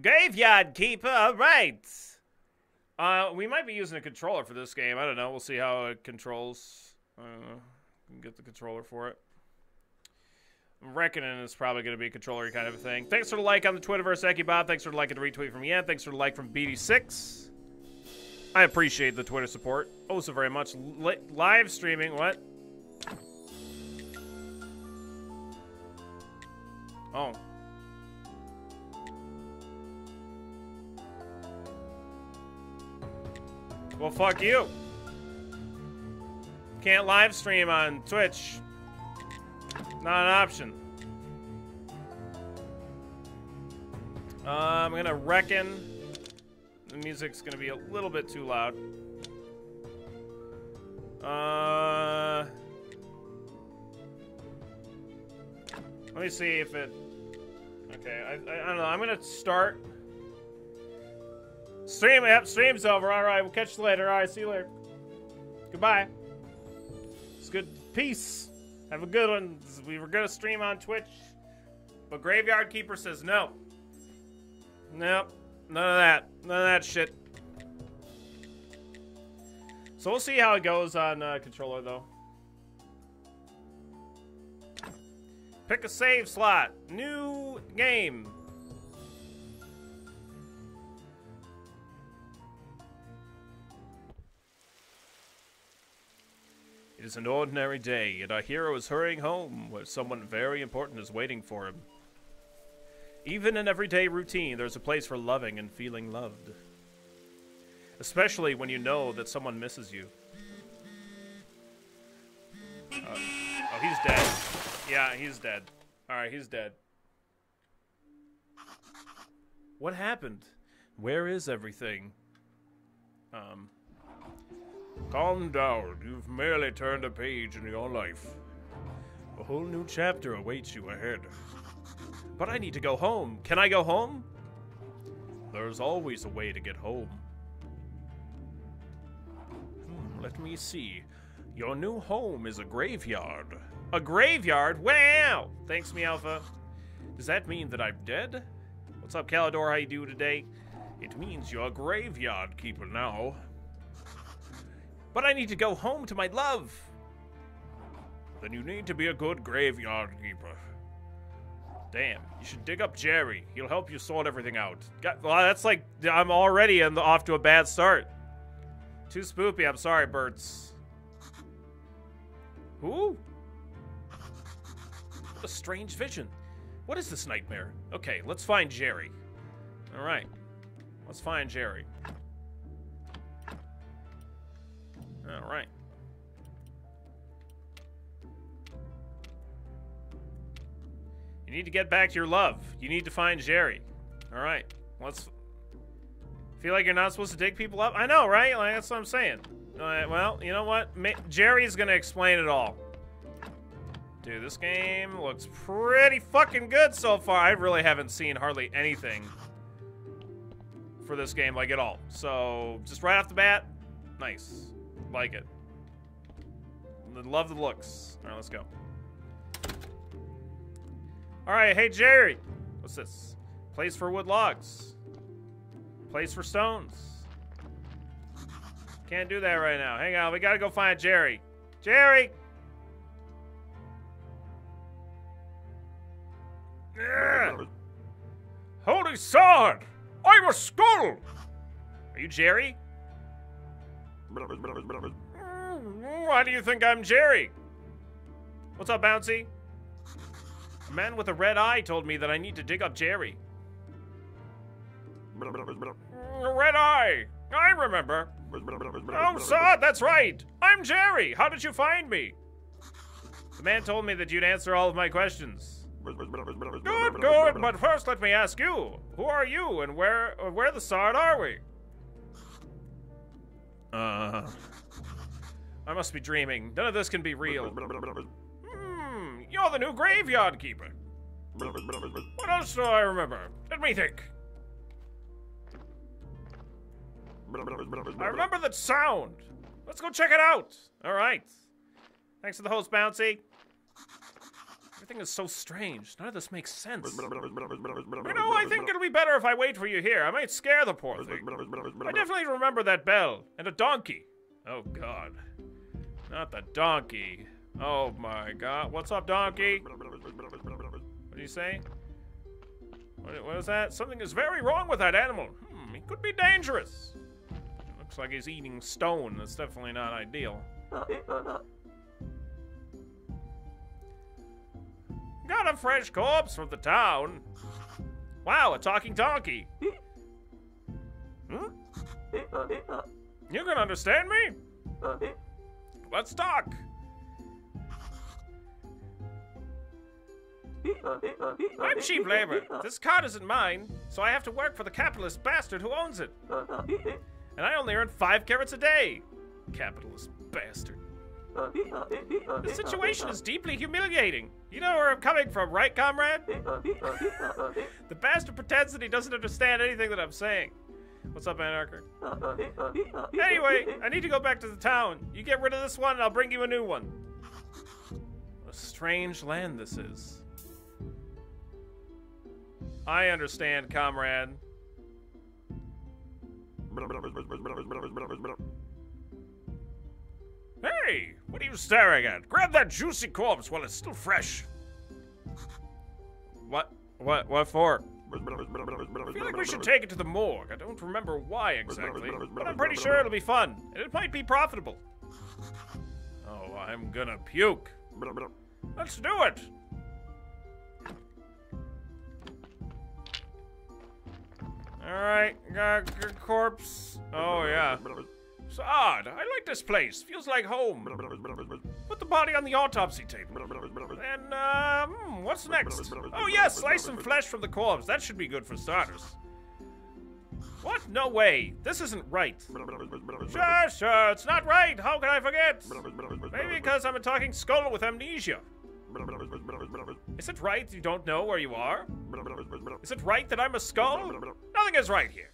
Graveyard Keeper, all right. Uh, we might be using a controller for this game. I don't know. We'll see how it controls. I don't know. Can get the controller for it. I'm reckoning it's probably going to be a controller kind of a thing. Thanks for the like on the Twitterverse, Bob. Thanks for the like and the retweet from Yan. Thanks for the like from BD6. I appreciate the Twitter support. Oh, so very much. Li live streaming, what? Oh. Well, fuck you. Can't live stream on Twitch. Not an option. Uh, I'm gonna reckon the music's gonna be a little bit too loud. Uh, let me see if it. Okay, I, I, I don't know. I'm gonna start. Stream, yep, stream's over. All right, we'll catch you later. All right, see you later. Goodbye. It's good. Peace. Have a good one. We were gonna stream on Twitch, but Graveyard Keeper says no. Nope. None of that. None of that shit. So we'll see how it goes on uh, controller, though. Pick a save slot. New game. It is an ordinary day, and our hero is hurrying home where someone very important is waiting for him. Even in everyday routine, there's a place for loving and feeling loved. Especially when you know that someone misses you. Uh, oh, he's dead. Yeah, he's dead. Alright, he's dead. What happened? Where is everything? Um. Calm down. You've merely turned a page in your life. A whole new chapter awaits you ahead. But I need to go home. Can I go home? There's always a way to get home. Hmm, let me see. Your new home is a graveyard. A graveyard? Wow! Thanks, me Alpha. Does that mean that I'm dead? What's up, Calidor? How you do today? It means you're a graveyard keeper now. But I need to go home to my love. Then you need to be a good graveyard keeper. Damn, you should dig up Gerry. He'll help you sort everything out. God, well, that's like I'm already the, off to a bad start. Too spoopy. I'm sorry, Birds. Who? A strange vision. What is this nightmare? Okay, let's find Gerry. All right, let's find Gerry. All right. You need to get back your love. You need to find Gerry. All right. Let's. Feel like you're not supposed to dig people up? I know, right? Like that's what I'm saying. Right, well, you know what? Ma Gerry's gonna explain it all. Dude, this game looks pretty fucking good so far. I really haven't seen hardly anything for this game, like at all. So, just right off the bat, nice. Like it. Love the looks. All right, let's go. All right, hey Gerry. What's this? Place for wood logs. Place for stones. Can't do that right now. Hang on, we gotta go find Gerry. Gerry! Holy sword! I'm a skull! Are you Gerry? Why do you think I'm Gerry? What's up, Bouncy? A man with a red eye told me that I need to dig up Gerry. Red eye! I remember. Oh, Sod, that's right. I'm Gerry. How did you find me? The man told me that you'd answer all of my questions. Good, good. But first, let me ask you: Who are you, and where, where the sod are we? Uh, I must be dreaming. None of this can be real. Hmm, you're the new graveyard keeper. What else do I remember? Let me think. I remember that sound. Let's go check it out. All right. Thanks for the host, Bouncy. Everything is so strange. None of this makes sense. You know, I think it'll be better if I wait for you here. I might scare the poor thing. I definitely remember that bell and a donkey. Oh, God. Not the donkey. Oh, my God. What's up, donkey? What do you say? What, what is that? Something is very wrong with that animal. Hmm, he could be dangerous. Looks like he's eating stone. That's definitely not ideal. Got a fresh corpse from the town. Wow, a talking donkey. Hmm? You can understand me? Let's talk. I'm cheap labor. This cart isn't mine, so I have to work for the capitalist bastard who owns it. And I only earn five carrots a day. Capitalist bastard. The situation is deeply humiliating. You know where I'm coming from, right, comrade? the bastard pretends that he doesn't understand anything that I'm saying. What's up, Anarcher? Anyway, I need to go back to the town. You get rid of this one, and I'll bring you a new one. A strange land this is. I understand, comrade. Hey, what are you staring at? Grab that juicy corpse while it's still fresh. What? What? What for? I feel like we should take it to the morgue. I don't remember why exactly, but I'm pretty sure it'll be fun, and it might be profitable. Oh, I'm gonna puke. Let's do it! Alright, got corpse. Oh, yeah. It's odd. I like this place. Feels like home. Put the body on the autopsy table. And, uh, hmm, what's next? Oh, yes, slice some flesh from the corpse. That should be good for starters. What? No way. This isn't right. Sure, sure. It's not right. How can I forget? Maybe because I'm a talking skull with amnesia. Is it right you don't know where you are? Is it right that I'm a skull? Nothing is right here.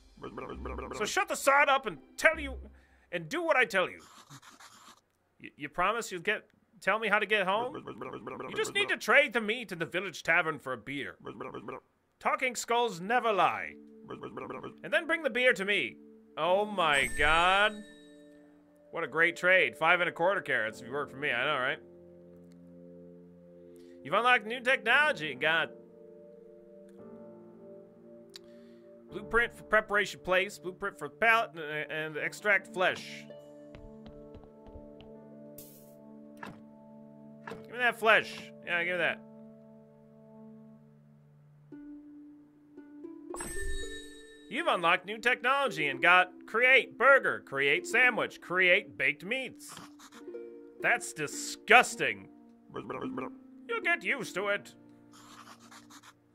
So shut the sod up and tell you and do what I tell you. Y- you promise you'll get tell me how to get home? You just need to trade the meat in the village tavern for a beer. Talking skulls never lie. And then bring the beer to me. Oh my god. What a great trade. Five and a quarter carrots if you work for me, I know, right? You've unlocked new technology. and Got blueprint for preparation place, blueprint for pallet, and, and extract flesh. Give me that flesh. Yeah, give me that. You've unlocked new technology and got create burger, create sandwich, create baked meats. That's disgusting. You'll get used to it.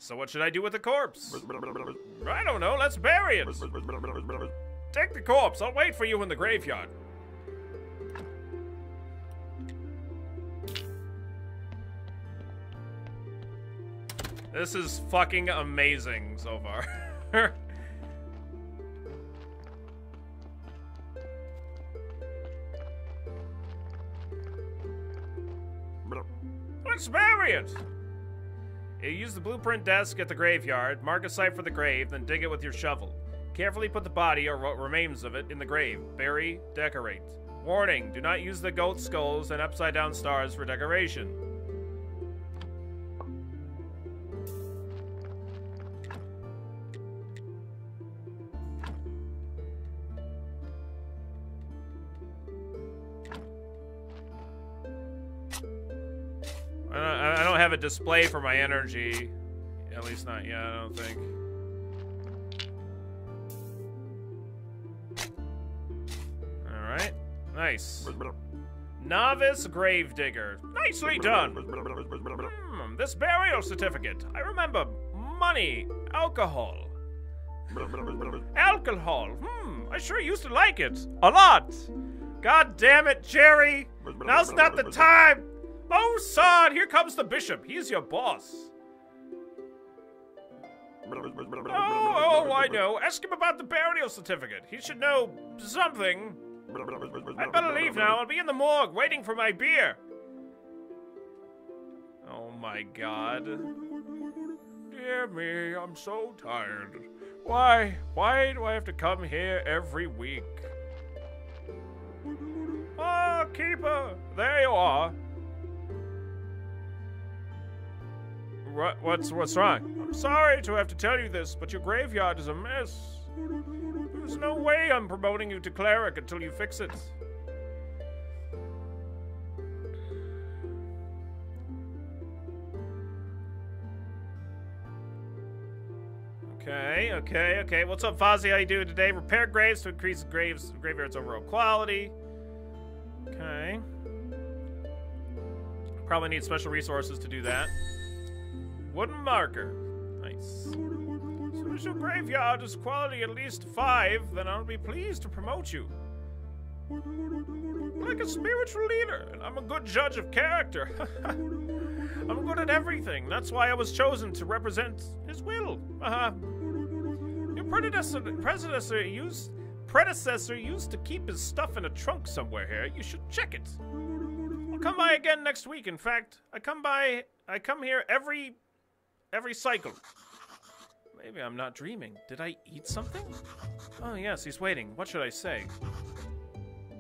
So what should I do with the corpse? I don't know, let's bury it. Take the corpse, I'll wait for you in the graveyard. This is fucking amazing so far. Let's bury it! Use the blueprint desk at the graveyard, mark a site for the grave, then dig it with your shovel. Carefully put the body or what remains of it in the grave. Bury, decorate. Warning, do not use the goat skulls and upside down stars for decoration. Don't, have a display for my energy. At least not yet, I don't think. Alright. Nice. Novice Gravedigger. Nicely done. Hmm, this burial certificate. I remember money, alcohol. Alcohol. Hmm, I sure used to like it. A lot. God damn it, Gerry. Now's not the time. Oh, son, here comes the bishop. He's your boss. Oh, oh, I know. Ask him about the burial certificate. He should know something. I'd better leave now. I'll be in the morgue waiting for my beer. Oh my god. Dear me, I'm so tired. Why? Why do I have to come here every week? Ah, Keeper! There you are! What, what's, what's wrong? I'm sorry to have to tell you this, but your graveyard is a mess. There's no way I'm promoting you to cleric until you fix it. Okay, okay, okay. What's up, Fozzie? How you doing today? Repair graves to increase graves graveyard's overall quality. Okay. Probably need special resources to do that. Wooden marker. Nice. Your graveyard is quality at least five, then I'll be pleased to promote you. Like a spiritual leader, and I'm a good judge of character. I'm good at everything. That's why I was chosen to represent his will. Uh-huh. Your predecessor, predecessor used predecessor used to keep his stuff in a trunk somewhere here. You should check it. I'll come by again next week. In fact, I come by I come here every every cycle. Maybe I'm not dreaming. Did I eat something? Oh yes, he's waiting. What should I say?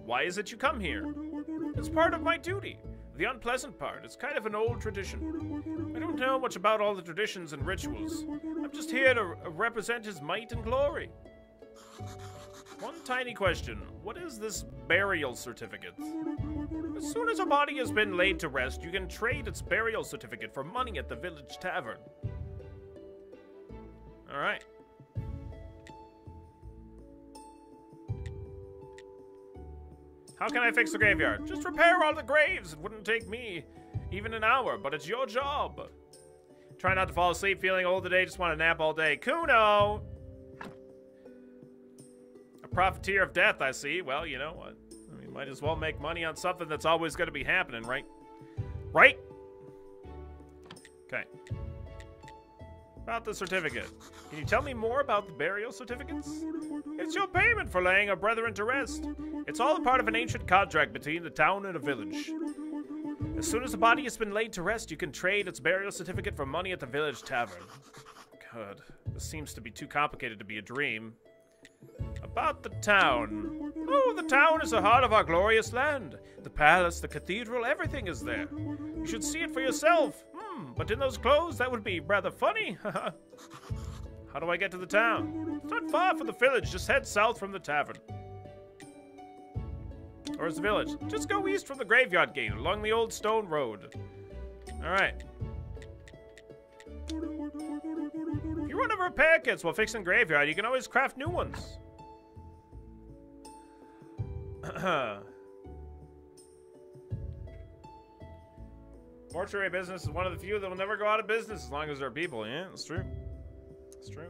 Why is it you come here? It's part of my duty. The unpleasant part. It's kind of an old tradition. I don't know much about all the traditions and rituals. I'm just here to represent his might and glory. One tiny question. What is this burial certificate? As soon as a body has been laid to rest, you can trade its burial certificate for money at the village tavern. Alright. How can I fix the graveyard? Just repair all the graves. It wouldn't take me even an hour, but it's your job. Try not to fall asleep feeling old today, just want to nap all day. Kuno! Profiteer of death, I see. Well, you know what? Mean, might as well make money on something that's always going to be happening, right? Right? Okay. About the certificate. Can you tell me more about the burial certificates? It's your payment for laying a brethren to rest. It's all a part of an ancient contract between the town and a village. As soon as the body has been laid to rest, you can trade its burial certificate for money at the village tavern. God, this seems to be too complicated to be a dream. About the town. Oh, the town is the heart of our glorious land. The palace, the cathedral, everything is there. You should see it for yourself. Hmm, but in those clothes, that would be rather funny. How do I get to the town? It's not far from the village. Just head south from the tavern. Or is the village? Just go east from the graveyard gate along the old stone road. Alright. Over repair kits while fixing graveyard, you can always craft new ones. Mortuary business is one of the few that will never go out of business as long as there are people. Yeah, that's true. That's true.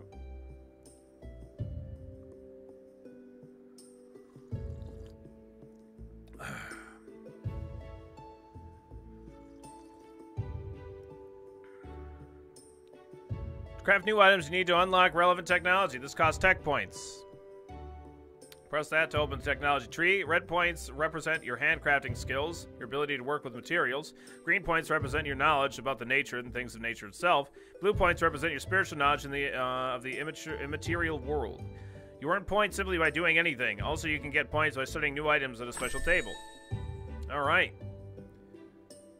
Craft new items, you need to unlock relevant technology. This costs tech points. Press that to open the technology tree. Red points represent your handcrafting skills, your ability to work with materials. Green points represent your knowledge about the nature and things of nature itself. Blue points represent your spiritual knowledge in the, uh, of the immaterial world. You earn points simply by doing anything. Also, you can get points by studying new items at a special table. All right.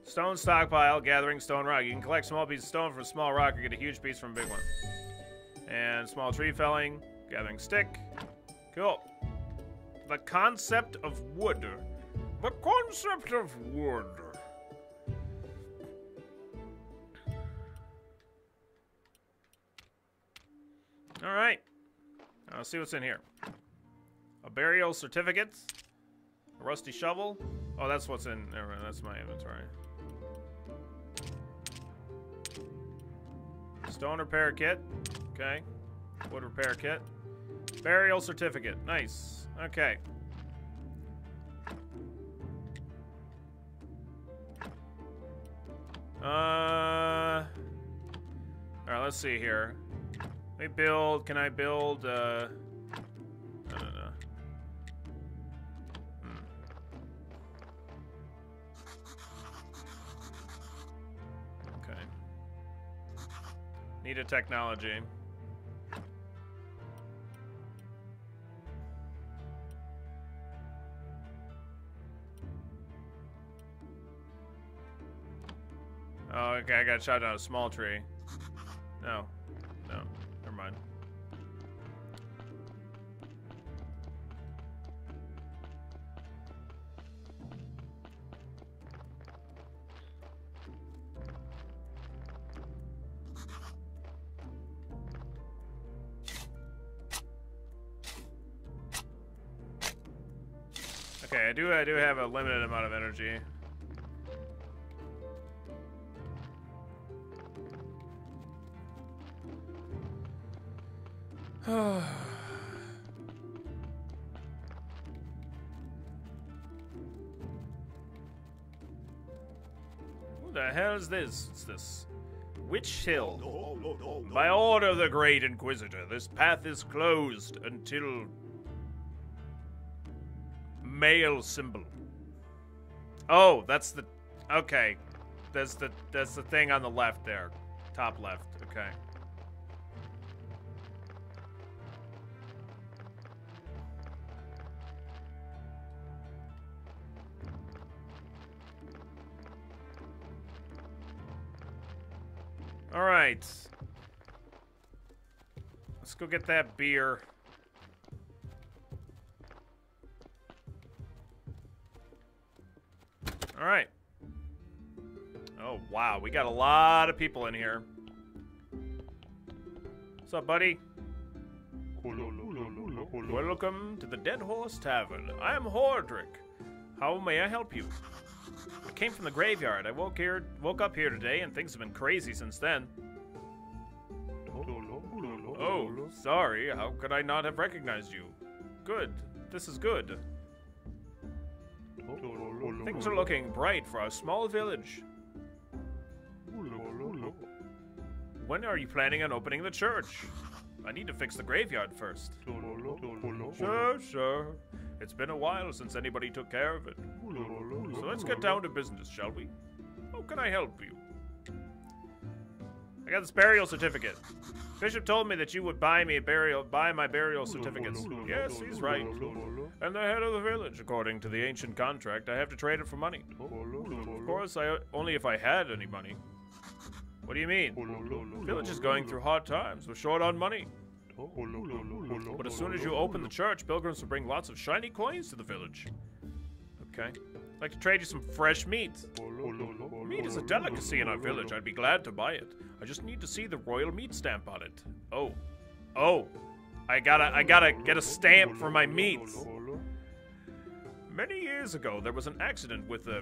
Stone stockpile, gathering stone rock. You can collect small pieces of stone from small rock or get a huge piece from a big one. And small tree felling, gathering stick. Cool the concept of wood. The concept of wood. All right. I'll see what's in here. A burial certificate. A rusty shovel. Oh, that's what's in. There. That's my inventory. Stone repair kit. Okay. Wood repair kit. Burial certificate. Nice. Okay. Uh. All right. Let's see here. Let me build. Can I build? Uh. Need a technology. Oh, okay, I got shot down a small tree. No. I do have a limited amount of energy. Who the hell is this? It's this Witch Hill. By order of the Great Inquisitor, this path is closed until male symbol. Oh, that's the okay. That's the that's the thing on the left there. Top left. Okay. All right. Let's go get that beer. All right. Oh, wow. We got a lot of people in here. What's up, buddy? Welcome to the Dead Horse Tavern. I am Horadric. How may I help you? I came from the graveyard. I woke here, woke up here today, and things have been crazy since then. Oh, sorry. How could I not have recognized you? Good. This is good. Things are looking bright for our small village. When are you planning on opening the church? I need to fix the graveyard first. Sure, sure. It's been a while since anybody took care of it. So let's get down to business, shall we? How can I help you? I got this burial certificate. Bishop told me that you would buy me a burial, buy my burial certificates. Yes, he's right. And the head of the village, according to the ancient contract, I have to trade it for money. Of course, I only if I had any money. What do you mean? The village is going through hard times. We're short on money. But as soon as you open the church, pilgrims will bring lots of shiny coins to the village. Okay. I'd like to trade you some fresh meat. Meat is a delicacy in our village. I'd be glad to buy it. I just need to see the royal meat stamp on it. Oh. Oh. I gotta I gotta get a stamp for my meat. Many years ago, there was an accident with a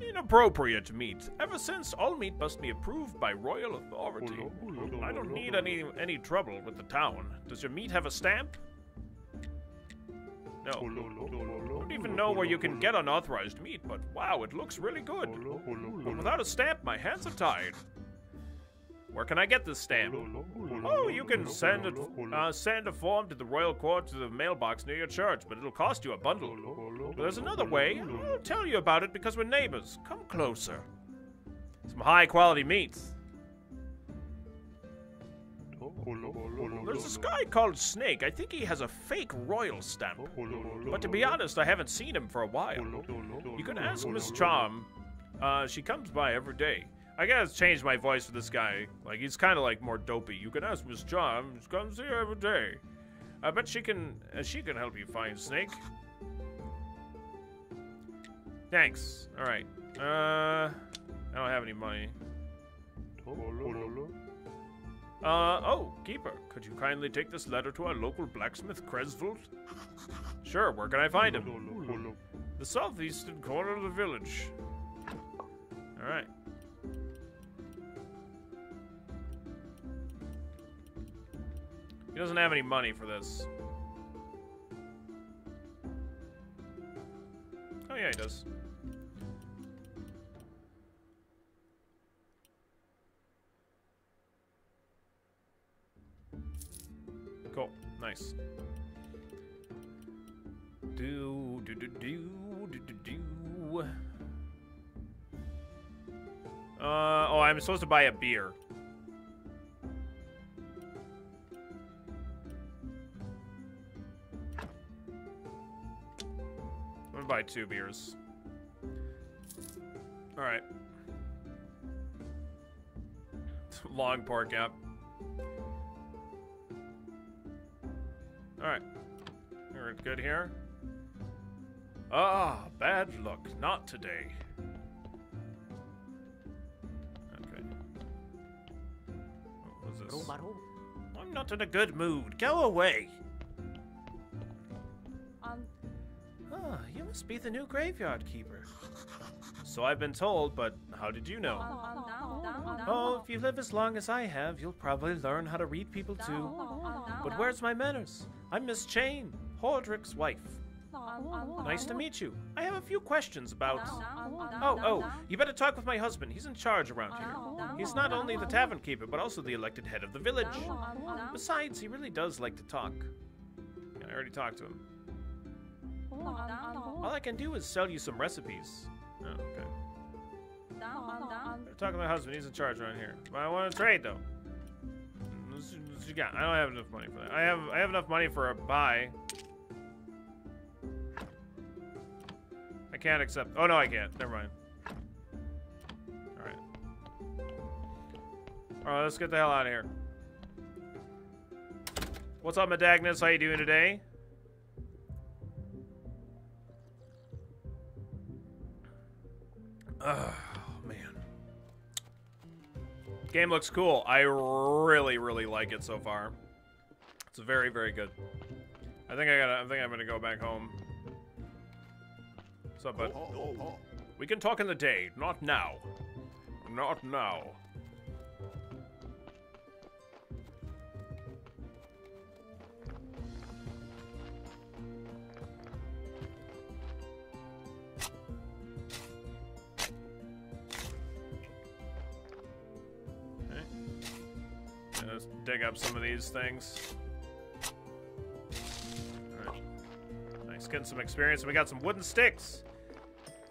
inappropriate meat. Ever since, all meat must be approved by royal authority. I don't need any any trouble with the town. Does your meat have a stamp? No. I don't even know where you can get unauthorized meat, but wow, it looks really good. Without a stamp, my hands are tied. Where can I get this stamp? Oh, you can send it, uh, send a form to the royal court to the mailbox near your church, but it'll cost you a bundle. But there's another way. I'll tell you about it because we're neighbors. Come closer. Some high quality meats. There's this guy called Snake. I think he has a fake royal stamp. But to be honest, I haven't seen him for a while. You can ask Miss Charm. Uh, she comes by every day. I gotta change my voice for this guy. Like, he's kind of like more dopey. You can ask Miss Charm. She comes here every day. I bet she can, uh, she can help you find Snake. Thanks. All right. Uh, I don't have any money. Uh, oh, Keeper, could you kindly take this letter to our local blacksmith, Cresvold? Sure, where can I find him? The southeastern corner of the village. Alright. He doesn't have any money for this. Oh yeah, he does. Cool. Nice. Do do do do do do do. Uh oh, I'm supposed to buy a beer. Buy two beers. All right. Long pork gap. All right. We're good here. Ah, bad luck. Not today. Okay. What was this? I'm not in a good mood. Go away. Ah, you must be the new graveyard keeper. So I've been told, but how did you know? Oh, if you live as long as I have, you'll probably learn how to read people too. But where's my manners? I'm Miss Chain, Horadric's wife. Nice to meet you. I have a few questions about. Oh, oh, you better talk with my husband. He's in charge around here. He's not only the tavern keeper, but also the elected head of the village. Besides, he really does like to talk. I already talked to him. All I can do is sell you some recipes. Oh, okay. Better talk to my husband. He's in charge around here. But I want to trade though. What's- what's you got? I don't have enough money for that. I have I have enough money for a buy. I can't accept. Oh no, I can't. Never mind. All right. All right, let's get the hell out of here. What's up, Medagnis? How you doing today? Oh, man. Game looks cool. I really, really like it so far. It's very, very good. I think I gotta. I think I'm gonna go back home. What's up, bud? Oh, oh, oh. We can talk in the day, not now. Not now. Let's dig up some of these things. Nice, getting some experience. We got some wooden sticks.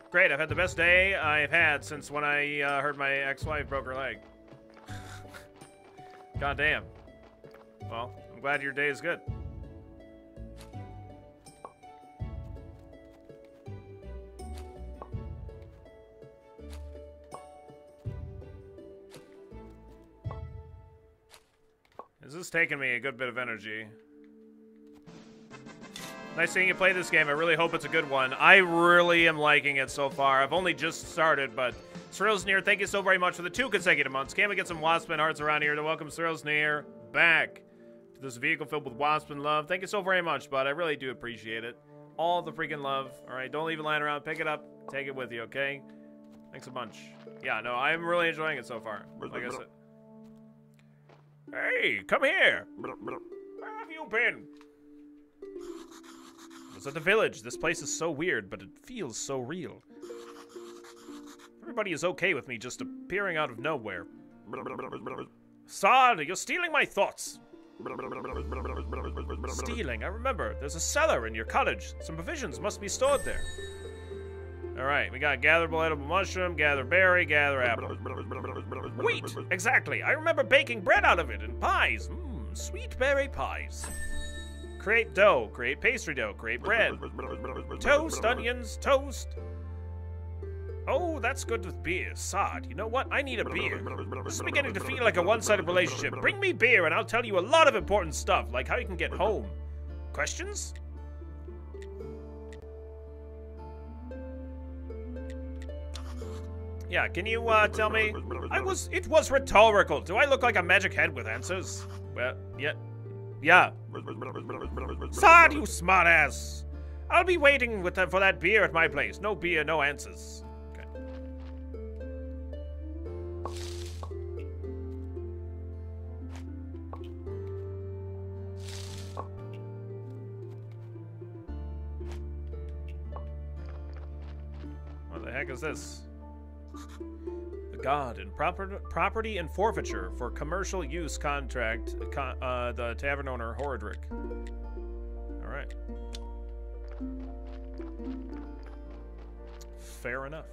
Great, I've had the best day I've had since when I uh, heard my ex-wife broke her leg. God damn. Well, I'm glad your day is good. This is taking me a good bit of energy. Nice seeing you play this game. I really hope it's a good one. I really am liking it so far. I've only just started, but Cyril's near. Thank you so very much for the two consecutive months. Can we get some Waspin hearts around here to welcome Cyril's near back to this vehicle filled with Waspin love? Thank you so very much, bud. I really do appreciate it. All the freaking love. All right, don't leave it lying around. Pick it up. Take it with you, okay? Thanks a bunch. Yeah, no, I'm really enjoying it so far. Like I said. Hey, come here. Where have you been? I was at the village. This place is so weird, but it feels so real. Everybody is okay with me just appearing out of nowhere. Sod, you're stealing my thoughts. Stealing? I remember. There's a cellar in your cottage. Some provisions must be stored there. Alright, we got gatherable edible mushroom, gather berry, gather apple. Wheat! Exactly! I remember baking bread out of it and pies. Mmm, sweet berry pies. Create dough, create pastry dough, create bread. Toast, onions, toast. Oh, that's good with beer. Sod, you know what? I need a beer. This is beginning to feel like a one sided relationship. Bring me beer and I'll tell you a lot of important stuff, like how you can get home. Questions? Yeah, can you uh, tell me? I was. It was rhetorical. Do I look like a magic head with answers? Well, yeah. Yeah. Sod, you smartass! I'll be waiting with for that beer at my place. No beer, no answers. Okay. What the heck is this? The God and proper, property and forfeiture for commercial use contract. Uh, the tavern owner Horadric. All right. Fair enough.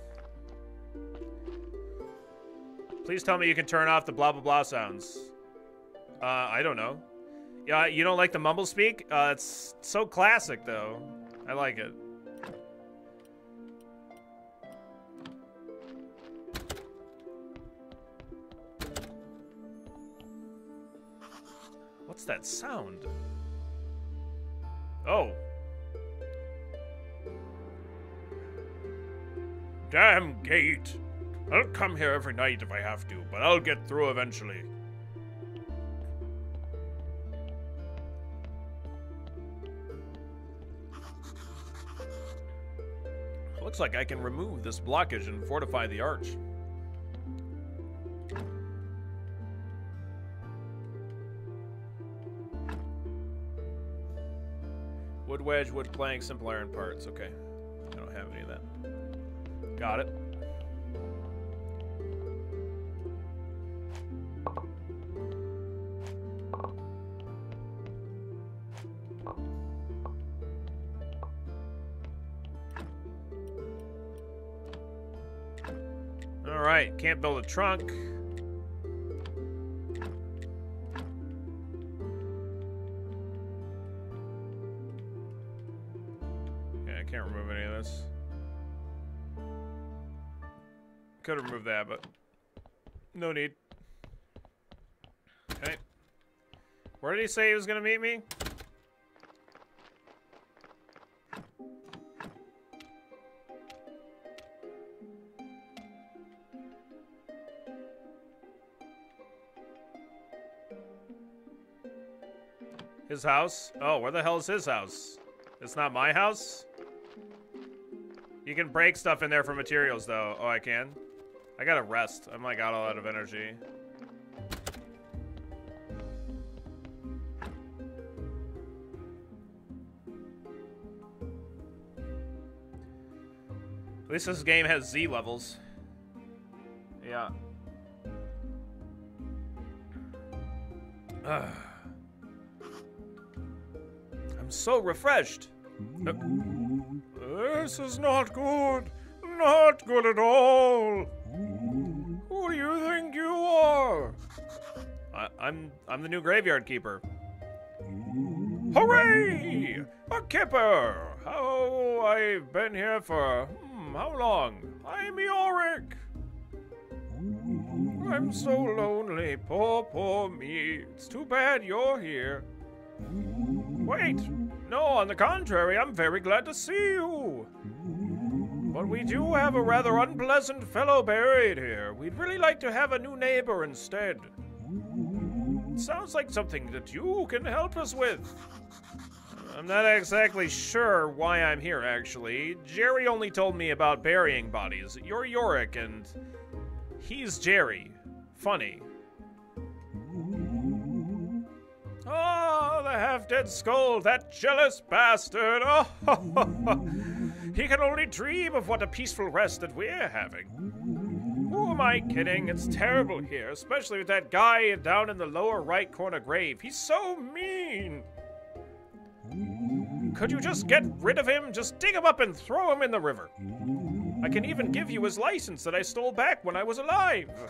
Please tell me you can turn off the blah blah blah sounds. Uh, I don't know. Yeah, you don't like the mumble speak? Uh, it's so classic though. I like it. What's that sound? Oh. Damn gate. I'll come here every night if I have to, but I'll get through eventually. Looks like I can remove this blockage and fortify the arch. Wood wedge, wood plank, simple iron parts. Okay. I don't have any of that. Got it. All right, can't build a trunk. Could remove that, but no need. Okay. Where did he say he was gonna meet me? His house? Oh, where the hell is his house? It's not my house? You can break stuff in there for materials, though. Oh, I can? I gotta rest. I'm like out a lot of energy. At least this game has Z levels. Yeah. Ugh. I'm so refreshed. Uh, this is not good. Not good at all. I, I'm I'm the new graveyard keeper. Hooray! A kipper! How I've been here for hmm, how long? I'm Yorick. I'm so lonely, poor, poor me. It's too bad you're here. Wait, no, on the contrary, I'm very glad to see you. But we do have a rather unpleasant fellow buried here. We'd really like to have a new neighbor instead. It sounds like something that you can help us with. I'm not exactly sure why I'm here, actually. Gerry only told me about burying bodies. You're Yorick, and he's Gerry. Funny. Oh, the half-dead skull, that jealous bastard! Oh, he can only dream of what a peaceful rest that we're having. Who am I kidding? It's terrible here, especially with that guy down in the lower right corner grave. He's so mean. Could you just get rid of him? Just dig him up and throw him in the river. I can even give you his license that I stole back when I was alive.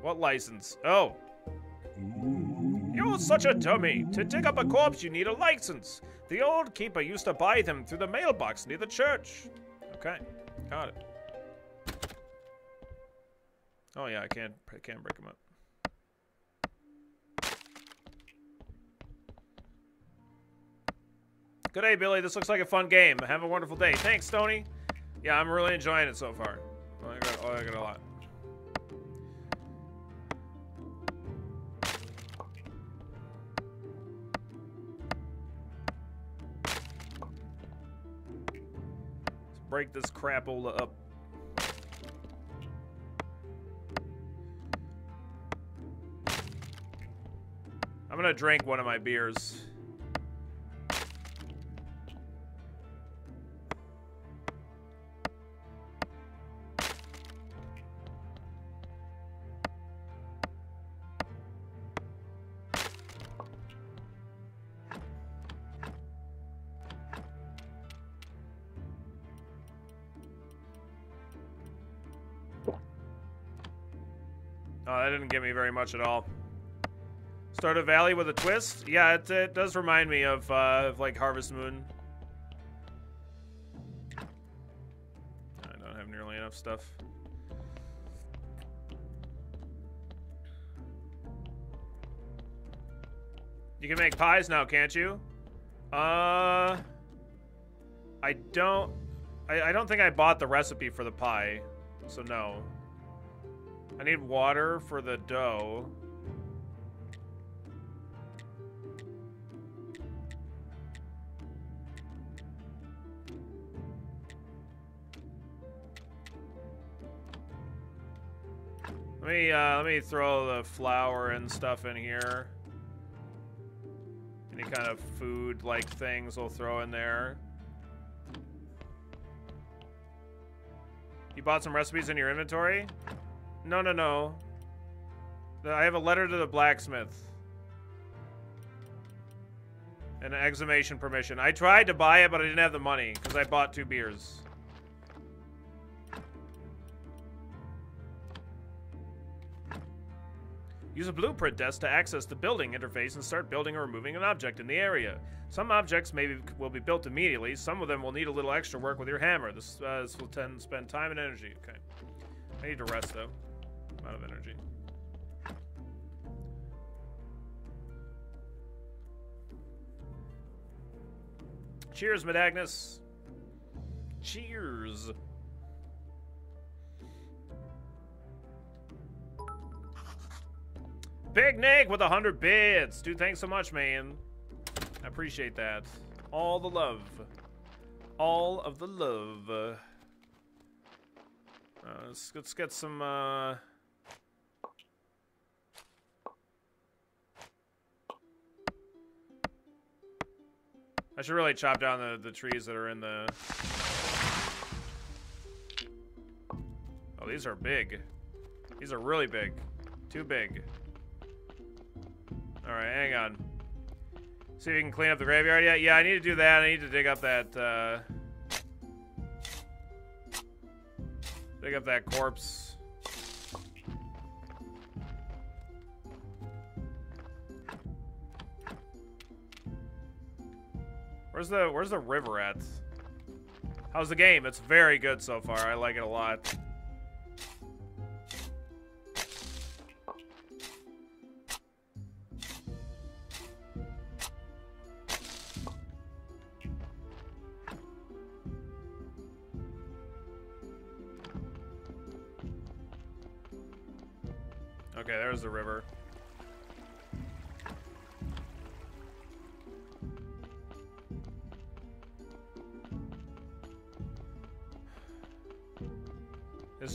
What license? Oh. You're such a dummy. To dig up a corpse, you need a license. The old keeper used to buy them through the mailbox near the church. Okay, got it. Oh yeah, I can't, I can't break them up. Good day, Billy. This looks like a fun game. Have a wonderful day. Thanks, Tony. Yeah, I'm really enjoying it so far. Oh, I got, oh, I got a lot. Break this crapola up. I'm gonna drink one of my beers. That didn't give me very much at all. Stardew Valley with a twist? Yeah, it, it does remind me of, uh, of like Harvest Moon. I don't have nearly enough stuff. You can make pies now, can't you? Uh, I don't. I, I don't think I bought the recipe for the pie, so no. I need water for the dough. Let me uh, let me throw the flour and stuff in here. Any kind of food-like things we'll throw in there. You bought some recipes in your inventory? No, no, no. I have a letter to the blacksmith. An exhumation permission. I tried to buy it, but I didn't have the money because I bought two beers. Use a blueprint desk to access the building interface and start building or removing an object in the area. Some objects maybe will be built immediately. Some of them will need a little extra work with your hammer. This, uh, this will tend to spend time and energy. Okay. I need to rest, though. Out of energy. Cheers, Medagnis. Cheers. Big Nick with 100 bits. Dude, thanks so much, man. I appreciate that. All the love. All of the love. Uh, let's, let's get some, uh... I should really chop down the, the trees that are in the... Oh, these are big. These are really big. Too big. Alright, hang on. See if we can clean up the graveyard yet? Yeah, I need to do that. I need to dig up that, uh... Dig up that corpse. Where's the Where's the river at? How's the game? It's very good so far. I like it a lot. Okay, there's the river.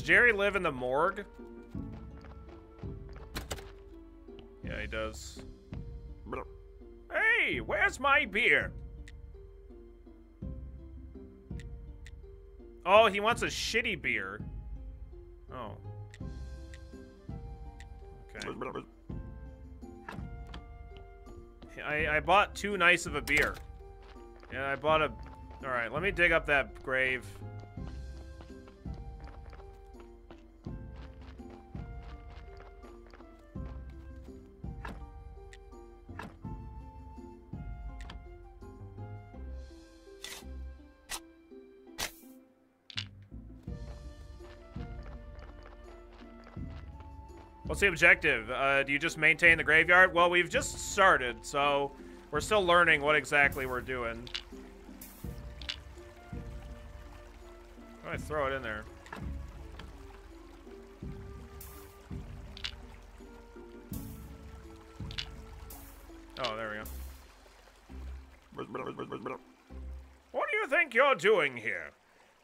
Gerry live in the morgue? Yeah, he does. Hey, where's my beer? Oh, he wants a shitty beer. Oh. Okay. I, I bought too nice of a beer. Yeah, I bought a... Alright, let me dig up that grave. What's the objective? Uh, do you just maintain the graveyard? Well, we've just started, so we're still learning what exactly we're doing. I throw it in there. Oh, there we go. What do you think you're doing here?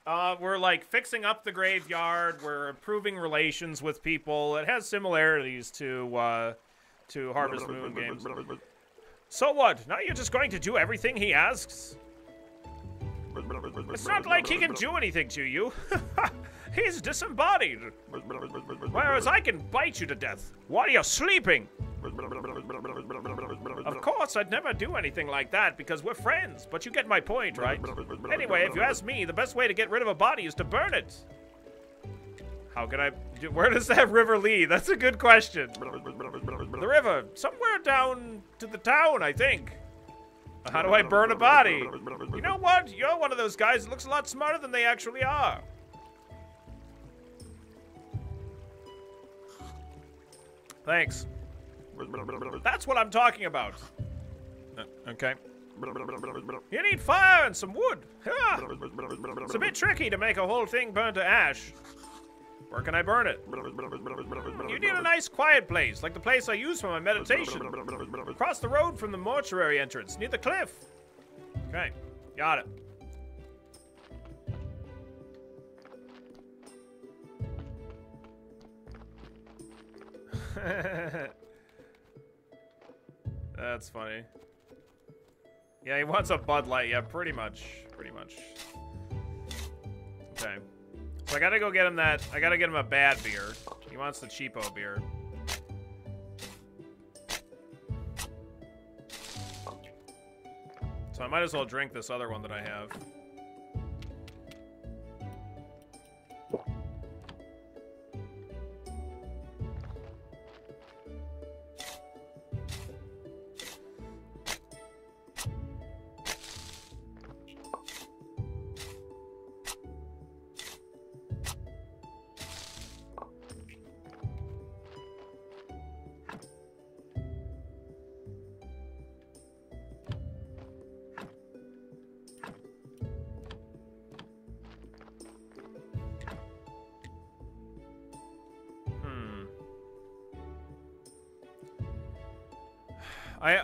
Uh, we're like fixing up the graveyard. We're improving relations with people. It has similarities to uh, to Harvest Moon games. So what? Now you're just going to do everything he asks? It's not like he can do anything to you. He's disembodied. Whereas I can bite you to death while you're sleeping. Of course, I'd never do anything like that because we're friends, but you get my point, right? Anyway, if you ask me, the best way to get rid of a body is to burn it. How can I... Where does that river lead? That's a good question. The river. Somewhere down to the town, I think. How do I burn a body? You know what? You're one of those guys that looks a lot smarter than they actually are. Thanks. That's what I'm talking about. Uh, okay. You need fire and some wood. Ah, it's a bit tricky to make a whole thing burn to ash. Where can I burn it? You need a nice quiet place, like the place I use for my meditation. Across the road from the mortuary entrance, near the cliff. Okay, got it. That's funny. Yeah, he wants a Bud Light. Yeah, pretty much. Pretty much. Okay. So I gotta go get him that. I gotta get him a bad beer. He wants the cheapo beer. So I might as well drink this other one that I have.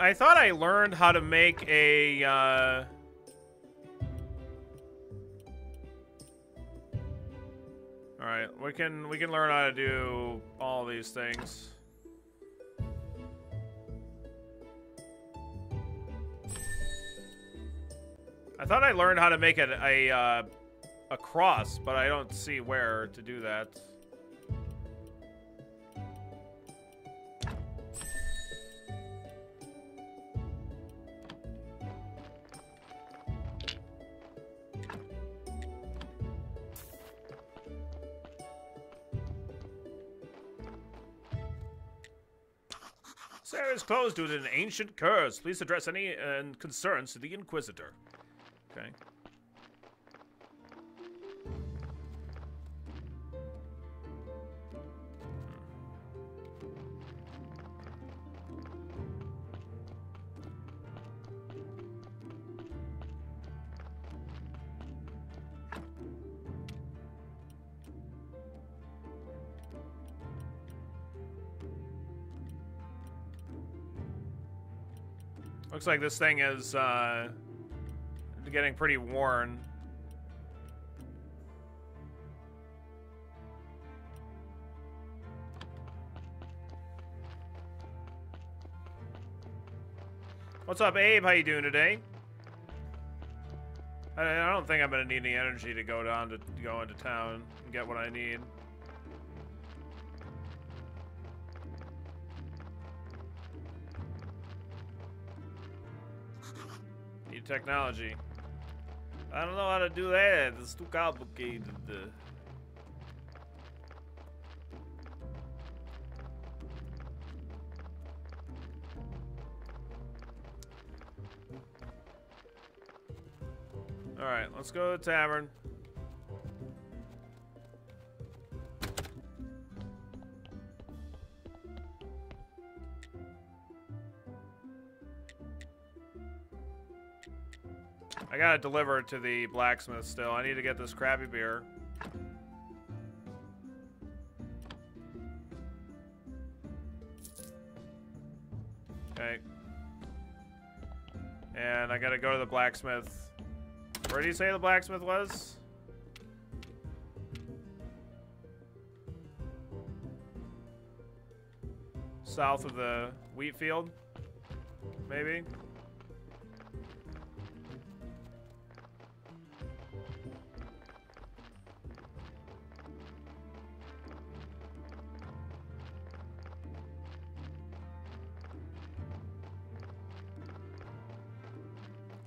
I, thought I learned how to make a, uh... Alright, we can we can learn how to do all these things. I thought I learned how to make a, a, uh, a cross, but I don't see where to do that. Is closed due to an ancient curse. Please address any uh, concerns to the Inquisitor. Okay. Looks like this thing is uh, getting pretty worn. What's up, Abe? How you doing today? I, I don't think I'm gonna need any energy to go down to go into town and get what I need. Technology. I don't know how to do that. It's too complicated. Alright, let's go to the tavern. I gotta deliver it to the blacksmith still. I need to get this crappy beer. Okay. And I gotta go to the blacksmith. Where do you say the blacksmith was? South of the wheat field? Maybe?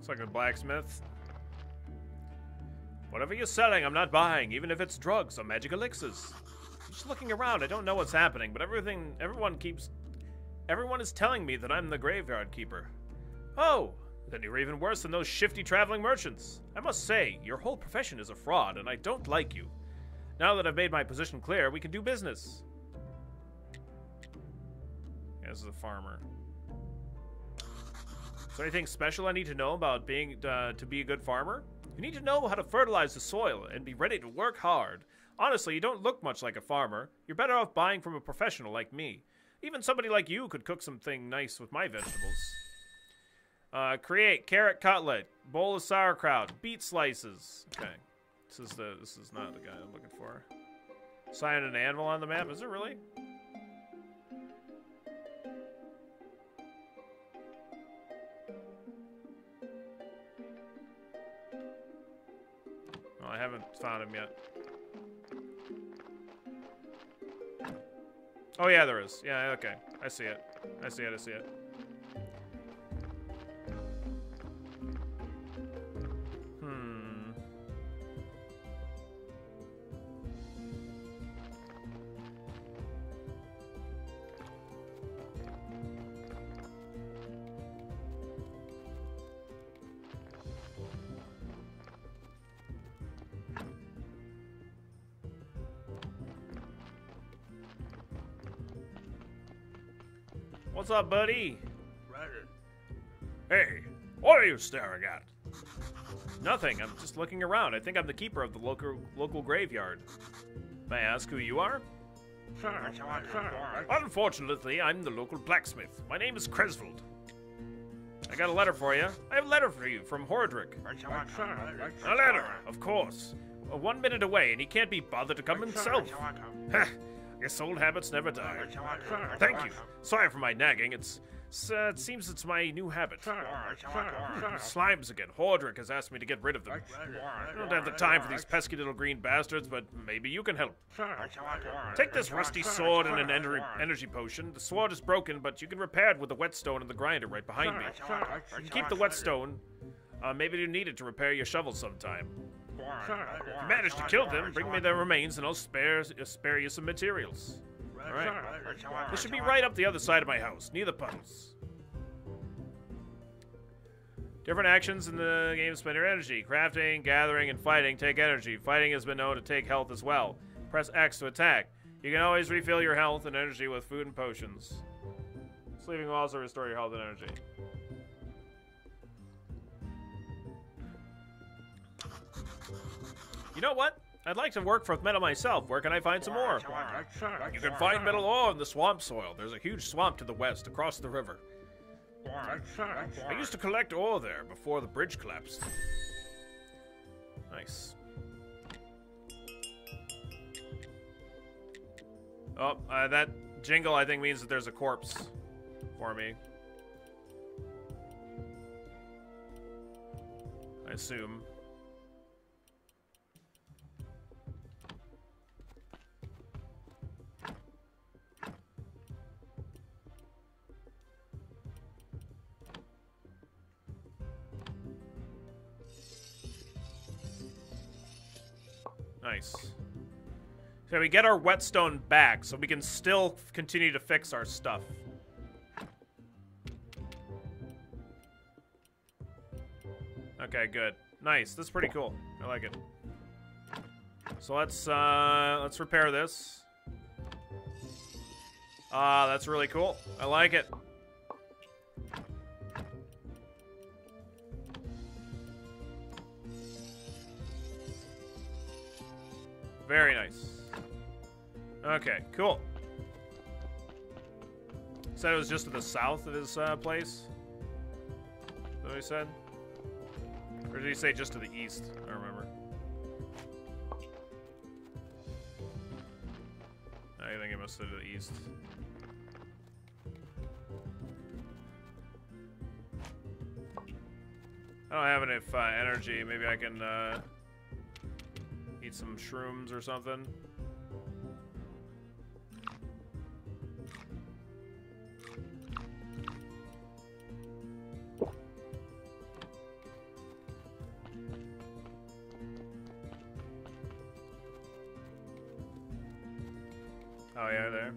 A blacksmith. Whatever you're selling, I'm not buying, even if it's drugs or magic elixirs. Just looking around. I don't know what's happening, but everything, everyone keeps, everyone is telling me that I'm the graveyard keeper. Oh, then you're even worse than those shifty traveling merchants. I must say, your whole profession is a fraud, and I don't like you. Now that I've made my position clear, we can do business. As a farmer. There anything special I need to know about being uh, to be a good farmer? You need to know how to fertilize the soil and be ready to work hard. Honestly, you don't look much like a farmer. You're better off buying from a professional like me. Even somebody like you could cook something nice with my vegetables. Uh, create carrot cutlet, bowl of sauerkraut, beet slices. Okay, this is the this is not the guy I'm looking for. Sign an anvil on the map. Is it really? I haven't found him yet. Oh yeah, there is. Yeah, okay. I see it. I see it. I see it. Up, buddy? Hey, what are you staring at? Nothing. I'm just looking around. I think I'm the keeper of the local local graveyard. May I ask who you are? Unfortunately, I'm the local blacksmith. My name is Cresvold. I got a letter for you. I have a letter for you from Horadric. A letter, of course. Uh, one minute away, and he can't be bothered to come himself. Heh, guess old habits never die. Thank you. Sorry for my nagging. It's, it's, uh, it seems it's my new habit. Slimes again. Horadric has asked me to get rid of them. I don't have the time for these pesky little green bastards, but maybe you can help. Take this rusty sword and an ener- energy potion. The sword is broken, but you can repair it with the whetstone and the grinder right behind me. You can keep the whetstone. Uh, maybe you need it to repair your shovel sometime. If you manage to kill them, bring me their remains and I'll spare, uh, spare you some materials. Alright. This should be right up the other side of my house, near the puddles. Different actions in the game spend your energy. Crafting, gathering, and fighting take energy. Fighting has been known to take health as well. Press X to attack. You can always refill your health and energy with food and potions. Sleeping will also restore your health and energy. You know what? I'd like to work for metal myself. Where can I find some more? You can find metal ore in the swamp soil. There's a huge swamp to the west, across the river. I used to collect ore there before the bridge collapsed. Nice. Oh, uh, that jingle I think means that there's a corpse for me. I assume. Nice. So we get our whetstone back, so we can still continue to fix our stuff. Okay, good. Nice. This is pretty cool. I like it. So let's uh let's repair this. Ah, that's really cool. I like it. Very nice. Okay, cool. Said it was just to the south of his uh, place? Is what he said? Or did he say just to the east? I remember. I think it must have to the east. I don't have enough uh, energy. Maybe I can uh, eat some shrooms or something. Oh yeah, there.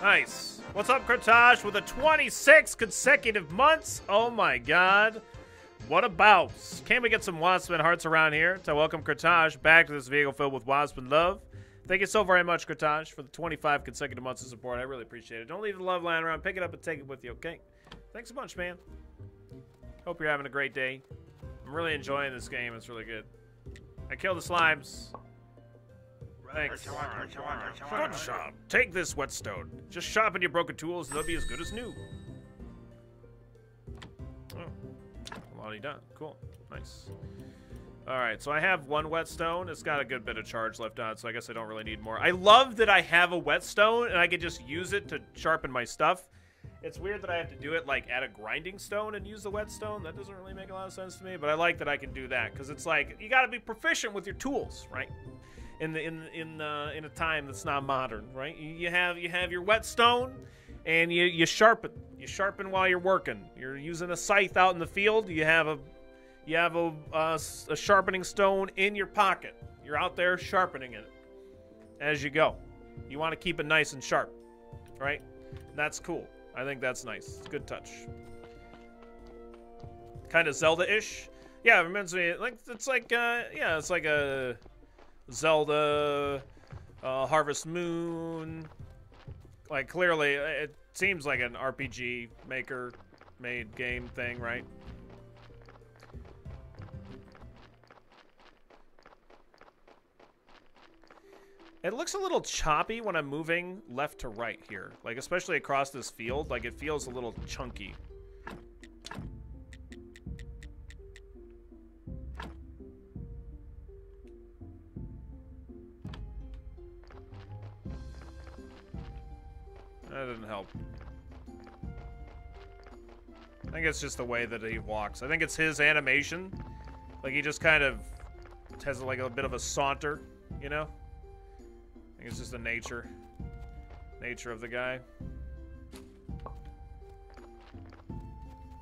Nice. What's up, Kratage? With a 26 consecutive months? Oh my god. What a bounce. Can we get some Waspin hearts around here to welcome Kratage back to this vehicle filled with Waspin love? Thank you so very much, Krataj, for the 25 consecutive months of support. I really appreciate it. Don't leave the love lying around. Pick it up and take it with you, okay? Thanks a bunch, man. Hope you're having a great day. I'm really enjoying this game. It's really good. I killed the slimes. Thanks. Good job. Take this whetstone. Just sharpen your broken tools, and they'll be as good as new. Oh, Lottie done. Cool. Nice. All right, so I have one whetstone. It's got a good bit of charge left on it, so I guess I don't really need more. I love that I have a whetstone and I can just use it to sharpen my stuff. It's weird that I have to do it like at a grinding stone and use the whetstone. That doesn't really make a lot of sense to me, but I like that I can do that because it's like you got to be proficient with your tools, right? In the in in uh, in a time that's not modern, right? You, have you have your whetstone, and you you sharpen you sharpen while you're working. You're using a scythe out in the field. You have a you have a, a, a sharpening stone in your pocket. You're out there sharpening it as you go. You want to keep it nice and sharp, right? That's cool. I think that's nice. Good touch. Kind of Zelda-ish. Yeah, it reminds me like it's like uh, yeah, it's like a Zelda, uh, Harvest Moon. Like clearly, it seems like an RPG maker made game thing, right? It looks a little choppy when I'm moving left to right here. Like, especially across this field. Like, it feels a little chunky. That didn't help. I think it's just the way that he walks. I think it's his animation. Like, he just kind of has, like, a bit of a saunter, you know? I think it's just the nature, nature of the guy.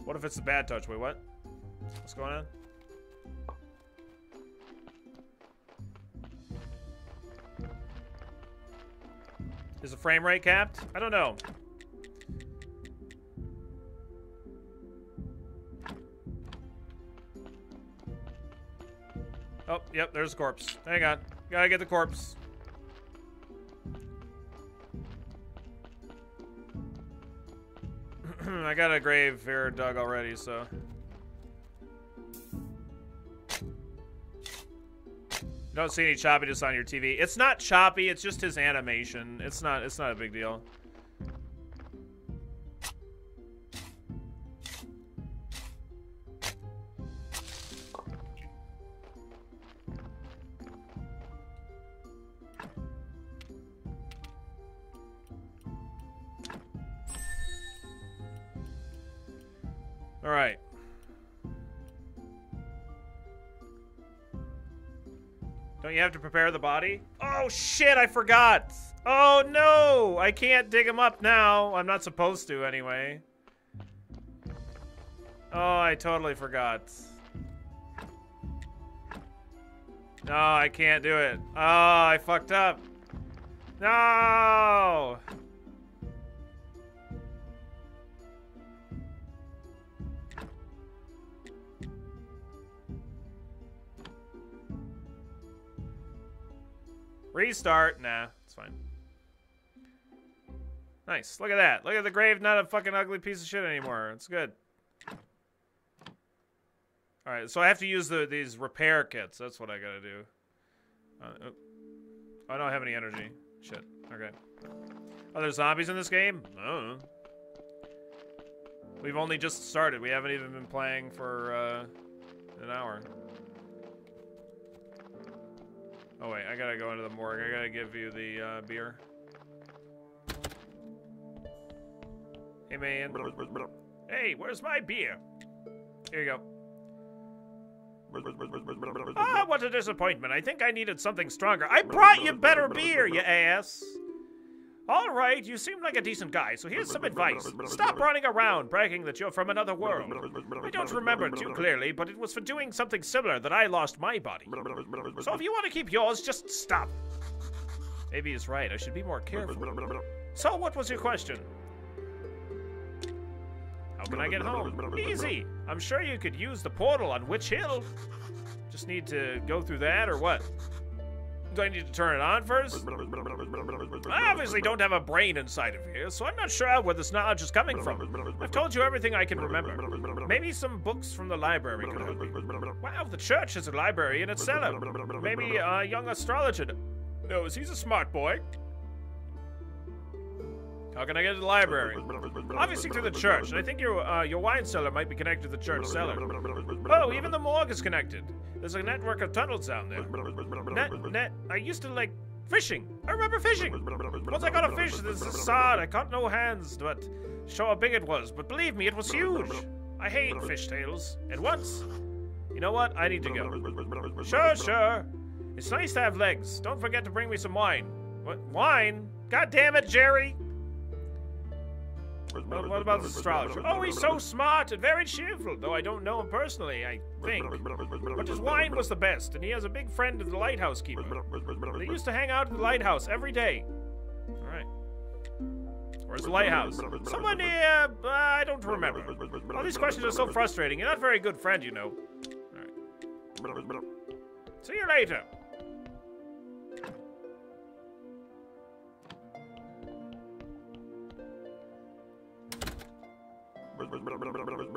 What if it's the bad touch? Wait, what? What's going on? Is the frame rate capped? I don't know. Oh, yep, there's a corpse. Hang on. Gotta get the corpse. I got a grave here dug already, so. Don't see any choppiness on your TV. It's not choppy, it's just his animation. It's not it's not a big deal. All right. Don't you have to prepare the body? Oh, shit, I forgot. Oh, no. I can't dig him up now. I'm not supposed to, anyway. Oh, I totally forgot. No, I can't do it. Oh, I fucked up. No! Restart. Nah, it's fine. Nice. Look at that. Look at the grave, not a fucking ugly piece of shit anymore. It's good. Alright, so I have to use the these repair kits. That's what I gotta do. Uh, oh. I don't have any energy. Shit. Okay. Are there zombies in this game? Know. We've only just started. We haven't even been playing for uh, an hour. Oh wait, I gotta go into the morgue. I gotta give you the uh, beer. Hey man. Hey, where's my beer? Here you go. Ah, what a disappointment. I think I needed something stronger. I brought you better beer, you ass. All right, you seem like a decent guy, so here's some advice. Stop running around bragging that you're from another world. I don't remember too clearly, but it was for doing something similar that I lost my body. So if you want to keep yours, just stop. Maybe he's right. I should be more careful. So what was your question? How can I get home? Easy. I'm sure you could use the portal on Witch Hill. Just need to go through that or what? Do I need to turn it on first? I obviously don't have a brain inside of here, so I'm not sure where this knowledge is coming from. I've told you everything I can remember. Maybe some books from the library could help. Wow, the church has a library in its cellar. Maybe a young astrologer knows. He's a smart boy. How can I get to the library? Obviously through the church, and I think your uh, your wine cellar might be connected to the church cellar. Oh, even the morgue is connected. There's a network of tunnels down there. Net, net. I used to like fishing. I remember fishing. Once I caught a fish, this is sod. I caught no hands, but show how big it was. But believe me, it was huge. I hate fish tails. And once, you know what? I need to go. Sure, sure. It's nice to have legs. Don't forget to bring me some wine. What wine? God damn it, Gerry! What, what about the astrologer? Oh, he's so smart and very cheerful, though I don't know him personally, I think. But his wine was the best, and he has a big friend of the lighthouse keeper. They used to hang out at the lighthouse every day. Alright. Where's the lighthouse? Someone near... Uh, I don't remember. All these questions are so frustrating. You're not a very good friend, you know. Alright. See you later.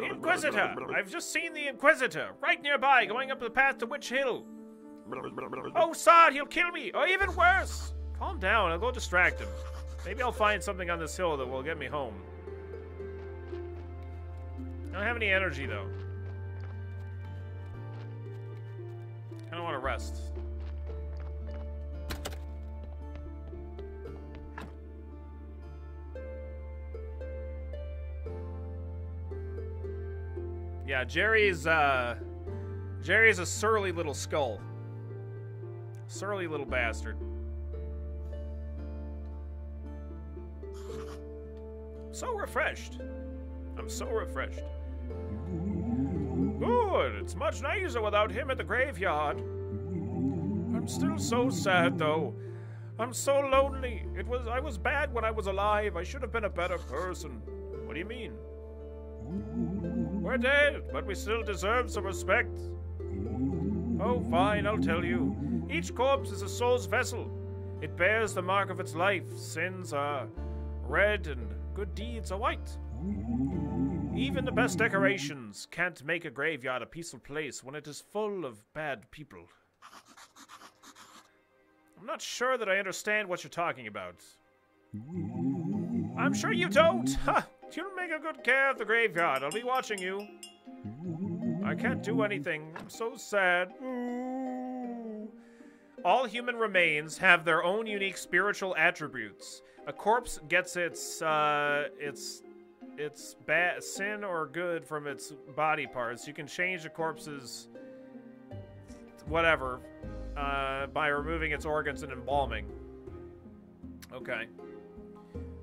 Inquisitor! I've just seen the Inquisitor, right nearby, going up the path to Witch Hill. Oh, Sod, he'll kill me, or even worse! Calm down, I'll go distract him. Maybe I'll find something on this hill that will get me home. I don't have any energy, though. I don't want to rest. Yeah, Gerry's uh Gerry's a surly little skull. Surly little bastard. So refreshed. I'm so refreshed. Good. It's much nicer without him at the graveyard. I'm still so sad though. I'm so lonely. It was I was bad when I was alive. I should have been a better person. What do you mean? We're dead, but we still deserve some respect. Oh, fine, I'll tell you. Each corpse is a soul's vessel. It bears the mark of its life. Sins are red and good deeds are white. Even the best decorations can't make a graveyard a peaceful place when it is full of bad people. I'm not sure that I understand what you're talking about. I'm sure you don't. Ha! You'll make a good care of the graveyard. I'll be watching you. I can't do anything. I'm so sad. All human remains have their own unique spiritual attributes. A corpse gets its uh, its its bad sin or good from its body parts. You can change a corpse's whatever uh, by removing its organs and embalming. Okay.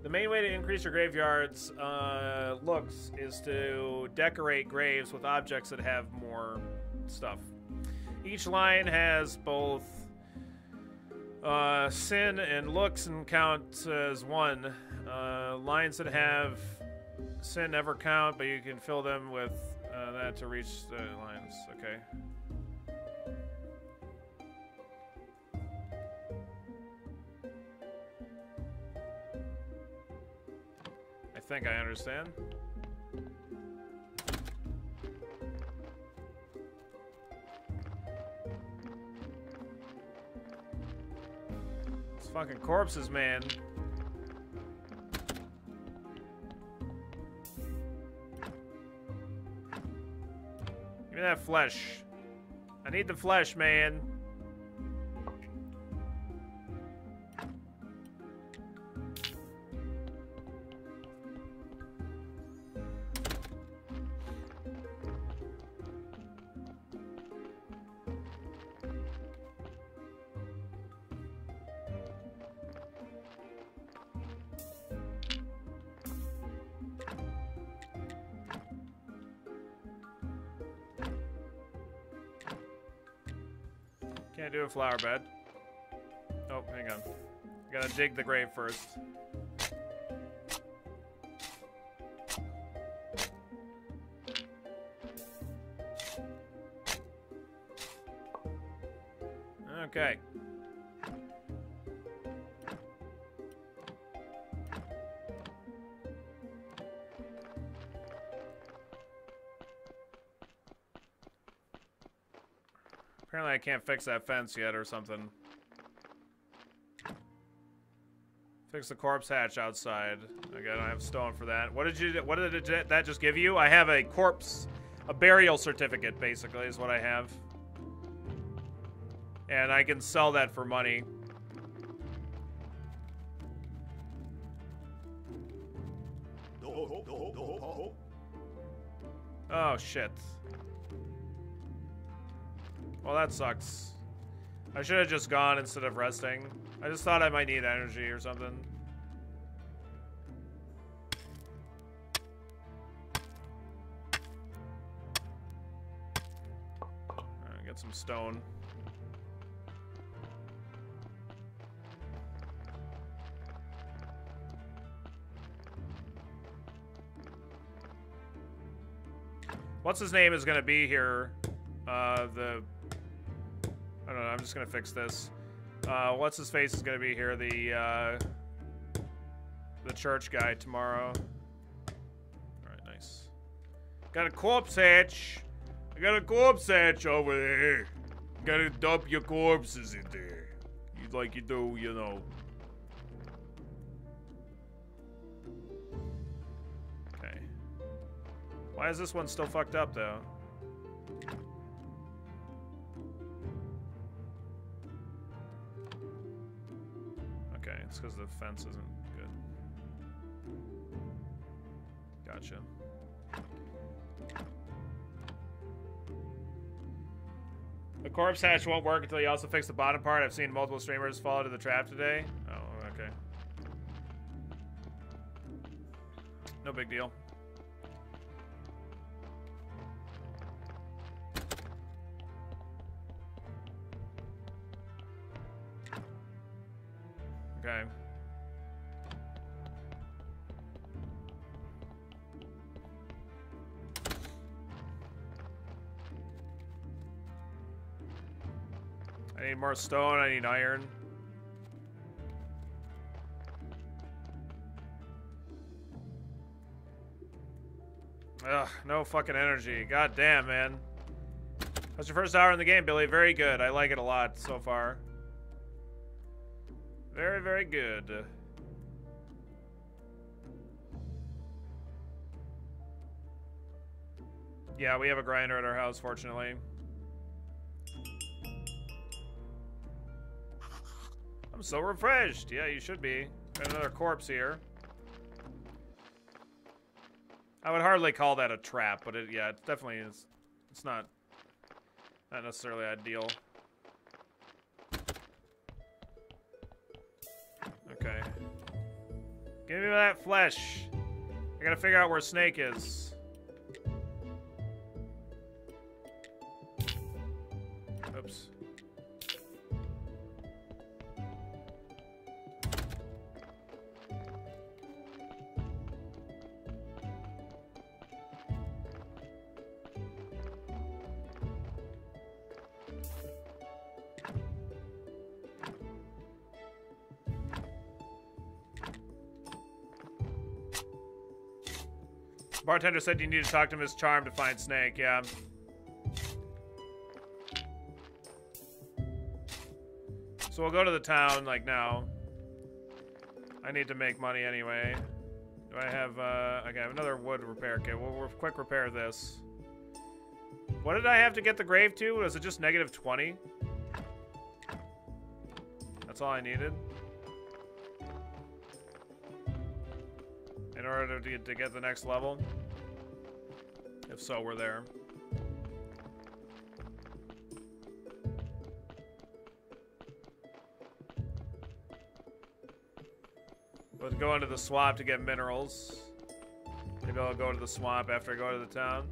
The main way to increase your graveyard's uh, looks is to decorate graves with objects that have more stuff. Each line has both uh, sin and looks and count as one. Uh, lines that have sin never count, but you can fill them with uh, that to reach the lines. Okay. Think I understand. It's fucking corpses, man. Give me that flesh. I need the flesh, man. Can't do a flower bed. Oh, hang on. I Gotta dig the grave first. Can't fix that fence yet or something. Fix the corpse hatch outside. Again, I have stone for that. What did you? What did it, that just give you? I have a corpse, a burial certificate, basically, is what I have. And I can sell that for money. Oh, shit. Well, that sucks. I should have just gone instead of resting. I just thought I might need energy or something. Right, get some stone. What's his name is going to be here? Uh, the... I don't know, I'm just to fix this. Uh, what's his face is to be here? The, uh, The church guy tomorrow. Alright, nice. Got a corpse hatch. I got a corpse hatch over there. Gotta dump your corpses in there. You like you do, you know. Okay. Why is this one still fucked up, though? It's because the fence isn't good. Gotcha. The corpse hatch won't work until you also fix the bottom part. I've seen multiple streamers fall into the trap today. Oh, okay. No big deal. Okay. I need more stone, I need iron. Ugh, no fucking energy. God damn, man. That's your first hour in the game, Billy. Very good. I like it a lot so far. Very, very good. Yeah, we have a grinder at our house, fortunately. I'm so refreshed. Yeah, you should be. Got another corpse here. I would hardly call that a trap, but it, yeah, it definitely is. It's not, not necessarily ideal. Okay. Give me that flesh. I gotta figure out where Snake is. Oops. Bartender said you need to talk to Miss Charm to find Snake, yeah. So we'll go to the town, like, now. I need to make money anyway. Do I have, uh, okay, I have another wood repair kit. We'll, we'll quick repair this. What did I have to get the grave to? Was it just negative 20? That's all I needed. In order to to get the next level? If so, we're there. Let's go into the swamp to get minerals. Maybe I'll go to the swamp after I go to the town.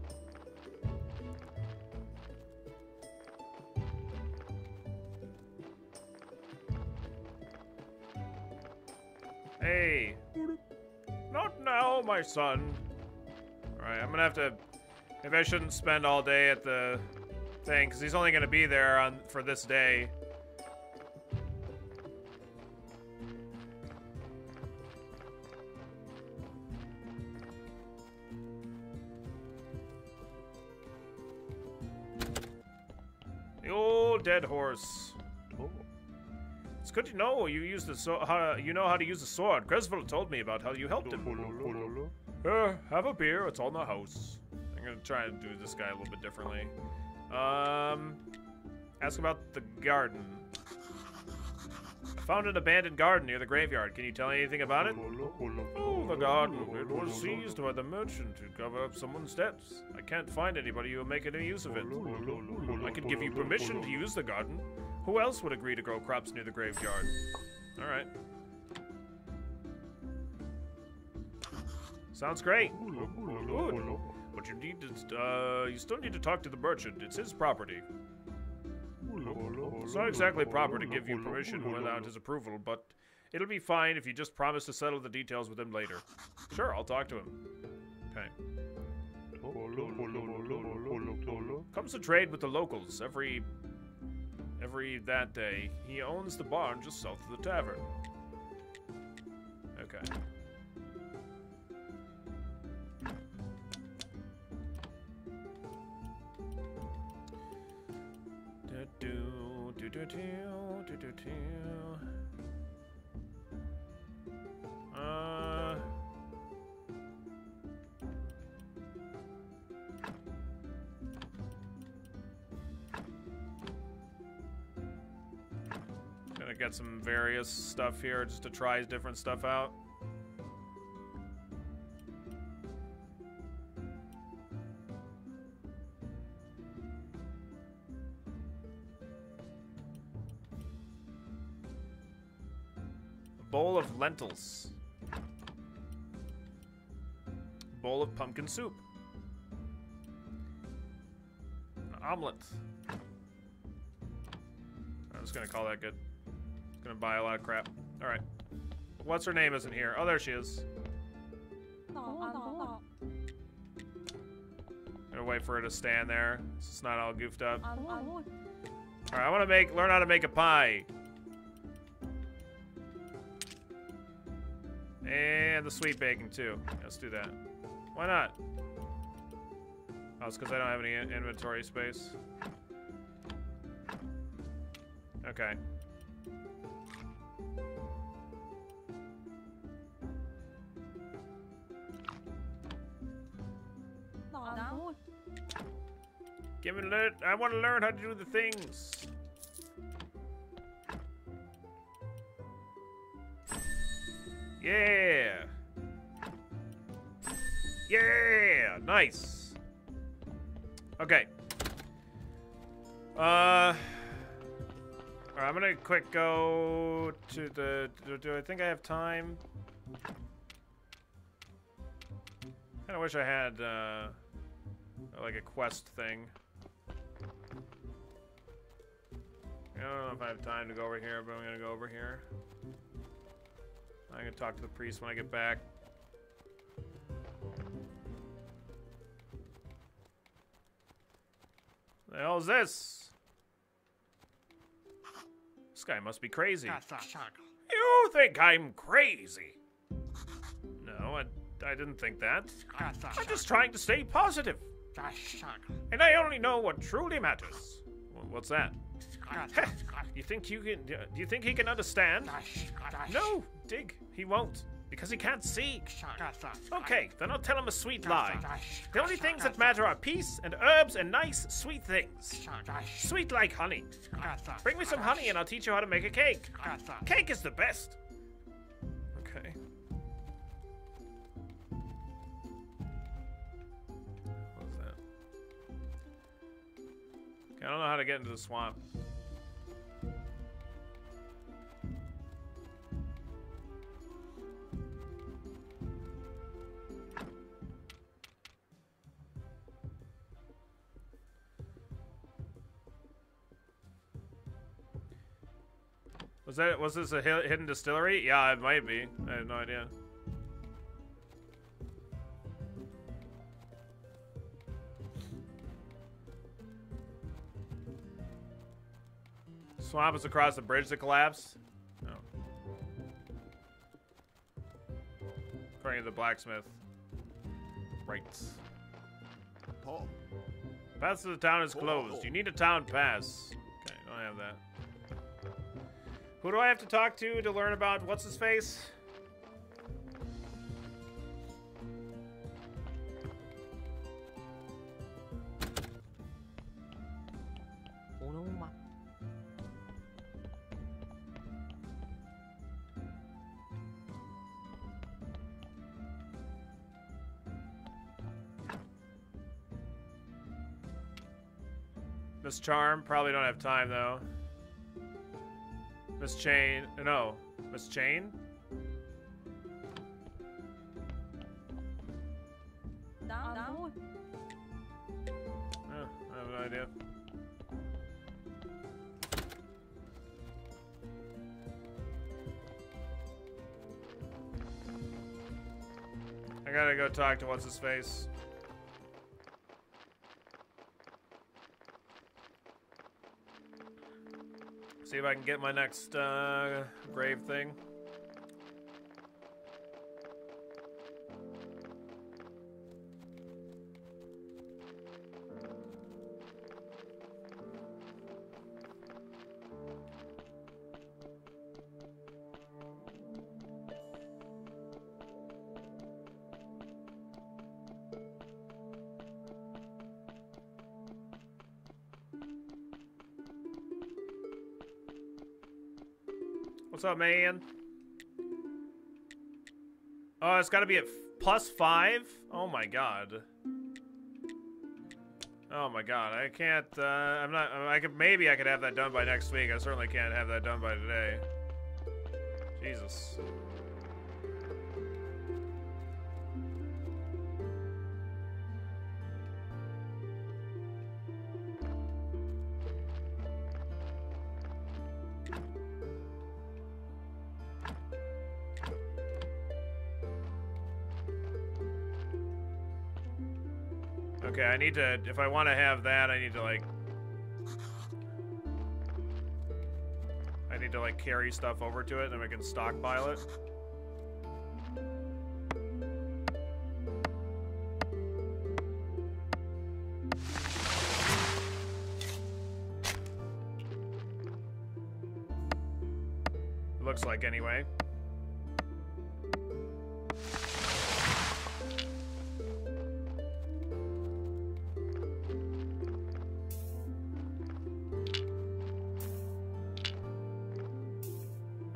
Hey. Not now, my son. Alright, I'm gonna have to... Maybe I shouldn't spend all day at the thing, because he's only gonna be there on for this day. The old dead horse. It's good to know you use the so how you know how to use the sword. Cresville told me about how you helped him. Uh, have a beer. It's on the house. I'm gonna try and do this guy a little bit differently. Um, ask about the garden. I found an abandoned garden near the graveyard. Can you tell me anything about it? Oh, the garden. It was seized by the merchant to cover up someone's debts. I can't find anybody who will make any use of it. I could give you permission to use the garden. Who else would agree to grow crops near the graveyard? All right. Sounds great. But you need to, uh, you still need to talk to the merchant. It's his property. It's not exactly proper to give you permission without his approval, but it'll be fine if you just promise to settle the details with him later. Sure, I'll talk to him. Okay. Comes to trade with the locals every every that day. He owns the barn just south of the tavern. Okay. Do do do do. Uh. Gonna get some various stuff here just to try different stuff out. Bowl of lentils. Bowl of pumpkin soup. An omelet. I'm just gonna call that good. Gonna buy a lot of crap. Alright. What's her name isn't here? Oh, there she is. Gonna wait for her to stand there. It's not all goofed up. Alright, I wanna make learn how to make a pie. And the sweet bacon, too. Let's do that. Why not? Oh, it's because I don't have any inventory space. Okay. Give me learn. I want to learn how to do the things. Yeah. Yeah. Nice. Okay. Uh. Alright, I'm gonna quick go to the. Do, do I think I have time? Kind of wish I had uh, like a quest thing. I don't know if I have time to go over here, but I'm gonna go over here. I'm gonna talk to the priest when I get back. The hell is this? This guy must be crazy. You think I'm crazy? No, I, I didn't think that. I'm just trying to stay positive. And I only know what truly matters. What's that? you think you can? Do you think he can understand? No, Dig. He won't. Because he can't see. Okay, then I'll tell him a sweet lie. The only things that matter are peace and herbs and nice, sweet things. Sweet like honey. Bring me some honey and I'll teach you how to make a cake. Cake is the best. Okay. What was that? Okay, I don't know how to get into the swamp. Was that was this a hidden distillery? Yeah, it might be. I have no idea. Swamp is across the bridge that collapsed. No. According to the blacksmith. Right. Paul. Path to the town is closed. You need a town pass. Okay, I don't have that. Who do I have to talk to to learn about what's his face? Miss Charm, probably don't have time though. Miss Chain, uh, no, Miss Chain? Down, down. Oh, eh, I have no idea. I gotta go talk to what's his face. See if I can get my next uh, grave thing. What's up, man? Oh, it's got to be at plus five? Oh my god. Oh my god, I can't, uh, I'm not, I could, maybe I could have that done by next week. I certainly can't have that done by today. Jesus. I need to, if I want to have that, I need to like, I need to like carry stuff over to it, then we can stockpile it.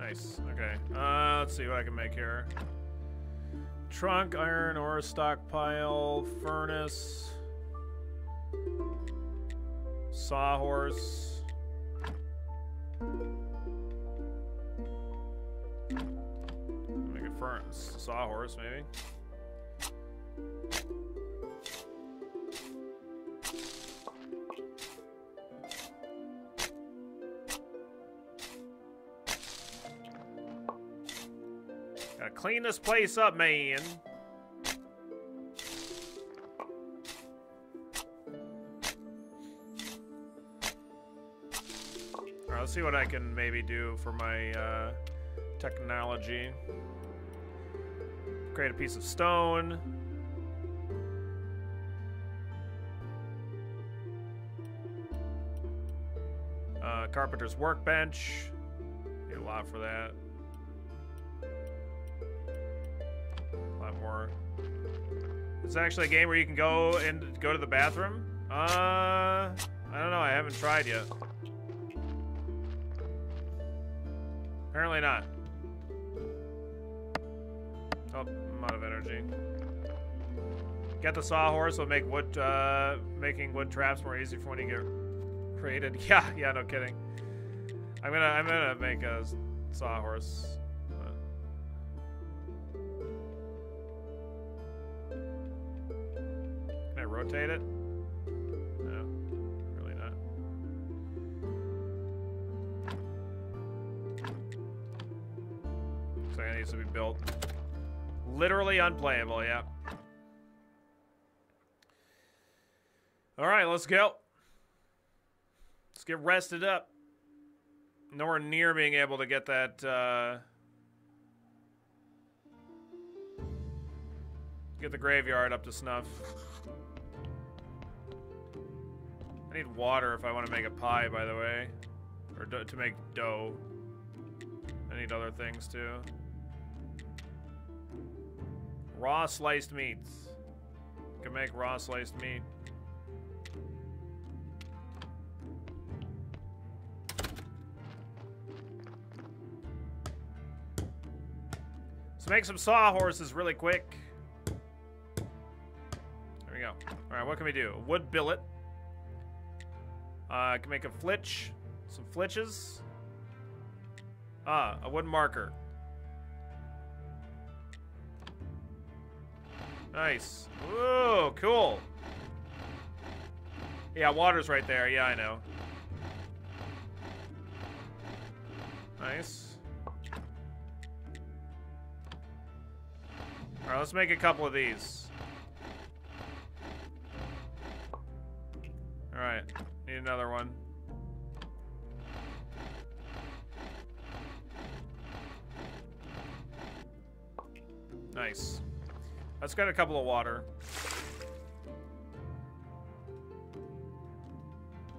Nice. Okay. Uh, let's see what I can make here. Trunk, iron ore stockpile, furnace, sawhorse. Make a furnace, sawhorse maybe. Clean this place up, man. Alright, let's see what I can maybe do for my uh, technology. Create a piece of stone. Uh, carpenter's workbench. Need a lot for that. It's actually a game where you can go and go to the bathroom. Uh, I don't know. I haven't tried yet. Apparently not. Oh, I'm out of energy. Get the sawhorse will make wood, uh, making wood traps more easy for when you get created. Yeah, yeah, no kidding. I'm gonna, I'm gonna make a sawhorse. Rotate it? No, really not. So it needs to be built. Literally unplayable, yeah. Alright, let's go. Let's get rested up. Nowhere near being able to get that, uh... Get the graveyard up to snuff. I need water if I want to make a pie, by the way. Or to make dough. I need other things too. Raw sliced meats. Can make raw sliced meat. So make some sawhorses really quick. There we go. All right, what can we do? A wood billet. Uh, I can make a flitch. Some flitches. Ah, a wooden marker. Nice. Whoa, cool. Yeah, water's right there. Yeah, I know. Nice. Alright, let's make a couple of these. Alright, need another one. Nice. Let's get a couple of water.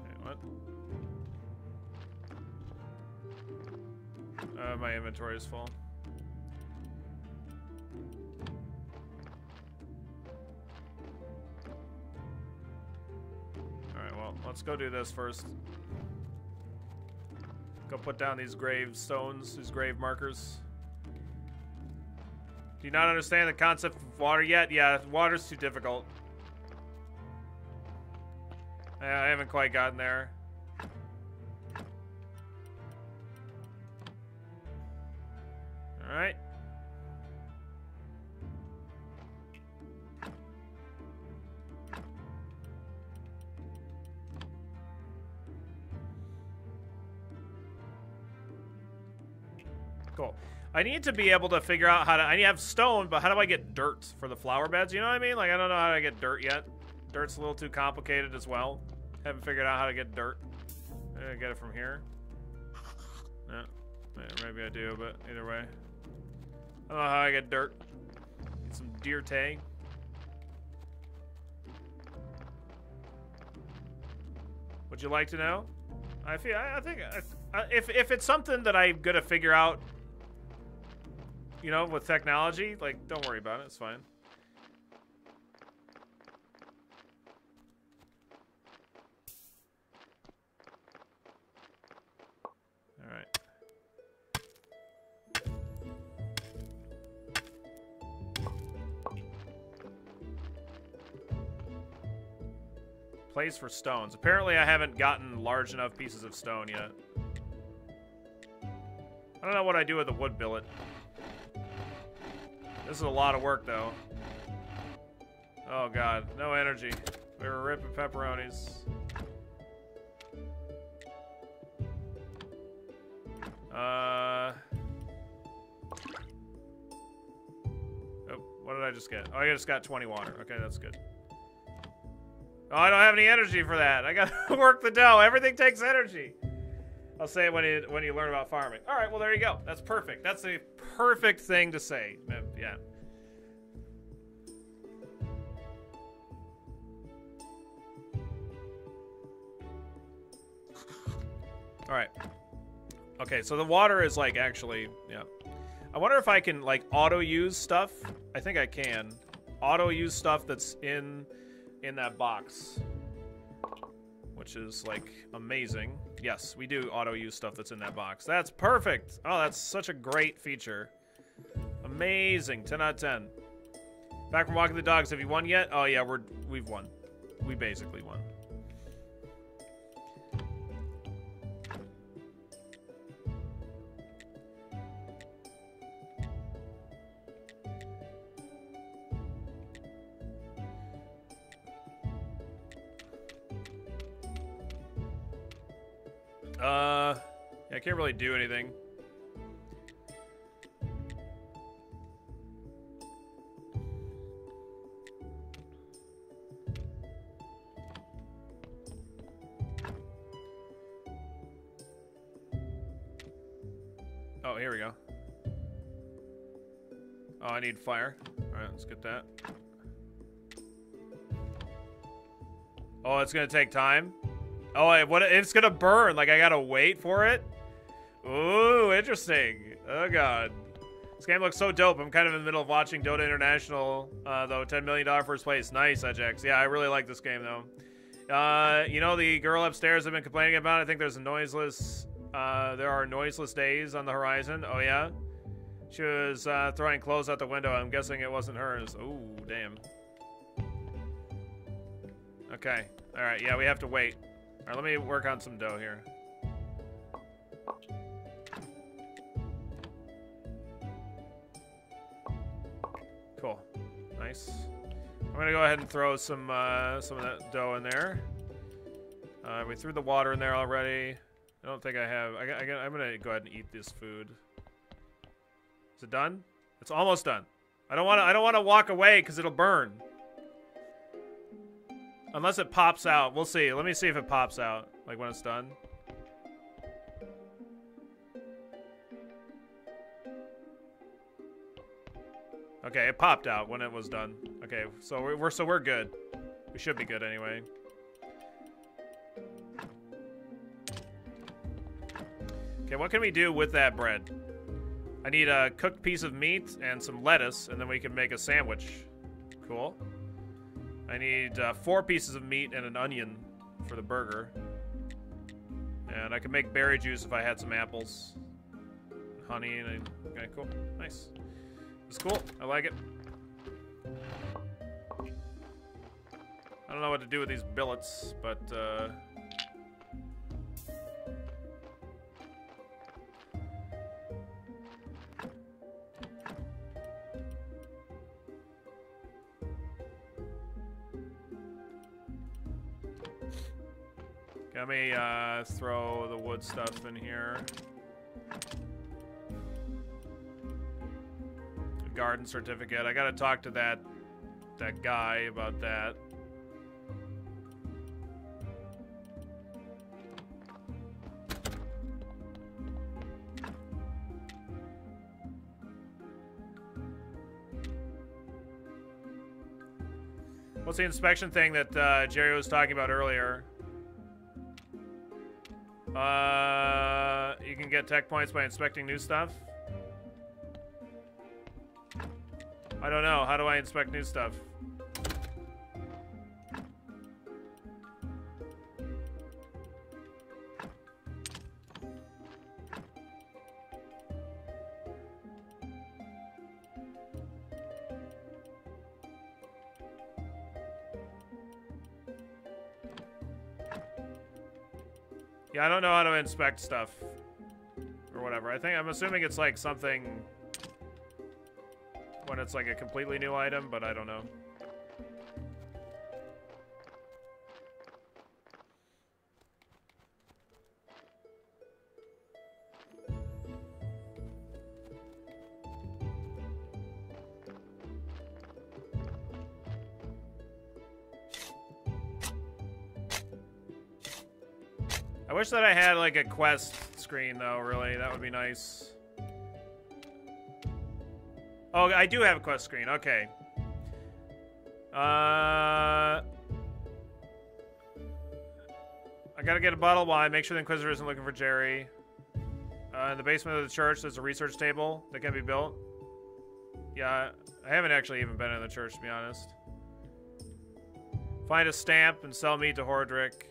Wait, what? Uh, my inventory is full. Well, let's go do this first. Go put down these gravestones, these grave markers. Do you not understand the concept of water yet? Yeah, water's too difficult. I haven't quite gotten there. Alright. I need to be able to figure out how to. I have stone, but how do I get dirt for the flower beds? You know what I mean? Like, I don't know how to get dirt yet. Dirt's a little too complicated as well. Haven't figured out how to get dirt. I get it from here. Yeah, maybe I do, but either way. I don't know how I get dirt. Need some deer tag. Would you like to know? I feel. I, I think I, if if it's something that I'm gonna figure out you know, with technology, like, don't worry about it. It's fine. All right. Place for stones. Apparently I haven't gotten large enough pieces of stone yet. I don't know what I do with a wood billet. This is a lot of work, though. Oh, God. No energy. We were ripping pepperonis. Uh... Oh, what did I just get? Oh, I just got 20 water. Okay, that's good. Oh, I don't have any energy for that. I gotta work the dough. Everything takes energy. I'll say it when you when you learn about farming. All right, well there you go. That's perfect. That's the perfect thing to say. Yeah. All right. Okay, so the water is like actually, yeah. I wonder if I can like auto use stuff. I think I can. Auto use stuff that's in in that box. Which is like amazing. Yes, we do auto use stuff that's in that box. That's perfect. Oh, that's such a great feature. Amazing. 10 out of 10. Back from walking the dogs. Have you won yet? Oh yeah, we're we've won. We basically won. Uh, I can't really do anything. Oh, here we go. Oh, I need fire. Alright, let's get that. Oh, it's gonna take time? Oh, I- what? It's gonna burn. Like I gotta wait for it. Ooh, interesting. Oh god. This game looks so dope. I'm kind of in the middle of watching Dota International, uh, though. $10 million first place. Nice, Ajax. Yeah, I really like this game, though. Uh, you know, the girl upstairs I've been complaining about? I think there's a noiseless, uh, there are noiseless days on the horizon. Oh, yeah? She was uh, throwing clothes out the window. I'm guessing it wasn't hers. Ooh, damn. Okay. All right. Yeah, we have to wait. All right, let me work on some dough here. Cool. Nice. I'm gonna go ahead and throw some uh, some of that dough in there. Uh, we threw the water in there already. I don't think I have. I, I, I'm gonna go ahead and eat this food. Is it done? It's almost done. I don't want to. I don't want to walk away because it'll burn. Unless it pops out. We'll see. Let me see if it pops out. Like when it's done. Okay, it popped out when it was done. Okay, so we're, we're so we're good. We should be good anyway. Okay, what can we do with that bread? I need a cooked piece of meat and some lettuce, and then we can make a sandwich. Cool. I need uh, four pieces of meat and an onion for the burger. And I could make berry juice if I had some apples. Honey and... Okay, cool. Nice. It's cool. I like it. I don't know what to do with these billets, but, uh... Let me uh, throw the wood stuff in here. Garden certificate. I gotta talk to that that guy about that. What's the inspection thing that uh, Gerry was talking about earlier? Uh, you can get tech points by inspecting new stuff. I don't know. How do I inspect new stuff? Yeah, I don't know how to inspect stuff. Or whatever. I think, I'm assuming it's like something when it's like a completely new item, but I don't know. Wish that I had like a quest screen though, really. That would be nice. Oh, I do have a quest screen. Okay. Uh I gotta get a bottle of wine. Make sure the Inquisitor isn't looking for Gerry. Uh, in the basement of the church, there's a research table that can be built. Yeah, I haven't actually even been in the church, to be honest. Find a stamp and sell meat to Horadric.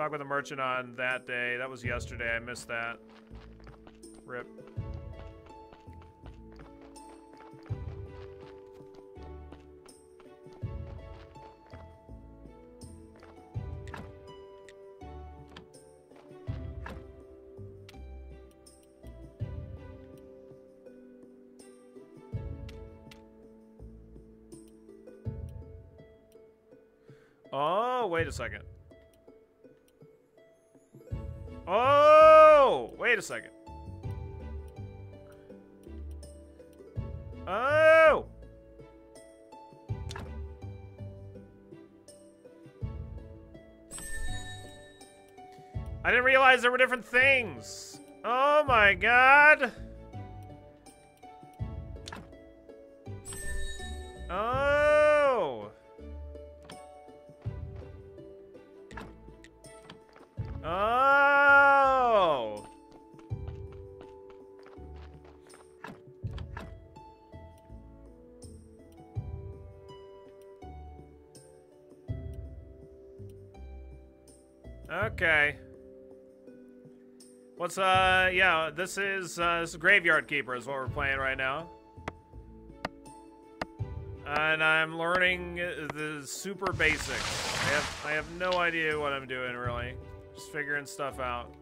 Talk with a merchant on that day. That was yesterday. I missed that. Rip. Oh, wait a second. Oh, wait a second. Oh. I didn't realize there were different things. Oh my god. Oh. Oh! Okay. What's, uh, yeah, this is, uh, this is Graveyard Keeper is what we're playing right now. And I'm learning the super basics. I have, I have no idea what I'm doing, really. Just figuring stuff out.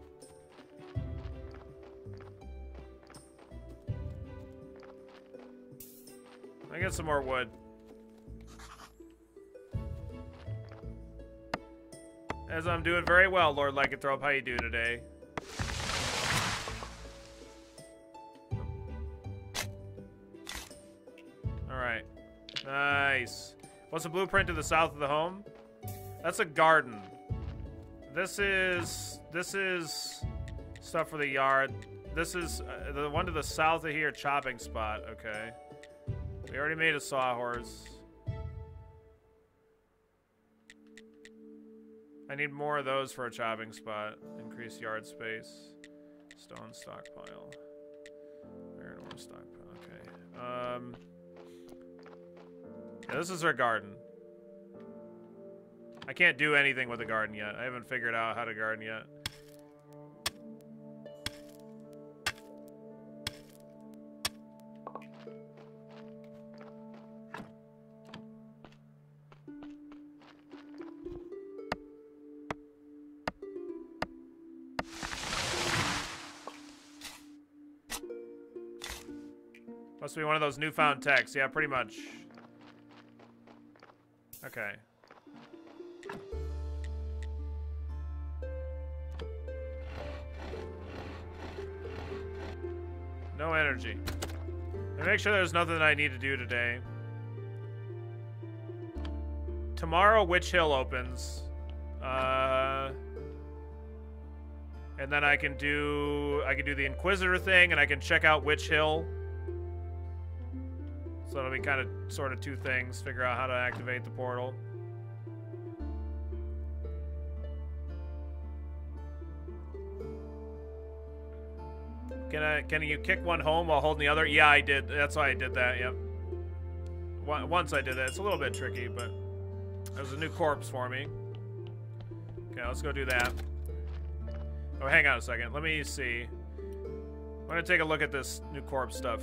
I get some more wood. As I'm doing very well, Lord Lycanthrope. How you do today? Alright. Nice. What's the blueprint to the south of the home? That's a garden. This is... This is... Stuff for the yard. This is... Uh, the one to the south of here, chopping spot. Okay. We already made a sawhorse. I need more of those for a chopping spot. Increase yard space. Stone stockpile. Iron ore stockpile. Okay. Um. Yeah, this is our garden. I can't do anything with the garden yet. I haven't figured out how to garden yet. Must be one of those newfound techs. Yeah, pretty much. Okay. Make sure there's nothing that I need to do today. Tomorrow, Witch Hill opens. Uh... And then I can do... I can do the Inquisitor thing, and I can check out Witch Hill. So it'll be kind of sort of two things. Figure out how to activate the portal. Can I? Can you kick one home while holding the other? Yeah, I did. That's why I did that. Yep. Once I did that. It's a little bit tricky, but there's a new corpse for me. Okay, let's go do that. Oh, hang on a second. Let me see. I'm gonna take a look at this new corpse stuff.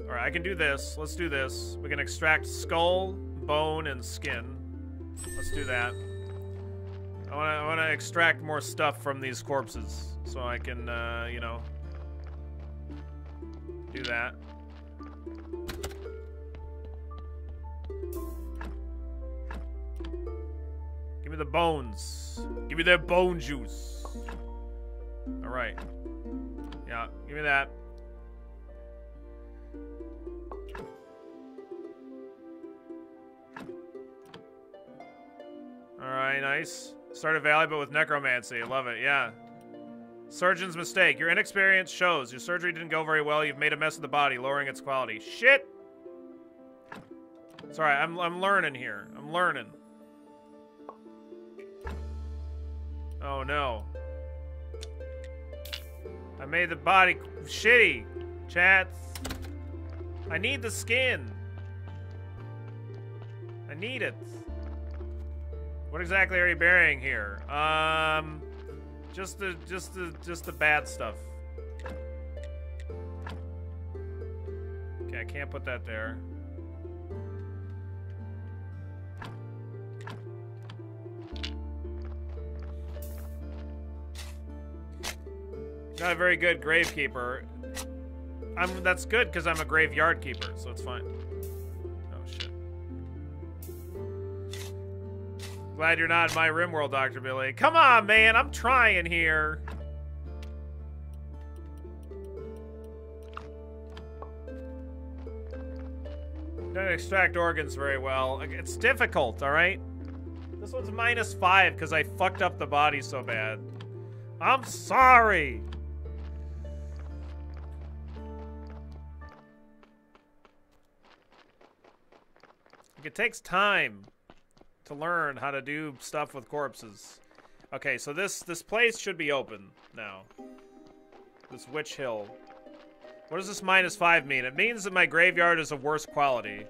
Alright, I can do this. Let's do this. We can extract skull, bone, and skin. Let's do that. I want to I wanna extract more stuff from these corpses so I can, uh, you know, do that. Give me the bones. Give me that bone juice. Alright. Yeah, give me that. Alright, nice. Stardew Valley, but with necromancy. I love it, yeah. Surgeon's mistake. Your inexperience shows. Your surgery didn't go very well. You've made a mess of the body, lowering its quality. Shit! Sorry, I'm, I'm learning here. I'm learning. Oh, no. I made the body shitty. Chats. I need the skin. I need it. What exactly are you burying here? Um, just the, just the, just the bad stuff. Okay, I can't put that there. Not a very good gravekeeper. I'm that's good because I'm a graveyard keeper, so it's fine. Glad you're not in my RimWorld, Dr. Billy. Come on, man. I'm trying here. Don't extract organs very well. It's difficult, all right? This one's minus five because I fucked up the body so bad. I'm sorry. It takes time to learn how to do stuff with corpses. Okay, so this this place should be open now. This Witch Hill. What does this minus five mean? It means that my graveyard is of worse quality.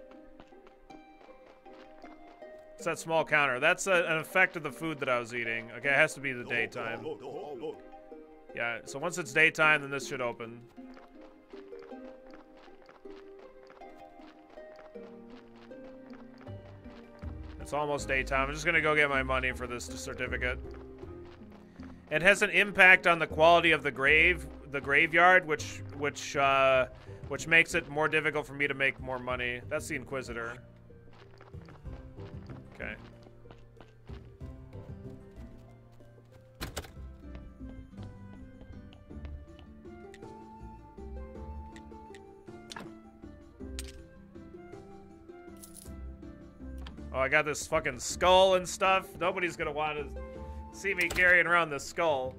It's that small counter. That's a, an effect of the food that I was eating. Okay, it has to be the daytime. Yeah, so once it's daytime, then this should open. It's almost daytime. I'm just gonna go get my money for this certificate. It has an impact on the quality of the grave, the graveyard, which which uh, which makes it more difficult for me to make more money. That's the Inquisitor. Okay. Oh, I got this fucking skull and stuff. Nobody's gonna want to see me carrying around this skull.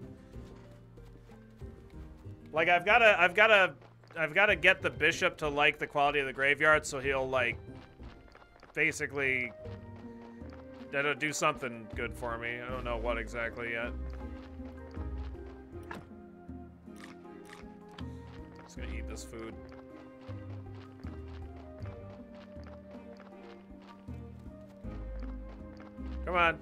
Like I've gotta, I've gotta, I've gotta get the bishop to like the quality of the graveyard, so he'll like, basically, that'll do something good for me. I don't know what exactly yet. Just gonna eat this food. Come on.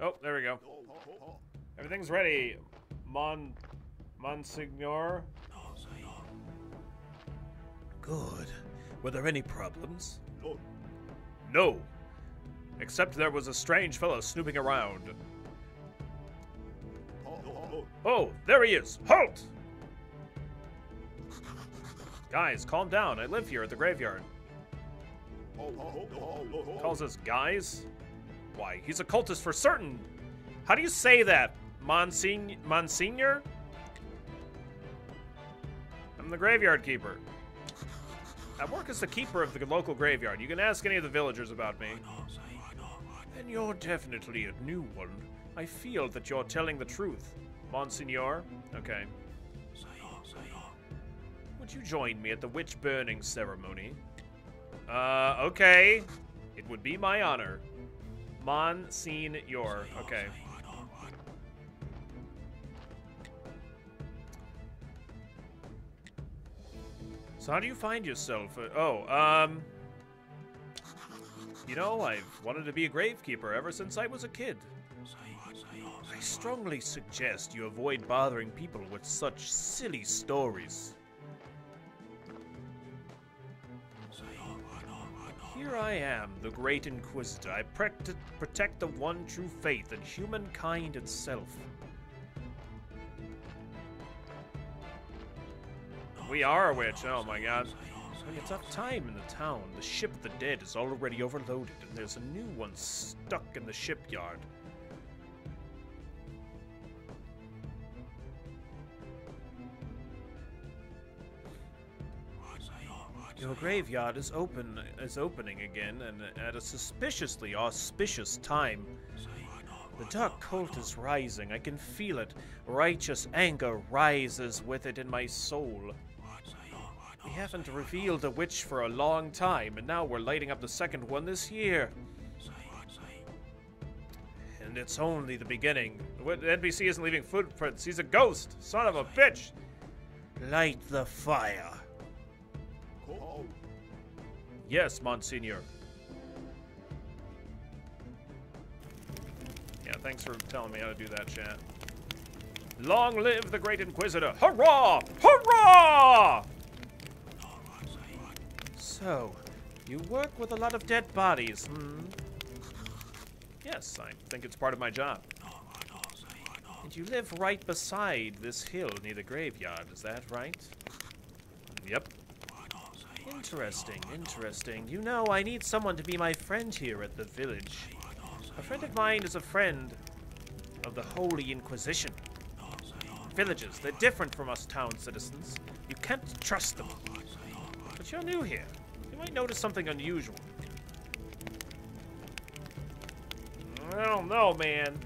Oh, there we go. Everything's ready. Mon... Monsignor? Good. Were there any problems? No. Except there was a strange fellow snooping around. Oh, there he is! Halt! Guys, calm down. I live here at the graveyard. Calls us guys? Why, he's a cultist for certain. How do you say that? Monsignor? I'm the graveyard keeper. I work as the keeper of the local graveyard. You can ask any of the villagers about me. Then you're definitely a new one. I feel that you're telling the truth. Monsignor? Okay. Would you join me at the witch burning ceremony? Uh, okay. It would be my honor. Monsignor. Okay. So how do you find yourself? Uh, oh, um... You know, I've wanted to be a gravekeeper ever since I was a kid. I strongly suggest you avoid bothering people with such silly stories. Here I am, the Great Inquisitor. I protect the one true faith and humankind itself. We are a witch, oh my god. A tough time in the town. The ship of the dead is already overloaded, and there's a new one stuck in the shipyard. Your graveyard is open is opening again, and at a suspiciously auspicious time. The dark cult is rising. I can feel it. Righteous anger rises with it in my soul. We haven't revealed a witch for a long time, and now we're lighting up the second one this year. And it's only the beginning. The NPC isn't leaving footprints. He's a ghost. Son of a bitch. Light the fire. Yes, Monsignor. Yeah, thanks for telling me how to do that, chat. Long live the Great Inquisitor! Hurrah! Hurrah! So, you work with a lot of dead bodies, hmm? Yes, I think it's part of my job. And you live right beside this hill near the graveyard, is that right? Yep. Interesting, interesting. You know, I need someone to be my friend here at the village. A friend of mine is a friend of the Holy Inquisition. Villages, they're different from us town citizens. You can't trust them. But you're new here. You might notice something unusual. I don't know, man.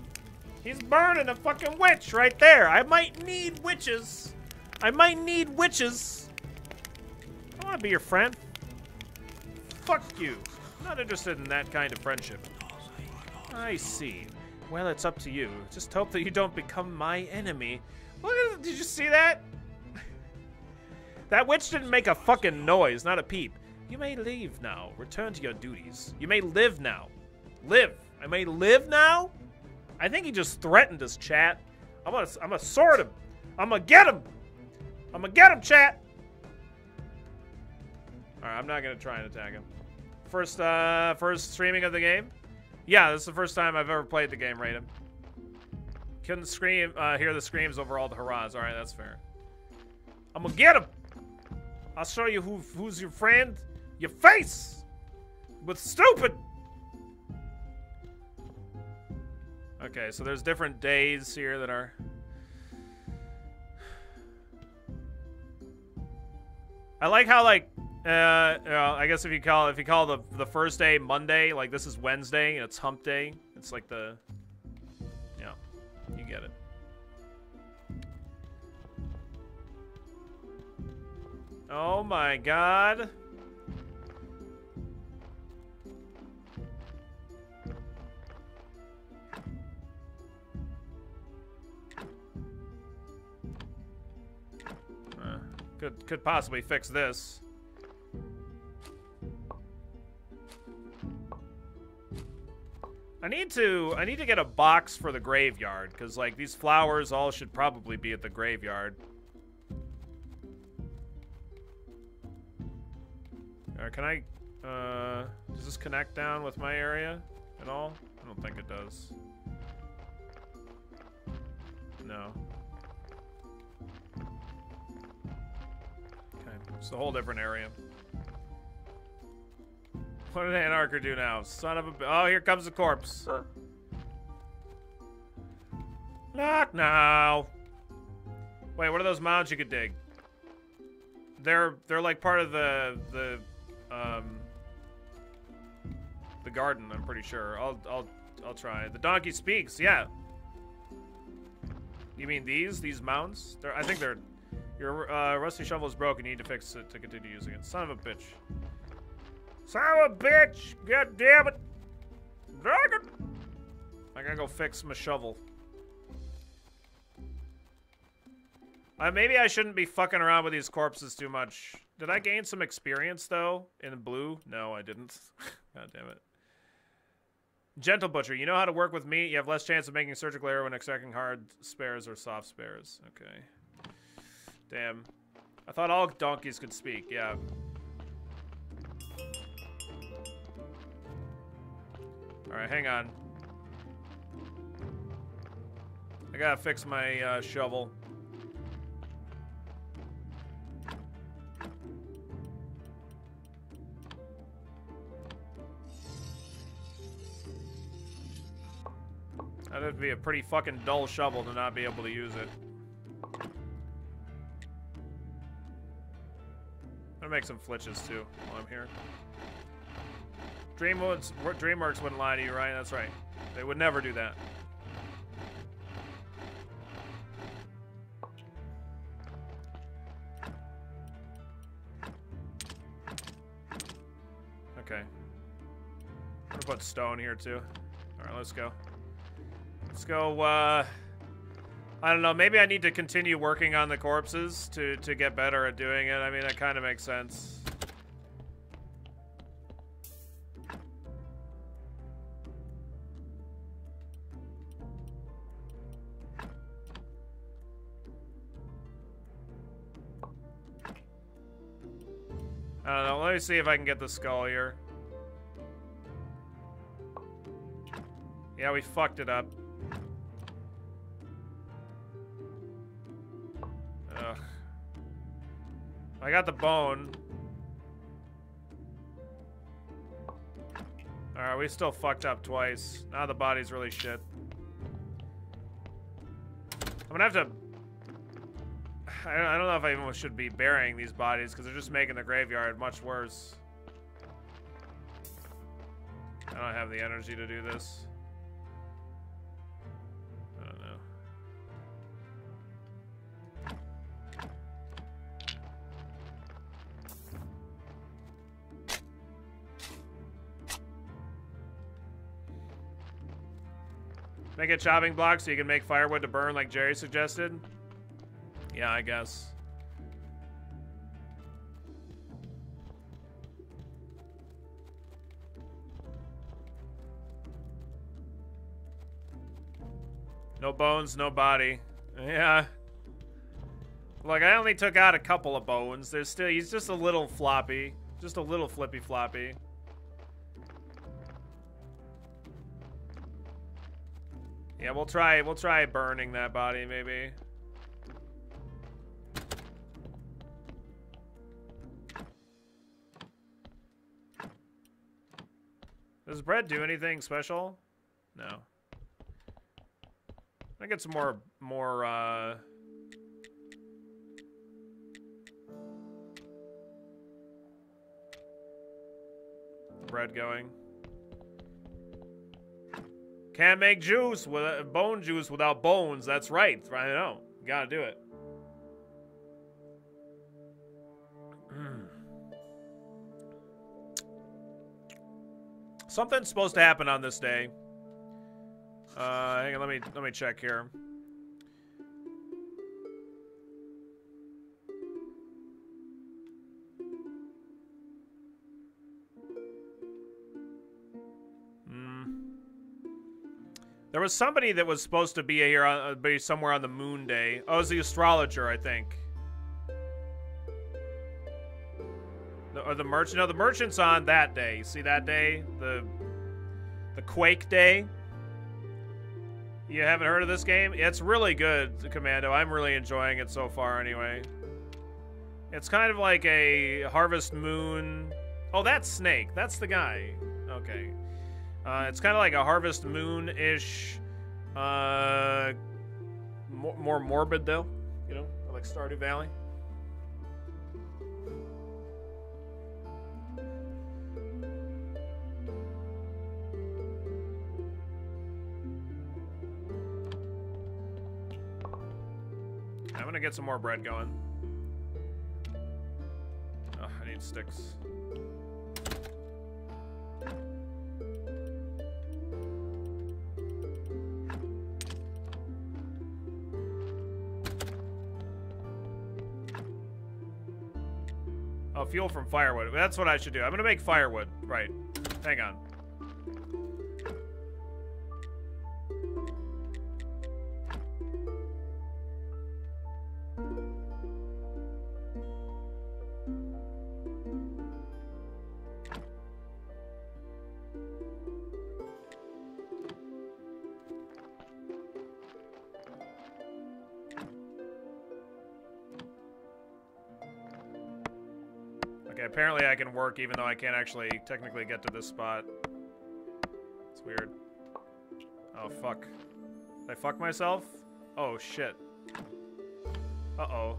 He's burning a fucking witch right there. I might need witches. I might need witches. I want to be your friend. Fuck you. Not interested in that kind of friendship. I see. Well, it's up to you. Just hope that you don't become my enemy. Look at Did you see that? that witch didn't make a fucking noise, not a peep. You may leave now. Return to your duties. You may live now. Live. I may live now? I think he just threatened us, chat. I'm gonna, I'm gonna sword him. I'm gonna get him. I'm gonna get him, chat. All right, I'm not gonna try and attack him. First, uh, first streaming of the game. Yeah, this is the first time I've ever played the game, Raiden. Couldn't scream, uh, hear the screams over all the hurrahs. All right, that's fair. I'm gonna get him. I'll show you who, who's your friend. Your face. With stupid. Okay, so there's different days here that are. I like how like uh, uh, I guess if you call if you call the the first day Monday, like this is Wednesday and it's Hump Day. It's like the yeah, you get it. Oh my God. Could could possibly fix this. I need to I need to get a box for the graveyard because like these flowers all should probably be at the graveyard. Uh, can I uh does this connect down with my area at all? I don't think it does. No. Okay, it's a whole different area. What did Anarcher do now? Son of a... Oh, here comes the corpse. Not now. Wait, what are those mounds you could dig? They're they're like part of the the um the garden. I'm pretty sure. I'll I'll I'll try. The donkey speaks. Yeah. You mean these these mounds? They're I think they're your uh, rusty shovel is broken. You need to fix it to continue using it. Son of a bitch. Son of a bitch! God damn it! Dragon! I gotta go fix my shovel. Uh, maybe I shouldn't be fucking around with these corpses too much. Did I gain some experience, though, in blue? No, I didn't. God damn it. Gentle Butcher, you know how to work with meat. You have less chance of making surgical error when extracting hard spares or soft spares. Okay. Damn. I thought all donkeys could speak, yeah. Alright, hang on. I gotta fix my uh, shovel. That'd be a pretty fucking dull shovel to not be able to use it. I'm gonna make some flitches too while I'm here. DreamWorks, DreamWorks wouldn't lie to you, right? That's right. They would never do that. Okay. I'm gonna put stone here too. Alright, let's go. Let's go, uh... I don't know, maybe I need to continue working on the corpses to, to get better at doing it. I mean, that kind of makes sense. Me see if I can get the skull here. Yeah, we fucked it up. Ugh. I got the bone. Alright, we still fucked up twice. Now the body's really shit. I'm gonna have to I don't know if I even should be burying these bodies because they're just making the graveyard much worse. I don't have the energy to do this. I don't know. Make a chopping block so you can make firewood to burn like Gerry suggested? Yeah, I guess. No bones, no body. Yeah. Like, I only took out a couple of bones. There's still, he's just a little floppy. Just a little flippy floppy. Yeah, we'll try, we'll try burning that body, maybe. Does bread do anything special? No. I get some more, more, uh... Bread going. Can't make juice with bone juice without bones. That's right. I know. gotta do it. Something's supposed to happen on this day. Uh, hang on, let me let me check here. Hmm. There was somebody that was supposed to be here, on, uh, be somewhere on the moon day. Oh, it was the astrologer, I think. Or the merchant. No, the merchant's on that day. You See that day? The the quake day. You haven't heard of this game? It's really good, Commando. I'm really enjoying it so far, anyway. It's kind of like a Harvest Moon. Oh, that's Snake. That's the guy. Okay. Uh, it's kind of like a Harvest Moon ish. Uh, more, more morbid, though. You know, like Stardew Valley. Gonna get some more bread going. Oh, I need sticks. Oh, fuel from firewood. That's what I should do. I'm gonna make firewood. Right. Hang on. Can work even though I can't actually technically get to this spot. It's weird. Oh, fuck. Did I fuck myself? Oh, shit. Uh-oh.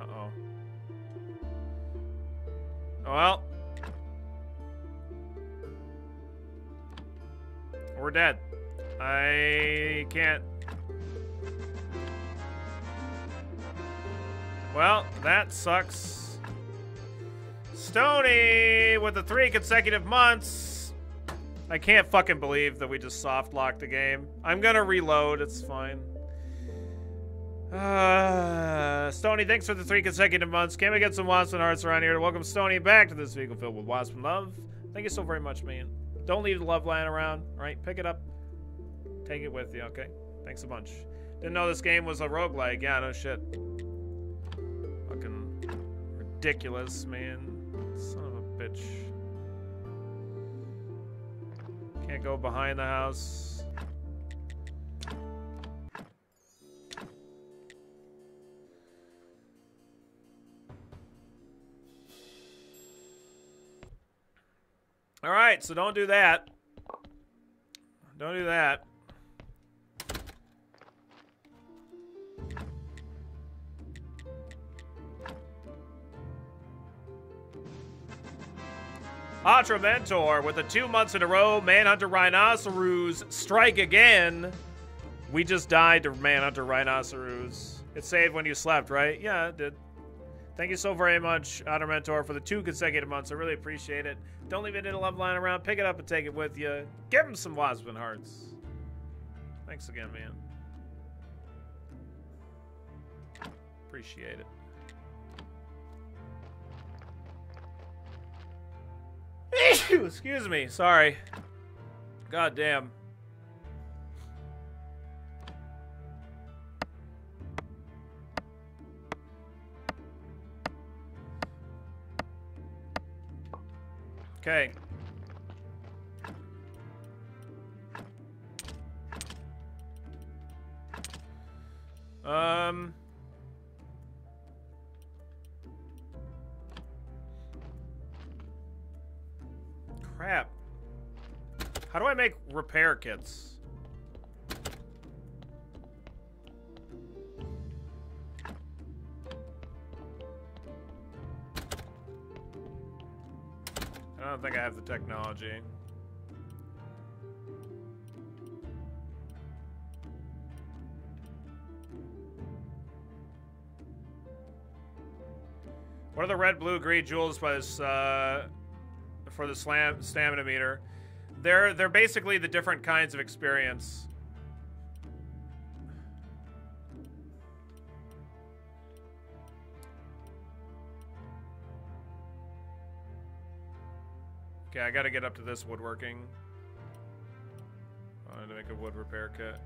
Uh-oh. Oh, well. We're dead. I can't. Well, that sucks. Stony with the three consecutive months. I can't fucking believe that we just soft locked the game. I'm gonna reload. It's fine. Uh, Stony, thanks for the three consecutive months. Can we get some Wasp and Hearts around here to welcome Stony back to this vehicle filled with Wasp and Love? Thank you so very much, man. Don't leave the love line around. All right, pick it up. Take it with you, okay? Thanks a bunch. Didn't know this game was a roguelike. Yeah, no shit. Fucking ridiculous, man. Son of a bitch. Can't go behind the house. All right, so don't do that. Don't do that. Atra Mentor with the two months in a row. Manhunter Rhinoceros strike again. We just died to Manhunter Rhinoceros. It saved when you slept, right? Yeah, it did. Thank you so very much, Otter Mentor, for the two consecutive months. I really appreciate it. Don't leave it in a love line around. Pick it up and take it with you. Give him some Waspin hearts. Thanks again, man. Appreciate it. Excuse me. Sorry. God damn. Okay. Um. Crap. How do I make repair kits? I don't think I have the technology. What are the red, blue, green jewels by this uh, for the slam stamina meter? They're they're basically the different kinds of experience. Okay, I gotta get up to this woodworking. I wanted to make a wood repair kit.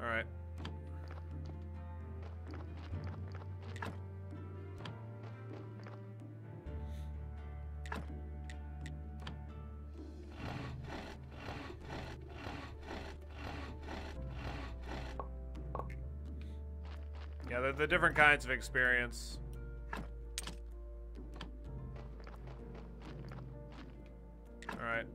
Alright. The, different kinds of experience. Alright.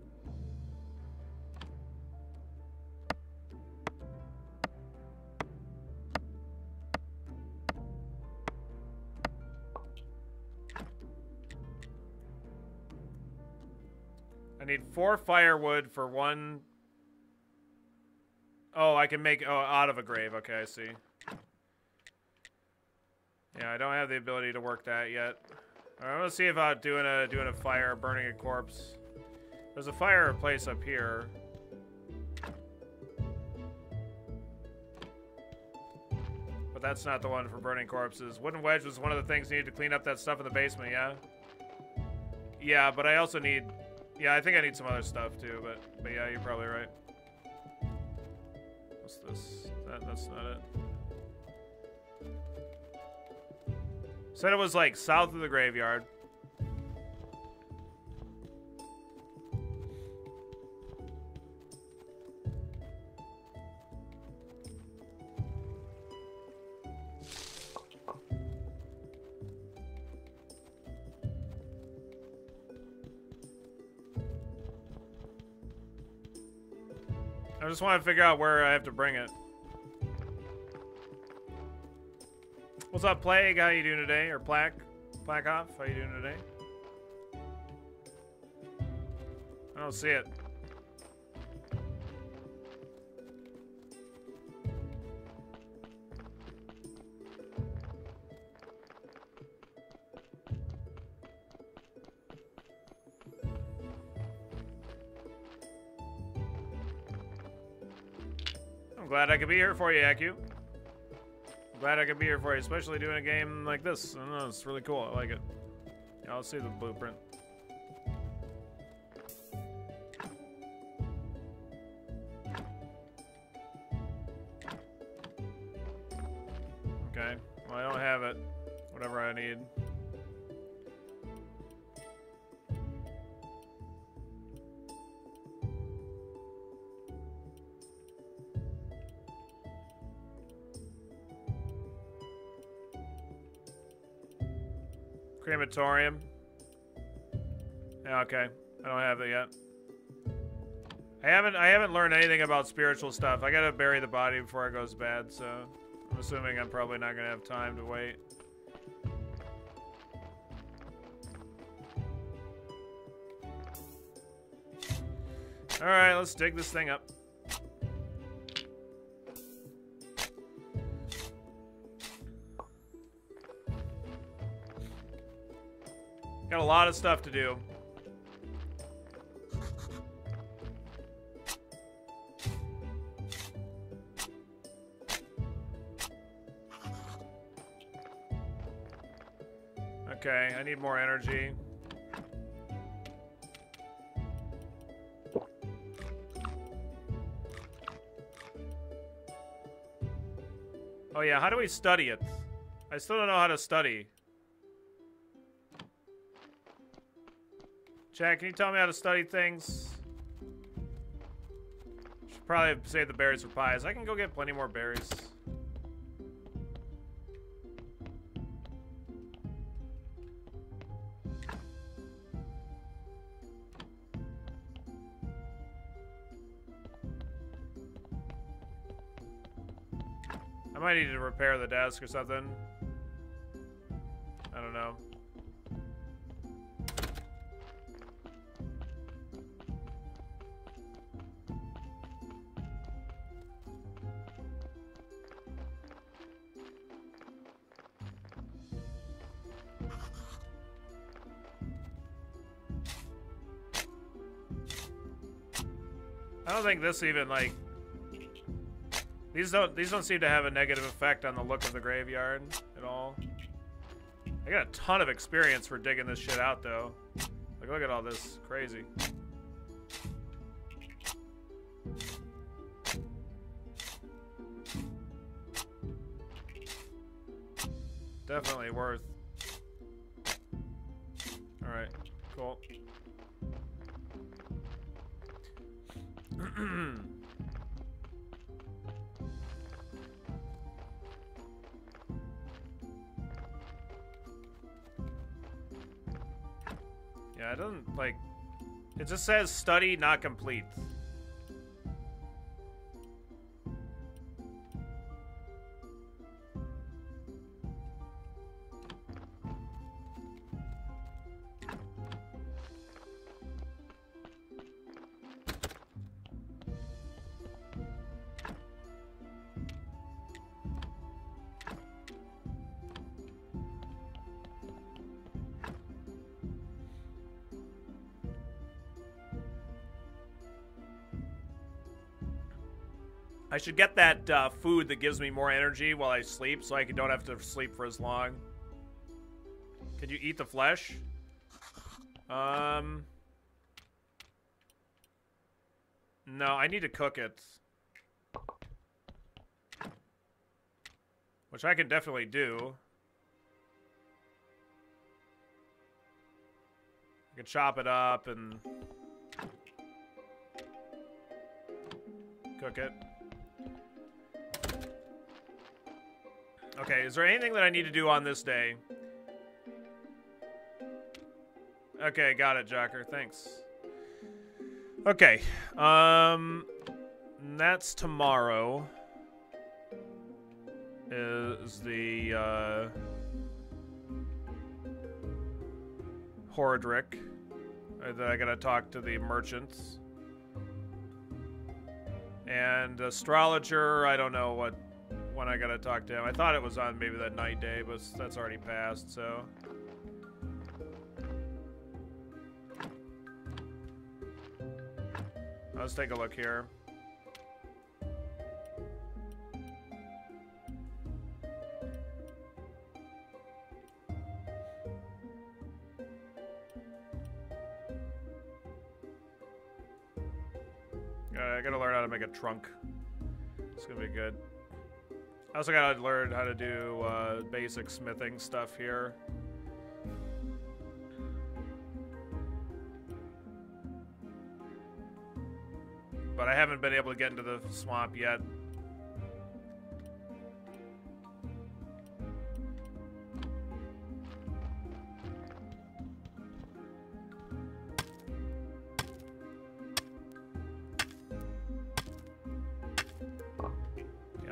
I need four firewood for one... Oh, I can make... Oh, out of a grave. Okay, I see. Yeah, I don't have the ability to work that yet. Alright, let's see about doing a doing a fire, burning a corpse. There's a fireplace up here. But that's not the one for burning corpses. Wooden wedge was one of the things needed to clean up that stuff in the basement, yeah? Yeah, but I also need... Yeah, I think I need some other stuff too, but, but yeah, you're probably right. What's this? That, that's not it. Said it was like south of the graveyard. I just want to figure out where I have to bring it. What's up, Plague? How you doing today? Or Plaque? Plaque off? How you doing today? I don't see it. I'm glad I could be here for you, Glad I could be here for you, especially doing a game like this. I know, it's really cool. I like it. Yeah, I'll see the blueprint. Yeah, okay. I don't have it yet. I haven't I haven't learned anything about spiritual stuff. I gotta bury the body before it goes bad, so I'm assuming I'm probably not gonna have time to wait. Alright, let's dig this thing up. Lot of stuff to do. Okay, I need more energy. Oh yeah, how do we study it? I still don't know how to study. Chad, can you tell me how to study things? Should probably save the berries for pies. I can go get plenty more berries. I might need to repair the desk or something. I don't know. Think this even like these don't these don't seem to have a negative effect on the look of the graveyard at all. I got a ton of experience for digging this shit out though. Like look at all this crazy. Definitely worth. All right, cool. yeah, it doesn't like. It just says study not complete. Should get that uh, food that gives me more energy while I sleep so I don't have to sleep for as long. Can you eat the flesh? Um. No, I need to cook it. Which I can definitely do. I can chop it up and cook it. Okay, is there anything that I need to do on this day? Okay, got it, Jocker. Thanks. Okay. Um that's tomorrow. Is the uh Horadric. Uh, that I gotta talk to the merchants. And astrologer, I don't know what when I gotta talk to him. I thought it was on maybe that night day, but that's already passed, so. Let's take a look here. Uh, I gotta learn how to make a trunk. It's gonna be good. Also gotta learn how to do uh, basic smithing stuff here. But I haven't been able to get into the swamp yet.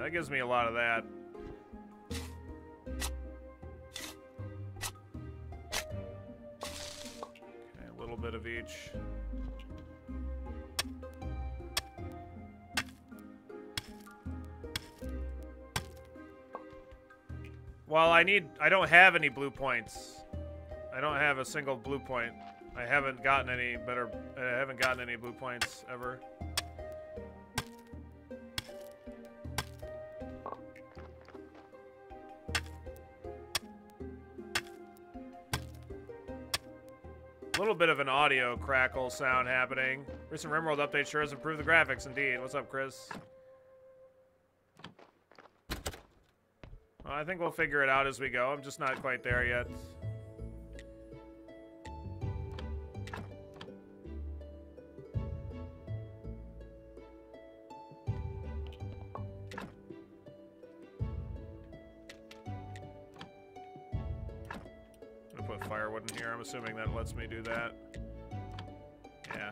That gives me a lot of that. Okay, a little bit of each. Well, I need... I don't have any blue points. I don't have a single blue point. I haven't gotten any better. I haven't gotten any blue points ever. Little bit of an audio crackle sound happening. Recent RimWorld update sure has improved the graphics indeed. What's up, Chris? Well, I think we'll figure it out as we go. I'm just not quite there yet. Here. I'm assuming that lets me do that. Yeah,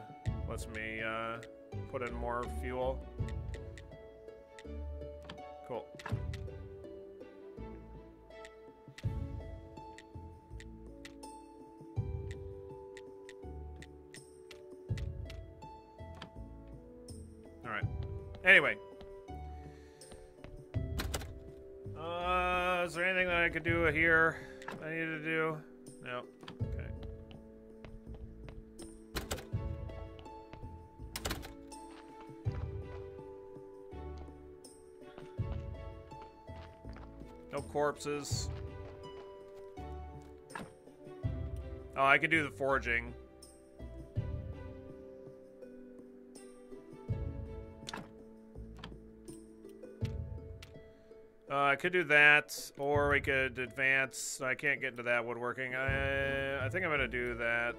lets me uh, put in more fuel. Cool. Alright. Anyway. Uh, is there anything that I could do here I need to do? No. No corpses. Oh, I could do the foraging. Uh, I could do that, or we could advance. I can't get into that woodworking. I, I think I'm going to do that.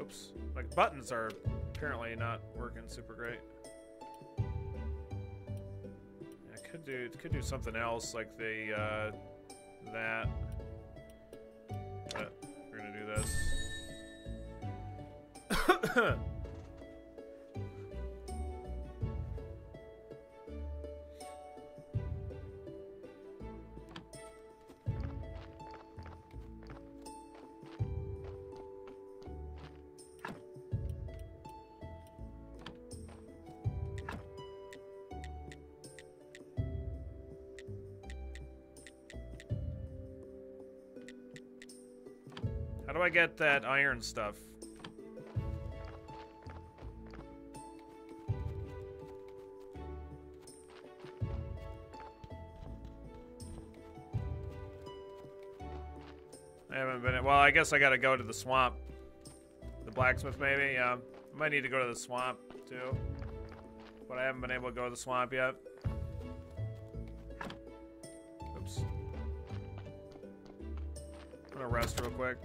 Oops. Like, buttons are apparently not working super great. Could do could do something else, like the, uh, that. But we're to do this. I get that iron stuff? I haven't been... Well, I guess I gotta go to the swamp. The blacksmith, maybe? Yeah. I might need to go to the swamp, too. But I haven't been able to go to the swamp yet. Oops. I'm gonna rest real quick.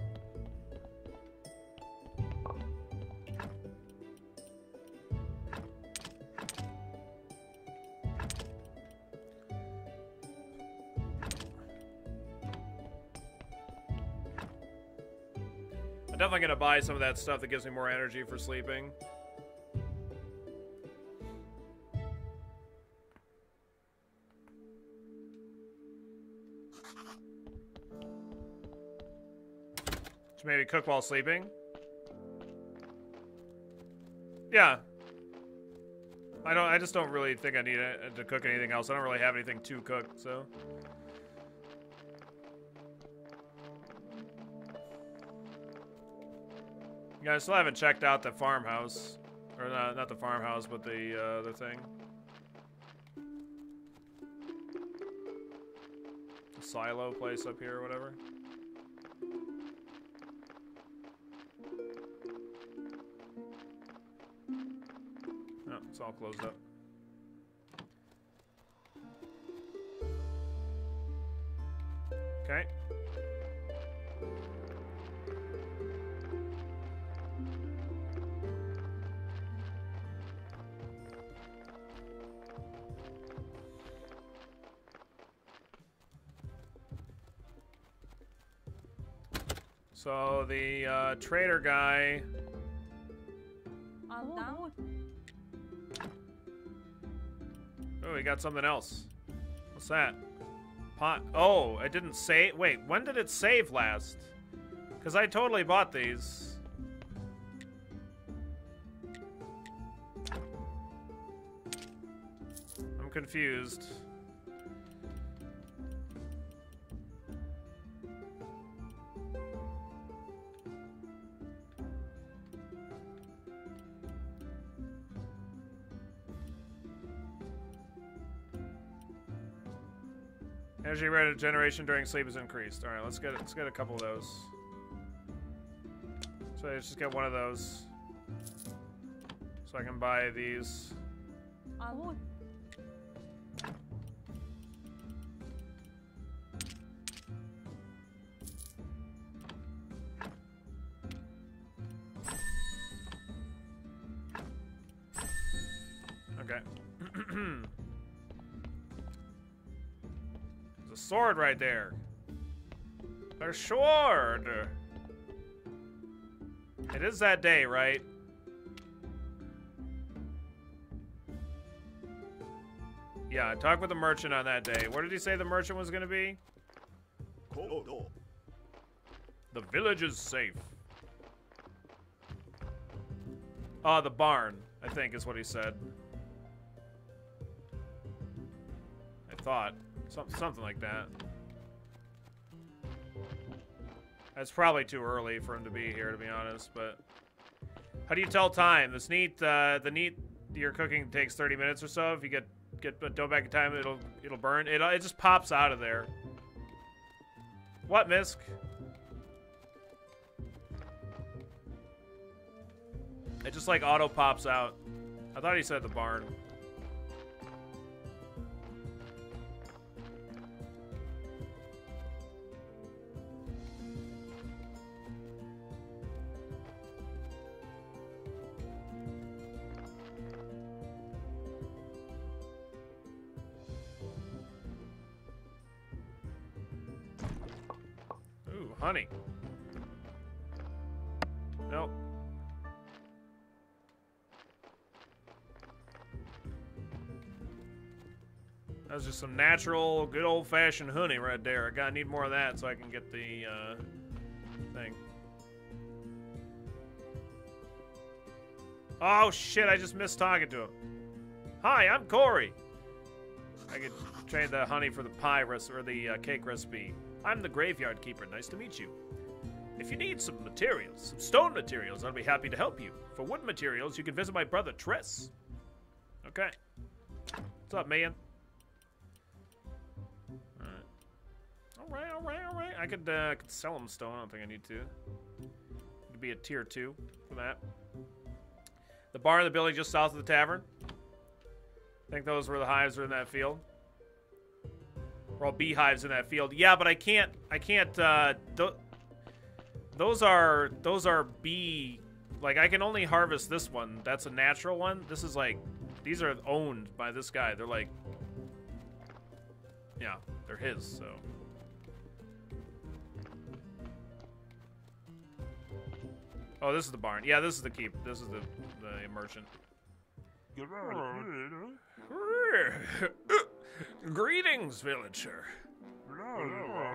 Definitely gonna buy some of that stuff that gives me more energy for sleeping. To maybe cook while sleeping. Yeah. I don't. I just don't really think I need uh, to cook anything else. I don't really have anything to cook, so. Yeah, I still haven't checked out the farmhouse. Or not, not the farmhouse, but the uh, other thing. The silo place up here or whatever. No, it's all closed up. So the uh, trader guy. Oh, we got something else. What's that? Pot. Oh, it didn't save. Wait, when did it save last? Because I totally bought these. I'm confused. Energy rate of generation during sleep is increased. All right, let's get let's get a couple of those. So let's just get one of those, so I can buy these. 아몬. Sword right there. A sword. It is that day, right? Yeah, I talked with the merchant on that day. Where did he say the merchant was going to be? The village is safe. Oh, the barn, I think is what he said. I thought. Some, something like that. It's probably too early for him to be here, to be honest, but... How do you tell time? This neat, uh, the neat your cooking takes 30 minutes or so. If you get get dough back in time, it'll it'll burn. It, it just pops out of there. What, Misk? It just like auto pops out. I thought he said the barn. Honey. Nope. That was just some natural, good old-fashioned honey right there. I gotta need more of that so I can get the uh, thing. Oh shit! I just missed talking to him. Hi, I'm Corey. I could trade the honey for the pie recipe or the uh, cake recipe. I'm the graveyard keeper. Nice to meet you. If you need some materials, some stone materials, I'll be happy to help you. For wood materials, you can visit my brother Tress. Okay. What's up, man? Alright. Alright, alright, alright. I could, uh, could sell him stone. I don't think I need to. It'd be a tier 2 for that. The bar in the building just south of the tavern. I think those were the hives are in that field. We're all beehives in that field. Yeah, but I can't. I can't. Uh, th those are those are bee. Like I can only harvest this one. That's a natural one. This is like these are owned by this guy. They're like, yeah, they're his. So. Oh, this is the barn. Yeah, this is the keep. This is the the merchant. Greetings, villager.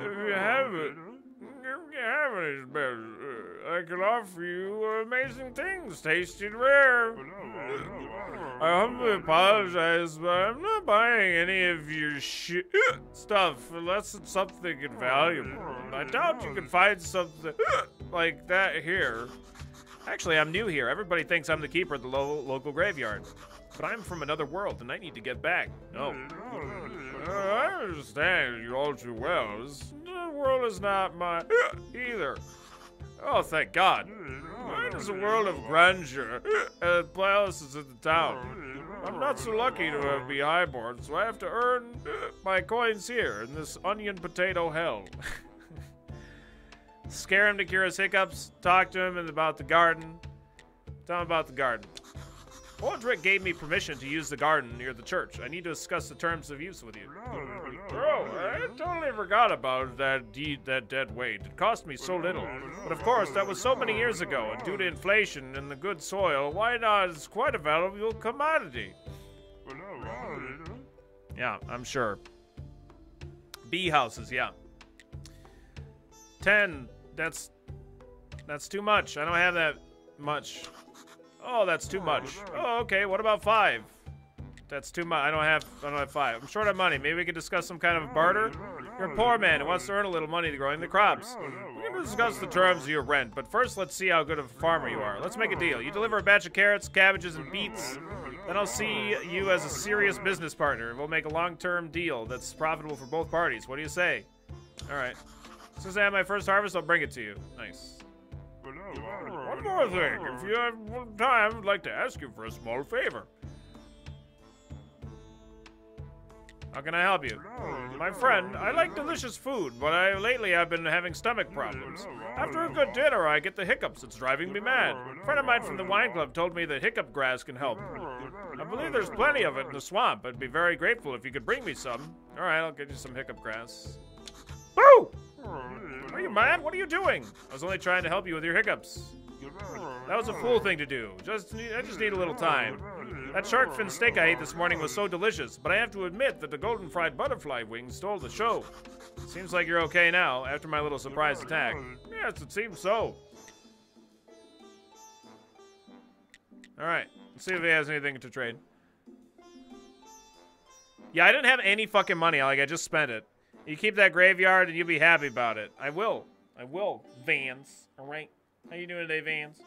If you have it, if you have any spells, uh, I can offer you amazing things, tasty and rare. I humbly apologize, but I'm not buying any of your shit stuff unless it's something invaluable. I doubt you can find something like that here. Actually, I'm new here. Everybody thinks I'm the keeper of the lo local graveyard. But I'm from another world, and I need to get back. No. Uh, I understand you all too well. This world is not mine uh, either. Oh, thank God. Mine is a world of grandeur and palaces in the town. I'm not so lucky to be highborn, so I have to earn uh, my coins here in this onion potato hell. Scare him to cure his hiccups, talk to him about the garden. Tell him about the garden. Horadric gave me permission to use the garden near the church. I need to discuss the terms of use with you. Bro, I totally forgot about that deed, that dead weight. It cost me so little. But of course, that was so many years ago, and due to inflation and the good soil, why not? It's quite a valuable commodity. Yeah, I'm sure. Bee houses, yeah. Ten. That's that's too much. I don't have that much. Oh, that's too much. Oh, okay. What about five? That's too much. I don't have. I don't have five. I'm short on money. Maybe we could discuss some kind of a barter. You're a poor man who wants to earn a little money to growing the crops. We can discuss the terms of your rent, but first let's see how good of a farmer you are. Let's make a deal. You deliver a batch of carrots, cabbages, and beets, then I'll see you as a serious business partner. We'll make a long-term deal that's profitable for both parties. What do you say? All right. As I have my first harvest, I'll bring it to you. Nice. One more thing. If you have time, I'd like to ask you for a small favor. How can I help you? My friend, I like delicious food, but I lately I've been having stomach problems. After a good dinner, I get the hiccups. It's driving me mad. A friend of mine from the wine club told me that hiccup grass can help. I believe there's plenty of it in the swamp. I'd be very grateful if you could bring me some. All right, I'll get you some hiccup grass. Boo! Are you mad? What are you doing? I was only trying to help you with your hiccups. That was a fool thing to do. Just, I just need a little time. That shark fin steak I ate this morning was so delicious, but I have to admit that the golden fried butterfly wings stole the show. Seems like you're okay now, after my little surprise attack. Yes, it seems so. Alright, let's see if he has anything to trade. Yeah, I didn't have any fucking money, like I just spent it. You keep that graveyard and you'll be happy about it. I will. I will, Vans. Alright? How you doing today, Vans?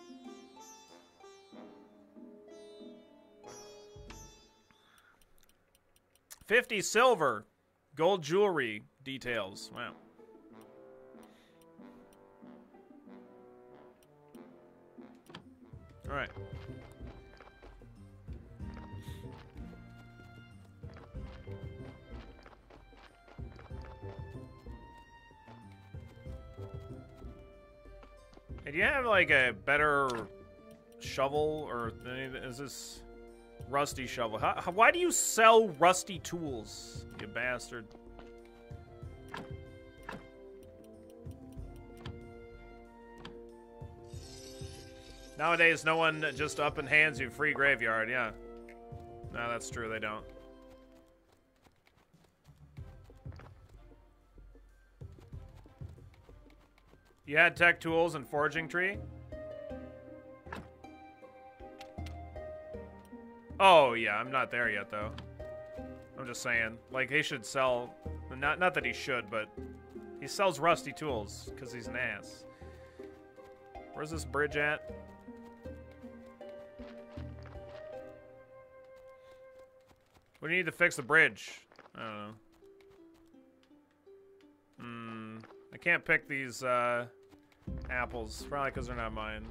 Fifty silver, gold jewelry details. Wow. All right. Do you have like a better shovel or any- is this rusty shovel? How, how- why do you sell rusty tools, you bastard? Nowadays, no one just up and hands you free graveyard. Yeah, no, that's true. They don't. You had tech tools and foraging tree? Oh, yeah, I'm not there yet, though. I'm just saying. Like, he should sell... Not, not that he should, but... He sells rusty tools, because he's an ass. Where's this bridge at? We need to fix the bridge. I don't know. Hmm. I can't pick these uh, apples, probably because they're not mine.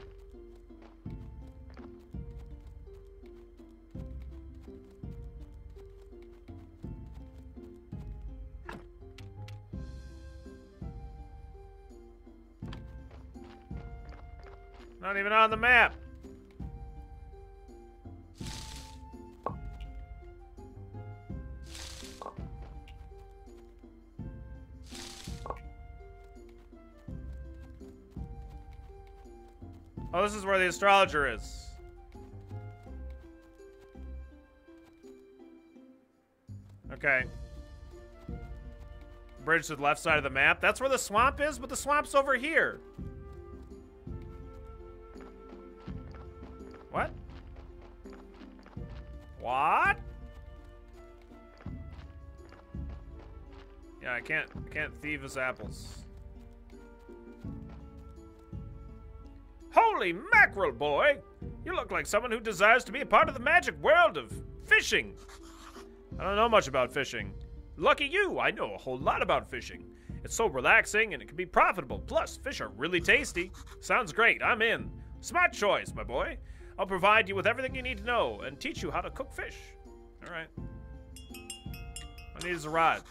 Not even on the map. Oh, this is where the astrologer is. Okay. Bridge to the left side of the map. That's where the swamp is, but the swamp's over here. What? What? Yeah, I can't I can't thieve his apples. Holy mackerel, boy! You look like someone who desires to be a part of the magic world of fishing. I don't know much about fishing. Lucky you, I know a whole lot about fishing. It's so relaxing and it can be profitable. Plus, fish are really tasty. Sounds great, I'm in. Smart choice, my boy. I'll provide you with everything you need to know and teach you how to cook fish. Alright. I need is a rod.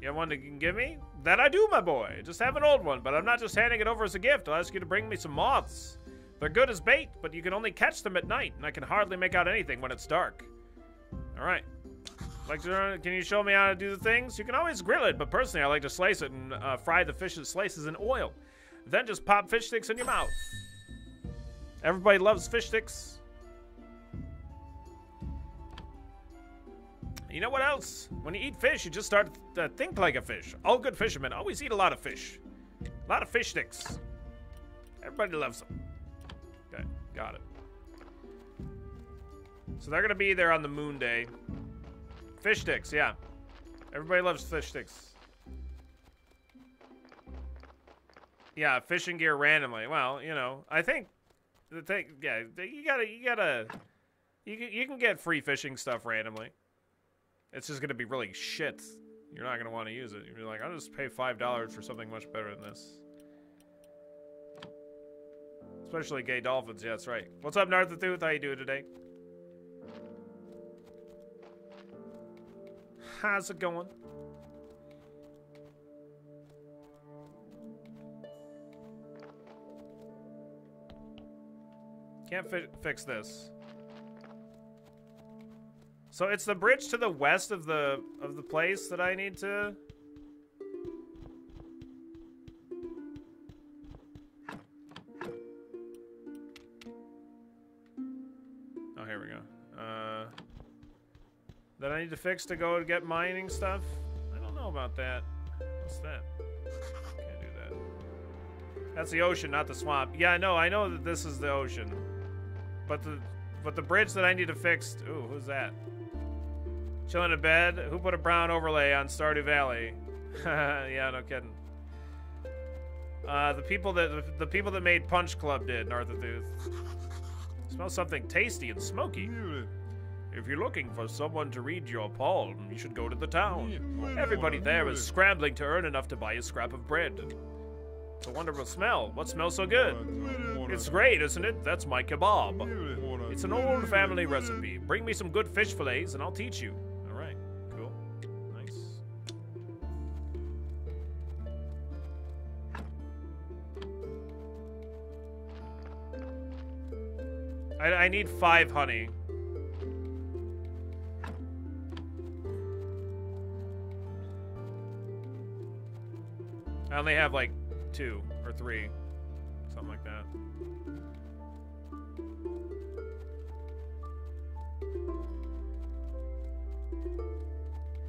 You have one that you can give me? That I do, my boy. Just have an old one, but I'm not just handing it over as a gift. I'll ask you to bring me some moths. They're good as bait, but you can only catch them at night, and I can hardly make out anything when it's dark. All right. Like, to, can you show me how to do the things? You can always grill it, but personally, I like to slice it and uh, fry the fish's slices in oil. Then just pop fish sticks in your mouth. Everybody loves fish sticks. You know what else? When you eat fish, you just start to uh, think like a fish. All good fishermen always eat a lot of fish. A lot of fish sticks. Everybody loves them. Okay, got it. So they're gonna be there on the moon day. Fish sticks, yeah. Everybody loves fish sticks. Yeah, fishing gear randomly. Well, you know, I think the thing. Yeah, you gotta, you gotta, you can, you can get free fishing stuff randomly. It's just gonna be really shit. You're not gonna want to use it. You're like, I'll just pay five dollars for something much better than this. Especially gay dolphins. Yeah, that's right. What's up, Narth the Tooth? How you doing today? How's it going? Can't fi fix this. So it's the bridge to the west of the of the place that I need to. Oh, here we go. Uh, that I need to fix to go to get mining stuff. I don't know about that. What's that? Can't do that. That's the ocean, not the swamp. Yeah, I know. I know that this is the ocean, but the but the bridge that I need to fix. Ooh, who's that? Chilling in bed. Who put a brown overlay on Stardew Valley? yeah, no kidding. Uh, the people that the people that made Punch Club did, Tooth. Smells something tasty and smoky. If you're looking for someone to read your palm, you should go to the town. Everybody there is scrambling to earn enough to buy a scrap of bread. It's a wonderful smell. What smells so good? It's great, isn't it? That's my kebab. It's an old family recipe. Bring me some good fish fillets and I'll teach you. I, I need five honey. I only have like two or three, something like that.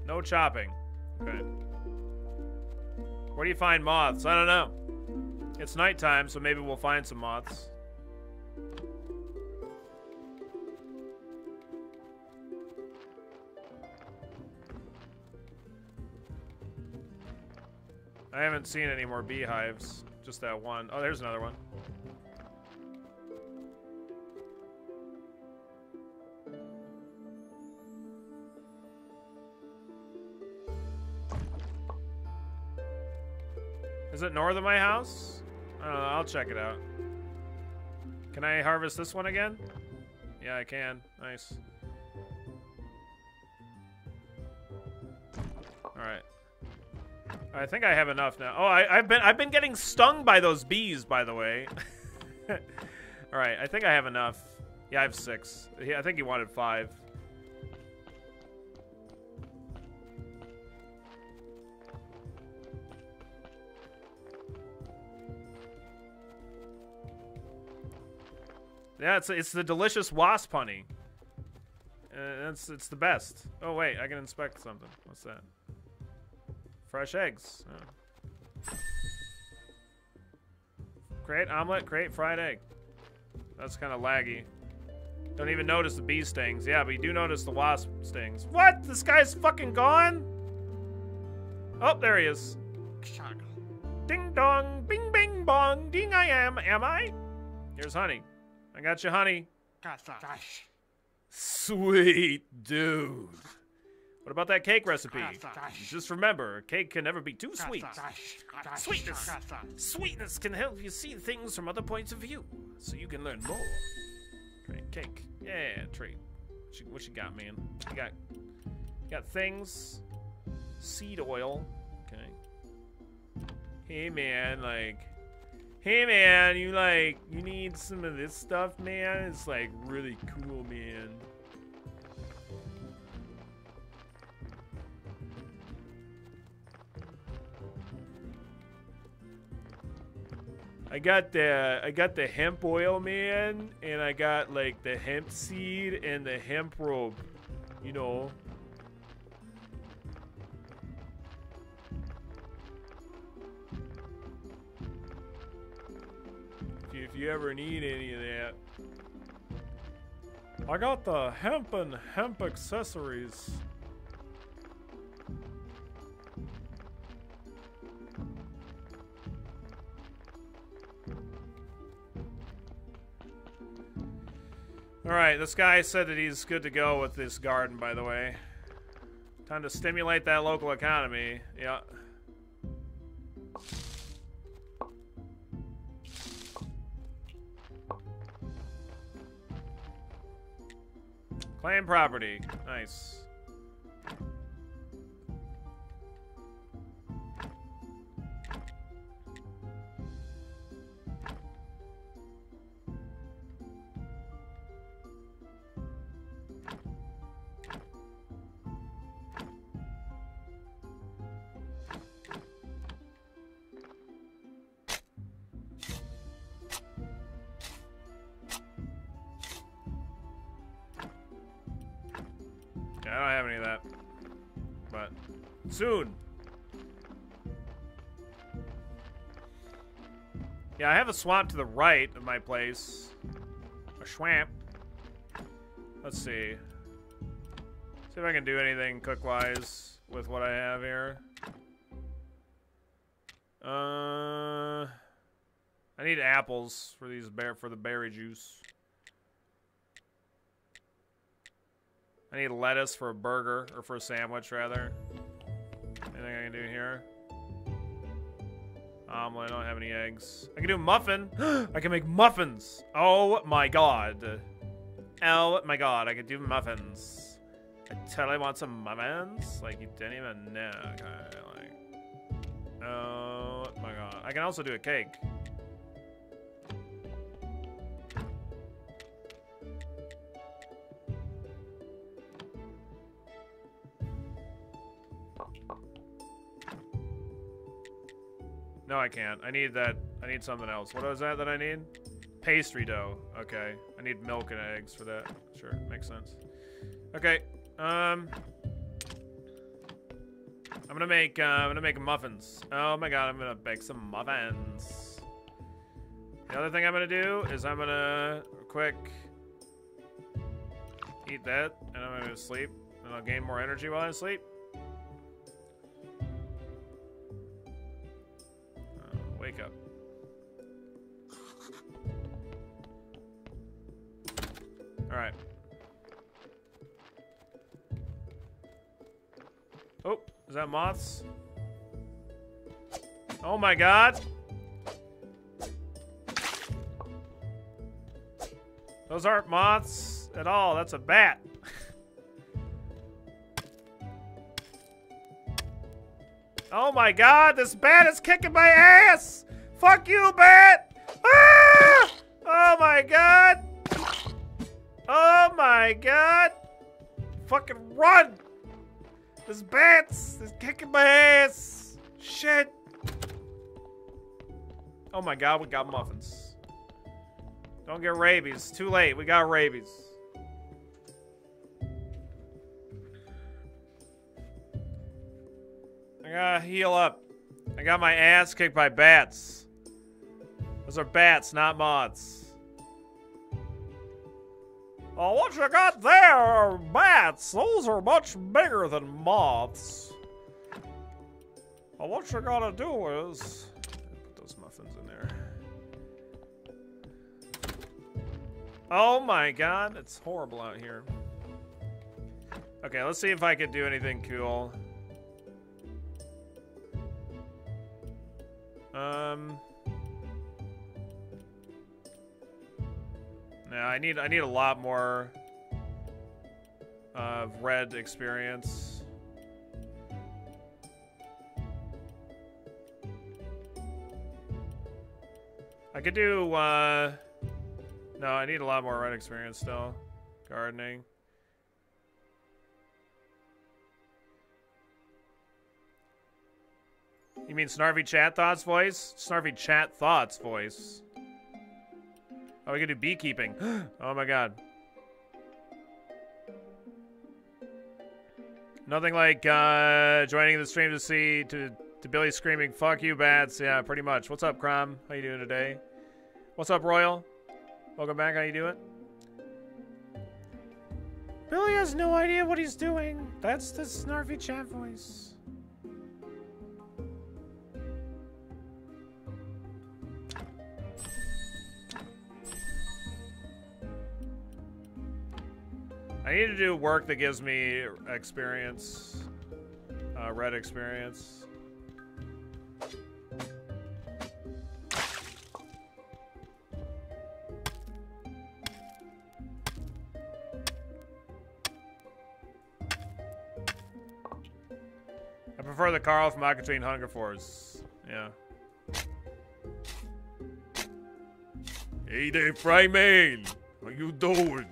No chopping. Okay. Where do you find moths? I don't know. It's nighttime, so maybe we'll find some moths. I haven't seen any more beehives. Just that one. Oh, there's another one. Is it north of my house? I'll check it out. Can I harvest this one again? Yeah, I can. Nice. All right. I think I have enough now. Oh, I, have been I've been getting stung by those bees, by the way. All right, I think I have enough. Yeah, I have six. He, I think he wanted five. Yeah, it's it's the delicious wasp honey. Uh, it's it's the best. Oh wait, I can inspect something. What's that? Fresh eggs. Oh. Create omelet, create fried egg. That's kind of laggy. Don't even notice the bee stings. Yeah, but you do notice the wasp stings. What? This guy's fucking gone? Oh, there he is. Ding dong, bing bing bong, ding I am. Am I? Here's honey. I got you, honey. Sweet dude. What about that cake recipe? Just remember, cake can never be too sweet. Sweetness, sweetness can help you see things from other points of view, so you can learn more. Great cake, yeah, treat. What you, what you got, man? You got, you got things. Seed oil. Okay. Hey, man, like, hey, man, you like, you need some of this stuff, man. It's like really cool, man. I got the I got the hemp oil, man, and I got like the hemp seed and the hemp rope. You know. If you, if you ever need any of that. I got the hemp and hemp accessories. Alright, this guy said that he's good to go with this garden, by the way. Time to stimulate that local economy. Yeah. Claim property. Nice. Don't have any of that. But soon. Yeah, I have a swamp to the right of my place. A swamp. Let's see. See if I can do anything cook-wise with what I have here. Uh, I need apples for these bear for the berry juice. I need lettuce for a burger, or for a sandwich, rather. Anything I can do here? Omelet, I don't have any eggs. I can do a muffin! I can make muffins! Oh my god. Oh my god, I can do muffins. I totally want some muffins? Like, you didn't even know. Okay, like... Oh my god. I can also do a cake. No, I can't. I need that. I need something else. What was that that I need? Pastry dough. Okay. I need milk and eggs for that. Sure. Makes sense. Okay. Um. I'm gonna make. Uh, I'm gonna make muffins. Oh my god! I'm gonna bake some muffins. The other thing I'm gonna do is I'm gonna quick eat that, and I'm gonna sleep, and I'll gain more energy while I sleep. Wake up. All right. Oh, is that moths? Oh my god! Those aren't moths at all. That's a bat. Oh my god, this bat is kicking my ass! Fuck you, bat! Ah! Oh my god! Oh my god! Fucking run! This bat's is kicking my ass! Shit! Oh my god, we got muffins. Don't get rabies. Too late. We got rabies. Gotta heal up. I got my ass kicked by bats. Those are bats, not moths. Oh, what you got there are bats. Those are much bigger than moths. Well, what you gotta do is put those muffins in there. Oh my god, it's horrible out here. Okay, let's see if I can do anything cool. Um. No, I need I need a lot more of red experience. I could do uh no, I need a lot more red experience still. Gardening. You mean Snarvy Chat Thoughts voice? Snarvy Chat Thoughts voice. Oh, we can do beekeeping. oh my god. Nothing like uh, joining the stream to see to to Billy screaming "fuck you, bats." Yeah, pretty much. What's up, Crom? How you doing today? What's up, Royal? Welcome back. How you doing? Billy has no idea what he's doing. That's the snarvy chat voice. I need to do work that gives me experience. Uh, red experience. I prefer the Carl from Aqua Teen Hunger Force. Yeah. Hey there, Fryman! How you doing?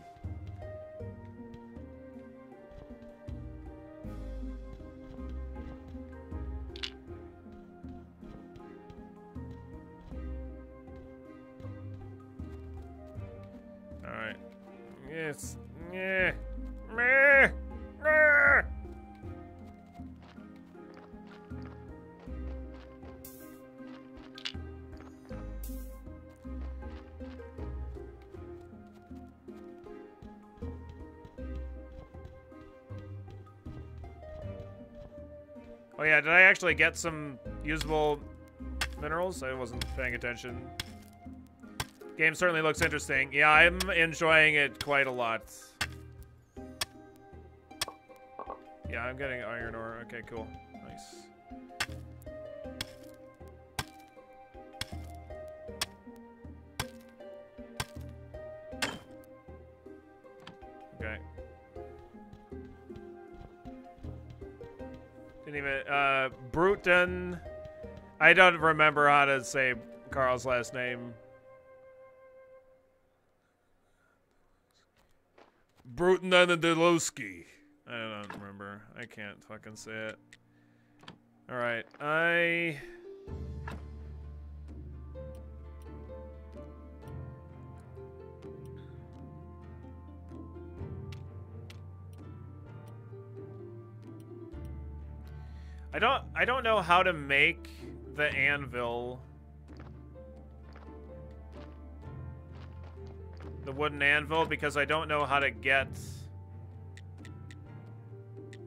Actually get some usable minerals? I wasn't paying attention. Game certainly looks interesting. Yeah, I'm enjoying it quite a lot. Yeah, I'm getting iron ore. Okay, cool. I don't remember how to say Carl's last name. Bruton Anadolowski. I don't remember. I can't fucking say it. Alright, I... I don't I don't know how to make the anvil. The wooden anvil because I don't know how to get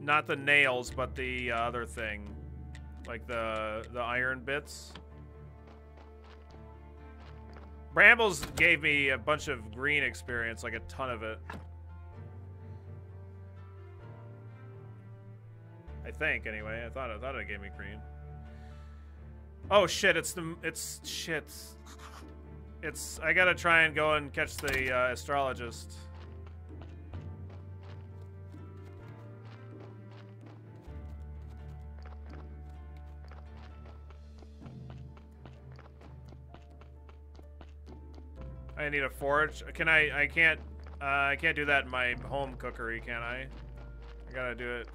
not the nails but the uh, other thing like the the iron bits. Brambles gave me a bunch of green experience, like a ton of it. I think anyway. I thought I thought it gave me green. Oh shit! It's the it's shit. It's I gotta try and go and catch the uh, astrologist. I need a forge. Can I? I can't. Uh, I can't do that in my home cookery, can I? I gotta do it.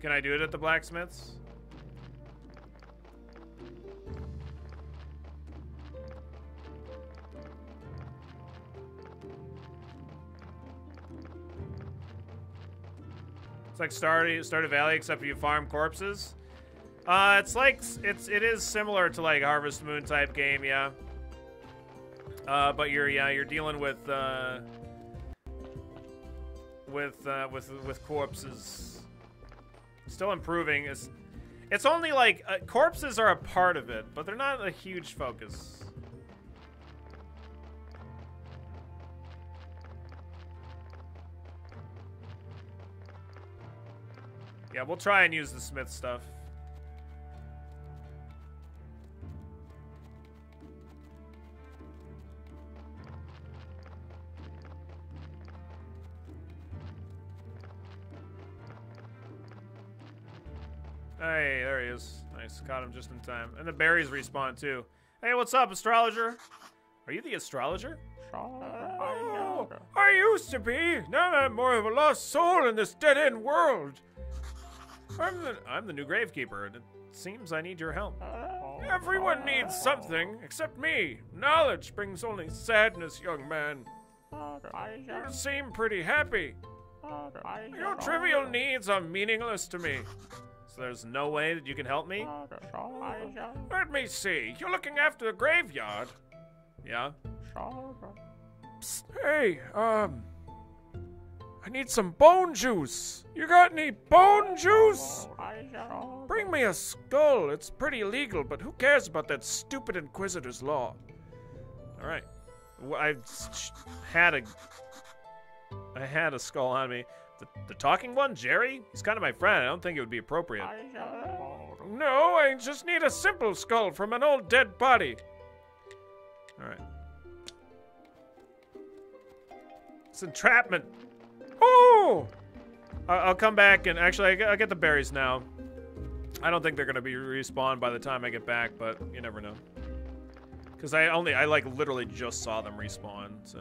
Can I do it at the blacksmiths? It's like Stardew, Stardew Valley, except you farm corpses. Uh, it's like it's it is similar to like Harvest Moon type game, yeah. Uh, but you're yeah you're dealing with uh, with uh, with with corpses. Still improving. It's it's only like uh, corpses are a part of it, but they're not a huge focus. Yeah, we'll try and use the smith stuff. Hey, there he is. Nice. Caught him just in time. And the berries respawn too. Hey, what's up, astrologer? Are you the astrologer? Oh, I used to be. Now I'm more of a lost soul in this dead-end world. I'm the I'm the new gravekeeper, and it seems I need your help. Everyone needs something except me. Knowledge brings only sadness, young man. You seem pretty happy. Your trivial needs are meaningless to me. So there's no way that you can help me? Let me see. You're looking after the graveyard. Yeah? Psst, hey, um. I need some bone juice. You got any bone juice? Bring me a skull. It's pretty illegal, but who cares about that stupid Inquisitor's law? Alright. Well, I've had a, I had a skull on me. The, the talking one, Gerry? He's kind of my friend. I don't think it would be appropriate. No, I just need a simple skull from an old dead body. Alright. It's entrapment. Oh! I'll come back and actually, I get, the berries now. I don't think they're gonna be respawned by the time I get back, but you never know. Because I only, I like literally just saw them respawn, so.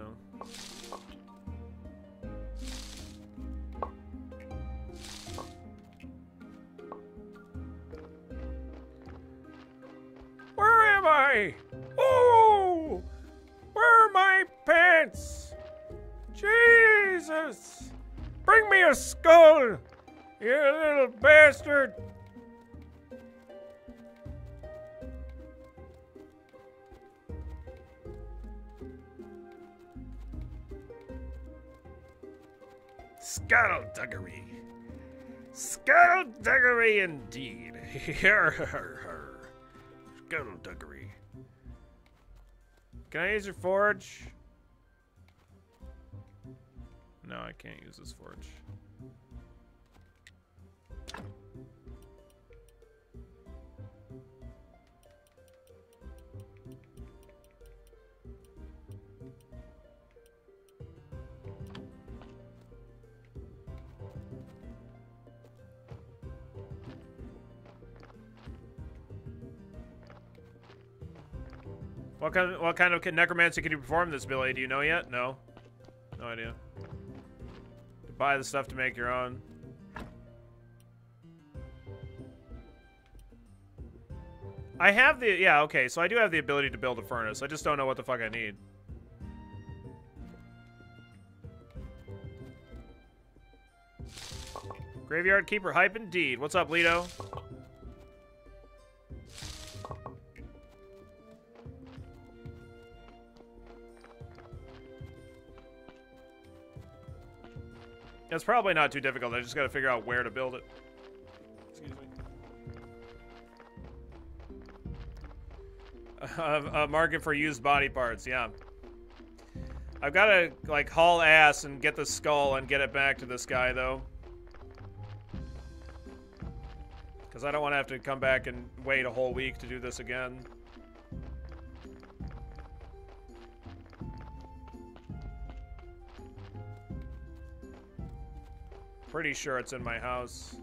Where am I? Oh! Where are my pants? Jesus! Bring me a skull! You little bastard! Scuttleduggery. Scuttleduggery indeed. Scuttleduggery. Can I use your forge? No, I can't use this forge. What kind of, what kind of necromancy can you perform this ability? Do you know yet? No. No idea. Buy the stuff to make your own. I have the yeah, okay, so I do have the ability to build a furnace. I just don't know what the fuck I need. Graveyard Keeper hype indeed. What's up, Lido? It's probably not too difficult. I just got to figure out where to build it. Excuse me. Uh, a market for used body parts, yeah. I've got to, like, haul ass and get the skull and get it back to this guy, though. Because I don't want to have to come back and wait a whole week to do this again. Pretty sure it's in my house.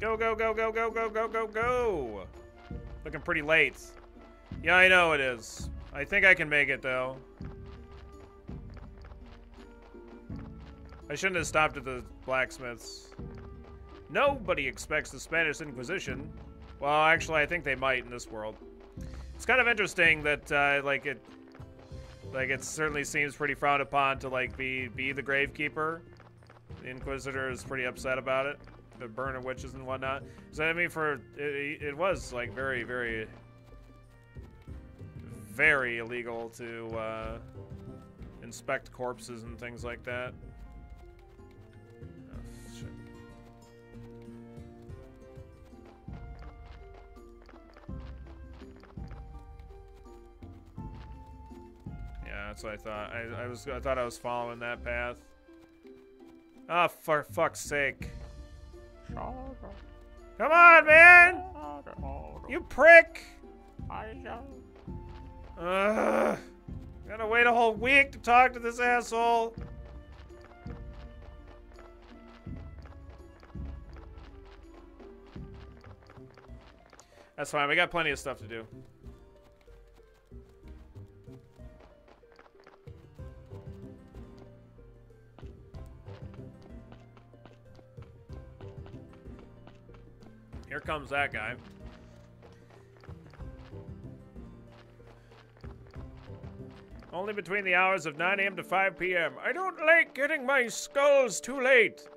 Go, go, go, go, go, go, go, go, go! Looking pretty late. Yeah, I know it is. I think I can make it, though. I shouldn't have stopped at the blacksmiths. Nobody expects the Spanish Inquisition. Well, actually, I think they might in this world. It's kind of interesting that, uh, like, it... Like, it certainly seems pretty frowned upon to, like, be, be the Gravekeeper. The Inquisitor is pretty upset about it. The burn of witches and whatnot. So, I mean, for... It, it was, like, very, very very illegal to uh, inspect corpses and things like that. Oh, shit. Yeah, that's what I thought. I, I was I thought I was following that path. Ah, oh, for fuck's sake. Come on, man! You prick! Ugh. Gotta wait a whole week to talk to this asshole. That's fine. We got plenty of stuff to do. Here comes that guy. Only between the hours of 9 a.m. to 5 p.m. I don't like getting my skulls too late.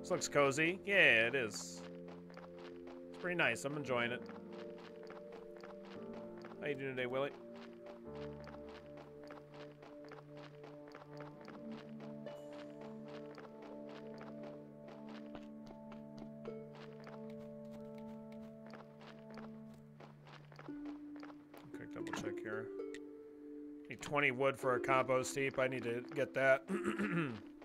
This looks cozy. Yeah, it is. It's pretty nice. I'm enjoying it. How you doing today, Willie? 20 wood for a compost heap. I need to get that.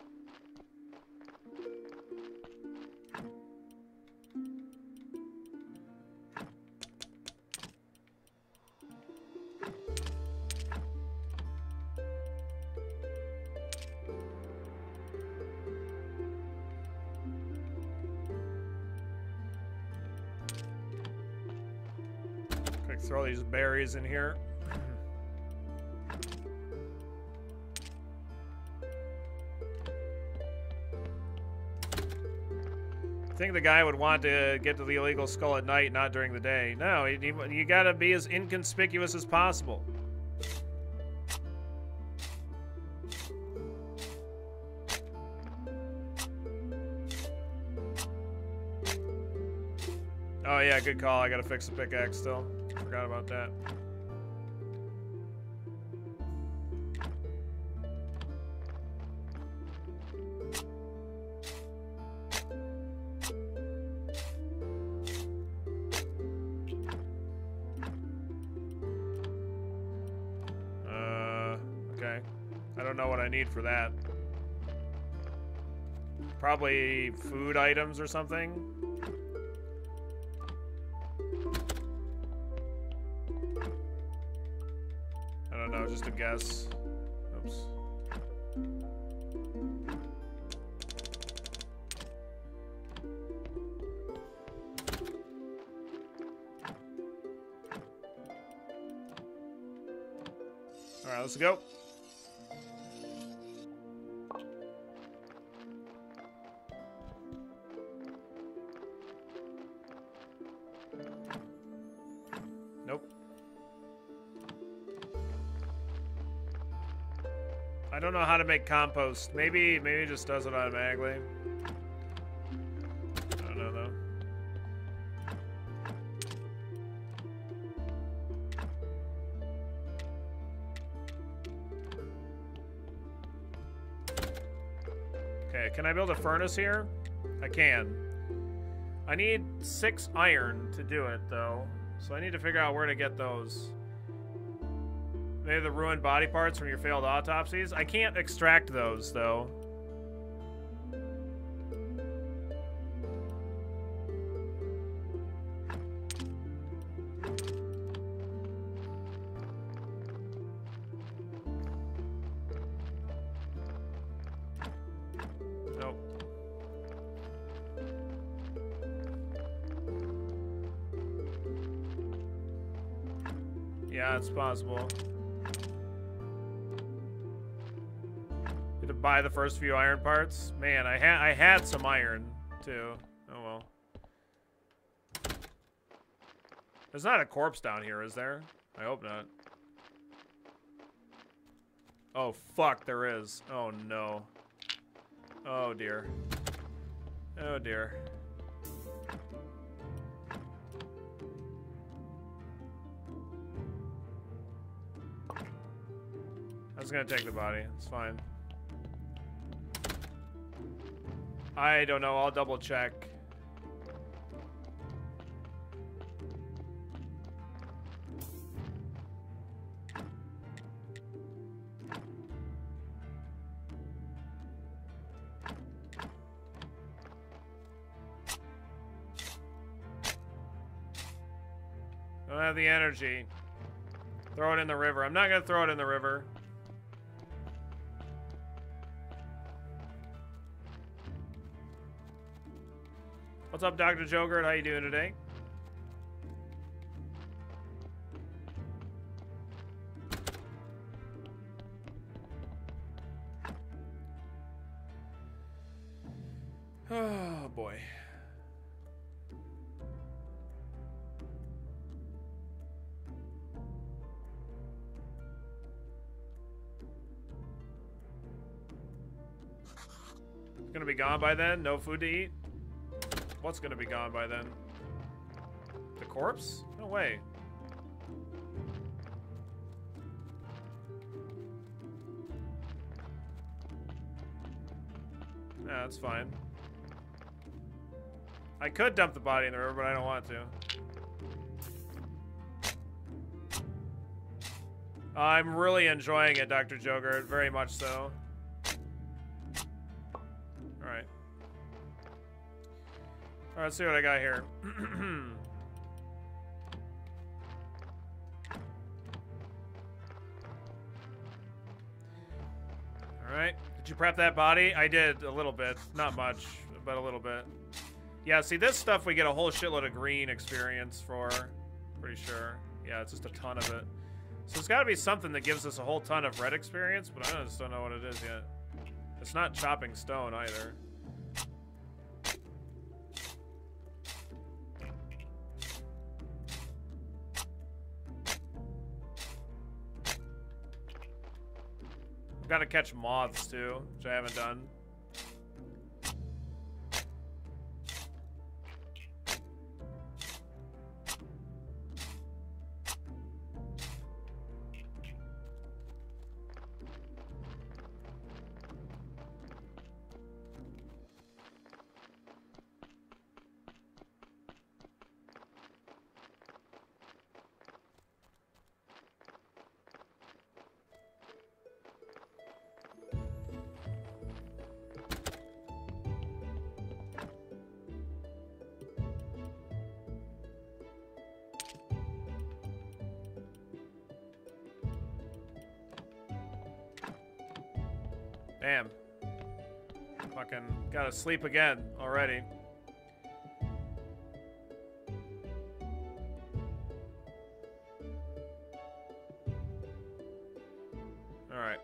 The guy would want to get to the illegal skull at night, not during the day. No, you, you gotta be as inconspicuous as possible. Oh yeah, good call. I gotta fix the pickaxe still. Forgot about that. For that. Probably food items or something. I don't know, just a guess. Oops. All right, let's go. Make compost. Maybe, maybe it just does it automatically. I don't know though. Okay, can I build a furnace here? I can. I need six iron to do it, though. So I need to figure out where to get those. Maybe the ruined body parts from your failed autopsies? I can't extract those, though. Yeah, it's possible. Buy the first few iron parts. Man, I had I had some iron too. Oh well. There's not a corpse down here, is there? I hope not. Oh fuck, there is. Oh no. Oh dear. Oh dear. I was gonna take the body. It's fine. I don't know. I'll double check. Don't have the energy. Throw it in the river. I'm not gonna throw it in the river. What's up, Dr. Joker? How you doing today? Oh boy. Gonna be gone by then? No food to eat? what's gonna be gone by then? The corpse? No way. Yeah, that's fine. I could dump the body in the river, but I don't want to. I'm really enjoying it, Dr. Joker, very much so. Alright, let's see what I got here. Alright. Did you prep that body? I did a little bit. Not much, but a little bit. Yeah, see, this stuff we get a whole shitload of green experience for. Pretty sure. Yeah, it's just a ton of it. So it's got to be something that gives us a whole ton of red experience, but I just don't know what it is yet. It's not chopping stone either. I've got to catch moths too, which I haven't done. Sleep again already. Alright.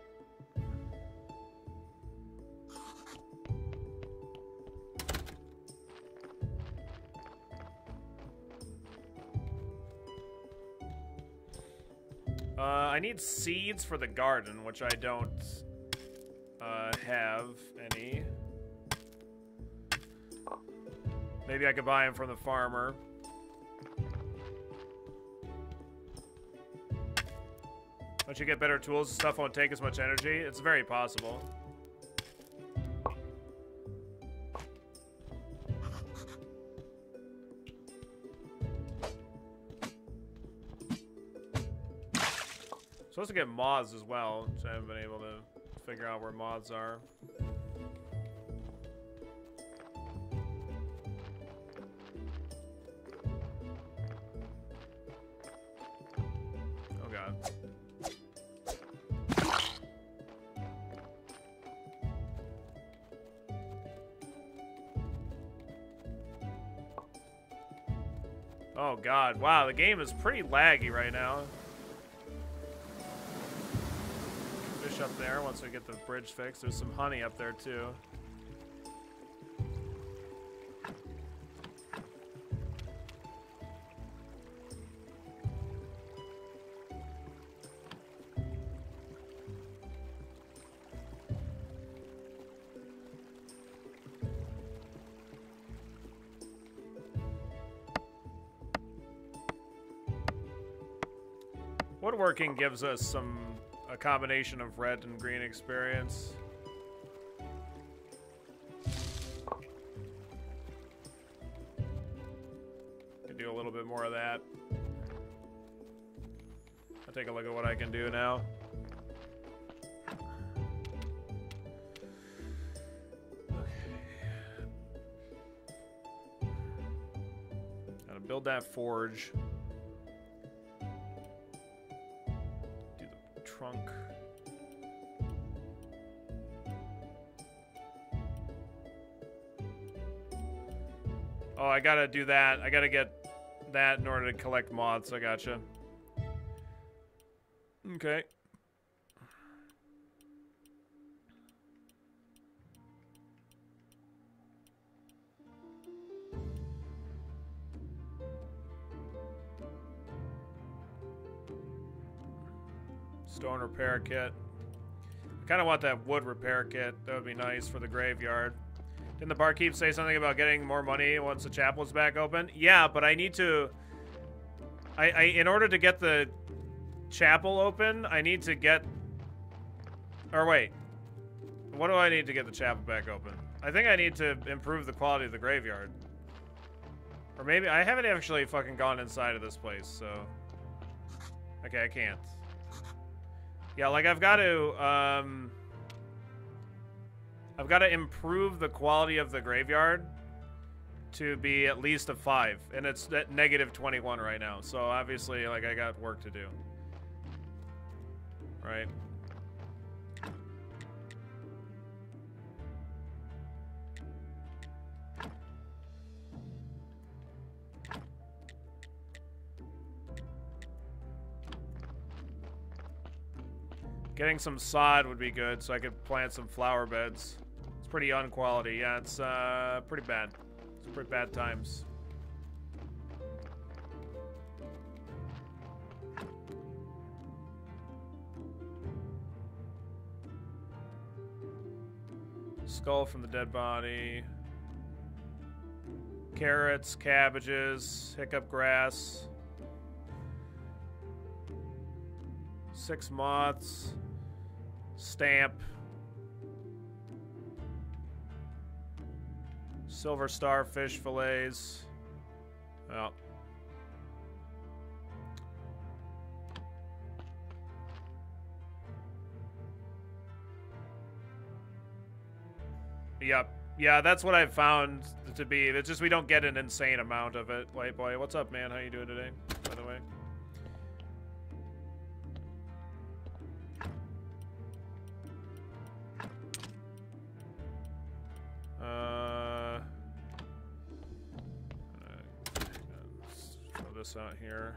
Uh, I need seeds for the garden, which I don't uh, have any. Maybe I could buy them from the farmer. Once you get better tools, stuff won't take as much energy. It's very possible. Supposed to get moths as well, which I haven't been able to figure out where moths are. Wow, the game is pretty laggy right now. Fish up there once we get the bridge fixed. There's some honey up there too. Woodworking gives us some a combination of red and green experience. Do a little bit more of that. I'll take a look at what I can do now. Okay. Gotta build that forge. I gotta do that. I gotta get that in order to collect moths. I gotcha. Okay. Stone repair kit. I kind of want that wood repair kit. That would be nice for the graveyard. Didn't the barkeep say something about getting more money once the chapel's back open? Yeah, but I need to... I, I In order to get the chapel open, I need to get... Or wait. What do I need to get the chapel back open? I think I need to improve the quality of the graveyard. Or maybe I haven't actually fucking gone inside of this place, so. Okay, I can't. Yeah, like I've got to, um. I've got to improve the quality of the graveyard to be at least a 5. And it's at negative 21 right now. So obviously, like, I got work to do. Right? Getting some sod would be good so I could plant some flower beds. Pretty unquality. Yeah, it's uh, pretty bad. It's pretty bad times. Skull from the dead body. Carrots, cabbages, hiccup grass. Six moths. Stamp. Silver starfish fillets. Oh. Yep. Yeah, that's what I've found to be. It's just we don't get an insane amount of it. White boy, what's up, man? How you doing today, by the way? Uh, this out here.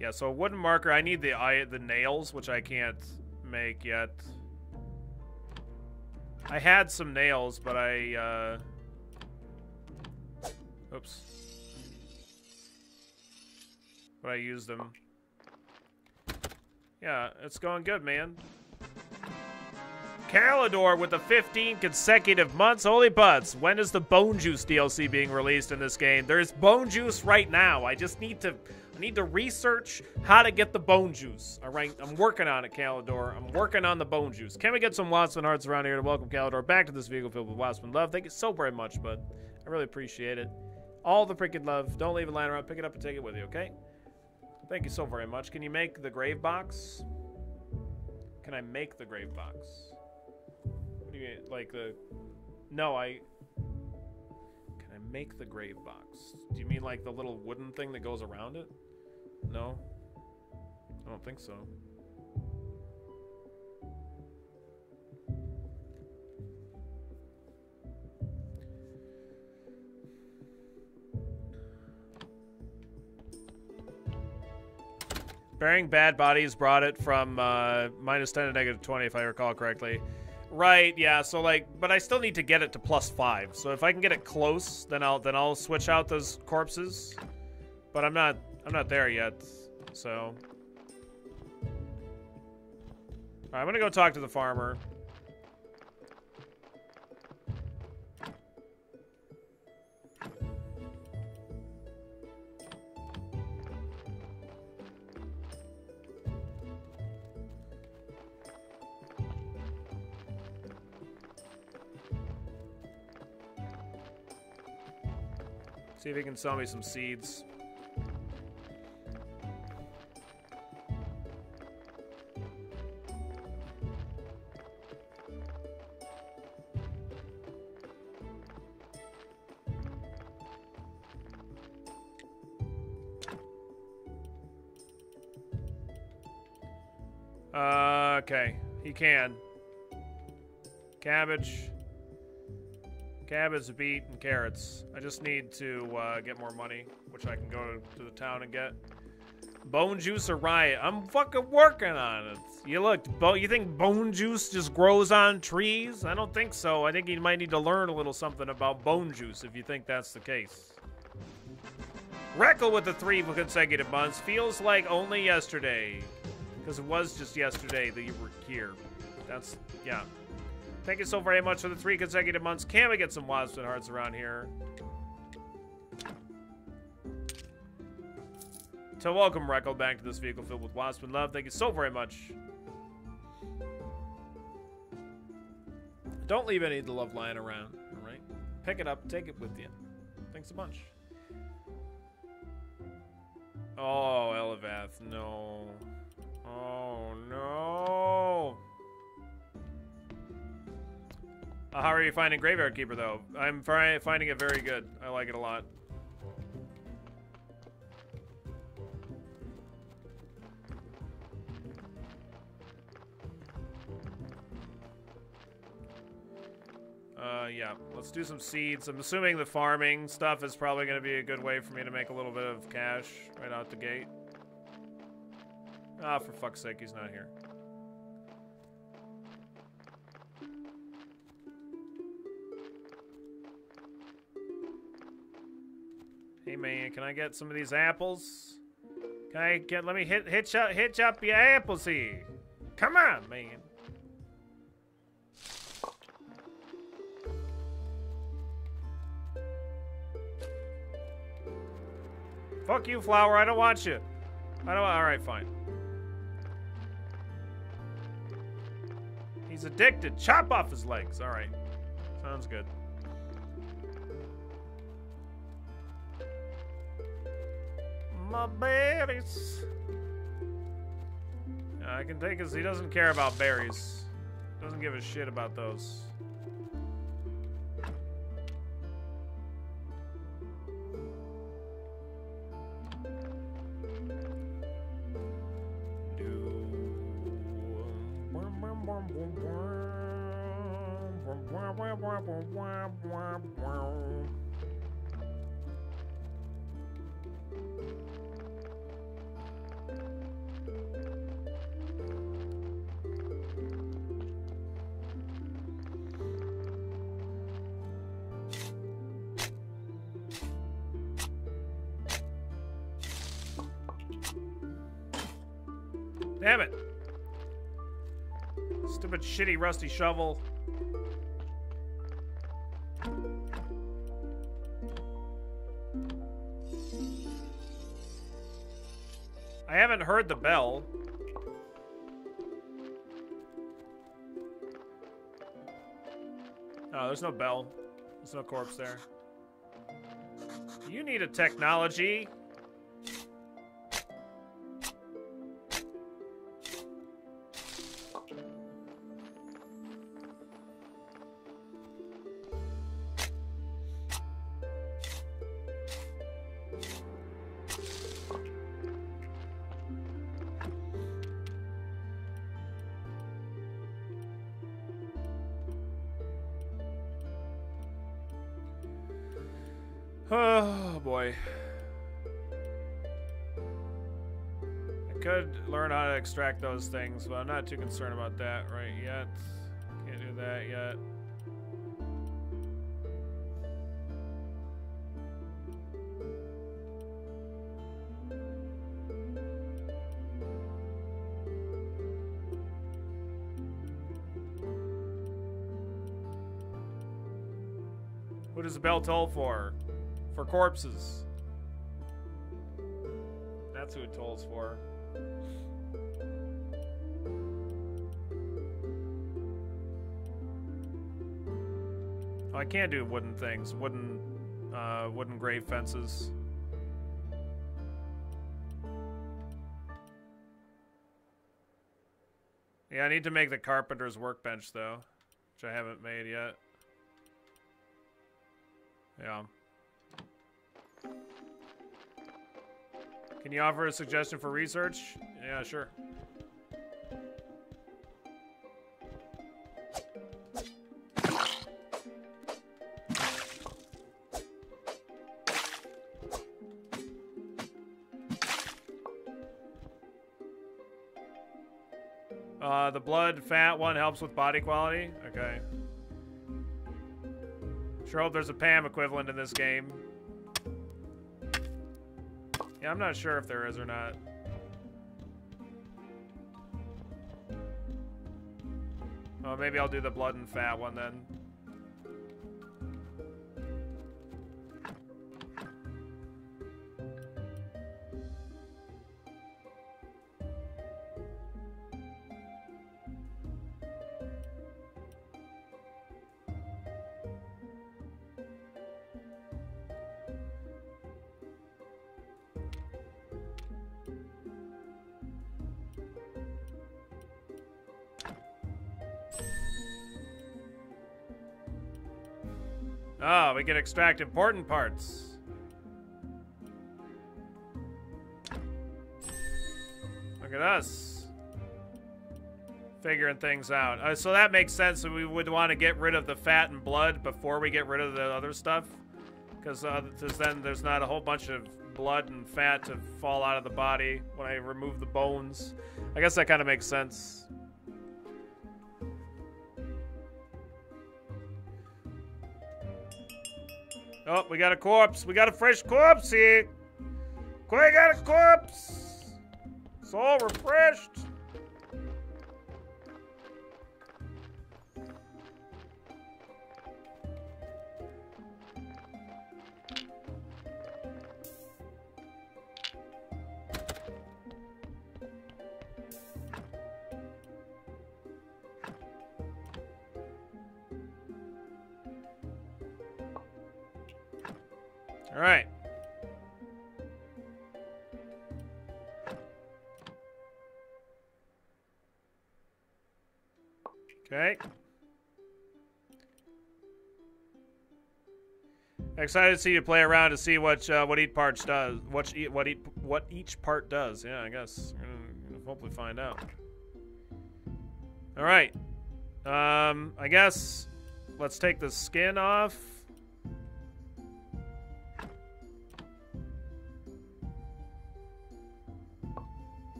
Yeah, so a wooden marker. I need the eye, the nails, which I can't make yet. I had some nails, but I. Uh, oops. But I used them. Yeah, it's going good, man. Calidor with the 15 consecutive months. Holy butts. When is the Bone Juice DLC being released in this game? There's Bone Juice right now. I just need to I need to research how to get the bone juice. All right, I'm working on it, Calidor. I'm working on the bone juice. Can we get some Watson hearts around here to welcome Calidor back to this vehicle filled with Watson love? Thank you so very much, bud. I really appreciate it. All the freaking love. Don't leave it lying around. Pick it up and take it with you, okay? Thank you so very much. Can you make the grave box? Can I make the grave box? What do you mean? Like the... No, I... Can I make the grave box? Do you mean like the little wooden thing that goes around it? No? I don't think so. Bearing Bad Bodies brought it from uh, minus 10 to negative 20, if I recall correctly. Right, yeah, so like, but I still need to get it to plus 5. So if I can get it close, then I'll then I'll switch out those corpses. But I'm not I'm not there yet, so. I'm gonna go talk to the farmer. See if he can sell me some seeds. Uh, okay. He can. Cabbage. Cabbage, beet, and carrots. I just need to uh, get more money, which I can go to the town and get. Bone juice or riot? I'm fucking working on it. You look, bo you think bone juice just grows on trees? I don't think so. I think you might need to learn a little something about bone juice if you think that's the case. Reckle with the three consecutive months feels like only yesterday. Because it was just yesterday that you were here. That's, yeah. Thank you so very much for the three consecutive months. Can we get some Waspin hearts around here? So welcome, Recco, back to this vehicle filled with Waspin love. Thank you so very much. Don't leave any of the love lying around, alright? Pick it up, take it with you. Thanks a bunch. Oh, Elavath, no. Oh, no. Uh, how are you finding Graveyard Keeper, though? I'm fi- finding it very good. I like it a lot. Uh, yeah. Let's do some seeds. I'm assuming the farming stuff is probably going to be a good way for me to make a little bit of cash right out the gate. Ah, for fuck's sake, he's not here. Hey man, can I get some of these apples? Can I get? Let me hit hitch up hitch up your apples here. Come on, man. Fuck you, flower. I don't want you. I don't. All right, fine. He's addicted. Chop off his legs. All right. Sounds good. My berries. I can take his. He doesn't care about berries. Doesn't give a shit about those. Shitty rusty shovel. I haven't heard the bell. Oh, there's no bell. There's no corpse there. You need a technology. Those things, but I'm not too concerned about that right yet. Can't do that yet. What does the bell toll for? For corpses. That's who it tolls for. I can't do wooden things. Wooden, uh, wooden grave fences. Yeah, I need to make the carpenter's workbench, though. Which I haven't made yet. Yeah. Can you offer a suggestion for research? Yeah, sure. Fat one helps with body quality? Okay. Sure hope there's a Pam equivalent in this game. Yeah, I'm not sure if there is or not. Oh, maybe I'll do the blood and fat one then. Extract important parts. Look at us. Figuring things out. Uh, so that makes sense that we would want to get rid of the fat and blood before we get rid of the other stuff. Because uh, then there's not a whole bunch of blood and fat to fall out of the body when I remove the bones. I guess that kind of makes sense. Oh, we got a corpse. We got a fresh corpse here. We got a corpse. It's all refreshed. Excited to see you play around to see what uh, what each part does. What what what each part does. Yeah, I guess. We're hopefully find out. All right. Um, I guess let's take the skin off.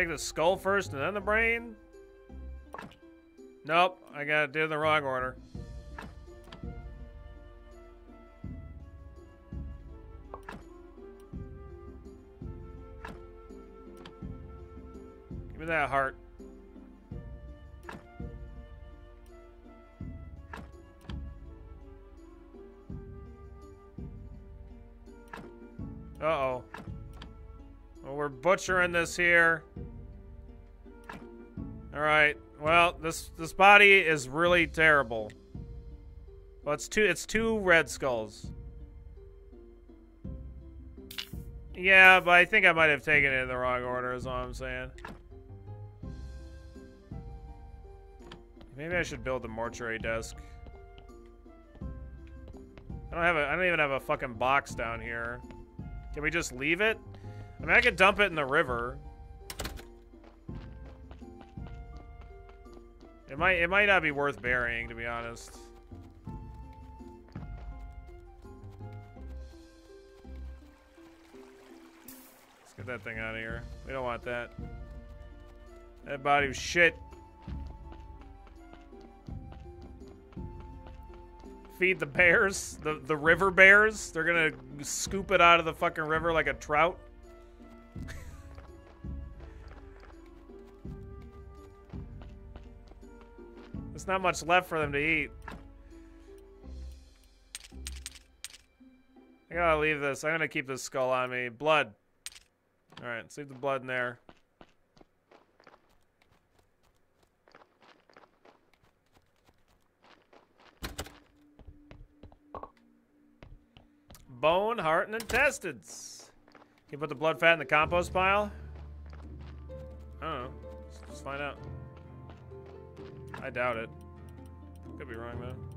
Take the skull first and then the brain? Nope, I got it in the wrong order. Give me that heart. Uh-oh. Well, we're butchering this here. All right. Well, this this body is really terrible. Well, it's two it's two red skulls. Yeah, but I think I might have taken it in the wrong order is all I'm saying. Maybe I should build the mortuary desk. I don't have a I don't even have a fucking box down here. Can we just leave it? I mean, I could dump it in the river. It might it might not be worth burying, to be honest. Let's get that thing out of here. We don't want that. That body was shit. Feed the bears, the the river bears. They're gonna scoop it out of the fucking river like a trout. There's not much left for them to eat. I gotta leave this. I'm gonna keep this skull on me. Blood. Alright, let's leave the blood in there. Bone, heart, and intestines. Can you put the blood fat in the compost pile? I don't know. Let's, find out. I doubt it. Could be wrong though.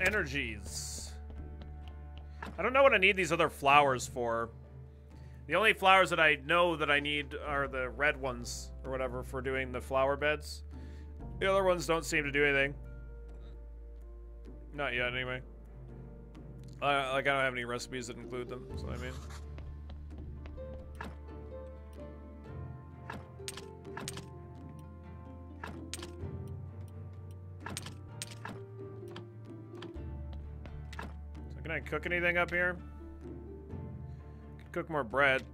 Energies. I don't know what I need these other flowers for. The only flowers that I know that I need are the red ones, or whatever, for doing the flower beds. The other ones don't seem to do anything. Not yet, anyway. Like, I don't have any recipes that include them, so I mean. Can I cook anything up here? Could cook more bread.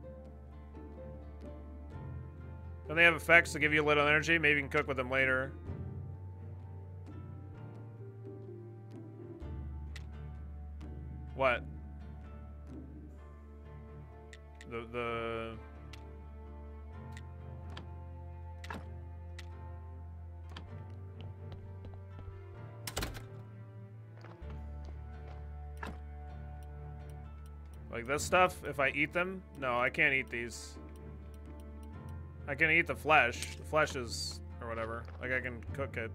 Don't they have effects to give you a little energy? Maybe you can cook with them later. What? The the Like this stuff, if I eat them? No, I can't eat these. I can eat the flesh. The flesh is, or whatever. Like I can cook it.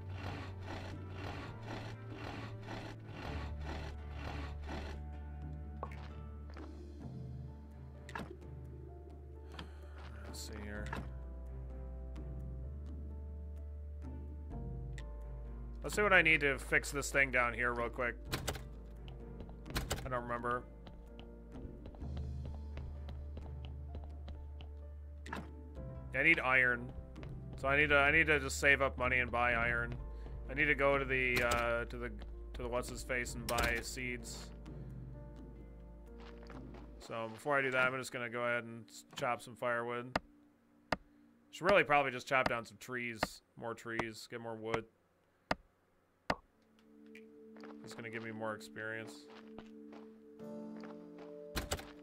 Let's see here. Let's see what I need to fix this thing down here real quick. I don't remember. I need iron. So I need to I need to just save up money and buy iron. I need to go to the uh, to the to the what's his face and buy seeds. So before I do that, I'm just gonna go ahead and chop some firewood. Should really probably just chop down some trees, more trees, get more wood. It's gonna give me more experience.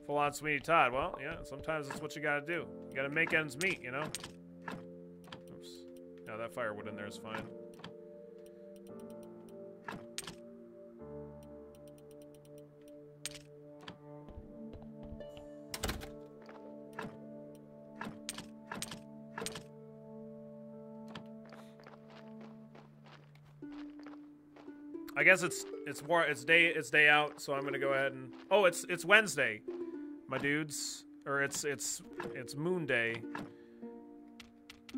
Full on Sweeney Todd. Well, yeah, sometimes that's what you gotta do. You gotta make ends meet, you know? Oops. No, that firewood in there is fine. I guess it's it's more it's day it's day out, so I'm gonna go ahead and oh it's it's Wednesday, my dudes, or it's it's it's Moon Day.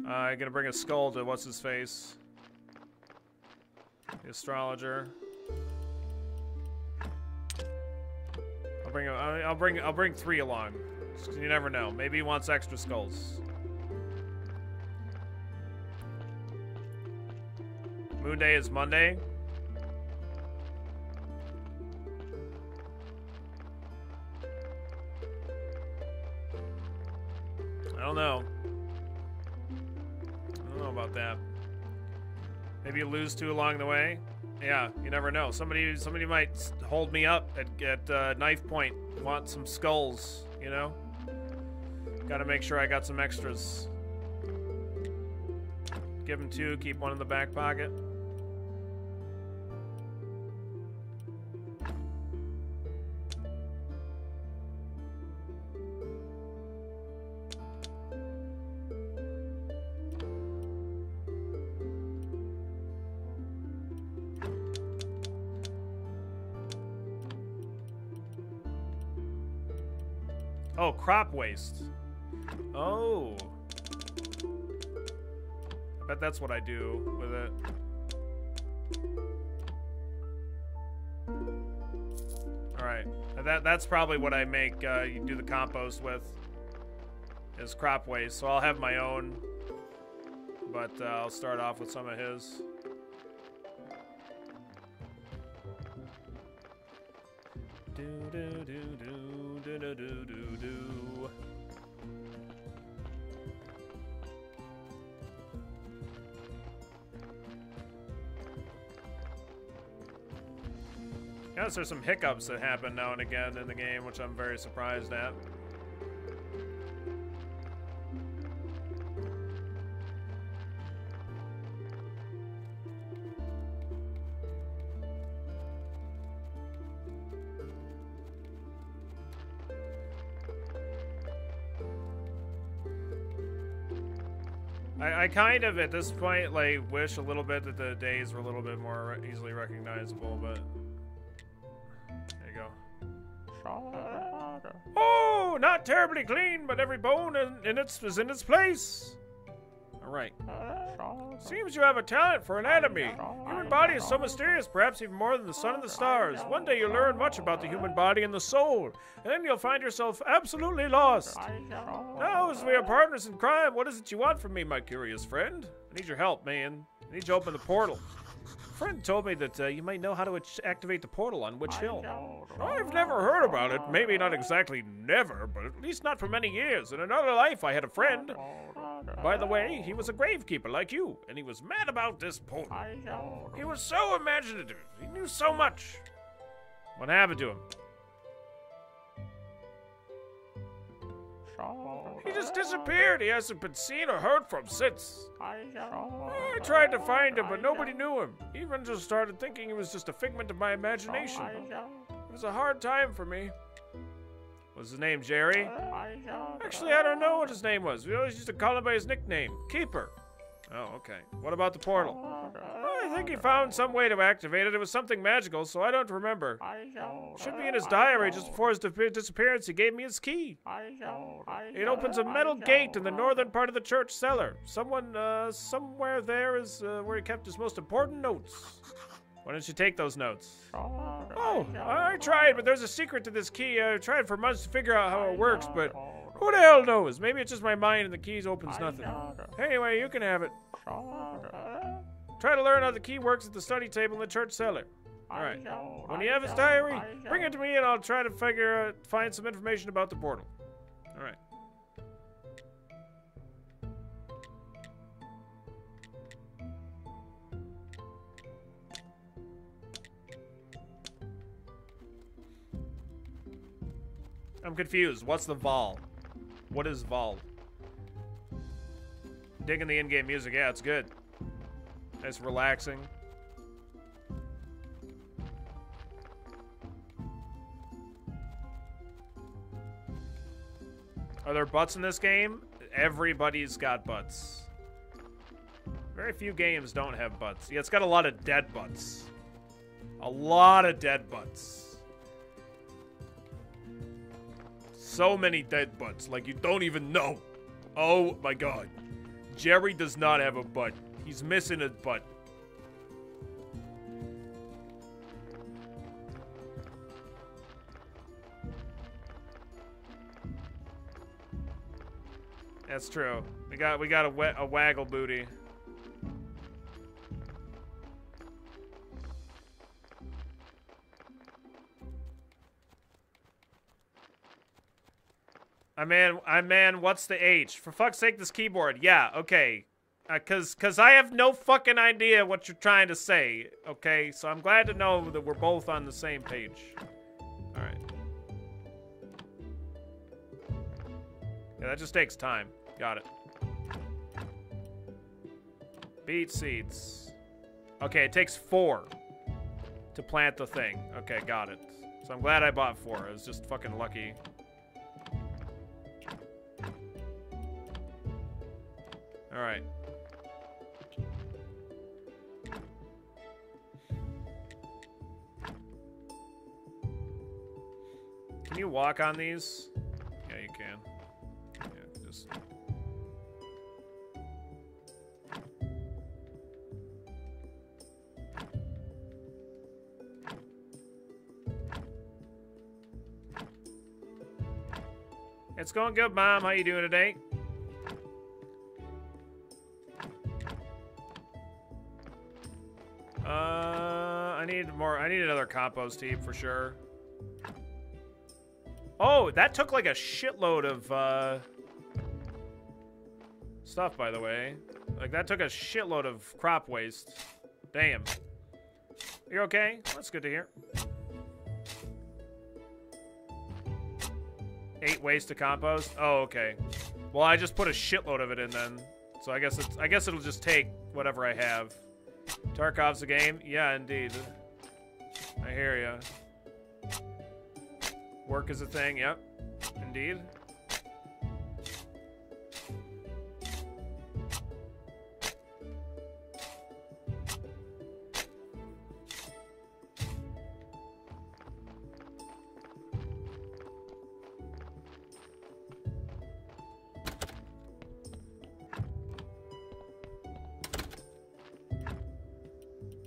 Uh, I'm gonna bring a skull to what's his face, the astrologer. I'll bring a, I'll bring I'll bring three along. You never know. Maybe he wants extra skulls. Moon Day is Monday. Don't know. I don't know about that. Maybe you lose two along the way. Yeah, you never know. Somebody, somebody might hold me up at, at uh, knife point. Want some skulls, you know? Got to make sure I got some extras. Give them two. Keep one in the back pocket. Crop waste. Oh. I bet that's what I do with it. Alright. That, that's probably what I make uh, you do the compost with. Is crop waste. So I'll have my own. But uh, I'll start off with some of his. Do do do do do do do do. Yes, there's some hiccups that happen now and again in the game, which I'm very surprised at. I, I kind of, at this point, like, wish a little bit that the days were a little bit more easily recognizable, but Oh, not terribly clean, but every bone in, in its is in its place. All right. Seems you have a talent for anatomy. Human body is so mysterious, perhaps even more than the sun and the stars. One day you'll learn much about the human body and the soul, and then you'll find yourself absolutely lost. Now, as we are partners in crime, what is it you want from me, my curious friend? I need your help, man. I need you to open the portal. Friend told me that uh, you might know how to activate the portal on Witch Hill. I've never heard about it. Maybe not exactly never, but at least not for many years. In another life, I had a friend. By the way, he was a gravekeeper like you, and he was mad about this portal. He was so imaginative. He knew so much. What happened to him? He just disappeared. He hasn't been seen or heard from since. I tried to find him, but nobody knew him. Even just started thinking he was just a figment of my imagination. It was a hard time for me. What's his name, Gerry? Actually, I don't know what his name was. We always used to call him by his nickname, Keeper. Oh, okay. What about the portal? I think he found some way to activate it. It was something magical, so I don't remember. Should be in his diary. Just before his disappearance, he gave me his key. It opens a metal gate in the northern part of the church cellar. Someone, uh, somewhere there is uh, where he kept his most important notes. Why don't you take those notes? Oh, I tried, but there's a secret to this key. I tried for months to figure out how it works, but who the hell knows? Maybe it's just my mind and the keys opens nothing. Anyway, you can have it. Try to learn how the key works at the study table in the church cellar. All right. When you have his diary, bring it to me and I'll try to figure uh, find some information about the portal. All right. I'm confused. What's the Vol? What is Vol? Digging the in-game music. Yeah, it's good. It's relaxing. Are there butts in this game? Everybody's got butts. Very few games don't have butts. Yeah, it's got a lot of dead butts. A lot of dead butts. So many dead butts, like you don't even know. Oh my god. Gerry does not have a butt. He's missing a butt. That's true. We got we got a, a waggle booty. I man, I man, what's the H? For fuck's sake, this keyboard. Yeah, okay. Uh, cause, cause I have no fucking idea what you're trying to say. Okay, so I'm glad to know that we're both on the same page. All right. Yeah, that just takes time. Got it. Beet seeds. Okay, it takes four to plant the thing. Okay, got it. So I'm glad I bought four. I was just fucking lucky. All right. Can you walk on these? Yeah, you can. Yeah, just. It's going good, Mom. How you doing today? Uh, I need more. I need another compost heap for sure. Oh, that took like a shitload of uh, stuff, by the way. Like that took a shitload of crop waste. Damn. You're okay? That's good to hear. Eight waste to compost. Oh, okay. Well, I just put a shitload of it in then. So I guess it's. I guess it'll just take whatever I have. Tarkov's a game? Yeah, indeed. I hear ya. Work is a thing, yep. Indeed.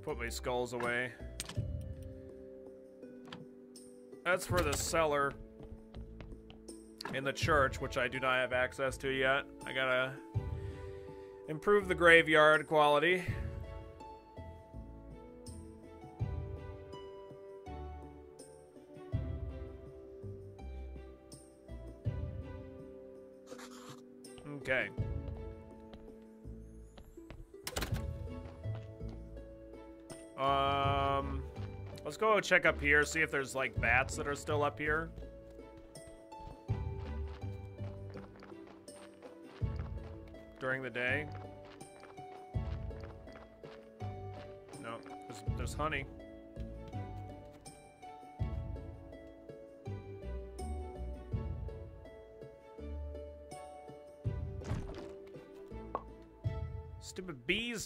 Put my skulls away. That's for the cellar in the church, which I do not have access to yet. I gotta improve the graveyard quality. Check up here, see if there's like bats that are still up here. During the day. No, there's, there's honey.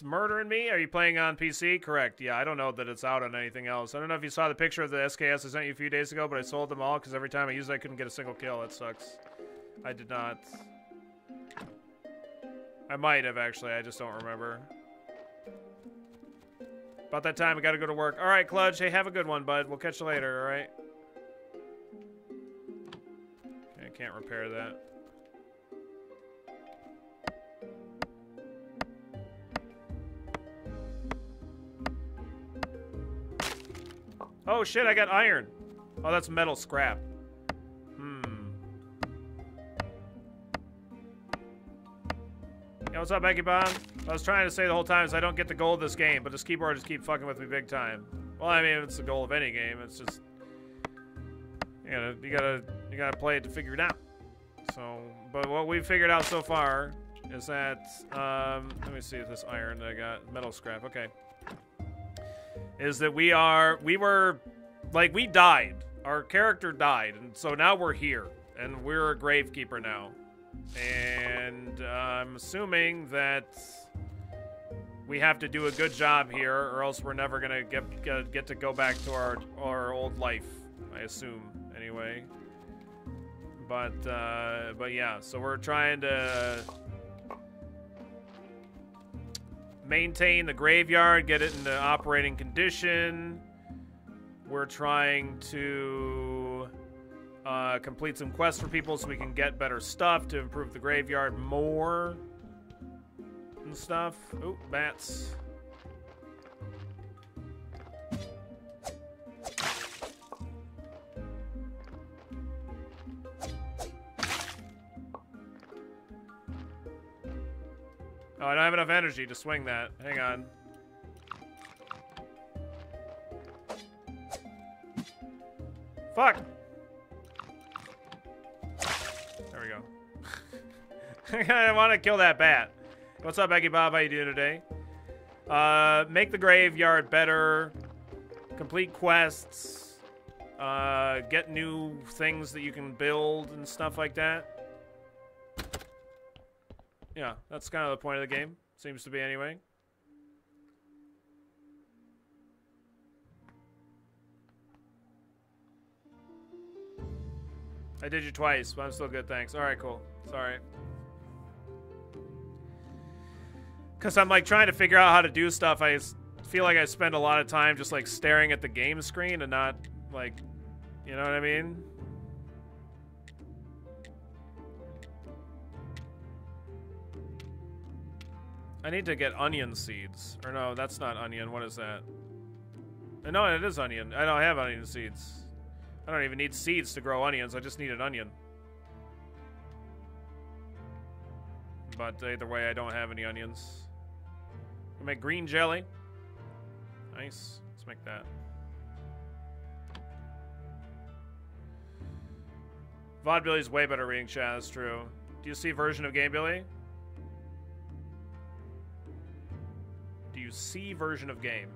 Murdering me? Are you playing on PC? Correct. Yeah, I don't know that it's out on anything else. I don't know if you saw the picture of the SKS I sent you a few days ago, but I sold them all because every time I used it, I couldn't get a single kill. That sucks. I did not. I might have, actually. I just don't remember. About that time, I gotta go to work. All right, Cludge. Hey, have a good one, bud. We'll catch you later, all right? I can't repair that. Oh shit, I got iron. Oh, that's metal scrap. Hmm. Yo, what's up, Becky Bomb? I was trying to say the whole time is I don't get the goal of this game, but this keyboard just keep fucking with me big time. Well, I mean, it's the goal of any game. It's just you gotta, you gotta, you gotta play it to figure it out. So, but what we've figured out so far is that, um, let me see if this iron that I got, metal scrap. Okay, is that we are we were like we died. Our character died, and so now we're here, and we're a gravekeeper now. And uh, I'm assuming that we have to do a good job here, or else we're never gonna get get, get to go back to our our old life. I assume, anyway. But uh, but yeah, so we're trying to maintain the graveyard, get it into operating condition. We're trying to uh, complete some quests for people so we can get better stuff to improve the graveyard more and stuff. Oh, bats. Oh, I don't have enough energy to swing that. Hang on. Fuck! There we go. I want to kill that bat. What's up, Becky Bob? How you doing today? Uh, make the graveyard better. Complete quests. Uh, get new things that you can build and stuff like that. Yeah, that's kind of the point of the game. Seems to be anyway. I did you twice, but I'm still good, thanks. Alright, cool. Sorry. Because I'm, like, trying to figure out how to do stuff. I feel like I spend a lot of time just, like, staring at the game screen and not, like, you know what I mean? I need to get onion seeds. Or no, that's not onion. What is that? Uh, no, it is onion. I don't have onion seeds. I don't even need seeds to grow onions. I just need an onion. But either way, I don't have any onions. Make green jelly. Nice. Let's make that. VOD Billy's way better reading chat, that's true. Do you see version of Game Billy? Do you see version of game?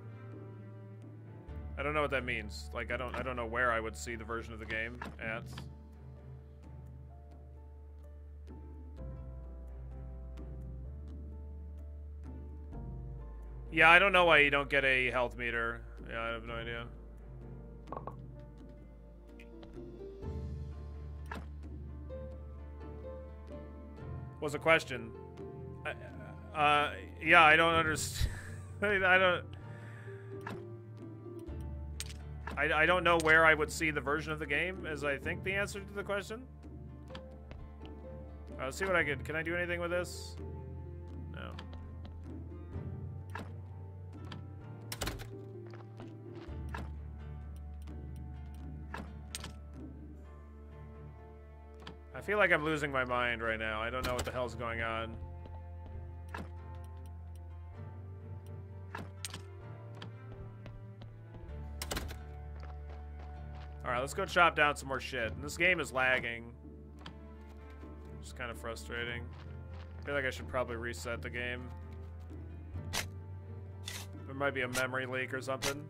I don't know what that means. Like I don't I don't know where I would see the version of the game at. Yeah, I don't know why you don't get a health meter. Yeah, I have no idea. Was a question. Uh, yeah, I don't understand. I don't. I, I don't know where I would see the version of the game as I think the answer to the question. Uh, let's see what I can... Can I do anything with this? No. I feel like I'm losing my mind right now. I don't know what the hell's going on. Alright, let's go chop down some more shit. And this game is lagging. It's kind of frustrating. I feel like I should probably reset the game. There might be a memory leak or something.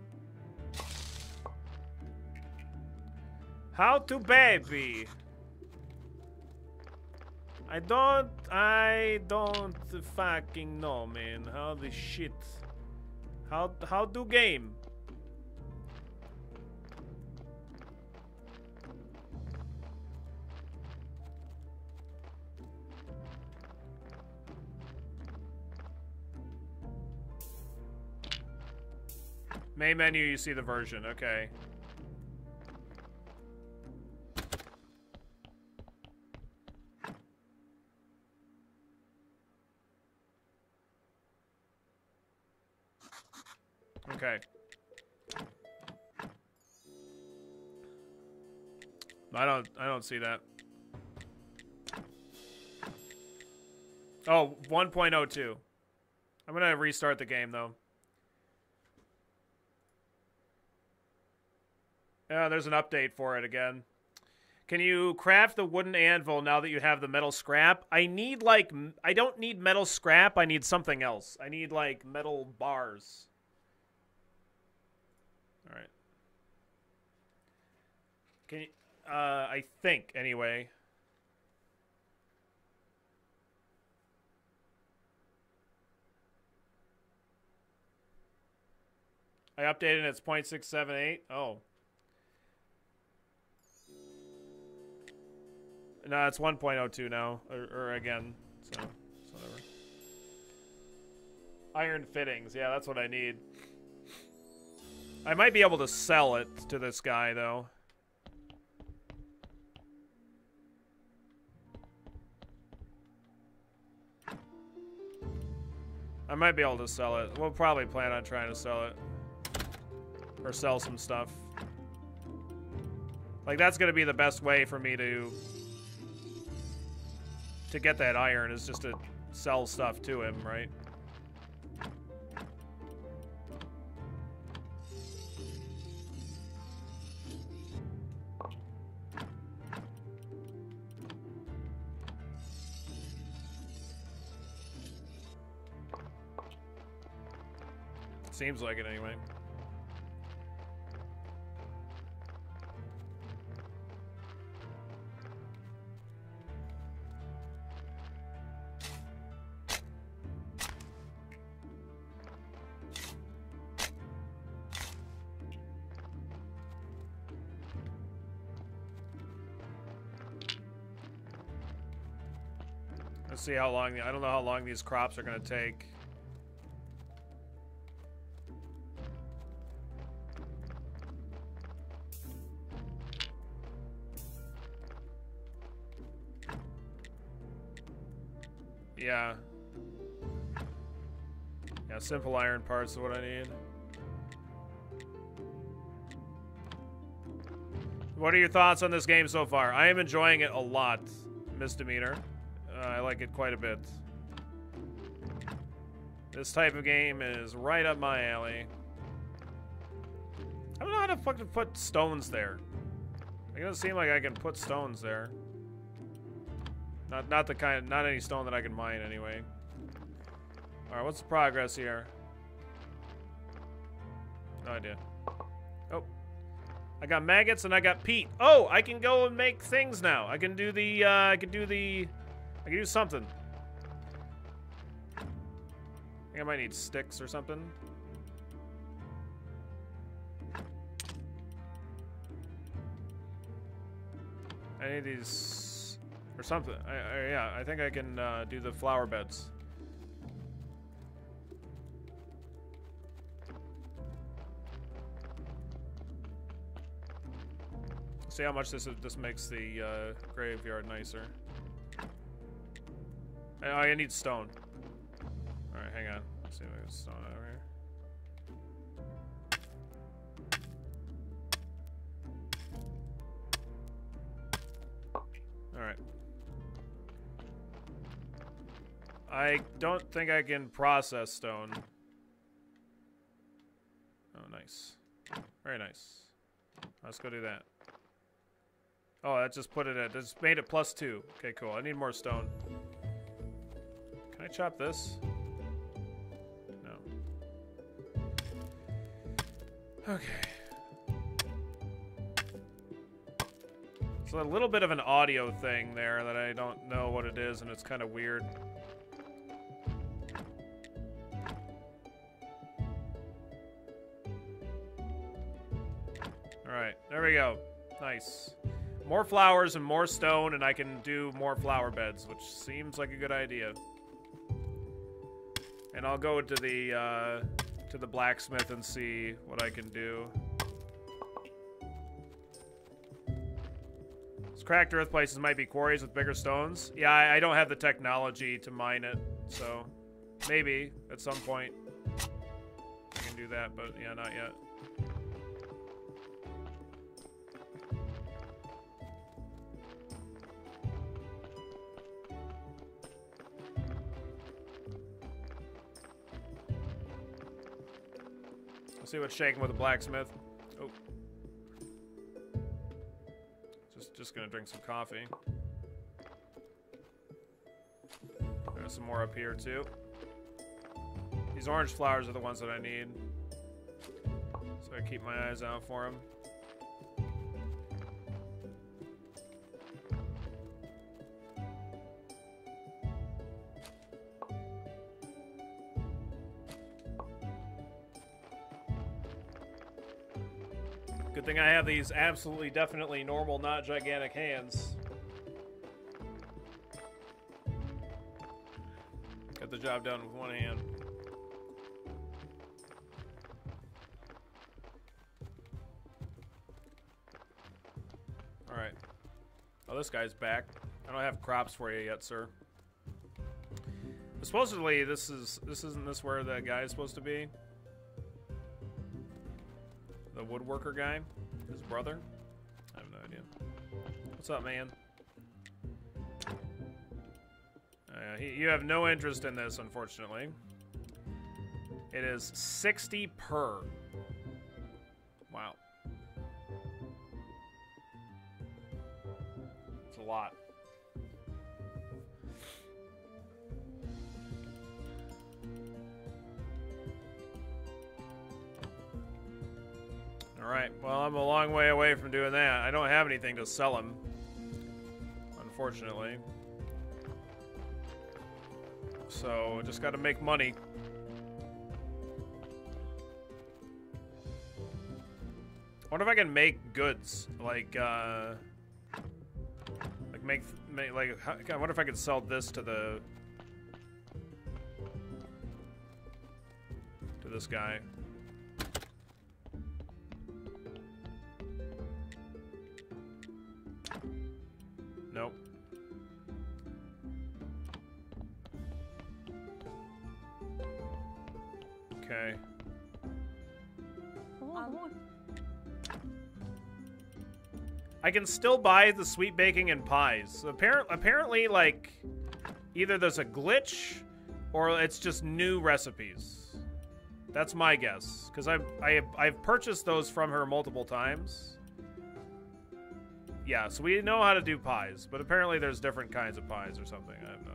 How to baby? I don't, I don't fucking know, man. How the shit? How, how do game? Main menu, you see the version. Okay. Okay. I don't I don't see that. Oh, 1.02. I'm going to restart the game though. Yeah, there's an update for it again. Can you craft the wooden anvil now that you have the metal scrap? I need like I don't need metal scrap. I need something else. I need like metal bars. All right. Can you, uh I think anyway. I updated it's 0.678. Oh. No, it's 1.02 now, or, or again, so whatever. Iron fittings, yeah, that's what I need. I might be able to sell it to this guy, though. I might be able to sell it. We'll probably plan on trying to sell it. Or sell some stuff. Like, that's going to be the best way for me to to get that iron is just to sell stuff to him, right? Seems like it anyway. See how long, I don't know how long these crops are going to take. Yeah. Yeah, simple iron parts is what I need. What are your thoughts on this game so far? I am enjoying it a lot, Misdemeanor. Uh, I like it quite a bit. This type of game is right up my alley. I don't know how to fucking put stones there. It doesn't seem like I can put stones there. Not not the kind not any stone that I can mine anyway. Alright, what's the progress here? No idea. Oh. I got maggots and I got peat. Oh, I can go and make things now. I can do the uh, I can do the I can do something. I think I might need sticks or something. I need these or something. I, I, yeah, I think I can uh, do the flower beds. See how much this this makes the uh, graveyard nicer. Oh, I need stone. All right, hang on. Let's see if I can stone over here. All right. I don't think I can process stone. Oh, nice. Very nice. Let's go do that. Oh, that just put it at, just made it plus two. Okay, cool. I need more stone. I chop this? No. Okay. So a little bit of an audio thing there that I don't know what it is, and it's kind of weird. Alright, there we go. Nice. More flowers and more stone, and I can do more flower beds, which seems like a good idea. And I'll go to the uh, to the blacksmith and see what I can do. These cracked earth places might be quarries with bigger stones. Yeah, I, I don't have the technology to mine it, so maybe at some point I can do that, but yeah, not yet. See what's shaking with the blacksmith. Oh. Just just gonna drink some coffee. There's some more up here too. These orange flowers are the ones that I need. So I keep my eyes out for them. Good thing I have these absolutely, definitely normal, not gigantic hands. Got the job done with one hand. Alright. Oh, this guy's back. I don't have crops for you yet, sir. Supposedly, this is this isn't this where the guy is supposed to be? The woodworker guy? His brother? I have no idea. What's up, man? Uh, he, you have no interest in this, unfortunately. It is 60 per. Wow. It's a lot. Alright, well, I'm a long way away from doing that. I don't have anything to sell him. Unfortunately. So, just gotta make money. I wonder if I can make goods. Like, uh... Like, make... make like, I wonder if I could sell this to the... To this guy. Okay. Um, I can still buy the sweet baking and pies. Apparent, apparently, like, either there's a glitch or it's just new recipes. That's my guess, because I've I have, I've purchased those from her multiple times. Yeah, so we know how to do pies, but apparently there's different kinds of pies or something. I have no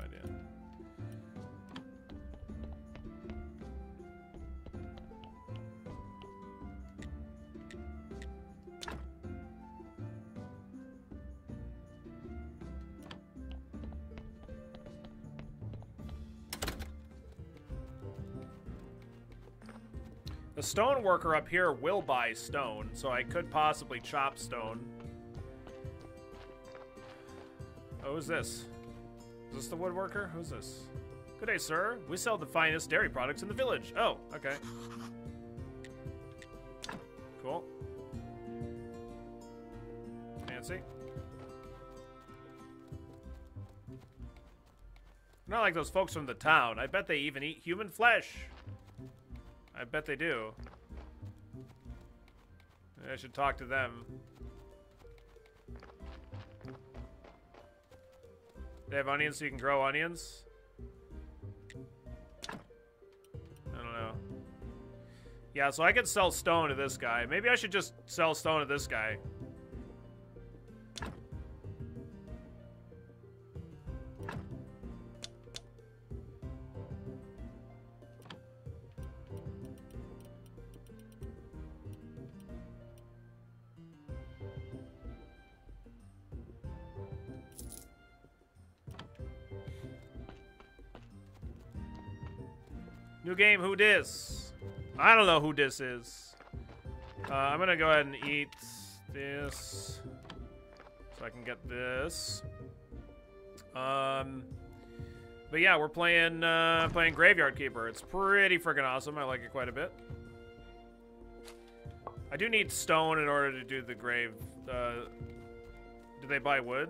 stone worker up here will buy stone, so I could possibly chop stone. Oh, who's this? Is this the woodworker? Who's this? Good day, sir. We sell the finest dairy products in the village. Oh, okay. Cool. Fancy. Not like those folks from the town. I bet they even eat human flesh. I bet they do. I should talk to them. They have onions so you can grow onions? I don't know. Yeah, so I could sell stone to this guy. Maybe I should just sell stone to this guy. New game, who dis? I don't know who this is. Uh, I'm gonna go ahead and eat this so I can get this. Um, but yeah, we're playing uh, playing Graveyard Keeper. It's pretty freaking awesome. I like it quite a bit. I do need stone in order to do the grave. Uh, do they buy wood?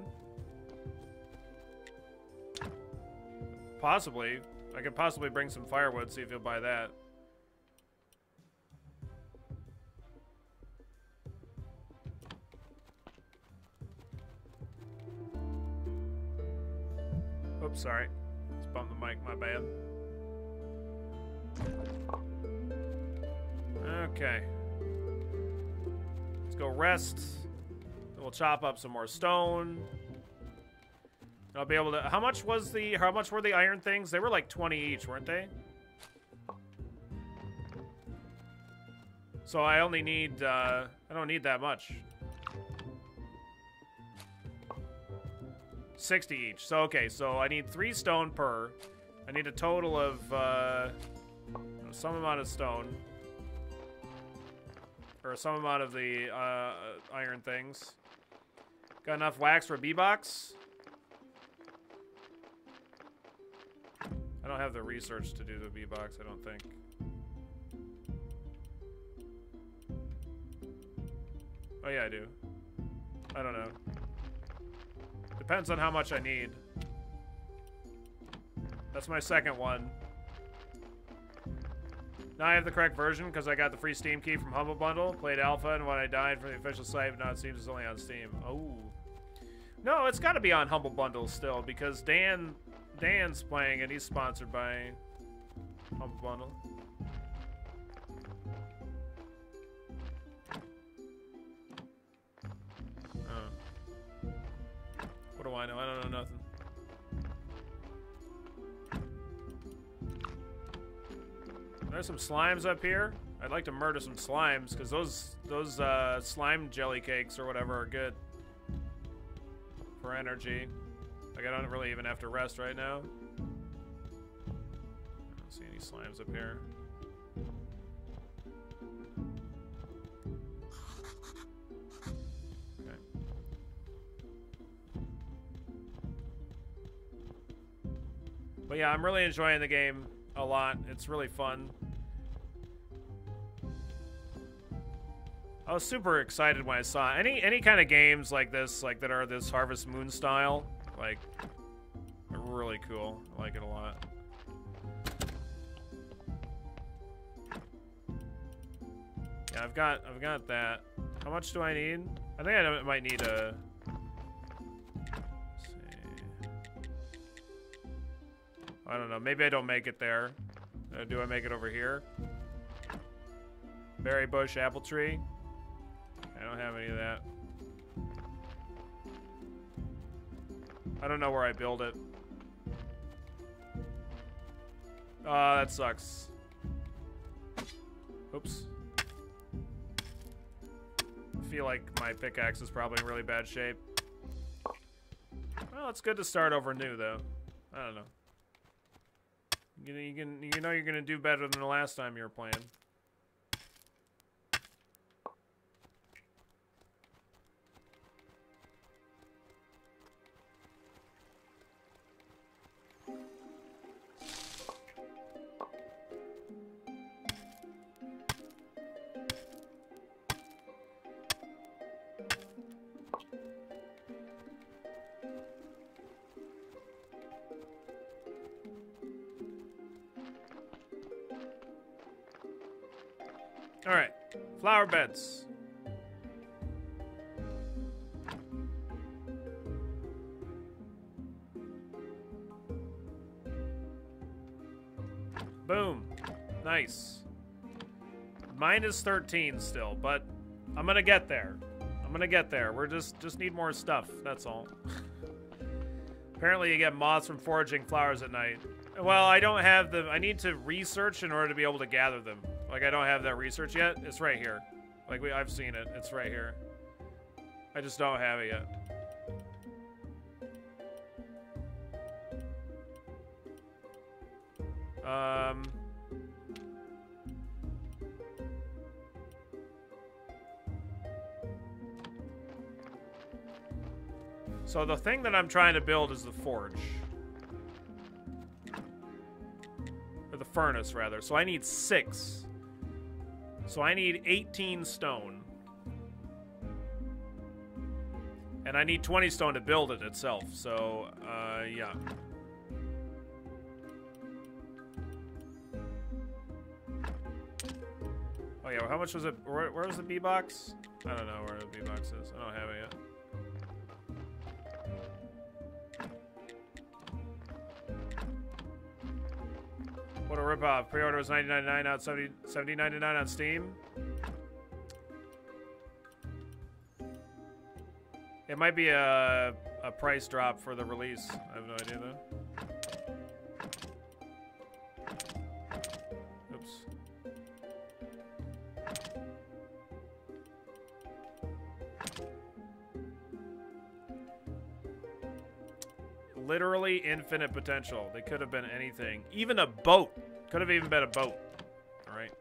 Possibly. I could possibly bring some firewood, see if you'll buy that. Oops, sorry. Just bumped the mic, my bad. Okay. Let's go rest. We'll chop up some more stone. I'll be able to. How much was the? How much were the iron things? They were like 20 each, weren't they? So I only need. Uh, I don't need that much. 60 each. So okay. So I need three stone per. I need a total of uh, some amount of stone, or some amount of the uh, iron things. Got enough wax for a bee box. I don't have the research to do the bee box, I don't think. Oh yeah, I do. I don't know. Depends on how much I need. That's my second one. Now I have the correct version because I got the free Steam key from Humble Bundle, played Alpha, and when I died from the official site, but now it seems it's only on Steam. Oh. No, it's got to be on Humble Bundle still because Dan Dan's playing and he's sponsored by Humble Bundle. Oh. What do I know? I don't know nothing. There's some slimes up here. I'd like to murder some slimes because those those uh, slime jelly cakes or whatever are good for energy. Like, I don't really even have to rest right now. I don't see any slimes up here. Okay. But yeah, I'm really enjoying the game a lot. It's really fun. I was super excited when I saw any any kind of games like this, like that are this Harvest Moon style. Like, really cool. I like it a lot. Yeah, I've got I've got that. How much do I need? I think I might need a. I don't know. Maybe I don't make it there. Uh, do I make it over here? Berry bush, apple tree. I don't have any of that. I don't know where I build it. Ah, uh, that sucks. Oops. I feel like my pickaxe is probably in really bad shape. Well, it's good to start over new, though. I don't know. You, can, you know you're to do better than the last time you were playing. All right, flower beds. Boom. Nice. Minus 13 still, but I'm gonna get there. I'm gonna get there. We're just just need more stuff. That's all. Apparently, you get moths from foraging flowers at night. Well, I don't have the. I need to research in order to be able to gather them. Like I don't have that research yet. It's right here. Like we, I've seen it. It's right here. I just don't have it yet. Um. So the thing that I'm trying to build is the forge. Or the furnace, rather. So I need six. So I need 18 stone. And I need 20 stone to build it itself. So, uh, yeah. Oh yeah, how much was it? Where, where was the bee box? I don't know where the bee box is. I don't have it yet. What a ripoff. Pre-order was 99.99 out 70 70.99 on Steam. It might be a a price drop for the release. I have no idea though. Literally infinite potential. They could have been anything. Even a boat. Could have even been a boat. All right.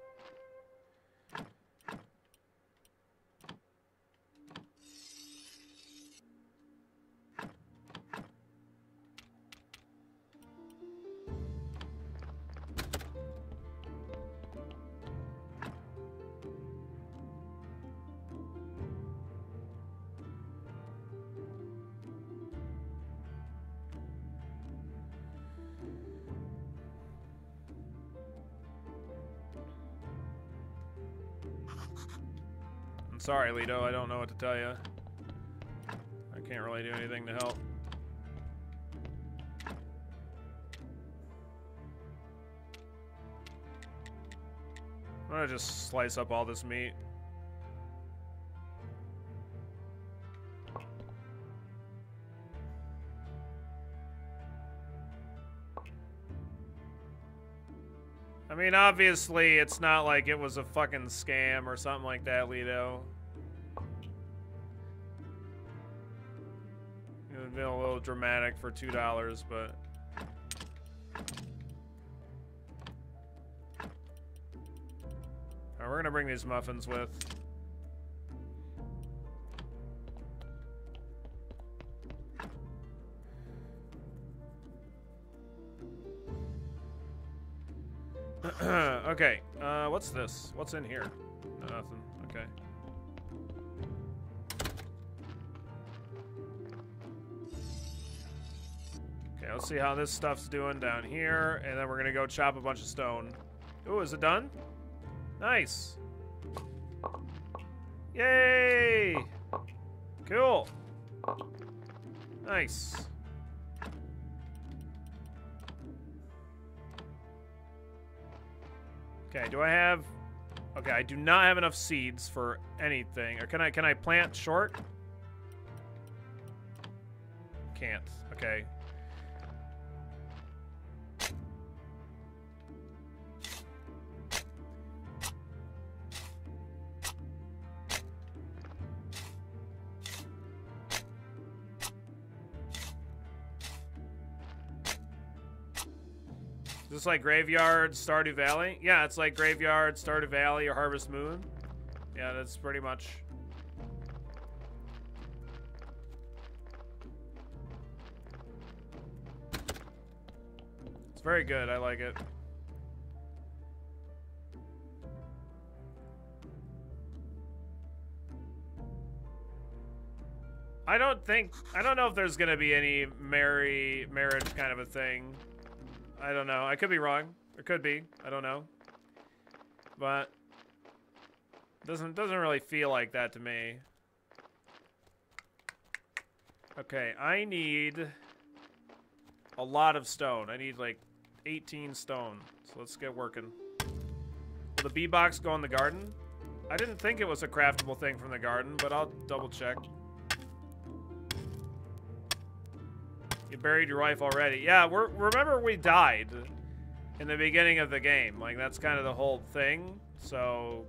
Sorry, Lito. I don't know what to tell you. I can't really do anything to help. I'm gonna just slice up all this meat. I mean, obviously, it's not like it was a fucking scam or something like that, Lido. Dramatic for $2, but... Alright, we're gonna bring these muffins with. okay, uh, what's this? What's in here? Nothing. See how this stuff's doing down here, and then we're gonna go chop a bunch of stone. Ooh, is it done? Nice. Yay! Cool. Nice. Okay, do I have... Okay, I do not have enough seeds for anything. Or can I can I plant short? Can't. Okay. Is this like Graveyard, Stardew Valley? Yeah, it's like Graveyard, Stardew Valley, or Harvest Moon. Yeah, that's pretty much. It's very good. I like it. I don't think I don't know if there's gonna be any marry marriage kind of a thing. I don't know. I could be wrong. There could be. I don't know. But Doesn't doesn't really feel like that to me. Okay, I need a lot of stone. I need like 18 stone. So let's get working. Will the bee box go in the garden? I didn't think it was a craftable thing from the garden, but I'll double check. You buried your wife already. Yeah, we're, remember we died in the beginning of the game. Like, that's kind of the whole thing. So,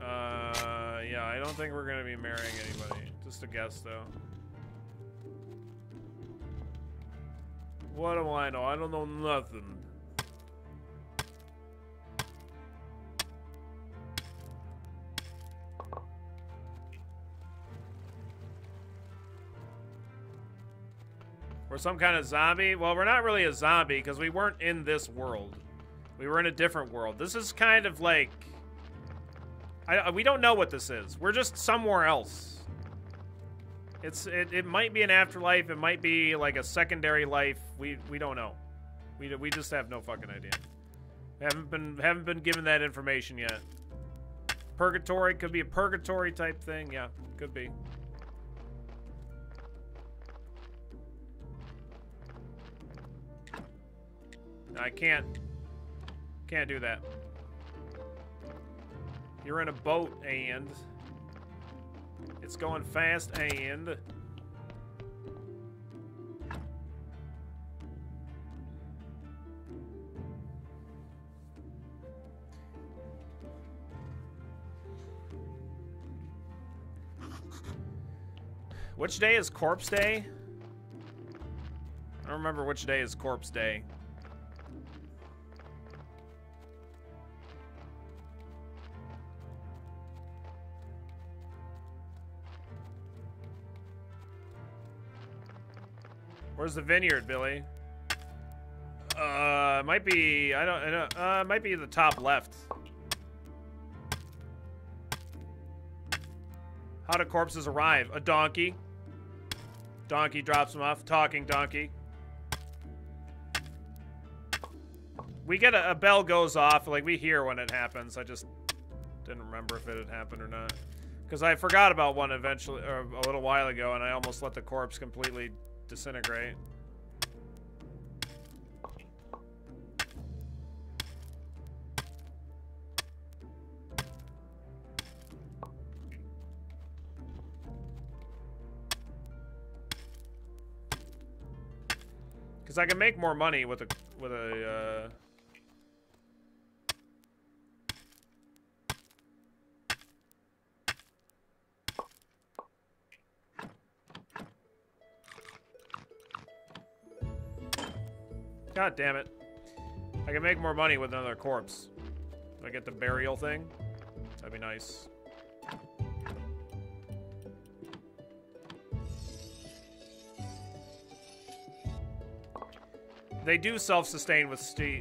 uh, yeah, I don't think we're going to be marrying anybody. Just a guess, though. What do I know? I don't know nothing. We're some kind of zombie? Well, we're not really a zombie because we weren't in this world. We were in a different world. This is kind of like... I, we don't know what this is. We're just somewhere else. It's it, it might be an afterlife. It might be like a secondary life. We we don't know. We we just have no fucking idea. Haven't been haven't been given that information yet. Purgatory could be a purgatory type thing. Yeah, could be. I can't. Can't do that. You're in a boat, and... It's going fast, and... Which day is Corpse Day? I don't remember which day is Corpse Day. Where's the vineyard, Billy? Uh, might be. I don't. I don't uh, might be the top left. How do corpses arrive? A donkey. Donkey drops them off. Talking donkey. We get a, a bell goes off. Like we hear when it happens. I just didn't remember if it had happened or not. Because I forgot about one eventually, or a little while ago, and I almost let the corpse completely disintegrate. Because I can make more money with a with a uh, God damn it. I can make more money with another corpse. If I get the burial thing, that'd be nice. They do self-sustain with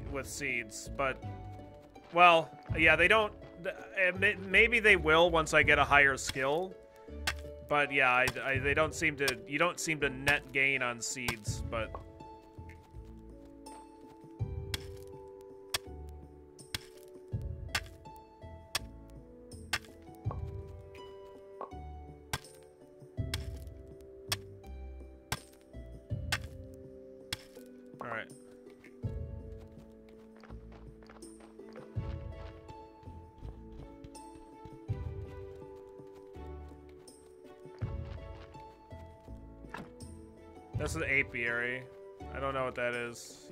with seeds, but well, yeah, they don't. Eh, maybe they will once I get a higher skill, but yeah, I, I, they don't seem to. You don't seem to net gain on seeds, but what that is.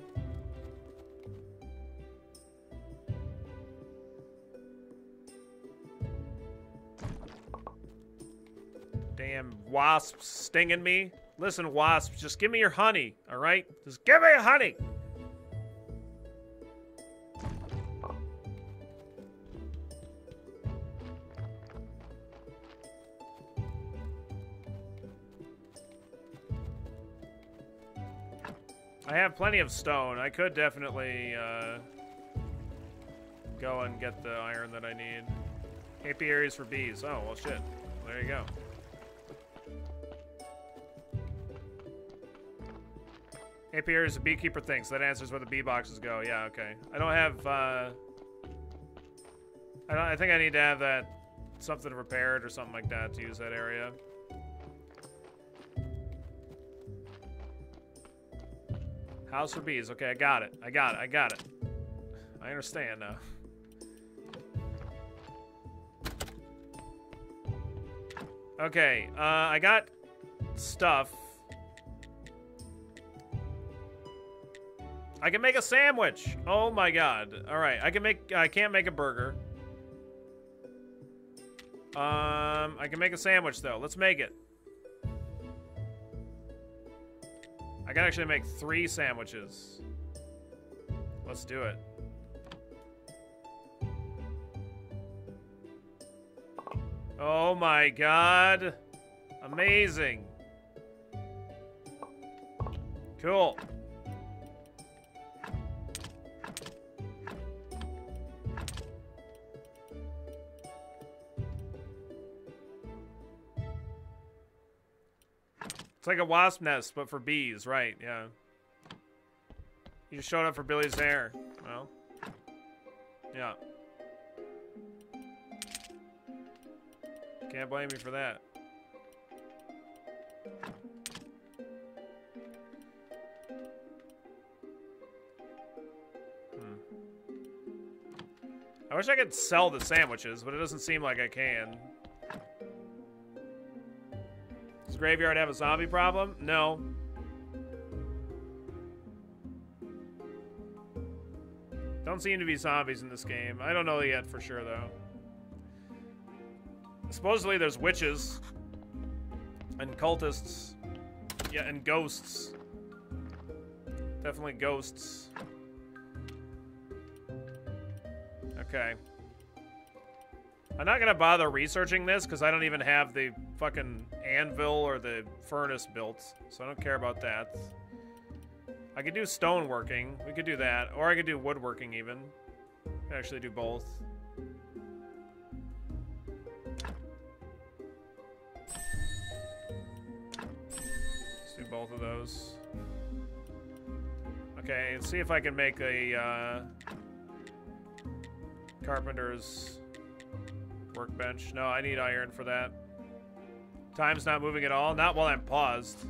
Damn wasps stinging me. Listen, wasps, just give me your honey, all right? Just give me your honey. Have plenty of stone. I could definitely uh, go and get the iron that I need. Apiaries for bees. Oh, well, shit. There you go. Apiary is a beekeeper thing, so that answers where the bee boxes go. Yeah, okay. I don't have, uh... I, don't, I think I need to have that something repaired or something like that to use that area. House for bees. Okay, I got it. I got it. I got it. I understand now. Okay, uh, I got stuff. I can make a sandwich. Oh my god. All right, I can make. I can't make a burger. Um, I can make a sandwich though. Let's make it. I can actually make three sandwiches. Let's do it. Oh my god. Amazing. Cool. It's like a wasp nest, but for bees, right, yeah. You just showed up for Billy's hair. Well, yeah. Can't blame me for that. Hmm. I wish I could sell the sandwiches, but it doesn't seem like I can. Graveyard have a zombie problem? No. Don't seem to be zombies in this game. I don't know yet for sure, though. Supposedly there's witches. And cultists. Yeah, and ghosts. Definitely ghosts. Okay. I'm not gonna bother researching this because I don't even have the fucking anvil or the furnace built, so I don't care about that. I could do stoneworking. We could do that. Or I could do woodworking even. actually do both. Let's do both of those. Okay, let's see if I can make a uh, carpenter's workbench. No, I need iron for that. Time's not moving at all. Not while I'm paused.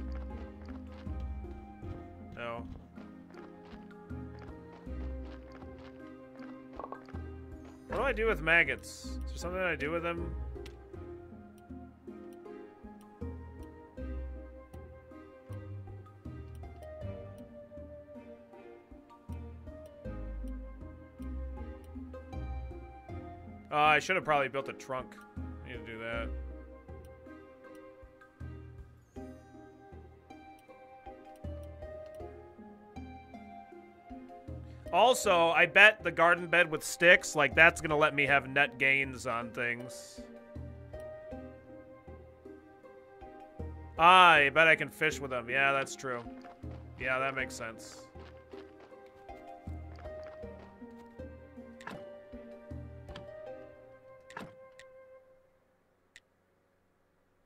No. What do I do with maggots? Is there something I do with them? Uh, I should have probably built a trunk. I need to do that. Also, I bet the garden bed with sticks, like, that's gonna let me have net gains on things. Ah, I bet I can fish with them. Yeah, that's true. Yeah, that makes sense.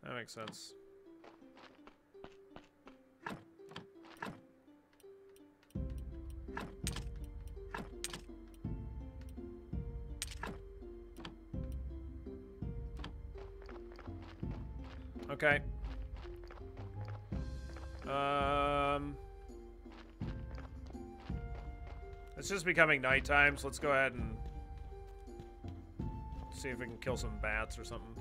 That makes sense. Okay. Um... It's just becoming nighttime, so let's go ahead and see if we can kill some bats or something.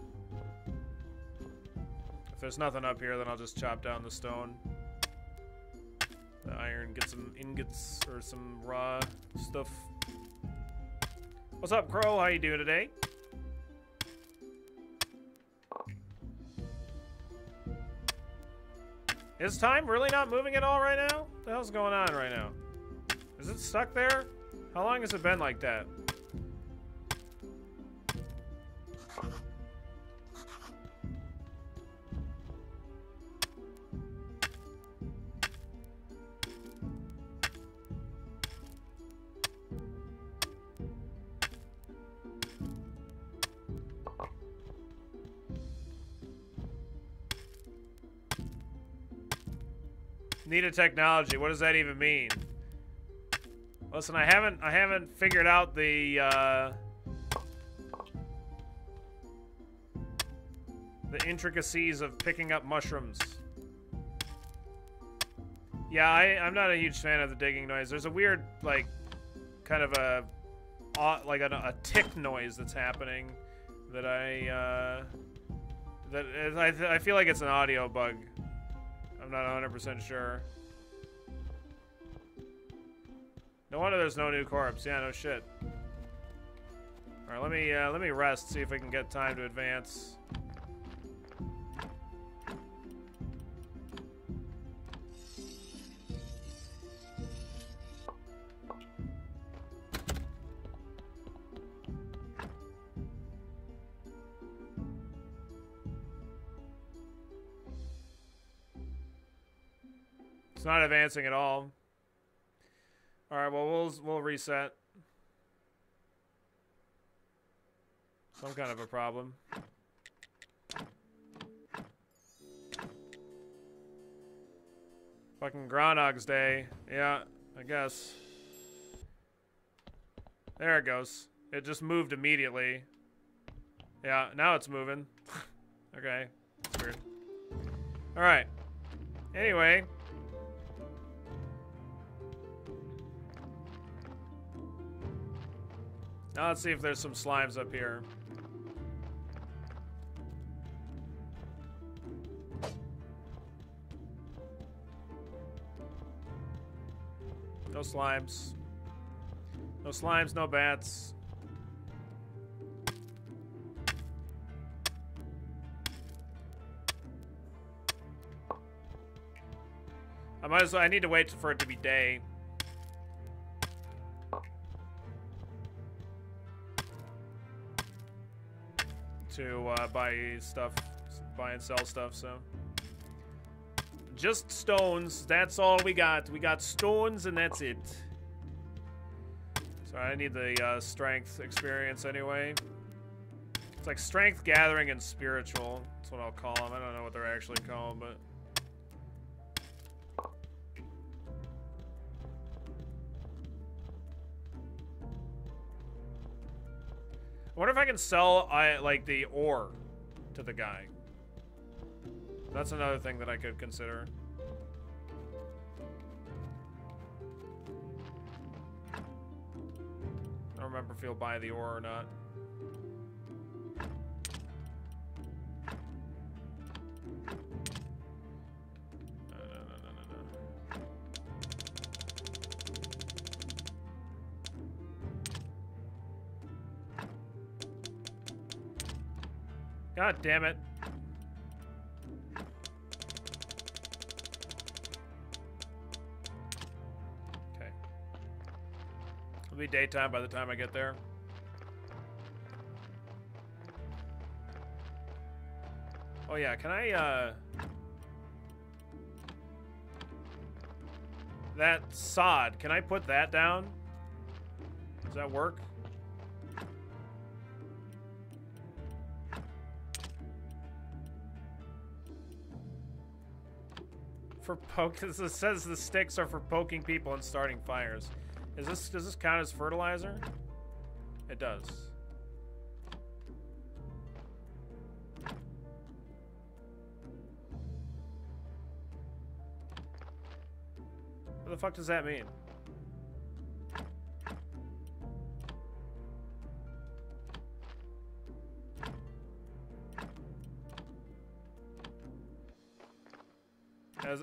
If there's nothing up here, then I'll just chop down the stone. The iron, get some ingots or some raw stuff. What's up, Crow? How you doing today? Is time really not moving at all right now? What the hell's going on right now? Is it stuck there? How long has it been like that? Need a technology. What does that even mean? Listen, I haven't I haven't figured out the uh, the intricacies of picking up mushrooms. Yeah, I, I'm not a huge fan of the digging noise. There's a weird, like, kind of a, like a, a tick noise that's happening that I, uh, that I, I feel like it's an audio bug. I'm not 100% sure. No wonder there's no new corpse. Yeah, no shit. All right, let me uh, let me rest. See if we can get time to advance. Not advancing at all. All right, well we'll we'll reset. Some kind of a problem. Fucking Groundhog's Day. Yeah, I guess. There it goes. It just moved immediately. Yeah, now it's moving. okay. That's weird. Alright. Anyway. Now let's see if there's some slimes up here. No slimes. No slimes, no bats. I might as well, I need to wait for it to be day. To uh, buy stuff, buy and sell stuff, so. Just stones, that's all we got. We got stones and that's it. So I need the uh, strength experience anyway. It's like strength gathering and spiritual. That's what I'll call them. I don't know what they're actually called, but... wonder if I can sell I like the ore to the guy. That's another thing that I could consider. I don't remember if he'll buy the ore or not. God damn it. Okay. It'll be daytime by the time I get there. Oh yeah, can I, uh... That sod, can I put that down? Does that work? For poke, it says the sticks are for poking people and starting fires. Is this does this count as fertilizer? It does. What the fuck does that mean?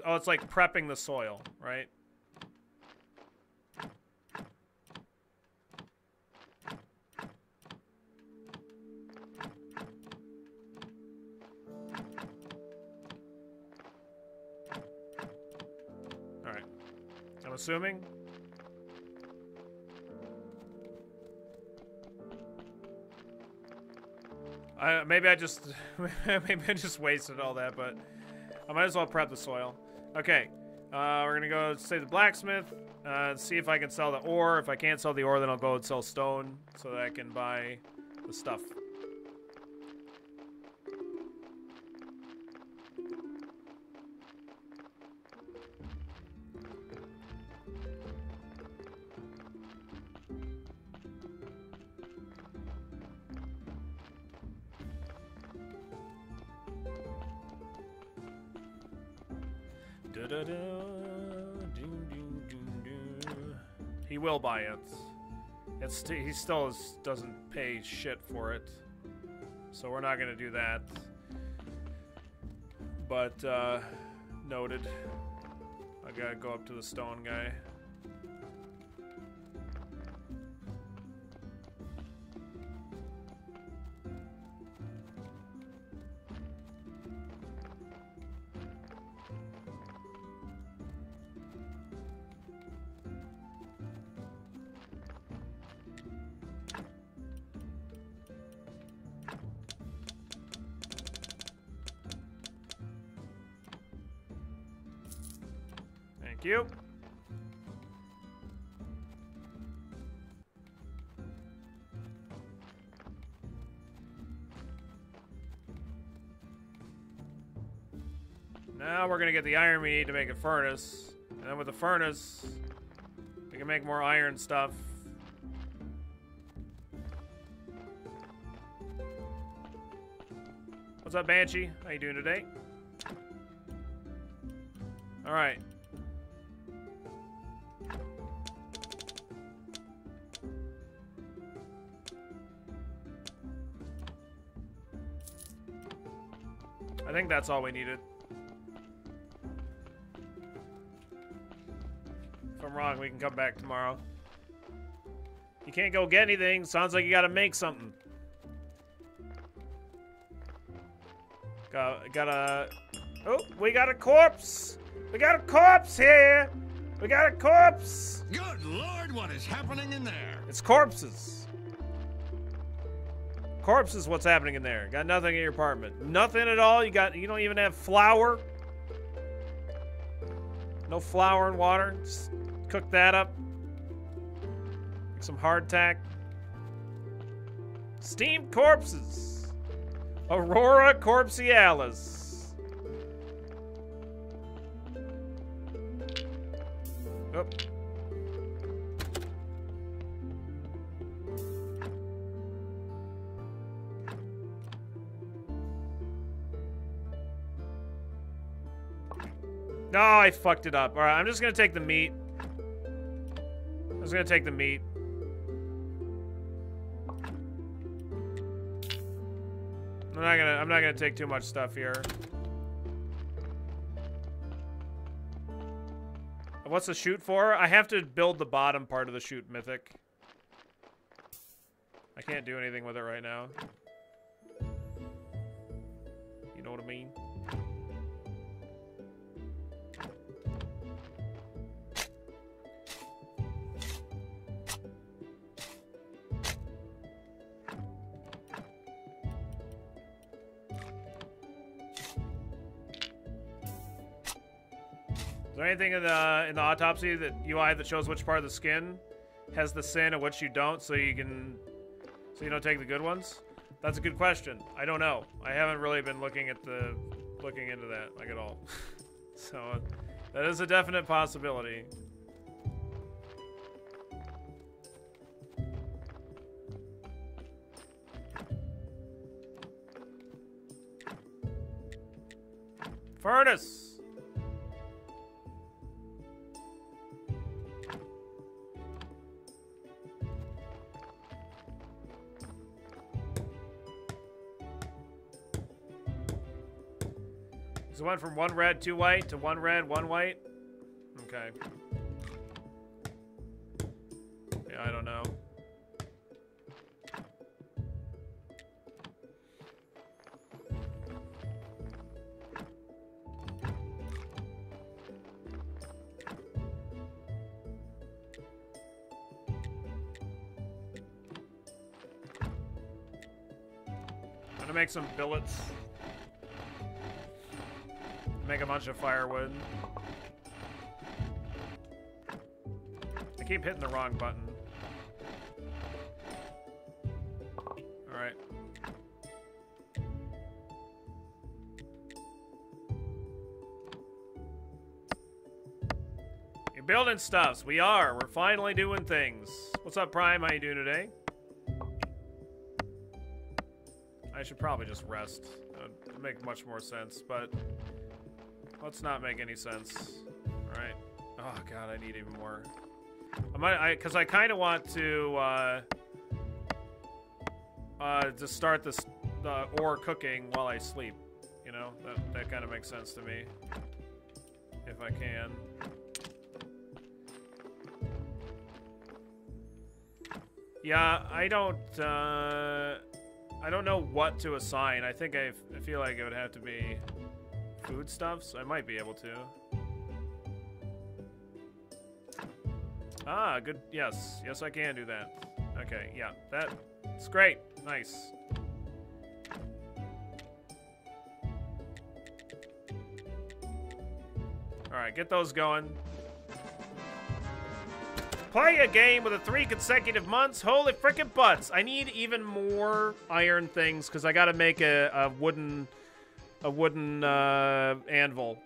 Oh, it's like prepping the soil, right? Alright. I'm assuming. I, maybe I just maybe I just wasted all that, but I might as well prep the soil. Okay, uh, we're gonna go say the blacksmith, uh, see if I can sell the ore. If I can't sell the ore, then I'll go and sell stone so that I can buy the stuff. Buy it. It's he still is, doesn't pay shit for it, so we're not gonna do that. But uh, noted. I gotta go up to the stone guy. Get the iron we need to make a furnace. And then with the furnace, we can make more iron stuff. What's up, Banshee? How you doing today? Alright. I think that's all we needed. We can come back tomorrow. You can't go get anything. Sounds like you gotta make something. Got, got a... Oh, we got a corpse! We got a corpse here! We got a corpse! Good lord, what is happening in there? It's corpses. Corpses, what's happening in there? Got nothing in your apartment. Nothing at all. You got. You don't even have flour. No flour and water. Just cook that up. Some hardtack. Steamed corpses. Aurora corpsealis. Oh. No, I fucked it up. All right, I'm just gonna take the meat. I'm just gonna take the meat. I'm not gonna. I'm not gonna take too much stuff here. What's the shoot for? I have to build the bottom part of the shoot mythic. I can't do anything with it right now. You know what I mean? Anything in the in the autopsy that UI that shows which part of the skin has the sin and which you don't, so you can so you don't take the good ones? That's a good question. I don't know. I haven't really been looking at the looking into that like at all. so uh, that is a definite possibility. Furnace. It went from one red, two white to one red, one white? Okay. Yeah, I don't know. I'm gonna make some billets. Make a bunch of firewood. I keep hitting the wrong button. Alright. You're building stuffs. We are. We're finally doing things. What's up, Prime? How you doing today? I should probably just rest. That would make much more sense, but... let's not make any sense. All right. Oh god, I need even more. I might, I, cause I kind of want to, uh, uh, to start this, uh, ore cooking while I sleep. You know, that that kind of makes sense to me. If I can. Yeah, I don't, uh, I don't know what to assign. I think I, I feel like it would have to be foodstuffs. I might be able to. Ah, good. Yes. Yes, I can do that. Okay, yeah. That's great. Nice. Alright, get those going. Play a game with a three consecutive months? Holy frickin' butts. I need even more iron things because I gotta make a, a wooden a wooden uh, anvil.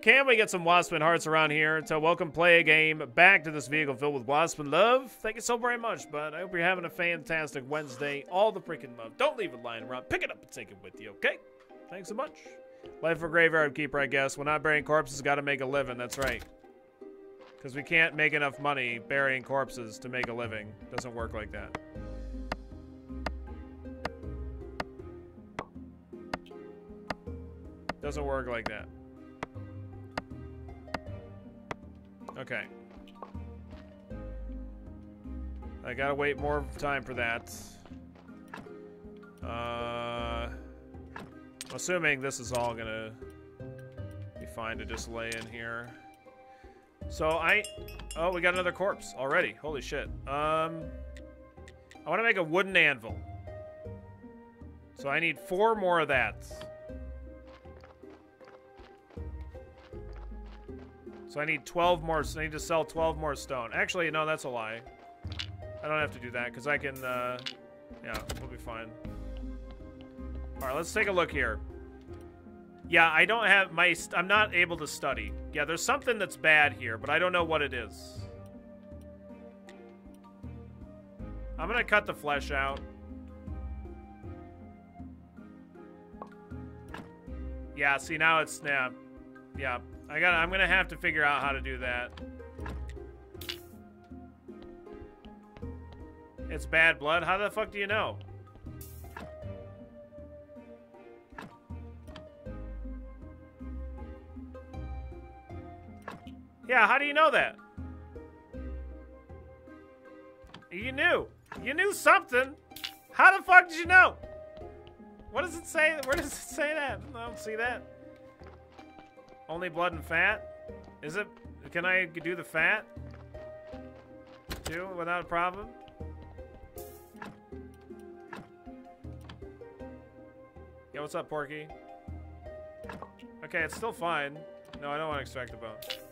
Can we get some Waspin hearts around here? to welcome play a game back to this vehicle filled with Waspin love. Thank you so very much, bud. I hope you're having a fantastic Wednesday. All the freaking love. Don't leave it lying around. Pick it up and take it with you, okay? Thanks so much. Life for graveyard keeper, I guess. We're not burying corpses, gotta make a living. That's right. Because we can't make enough money burying corpses to make a living. Doesn't work like that. Doesn't work like that. Okay. I gotta wait more time for that. Uh, I'm assuming this is all gonna be fine to just lay in here. So I, oh, we got another corpse already. Holy shit. Um, I want to make a wooden anvil. So I need four more of that. So I need 12 more, so I need to sell 12 more stone. Actually, no, that's a lie. I don't have to do that, because I can, uh, yeah, we'll be fine. Alright, let's take a look here. Yeah, I don't have my, I'm not able to study. Yeah, there's something that's bad here, but I don't know what it is. I'm gonna cut the flesh out. Yeah, see now it's, yeah, yeah, I got. I'm gonna have to figure out how to do that. It's bad blood. How the fuck do you know? Yeah, how do you know that? You knew. You knew something. How the fuck did you know? What does it say? Where does it say that? I don't see that. Only blood and fat? Is it? Can I do the fat? Too, without a problem? Yeah, what's up, Porky? Okay, it's still fine. No, I don't want to extract the bone.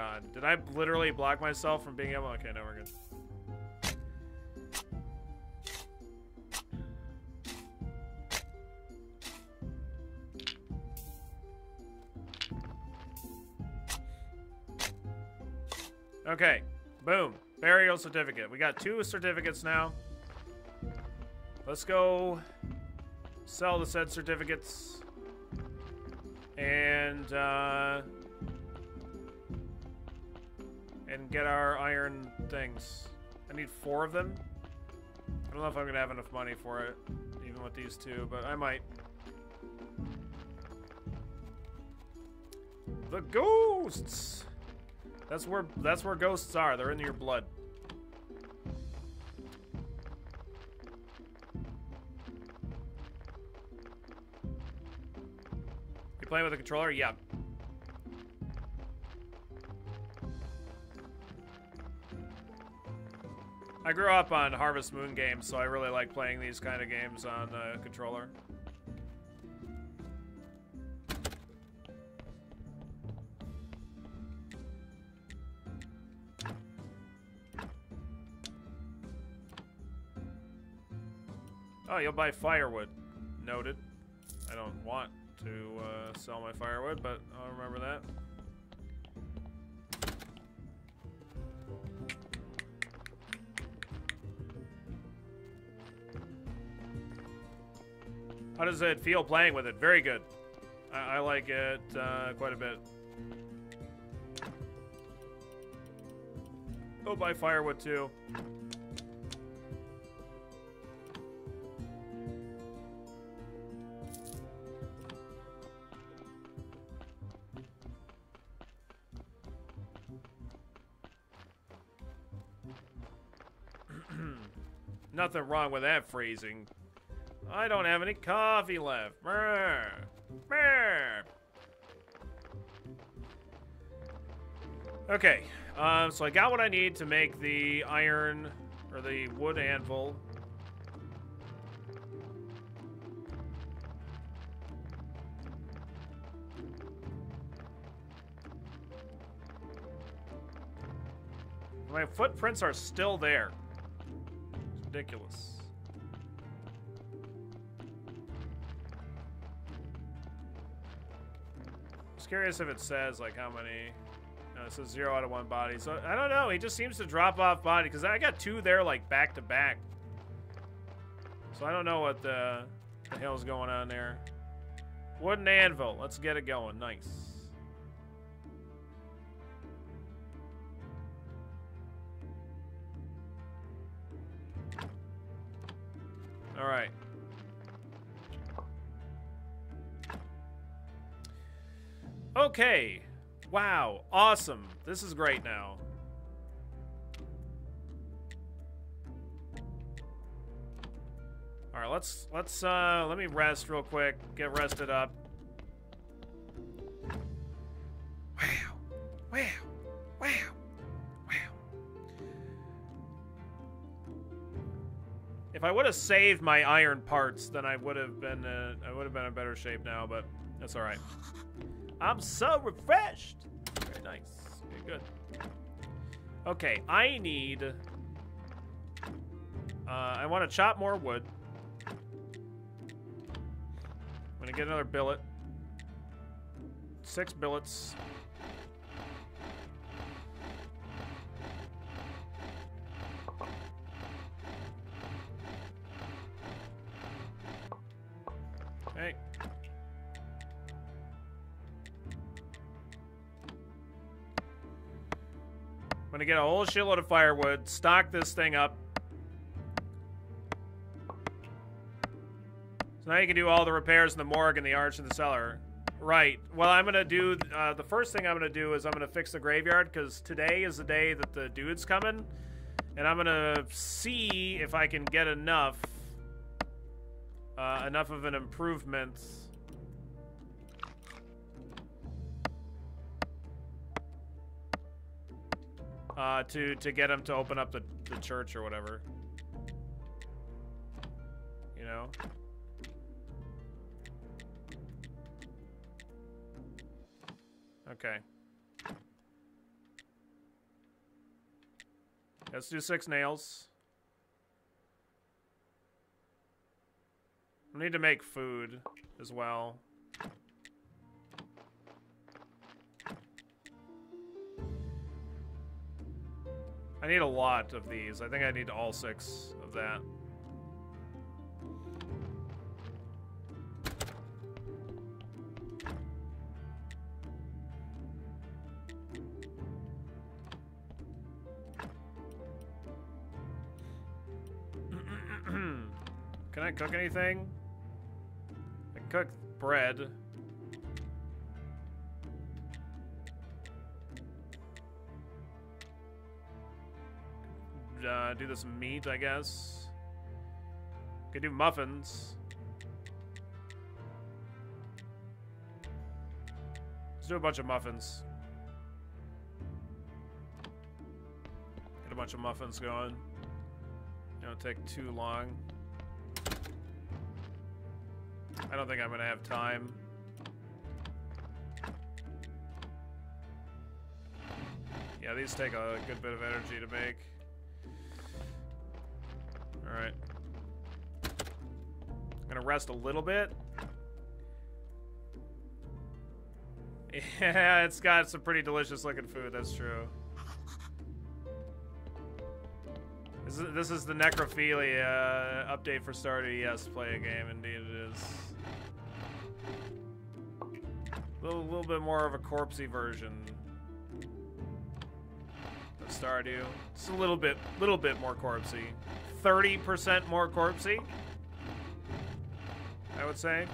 God. Did I literally block myself from being able... Okay, no, we're good. Okay, boom. Burial certificate. We got two certificates now. Let's go sell the said certificates. And, uh and get our iron things. I need four of them. I don't know if I'm gonna have enough money for it, even with these two, but I might. The ghosts! That's where that's where ghosts are. They're in your blood. You playing with a controller? Yeah. I grew up on Harvest Moon games, so I really like playing these kind of games on the controller. Oh, you'll buy firewood. Noted. I don't want to uh, sell my firewood, but I'll remember that. How does it feel playing with it? Very good. I, I like it uh, quite a bit. Go buy firewood too. Nothing wrong with that phrasing. I don't have any coffee left. Brr. Brr. Okay, um, so I got what I need to make the iron or the wood anvil. My footprints are still there. It's ridiculous. Curious if it says like how many. No, it says zero out of one body. So I don't know. He just seems to drop off body because I got two there like back to back. So I don't know what the, the hell's going on there. Wooden anvil. Let's get it going. Nice. All right. Okay. Wow. Awesome. This is great now. All right, let's let's uh let me rest real quick. Get rested up. Wow. Wow. Wow. Wow. If I would have saved my iron parts, then I would have been uh, I would have been in better shape now, but that's all right. I'm so refreshed. Very nice. Good. Okay, I need. Uh, I want to chop more wood. I'm gonna get another billet. Six billets. Gonna get a whole shitload of firewood, stock this thing up. So now you can do all the repairs in the morgue and the arch and the cellar. Right. Well, I'm gonna do uh, the first thing I'm gonna do is I'm gonna fix the graveyard because today is the day that the dude's coming, and I'm gonna see if I can get enough, uh, enough of an improvement. Uh, to to get him to open up the, the church or whatever. You know. Okay. Let's do six nails. We need to make food as well. I need a lot of these. I think I need all six of that. Can I cook anything? I cook bread. Uh, do this meat, I guess. Could do muffins. Let's do a bunch of muffins. Get a bunch of muffins going. It don't take too long. I don't think I'm gonna have time. Yeah, these take a good bit of energy to make. Alright. I'm gonna rest a little bit. Yeah, it's got some pretty delicious looking food, that's true. This is, this is the necrophilia uh, update for Stardew. Yes, play a game. Indeed, it is. A little, little bit more of a corpsey version of Stardew. It's a little bit, little bit more corpsey. 30% more corpsey, I would say.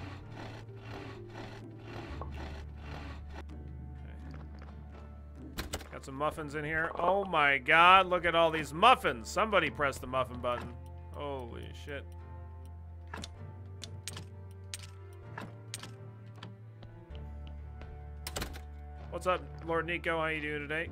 Got some muffins in here. Oh my god, look at all these muffins. Somebody press the muffin button. Holy shit. What's up, Lord Nico? How you doing today?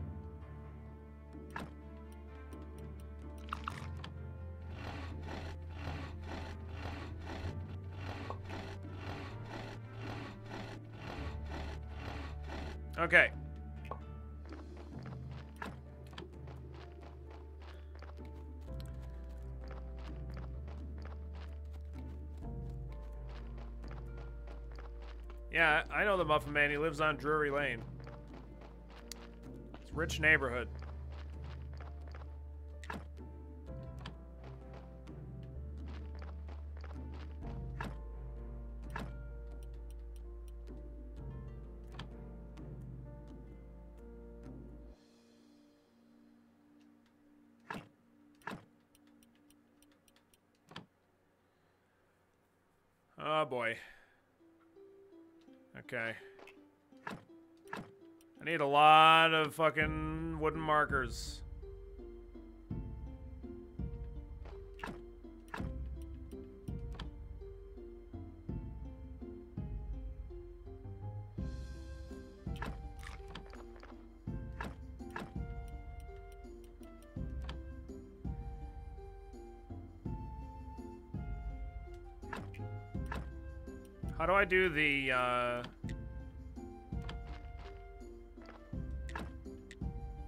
Okay. Yeah, I know the Muffin Man. He lives on Drury Lane. It's a rich neighborhood. Oh boy. Okay. I need a lot of fucking wooden markers. I do the, uh...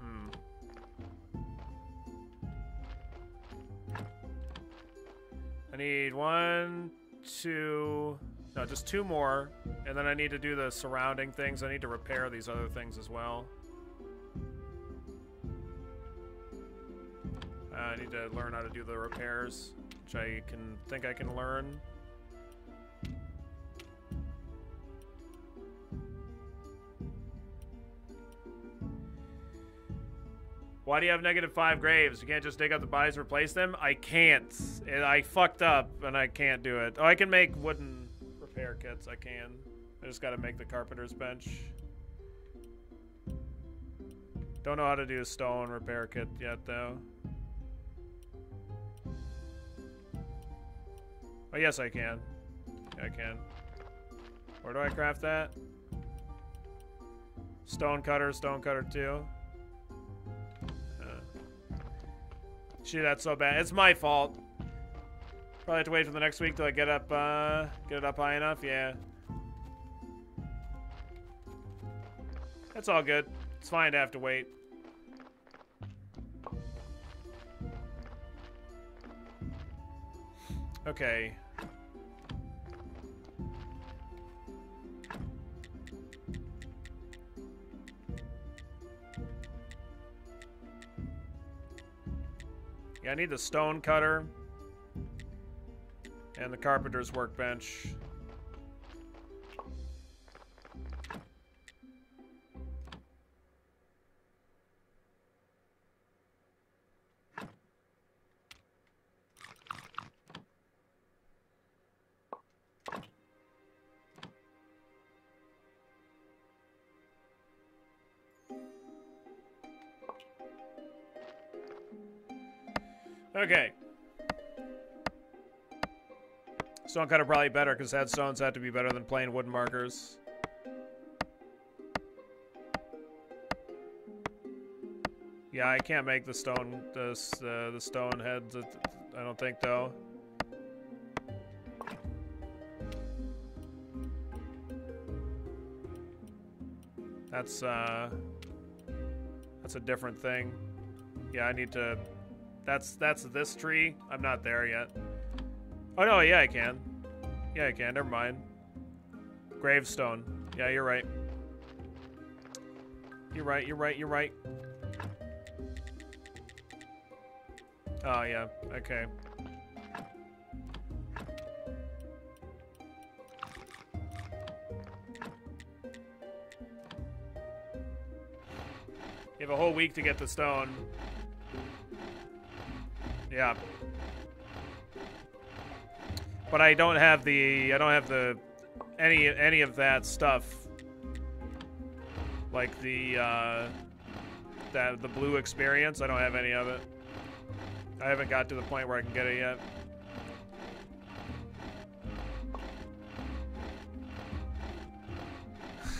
Hmm. I need one, two... No, just two more. And then I need to do the surrounding things. I need to repair these other things as well. Uh, I need to learn how to do the repairs, which I can think I can learn. Why do you have negative five graves? You can't just dig up the bodies and replace them? I can't. And I fucked up and I can't do it. Oh, I can make wooden repair kits. I can. I just gotta make the carpenter's bench. Don't know how to do a stone repair kit yet, though. Oh, yes, I can. I can. Where do I craft that? Stone cutter, stone cutter 2. Shit, that's so bad. It's my fault. Probably have to wait for the next week till I get up, uh, get it up high enough. Yeah. That's all good. It's fine to have to wait. Okay. Yeah, I need the stone cutter and the carpenter's workbench. Okay. Stone cutter probably better because headstones have to be better than plain wooden markers. Yeah, I can't make the stone this uh, the stone heads. I don't think though. That's uh, that's a different thing. Yeah, I need to that's that's this tree. I'm not there yet. Oh no, yeah, I can. Yeah, I can. Never mind. Gravestone. Yeah, you're right. You're right, you're right, you're right. Oh, yeah. Okay. You have a whole week to get the stone. Yeah. But I don't have the I don't have the any any of that stuff. Like the uh that the blue experience, I don't have any of it. I haven't got to the point where I can get it yet.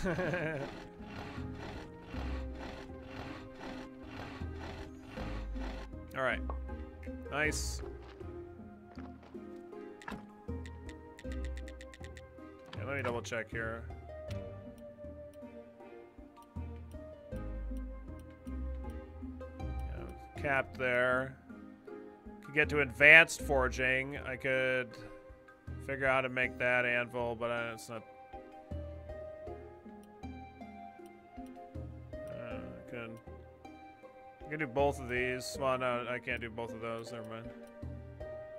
All right. Nice. Yeah, let me double check here. Yeah, capped there. Could get to advanced forging. I could figure out how to make that anvil, but uh, it's not. I can do both of these. Well, no, I can't do both of those. Never mind.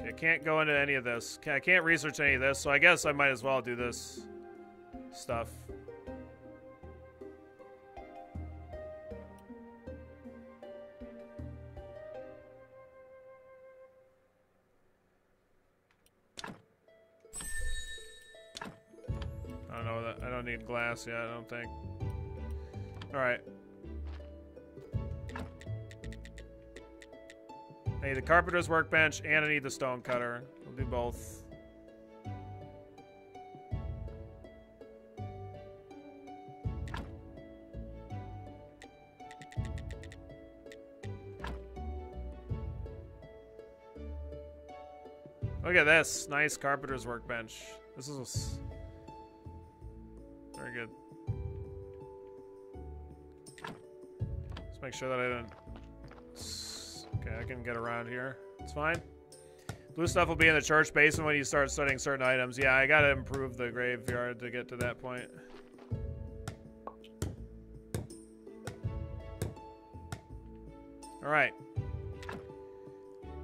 I can't go into any of this. I can't research any of this, so I guess I might as well do this stuff. I don't know that. I don't need glass yet. I don't think. All I need the carpenter's workbench and I need the stone cutter. We'll do both. Look at this. Nice carpenter's workbench. This is very good. Let's make sure that I don't Okay, I can get around here. It's fine. Blue stuff will be in the church basement when you start studying certain items. Yeah, I gotta improve the graveyard to get to that point. Alright.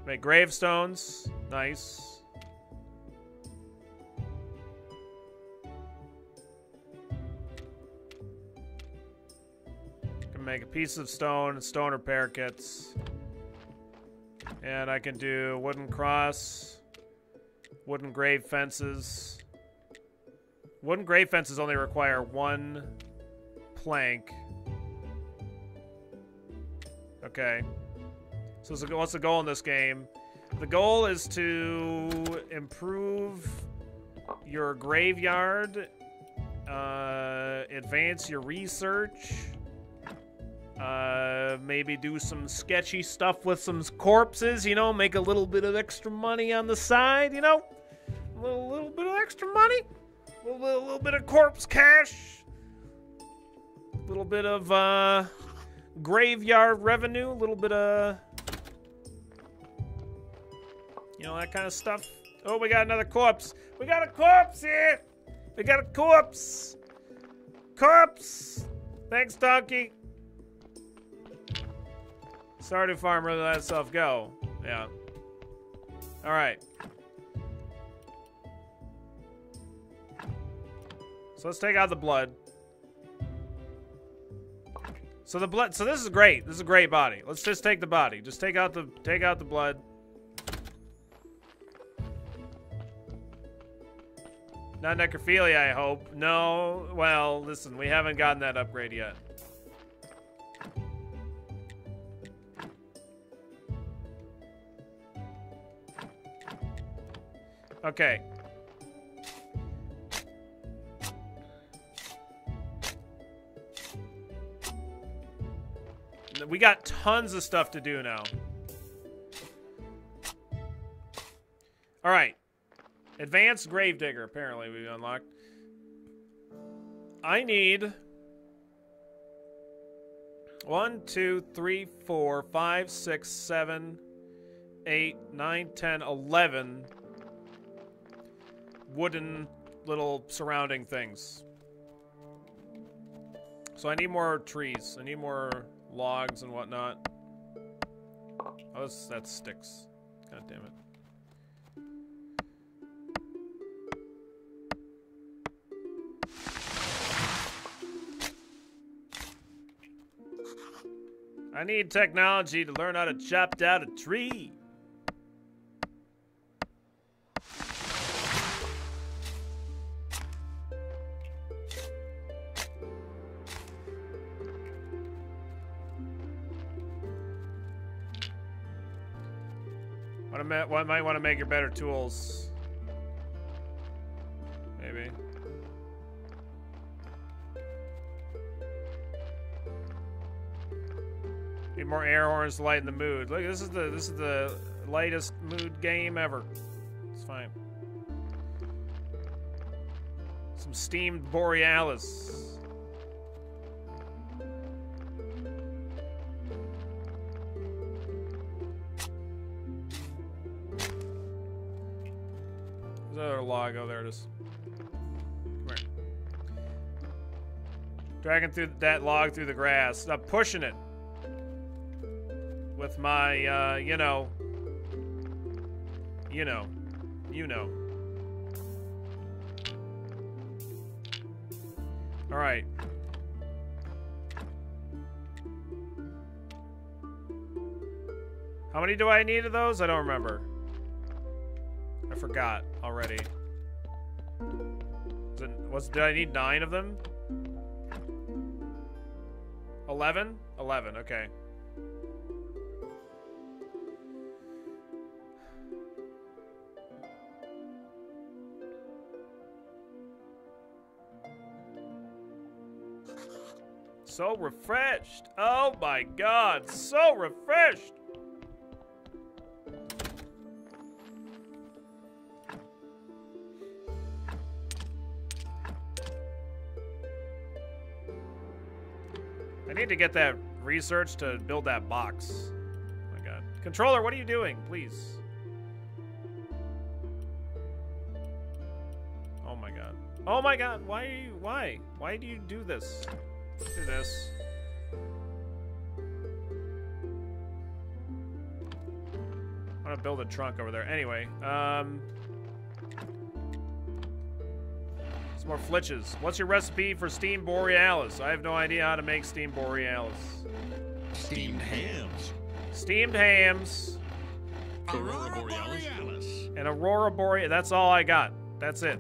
Make gravestones. Nice. Can make a piece of stone, and stone repair kits. And I can do wooden cross, wooden grave fences. Wooden grave fences only require one plank. Okay. So what's the goal in this game? The goal is to improve your graveyard, uh, advance your research, uh, maybe do some sketchy stuff with some corpses, you know, make a little bit of extra money on the side, you know? A little, little bit of extra money, a little, little, little bit of corpse cash, a little bit of uh, graveyard revenue, a little bit of, you know, that kind of stuff. Oh, we got another corpse. We got a corpse here. We got a corpse. Corpse. Thanks, donkey. Stardew Farmer let itself go. Yeah. All right. So let's take out the blood. So the blood. So this is great. This is a great body. Let's just take the body. Just take out the take out the blood. Not necrophilia, I hope. No. Well, listen, we haven't gotten that upgrade yet. Okay. We got tons of stuff to do now. All right. Advanced Gravedigger, apparently we unlocked. I need one, two, three, four, five, six, seven, eight, nine, ten, eleven wooden little surrounding things. So I need more trees. I need more logs and whatnot. Oh, that's, that sticks. God damn it. I need technology to learn how to chop down a tree. I might want to make your better tools. Maybe. Need more air horns to lighten the mood. Look, this is the this is the lightest mood game ever. It's fine. Some steamed borealis. Oh, there it is. Come here. Dragging through that log through the grass. Stop pushing it with my, uh, you know, you know, you know. All right. How many do I need of those? I don't remember. I forgot already. Was, did I need nine of them? Eleven? Eleven, okay. So refreshed. Oh my god, so refreshed. Need to get that research to build that box. Oh my god. Controller, what are you doing? Please. Oh my god. Oh my god, why are you why? Why do you do this? Do this. I'm gonna build a trunk over there. Anyway, um... Some more flitches. What's your recipe for steamed borealis? I have no idea how to make steamed borealis. Steamed hams. Steamed hams Aurora Borealis. and aurora borealis. That's all I got. That's it.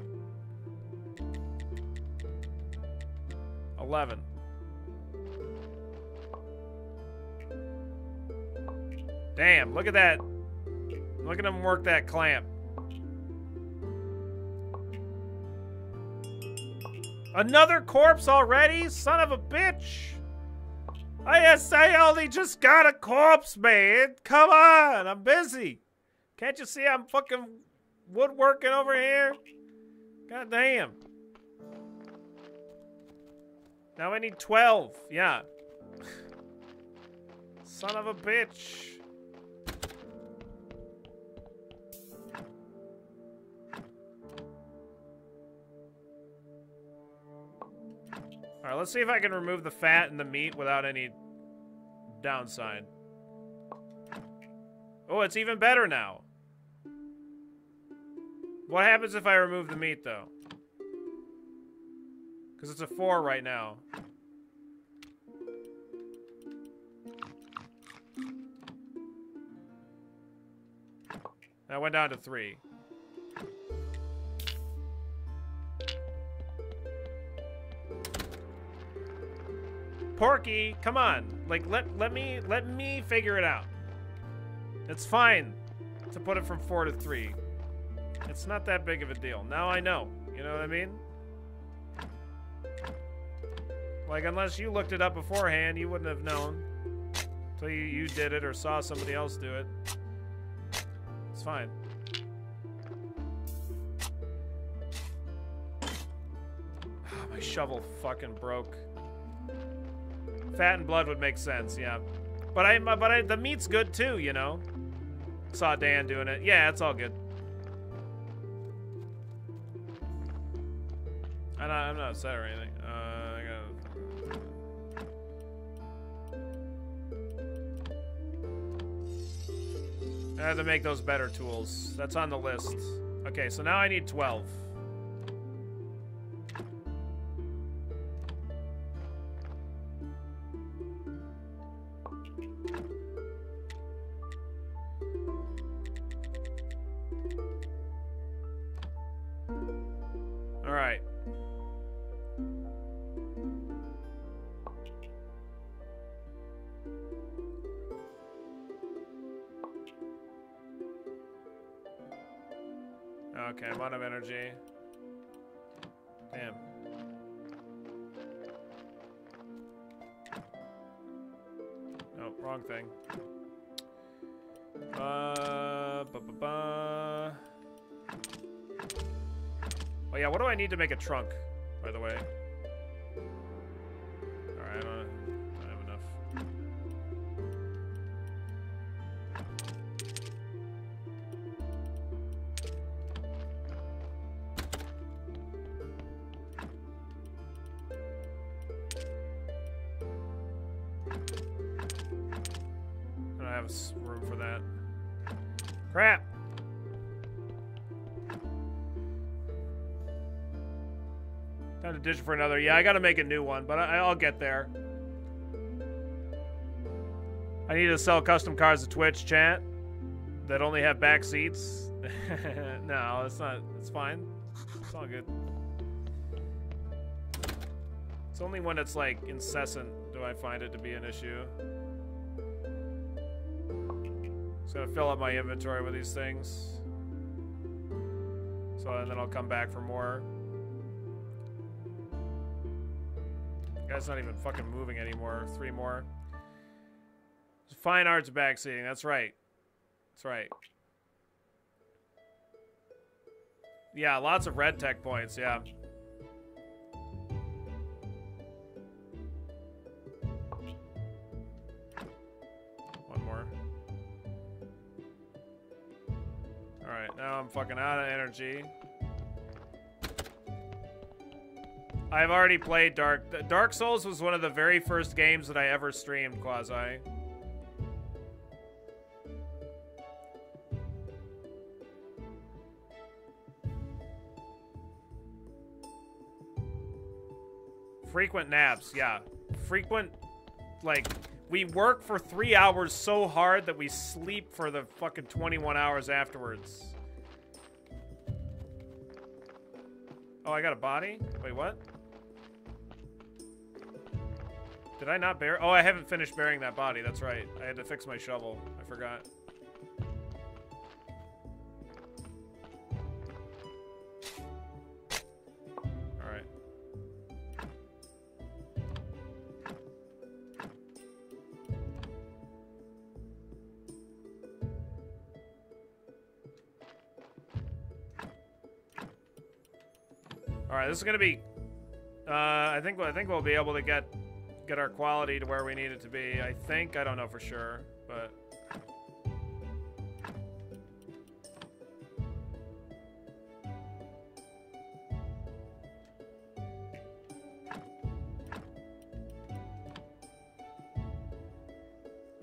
11. Damn, look at that. Look at him work that clamp. Another corpse already? Son of a bitch. I I only just got a corpse, man. Come on, I'm busy. Can't you see I'm fucking woodworking over here? God damn. Now I need 12. Yeah. Son of a bitch. Alright, let's see if I can remove the fat and the meat without any downside. Oh, it's even better now. What happens if I remove the meat, though? Because it's a 4 right now. That went down to 3. Porky, come on. Like let let me let me figure it out. It's fine to put it from 4 to 3. It's not that big of a deal. Now I know. You know what I mean? Like unless you looked it up beforehand, you wouldn't have known. Until you, you did it or saw somebody else do it. It's fine. Ah, my shovel fucking broke. Fat and blood would make sense, yeah. But I, but I, the meat's good too, you know. Saw Dan doing it. Yeah, it's all good. I'm not, I'm not upset or anything. Uh, I gotta... I have to make those better tools. That's on the list. Okay, so now I need 12. Energy. Damn. Oh, wrong thing. Uh, ba ba ba. Oh yeah, what do I need to make a trunk, by the way? For another. Yeah, I gotta make a new one, but I, I'll get there. I need to sell custom cars to Twitch chat that only have back seats. no, it's not. It's fine. It's all good. It's only when it's like incessant do I find it to be an issue. Just gonna fill up my inventory with these things. So and then I'll come back for more. Guy's not even fucking moving anymore. Three more. Fine arts backseating. That's right. That's right. Yeah, lots of red tech points. Yeah. One more. Alright, now I'm fucking out of energy. I've already played Dark. Dark Souls was one of the very first games that I ever streamed, Quasi. Frequent naps, yeah. Frequent, like, we work for three hours so hard that we sleep for the fucking 21 hours afterwards. Oh, I got a body? Wait, what? Did I not bear? Oh, I haven't finished burying that body. That's right. I had to fix my shovel. I forgot. All right. This is gonna be. Uh, I think I think we'll be able to get get our quality to where we need it to be. I think I don't know for sure, but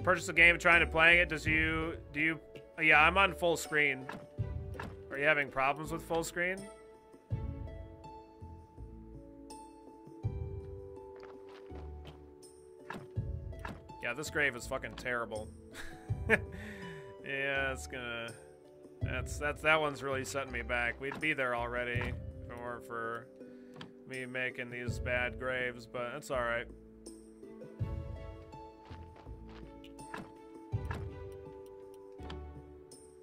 purchase the game, trying to playing it. Does you do you? Yeah, I'm on full screen. Are you having problems with full screen? Yeah, this grave is fucking terrible. yeah, it's gonna. That's that's that one's really setting me back. We'd be there already if it weren't for me making these bad graves, but it's all right.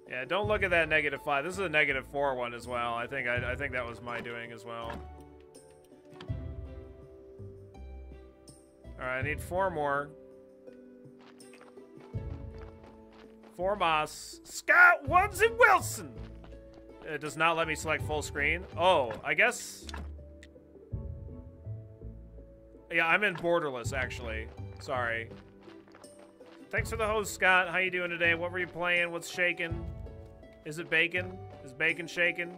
Yeah, don't look at that negative five. This is a negative four one as well. I think I, I think that was my doing as well. All right, I need four more. Four Moss. Scott Onesie Wilson. It does not let me select full screen. Oh, I guess. Yeah, I'm in borderless actually. Sorry. Thanks for the host, Scott. How you doing today? What were you playing? What's shaking? Is it bacon? Is bacon shaking?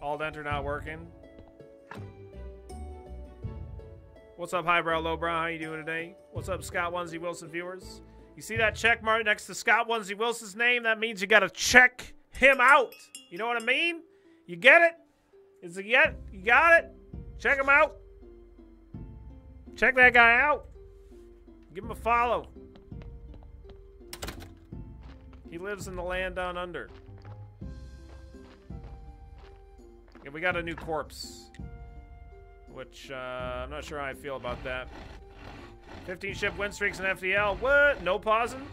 Alt enter not working. What's up, highbrow, lowbrow? How you doing today? What's up, Scott Onesie Wilson viewers? You see that check mark next to Scott Onesie Wilson's name? That means you gotta check him out. You know what I mean? You get it? Is it yet? You got it? Check him out. Check that guy out. Give him a follow. He lives in the land down under. Yeah, we got a new corpse. Which, uh, I'm not sure how I feel about that. 15 ship win streaks in FTL. What? No pausing?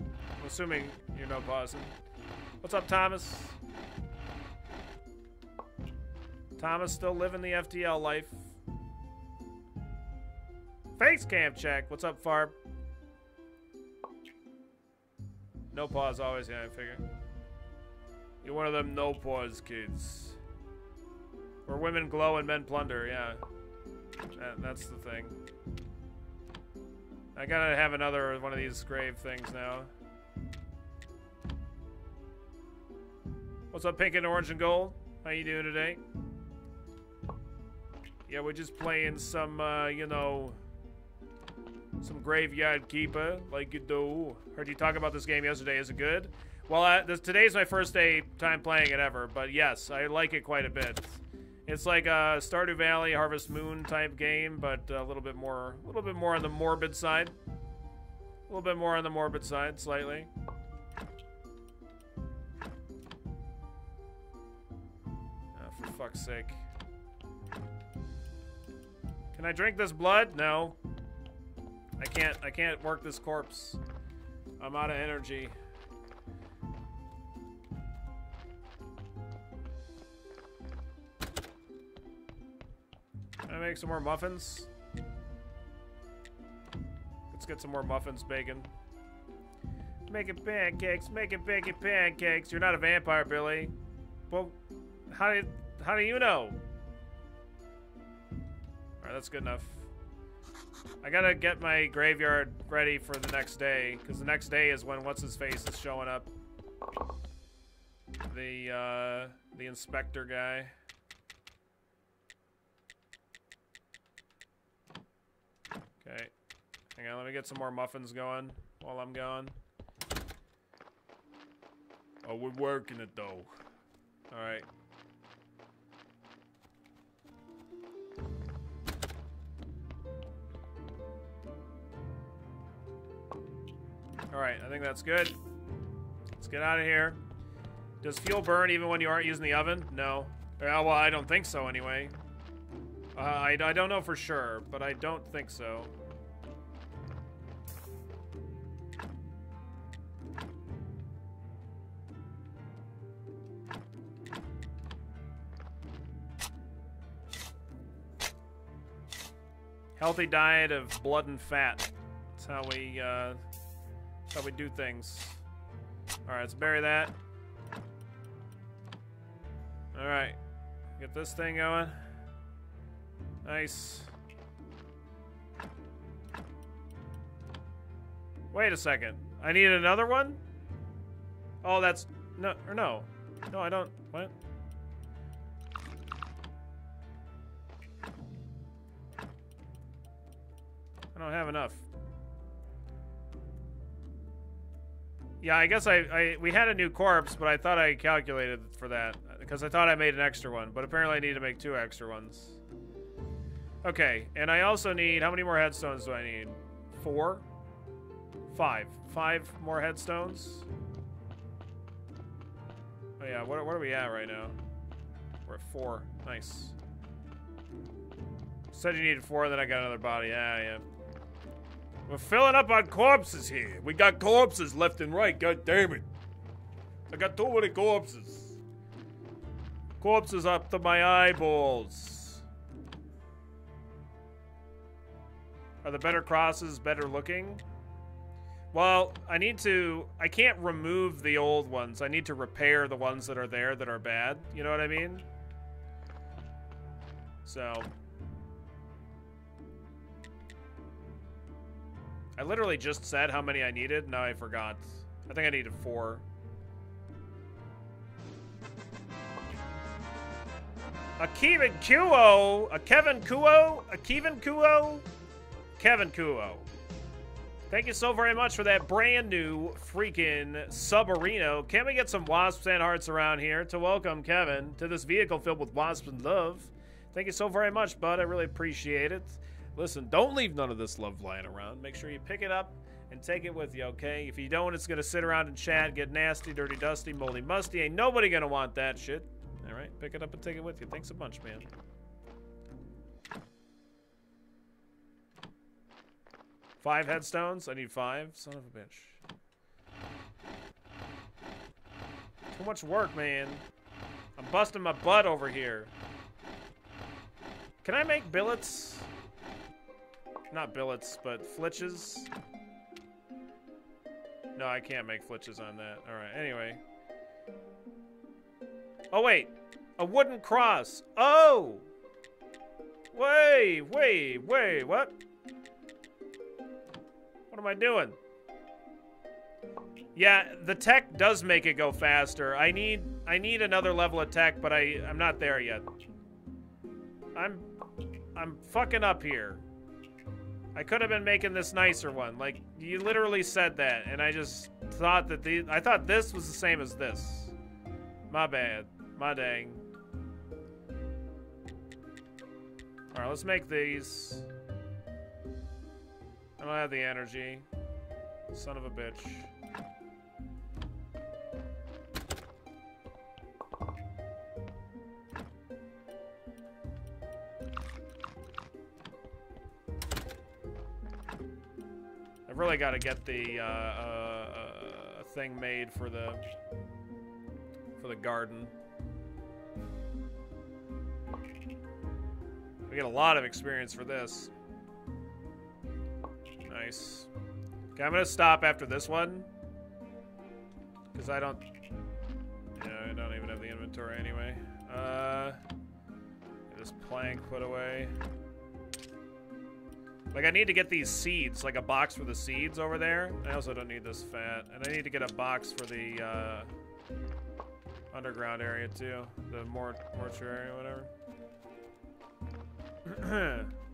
I'm assuming you're no pausing. What's up, Thomas? Thomas still living the FTL life. Face cam check. What's up, Farb? No pause always, yeah, I figure. You're one of them no pause kids. Where women glow and men plunder, yeah. That, that's the thing. I gotta have another one of these grave things now. What's up, pink and orange and gold? How you doing today? Yeah, we're just playing some, uh, you know, some graveyard keeper like you do. Heard you talk about this game yesterday. Is it good? Well, uh, this, today's my first day time playing it ever, but yes, I like it quite a bit. It's like a Stardew Valley, Harvest Moon type game, but a little bit more, a little bit more on the morbid side. A little bit more on the morbid side, slightly. Oh, for fuck's sake. Can I drink this blood? No. I can't, I can't work this corpse. I'm out of energy. Can I make some more muffins? Let's get some more muffins, bacon. Making pancakes, making bacon pancakes. You're not a vampire, Billy. Well, how do how do you know? Alright, that's good enough. I gotta get my graveyard ready for the next day, because the next day is when what's-his-face is showing up. The, uh, the inspector guy. Okay. Hang on, let me get some more muffins going while I'm gone. Oh, we're working it, though. Alright. Alright, I think that's good. Let's get out of here. Does fuel burn even when you aren't using the oven? No. Uh, well, I don't think so anyway. Uh, I, I don't know for sure, but I don't think so. Healthy diet of blood and fat. That's how we, uh, that's how we do things. Alright, let's bury that. Alright. Get this thing going. Nice. Wait a second. I need another one? Oh, that's... No, or no. No, I don't... What? I don't have enough. Yeah, I guess I, I we had a new corpse, but I thought I calculated for that because I thought I made an extra one, but apparently I need to make two extra ones. Okay, and I also need how many more headstones do I need? Four? Five. Five more headstones? Oh yeah, what, what are we at right now? We're at four. Nice. Said you needed four, then I got another body. Ah, yeah, yeah. We're filling up on corpses here. We got corpses left and right. God damn it. I got too many corpses. Corpses up to my eyeballs. Are the better crosses better looking? Well, I need to... I can't remove the old ones. I need to repair the ones that are there that are bad. You know what I mean? So... I literally just said how many I needed. Now I forgot. I think I needed four. A Kevin Kuo, a Kevin Kuo, a Kevin Kuo, Kevin Kuo. Thank you so very much for that brand new freaking Subarino. Can we get some wasps and hearts around here to welcome Kevin to this vehicle filled with wasps and love? Thank you so very much, bud. I really appreciate it. Listen, don't leave none of this love lying around. Make sure you pick it up and take it with you, okay? If you don't, it's gonna sit around and chat, get nasty, dirty, dusty, moldy, musty. Ain't nobody gonna want that shit. All right, pick it up and take it with you. Thanks a bunch, man. Five headstones? I need five? Son of a bitch. Too much work, man. I'm busting my butt over here. Can I make billets? Not billets, but flitches? No, I can't make flitches on that. Alright, anyway. Oh, wait. A wooden cross. Oh! Wait, wait, wait, what? What am I doing? Yeah, the tech does make it go faster. I need I need another level of tech, but I I'm not there yet. I'm I'm fucking up here. I could have been making this nicer one. Like you literally said that and I just thought that the I thought this was the same as this. My bad. My dang. All right, let's make these. I don't have the energy. Son of a bitch. Really got to get the uh, uh, uh, thing made for the for the garden. We get a lot of experience for this. Nice. Okay, I'm gonna stop after this one. Because I don't... Yeah, I don't even have the inventory anyway. Uh... This plank put away. Like, I need to get these seeds, like a box for the seeds over there. I also don't need this fat. And I need to get a box for the, uh... Underground area, too. The mort mortuary or whatever.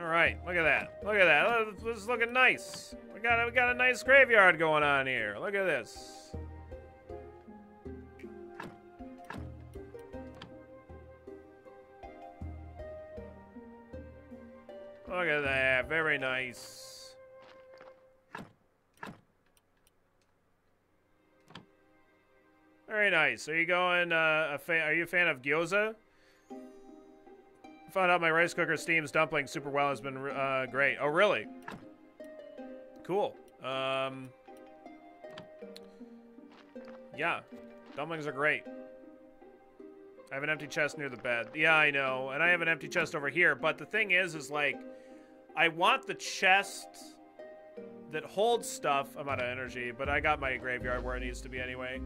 All right, look at that. Look at that. This is looking nice. We got we got a nice graveyard going on here. Look at this. Look at that. Very nice. Very nice. Are you going? Uh, a? Are you a fan of gyoza? Found out my rice cooker steams dumplings super well has been uh, great. Oh, really? Cool. Um, yeah, dumplings are great. I have an empty chest near the bed. Yeah, I know, and I have an empty chest over here. But the thing is, is like, I want the chest that holds stuff. I'm out of energy, but I got my graveyard where it needs to be anyway.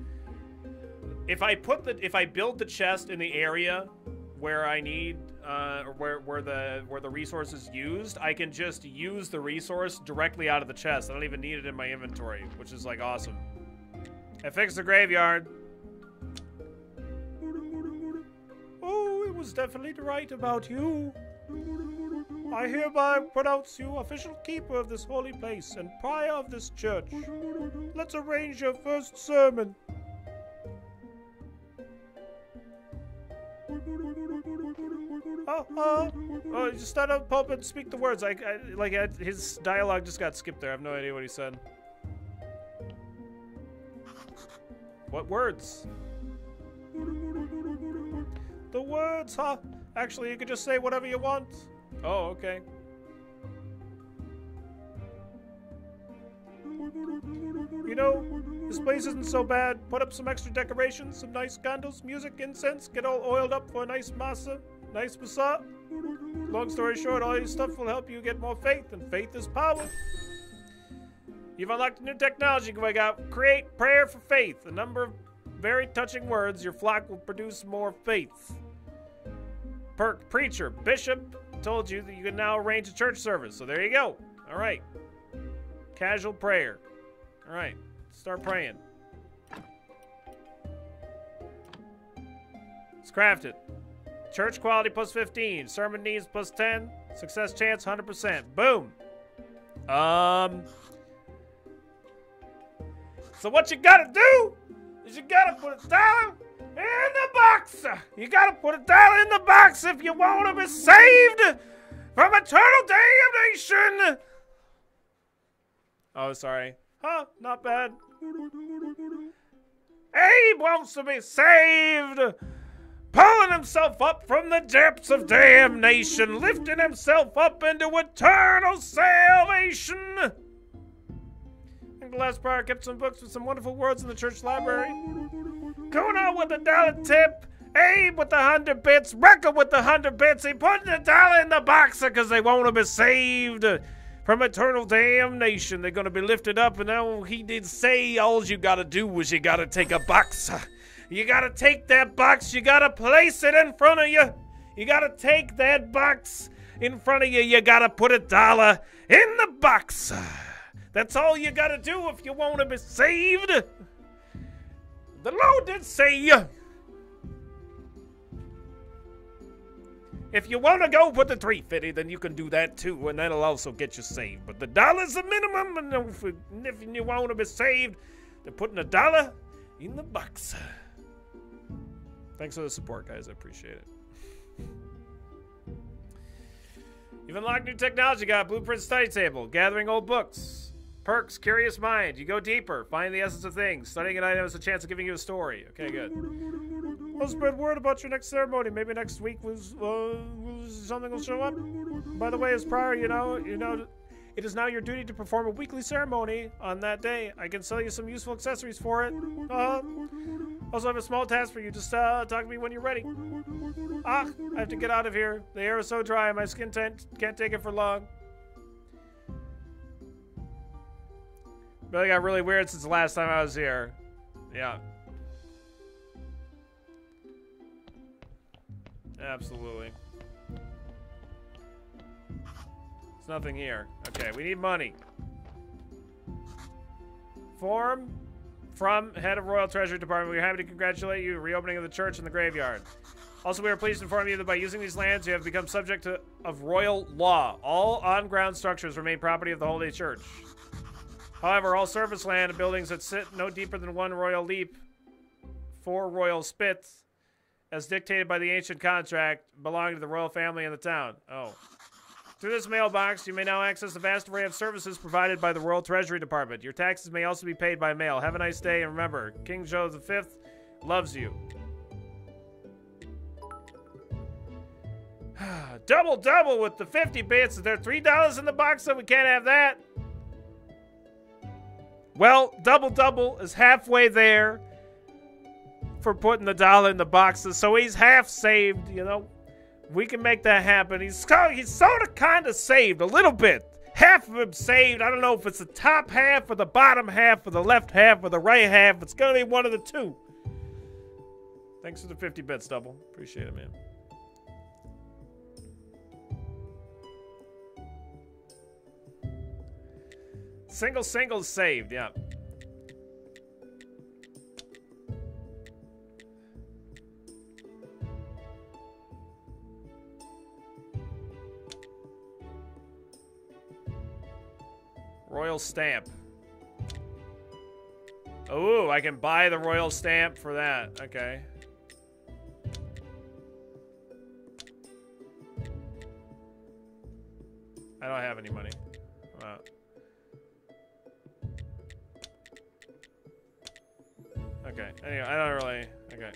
If I put the, if I build the chest in the area where I need uh, where where the where the resource is used, I can just use the resource directly out of the chest. I don't even need it in my inventory, which is like awesome. I fixed the graveyard. Oh, it was definitely right about you. I hereby pronounce you official keeper of this holy place and prior of this church. Let's arrange your first sermon. Oh, oh, oh, just stand up, pulpit, and speak the words. Like, I, like I, his dialogue just got skipped there. I have no idea what he said. What words? The words, huh? Actually, you could just say whatever you want. Oh, okay. You know, this place isn't so bad. Put up some extra decorations, some nice candles, music, incense, get all oiled up for a nice masa, nice masa. Long story short, all your stuff will help you get more faith, and faith is power. You've unlocked a new technology, we got create prayer for faith. A number of very touching words. Your flock will produce more faith. Perk preacher bishop told you that you can now arrange a church service. So there you go. All right. Casual prayer. All right. Start praying. Let's craft it. Church quality plus 15. Sermon needs plus 10. Success chance 100%. Boom. Um. So what you gotta do is you gotta put a dollar in the box. You gotta put a dollar in the box if you want to be saved from eternal damnation. Oh, sorry. Huh? Not bad. Abe wants to be saved pulling himself up from the depths of damnation, lifting himself up into eternal salvation. And Glassbriar kept some books with some wonderful words in the church library. Kuna with a dollar tip, Abe with the hundred bits, Rekka with the hundred bits. He put the dollar in the boxer because they want to be saved from eternal damnation. They're going to be lifted up, and now he did say all you got to do was you got to take a boxer. You gotta take that box, you gotta place it in front of you. You gotta take that box in front of you, you gotta put a dollar in the box. That's all you gotta do if you want to be saved. The Lord did say, if you want to go for the 350, then you can do that too, and that'll also get you saved. But the dollar's the minimum, and if, if you want to be saved, they're putting a dollar in the box. Thanks for the support, guys. I appreciate it. You've unlocked new technology. Got Blueprint Study Table, gathering old books, perks, Curious Mind. You go deeper, find the essence of things. Studying an item has a chance of giving you a story. Okay, good. We'll spread word about your next ceremony. Maybe next week was uh, something will show up. By the way, as prior, you know, you know, it is now your duty to perform a weekly ceremony on that day. I can sell you some useful accessories for it. Uh, also, I have a small task for you. Just uh, talk to me when you're ready. Ah, I have to get out of here. The air is so dry, my skin tent can't take it for long. Really got really weird since the last time I was here. Yeah. Absolutely. There's nothing here. Okay, we need money. Form from head of Royal Treasury Department. We are happy to congratulate you reopening of the church and the graveyard. Also, we are pleased to inform you that by using these lands, you have become subject to, of royal law. All on-ground structures remain property of the Holy Church. However, all surface land and buildings that sit no deeper than one royal leap, four royal spits, as dictated by the ancient contract, belong to the royal family and the town. Oh. Through this mailbox, you may now access the vast array of services provided by the Royal Treasury Department. Your taxes may also be paid by mail. Have a nice day, and remember, King Joe V loves you. double double with the 50 bits. Is there $3 in the box, so we can't have that? Well, double double is halfway there for putting the dollar in the boxes, so he's half saved, you know we can make that happen. He's he's sort of kind of saved a little bit. Half of him saved. I don't know if it's the top half or the bottom half or the left half or the right half. It's gonna be one of the two. Thanks for the 50 bits, double. Appreciate it, man. Single singles saved, yeah. Royal stamp. Oh, I can buy the royal stamp for that. Okay. I don't have any money. Wow. Okay. Anyway, I don't really. Okay.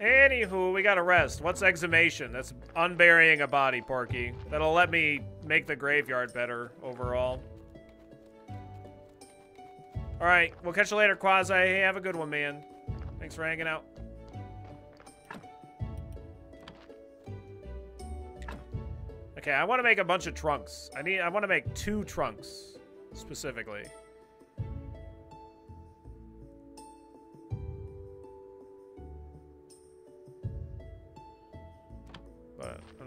Anywho, we gotta rest. What's exhumation? That's unburying a body, Porky. That'll let me make the graveyard better overall. Alright, we'll catch you later, Quasi. Hey, have a good one, man. Thanks for hanging out. Okay, I want to make a bunch of trunks. I need I want to make two trunks specifically.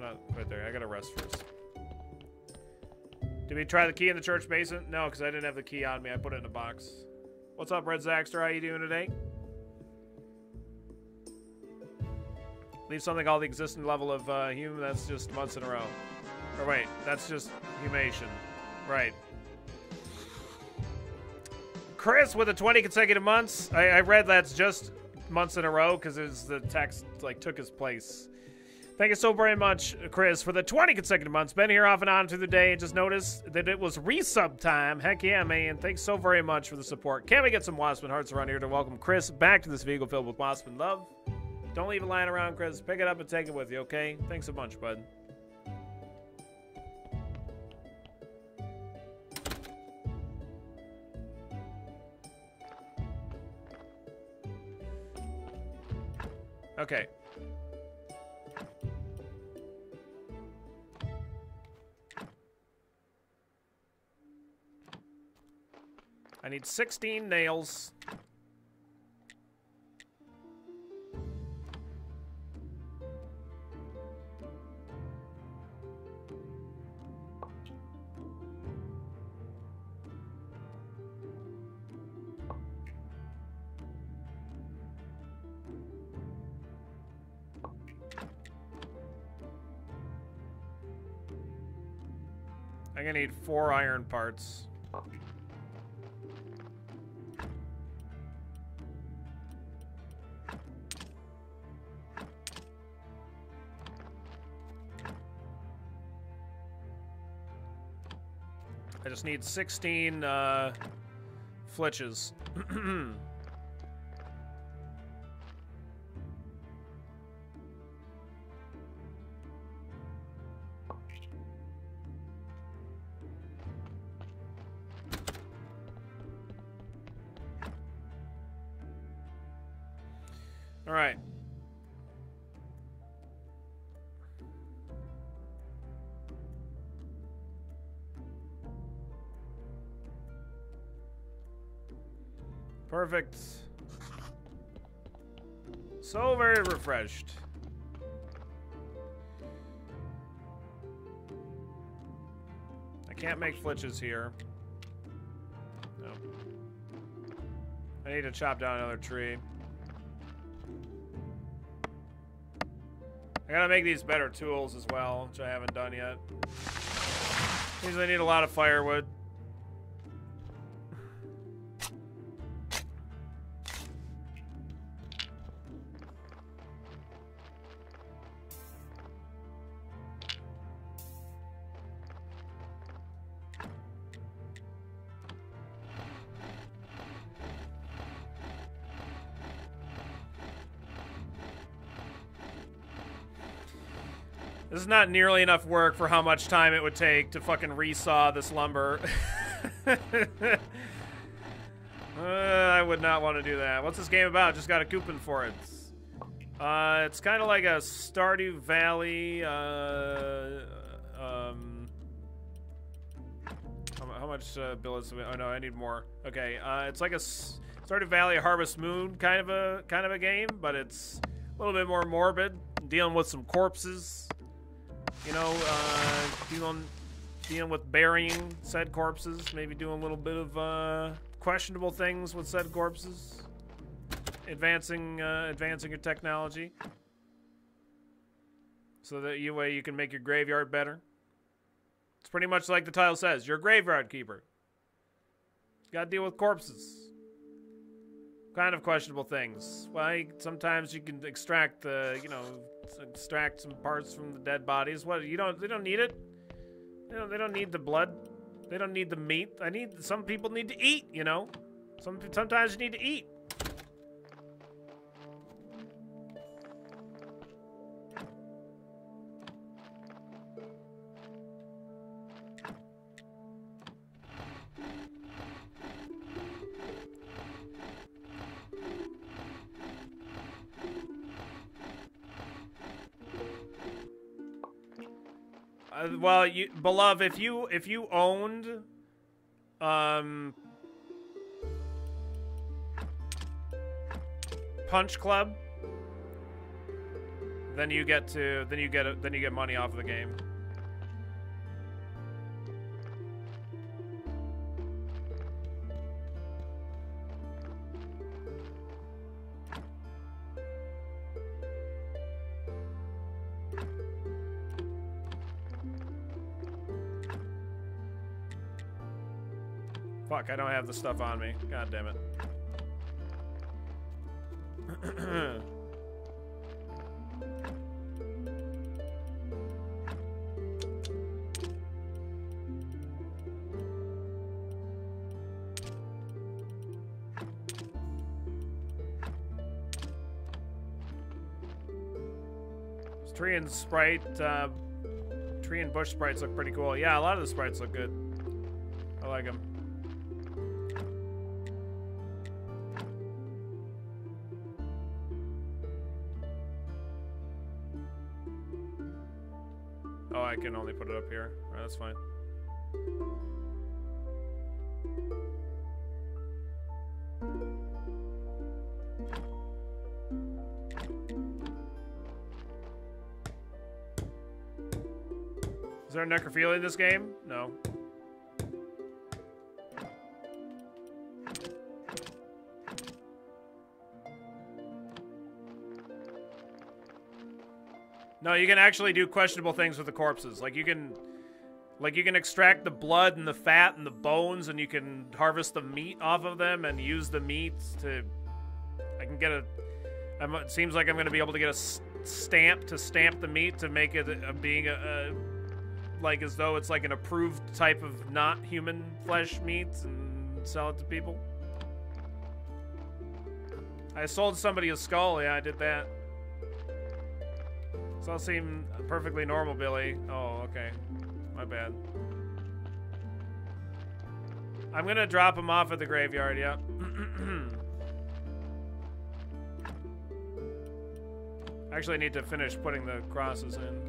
Not quite there. I gotta rest first. Did we try the key in the church basement? No, because I didn't have the key on me. I put it in a box. What's up, Red Zaxter? How you doing today? Leave something called the existing level of uh, human. That's just months in a row. Or wait, that's just humation. Right. Chris with the 20 consecutive months. I, I read that's just months in a row because the text like took his place. Thank you so very much, Chris, for the 20 consecutive months. Been here off and on through the day just noticed that it was resub time. Heck yeah, man. Thanks so very much for the support. Can we get some Waspin hearts around here to welcome Chris back to this vehicle filled with Waspin love? Don't leave it lying around, Chris. Pick it up and take it with you, okay? Thanks a bunch, bud. Okay. I need 16 nails. I'm gonna need four iron parts. Just need 16 uh, flitches. Perfect. So very refreshed. I can't make flitches here. No. I need to chop down another tree. I gotta make these better tools as well, which I haven't done yet. I need a lot of firewood. Not nearly enough work for how much time it would take to fucking resaw this lumber. uh, I would not want to do that. What's this game about? Just got a coupon for it. Uh, it's kind of like a Stardew Valley. Uh, um, how, how much uh, billets? Oh no, I need more. Okay, uh, it's like a Stardew Valley Harvest Moon kind of a kind of a game, but it's a little bit more morbid, dealing with some corpses you know, uh, dealing dealing with burying said corpses, maybe doing a little bit of uh, questionable things with said corpses, advancing uh, advancing your technology, so that you way you can make your graveyard better. It's pretty much like the title says: you're a graveyard keeper. You got to deal with corpses. Kind of questionable things. Why sometimes you can extract the, you know, extract some parts from the dead bodies. What you don't? They don't need it. They don't. They don't need the blood. They don't need the meat. I need. Some people need to eat. You know. Some sometimes you need to eat. Uh, well, you, beloved, if you if you owned, um, Punch Club, then you get to then you get then you get money off of the game. I don't have the stuff on me. God damn it. Tree and sprite, uh, tree and bush sprites look pretty cool. Yeah, a lot of the sprites look good. I like them. Can only put it up here. Alright, that's fine. Is there a necrophilia in this game? No. No, you can actually do questionable things with the corpses. Like you can like you can extract the blood and the fat and the bones and you can harvest the meat off of them and use the meat to I can get a I'm, it seems like I'm going to be able to get a stamp to stamp the meat to make it a, being a, a like as though it's like an approved type of not human flesh meat and sell it to people. I sold somebody a skull. Yeah, I did that. This all seem perfectly normal, Billy. Oh, okay. My bad. I'm gonna drop him off at the graveyard, yeah. Actually, need to finish putting the crosses in.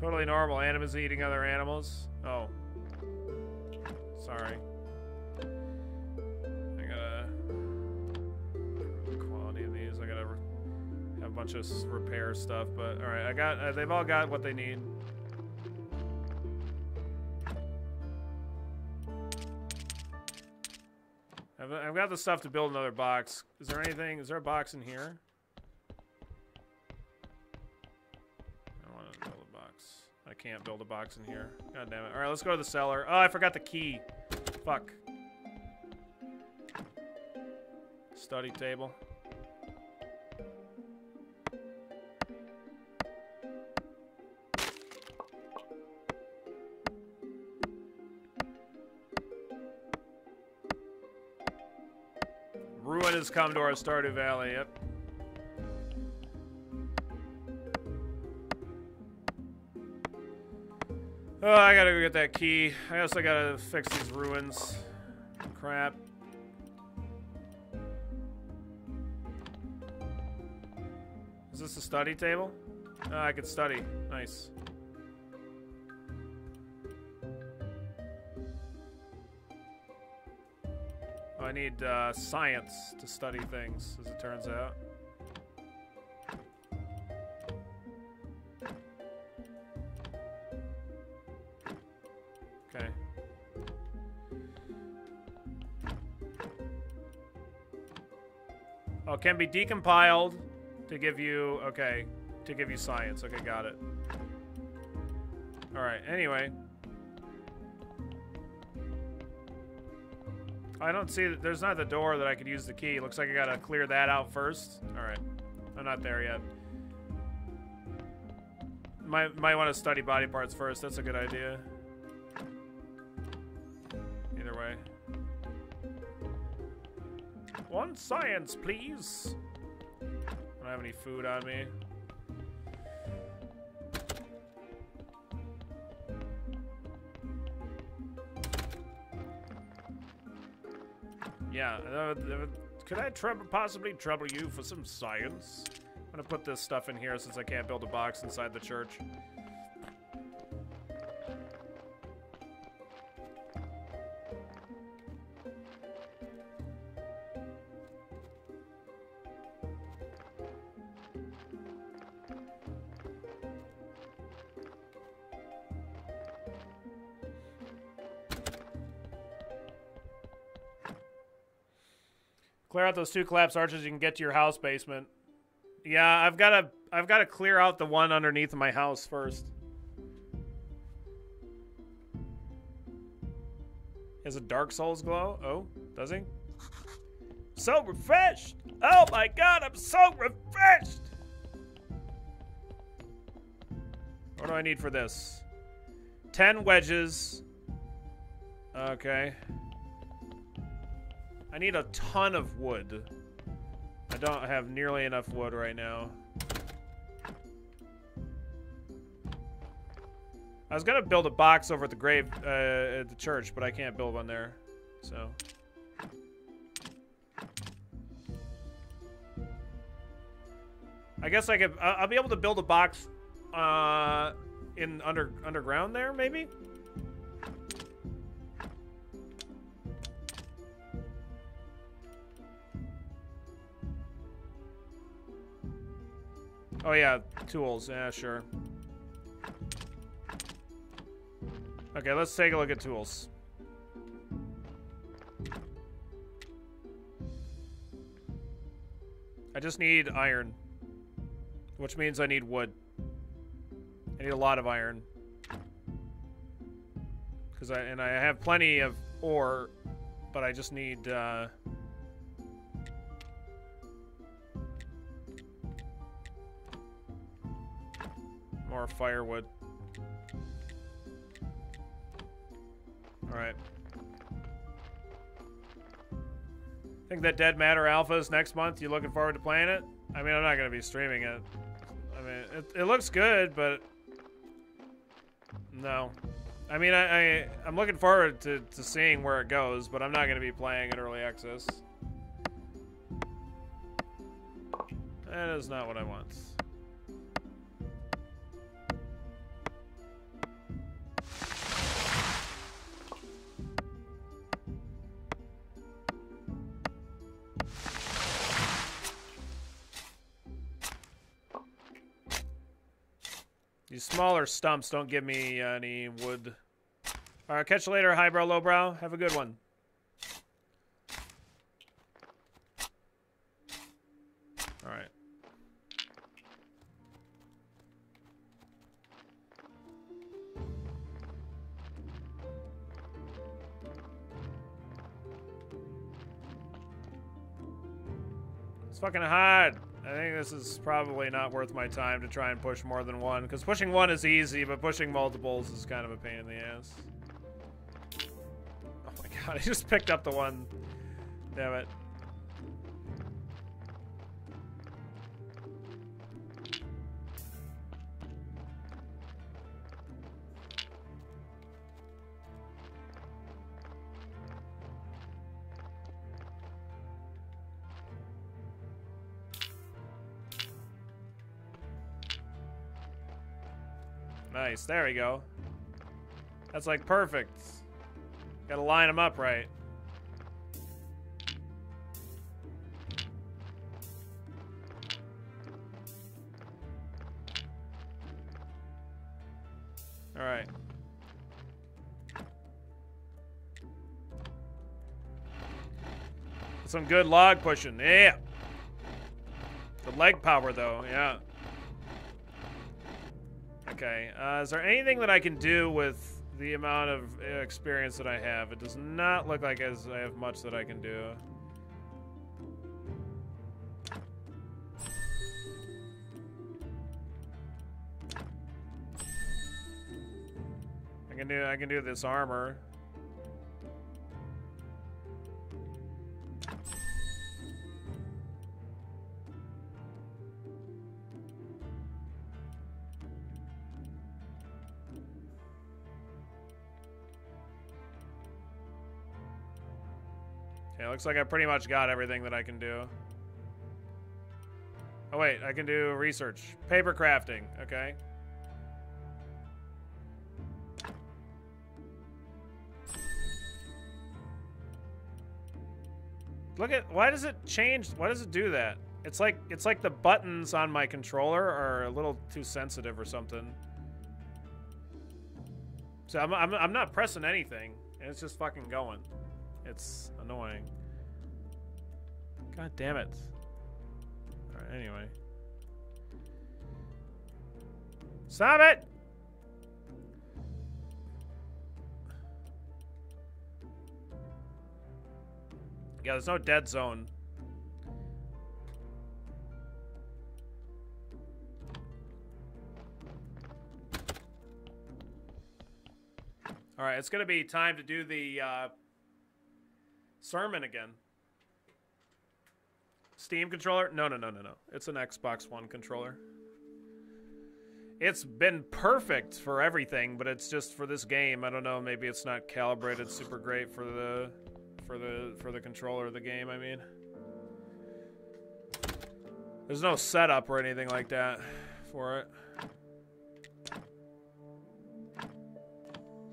Totally normal. Animals eating other animals. Oh. Sorry. I gotta the quality of these. I gotta have a bunch of repair stuff, but all right. I got. Uh, they've all got what they need. I've, I've got the stuff to build another box. Is there anything? Is there a box in here? Can't build a box in here. God damn it. All right, let's go to the cellar. Oh, I forgot the key. Fuck. Study table. Ruin has come to our Stardew Valley, yep. Oh, I gotta go get that key. I also gotta fix these ruins. Crap. Is this a study table? Oh, I could study. Nice. Oh, I need uh, science to study things, as it turns out. Can be decompiled to give you, okay, to give you science. Okay, got it. All right, anyway. I don't see, there's not the door that I could use the key. Looks like I gotta clear that out first. All right, I'm not there yet. Might, might want to study body parts first. That's a good idea. One science, please. I don't have any food on me. Yeah, uh, uh, could I trouble, possibly trouble you for some science? I'm gonna put this stuff in here since I can't build a box inside the church. Those two collapsed arches. You can get to your house basement. Yeah, I've got to. I've got to clear out the one underneath my house first. Has a Dark Souls glow? Oh, does he? So refreshed! Oh my god, I'm so refreshed! What do I need for this? 10 wedges. Okay. I need a ton of wood. I don't have nearly enough wood right now. I was gonna build a box over at the grave, uh, at the church, but I can't build one there, so. I guess I could, I'll be able to build a box, uh, in under, underground there, maybe? Oh yeah, tools, yeah, sure. Okay, let's take a look at tools. I just need iron. Which means I need wood. I need a lot of iron. Cause I and I have plenty of ore, but I just need uh more firewood. Alright. Think that Dead Matter Alpha is next month? You looking forward to playing it? I mean, I'm not going to be streaming it. I mean, it, it looks good, but... No. I mean, I, I, I'm looking forward to, to seeing where it goes, but I'm not going to be playing it Early Access. That is not what I want. These smaller stumps don't give me any wood. All right, catch you later, highbrow, lowbrow. Have a good one. All right. It's fucking hard. I think this is probably not worth my time to try and push more than one, because pushing one is easy, but pushing multiples is kind of a pain in the ass. Oh my god, I just picked up the one. Damn it. Nice, there we go. That's like perfect. Gotta line them up right. Alright. Some good log pushing, yeah. The leg power though, yeah. Okay, uh, is there anything that I can do with the amount of uh, experience that I have? It does not look like as I have much that I can do. I can do I can do this armor. Looks like I pretty much got everything that I can do. Oh wait, I can do research. Paper crafting, okay. Look at why does it change? Why does it do that? It's like it's like the buttons on my controller are a little too sensitive or something. So I'm I'm, I'm not pressing anything, and it's just fucking going. It's annoying. God damn it. Alright, anyway. Stop it! Yeah, there's no dead zone. All right, it's going to be time to do the uh, sermon again. Steam controller? No, no, no, no, no. It's an Xbox One controller. It's been perfect for everything, but it's just for this game. I don't know. Maybe it's not calibrated super great for the for the for the controller of the game. I mean, there's no setup or anything like that for it.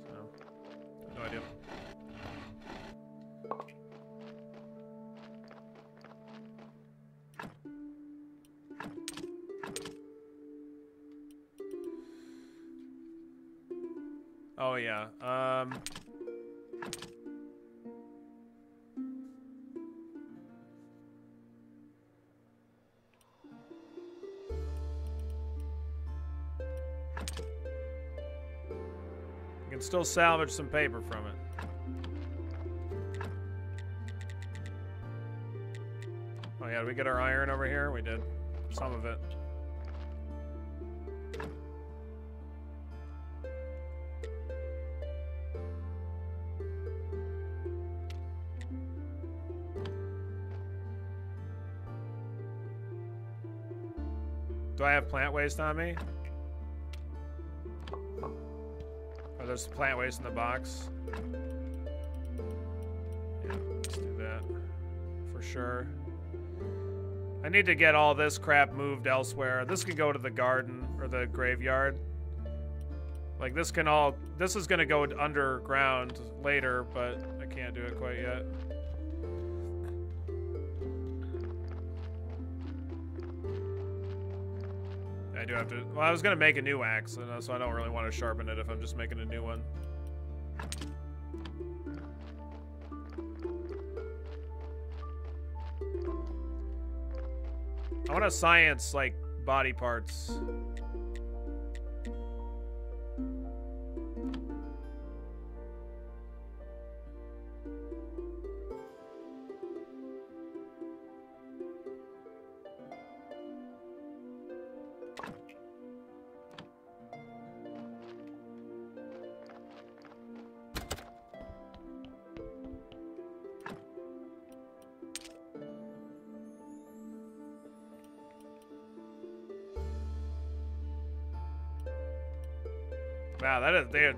So, no idea. Oh yeah. Um. Can still salvage some paper from it. Oh yeah, did we get our iron over here? We did. Some of it. Plant waste on me? Oh, there's plant waste in the box. Yeah, let's do that. For sure. I need to get all this crap moved elsewhere. This can go to the garden or the graveyard. Like this can all this is gonna go underground later, but I can't do it quite yet. Have to. Well, I was gonna make a new axe, uh, so I don't really want to sharpen it if I'm just making a new one. I want to science like body parts.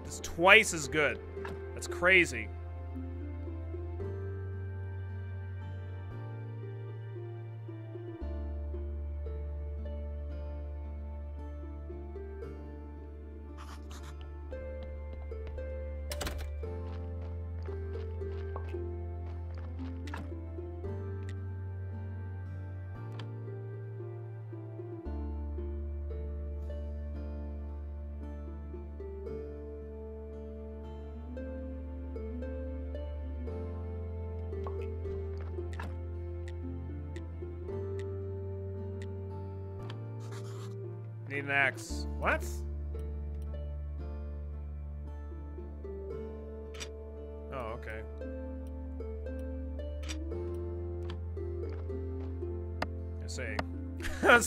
Is it's twice as good. That's crazy.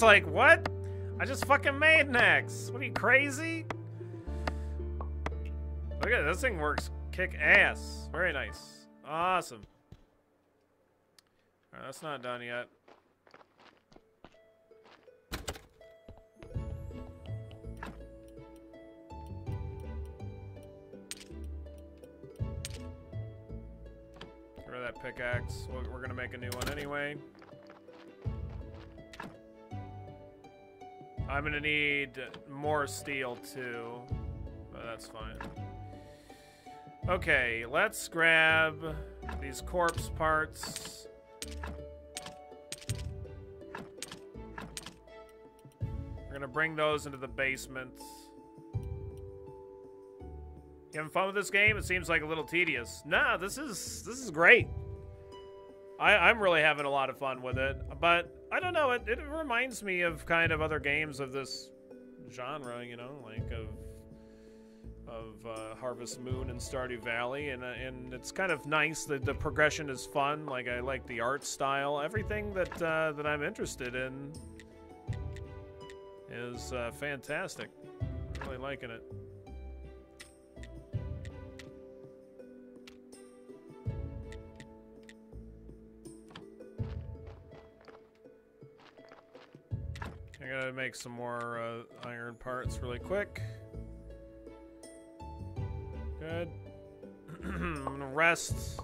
Was like, what? I just fucking made axe. What are you crazy? Look at this thing works kick ass. Very nice. Awesome. Alright, that's not done yet. I'm gonna need more steel too, but that's fine. Okay, let's grab these corpse parts. We're gonna bring those into the basement. You having fun with this game? It seems like a little tedious. Nah, this is this is great. I, I'm really having a lot of fun with it, but I don't know. It, it reminds me of kind of other games of this genre, you know, like of of uh, Harvest Moon and Stardew Valley, and uh, and it's kind of nice. that the progression is fun. Like I like the art style. Everything that uh, that I'm interested in is uh, fantastic. Really liking it. I gotta make some more uh, iron parts really quick. Good. I'm gonna rest.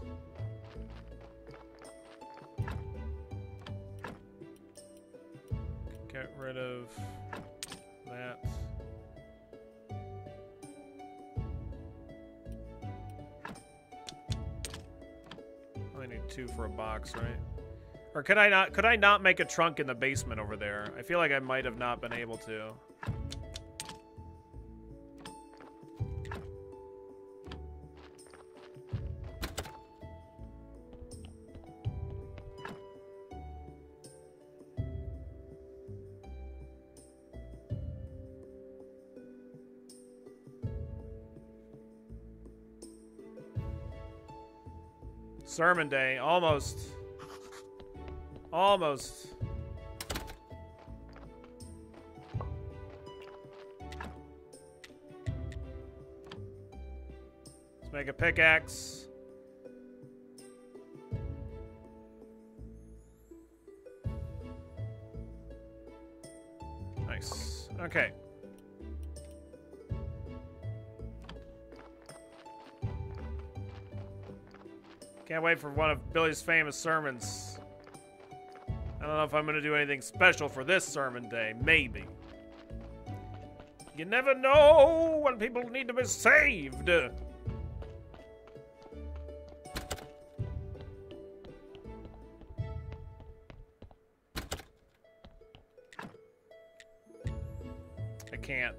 Get rid of that. Only need two for a box, right? Or could I not? Could I not make a trunk in the basement over there? I feel like I might have not been able to. Sermon day, almost. Almost. Let's make a pickaxe. Nice. Okay. Can't wait for one of Billy's famous sermons. I don't know if I'm going to do anything special for this sermon day. Maybe. You never know when people need to be saved. I can't.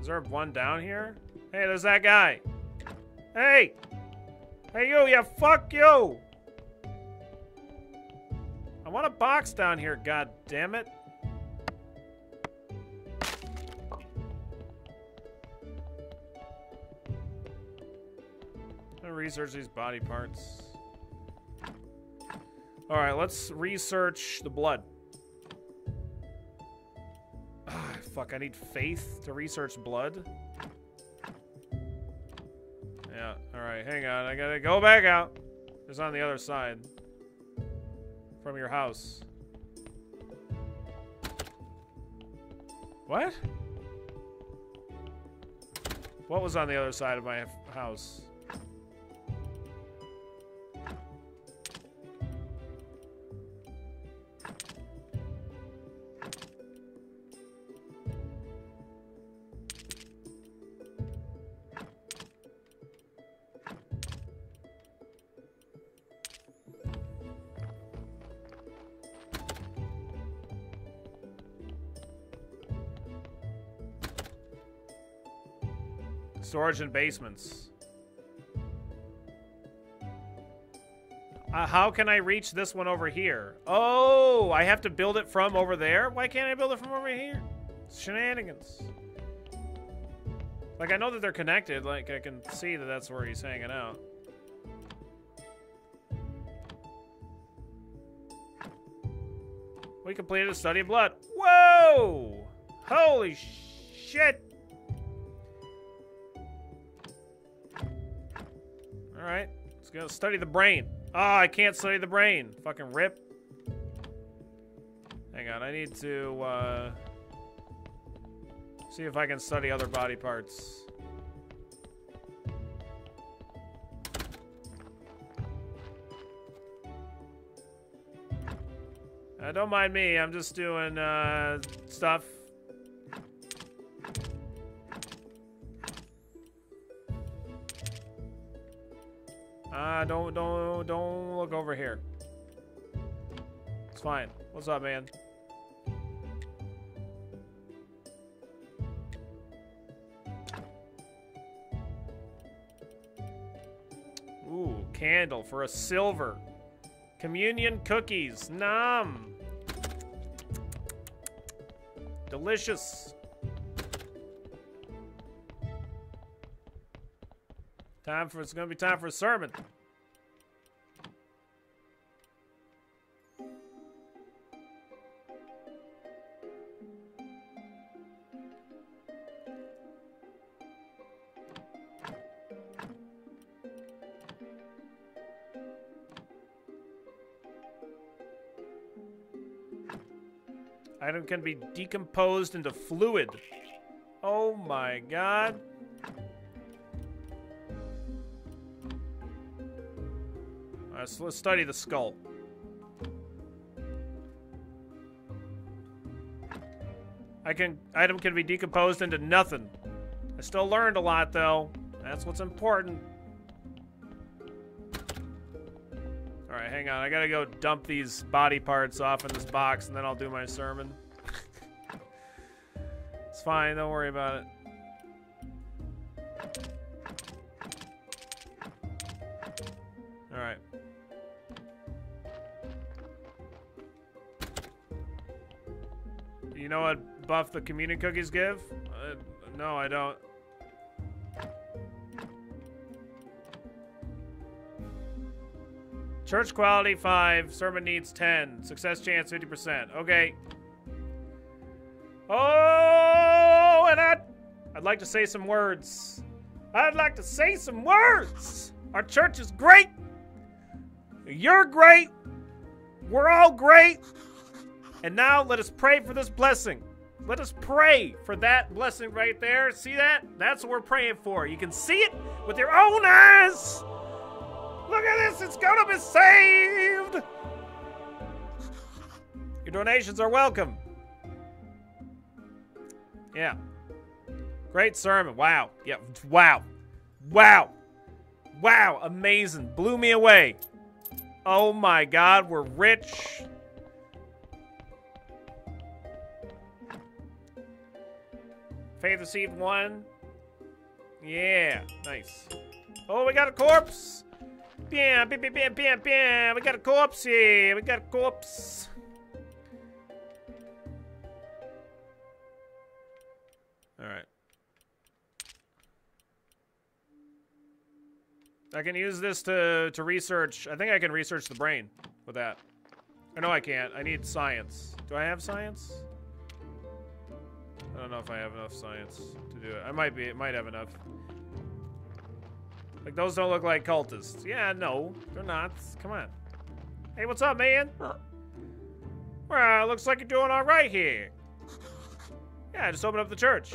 Is there one down here? Hey, there's that guy. Hey! Hey, you, yeah, fuck you! I want a box down here, god damn it. Research these body parts. Alright, let's research the blood. Ah, fuck, I need faith to research blood. Alright, hang on. I gotta go back out. It's on the other side. From your house. What? What was on the other side of my house? Storage in basements. Uh, how can I reach this one over here? Oh, I have to build it from over there? Why can't I build it from over here? It's shenanigans. Like, I know that they're connected. Like, I can see that that's where he's hanging out. We completed a study of blood. Whoa! Holy shit! Alright, let's go study the brain. Ah, oh, I can't study the brain. Fucking rip. Hang on, I need to, uh... See if I can study other body parts. Uh, don't mind me, I'm just doing, uh, stuff. Ah, uh, don't, don't, don't look over here. It's fine. What's up, man? Ooh, candle for a silver. Communion cookies. Nom. Delicious. Time for it's gonna be time for a sermon. Item can be decomposed into fluid. Oh my god. So let's study the skull. I can item can be decomposed into nothing. I still learned a lot though. That's what's important. Alright, hang on. I gotta go dump these body parts off in this box and then I'll do my sermon. it's fine, don't worry about it. Know what buff the communion cookies give? Uh, no, I don't. Church quality 5, sermon needs 10, success chance 50%. Okay. Oh, and I'd, I'd like to say some words. I'd like to say some words. Our church is great. You're great. We're all great. And now let us pray for this blessing. Let us pray for that blessing right there. See that? That's what we're praying for. You can see it with your own eyes. Look at this, it's gonna be saved! Your donations are welcome. Yeah. Great sermon. Wow. Yeah. Wow. Wow. Wow. Amazing. Blew me away. Oh my god, we're rich. Faith received one. Yeah. Nice. Oh, we got a corpse. Bam, bam, bam, bam, bam. We got a corpse here. We got a corpse. All right. I can use this to to research. I think I can research the brain with that. I know I can't. I need science. Do I have science? I don't know if I have enough science to do it. I might be. It might have enough. Like, those don't look like cultists. Yeah, no, they're not. Come on. Hey, what's up, man? Well, looks like you're doing all right here. Yeah, just open up the church.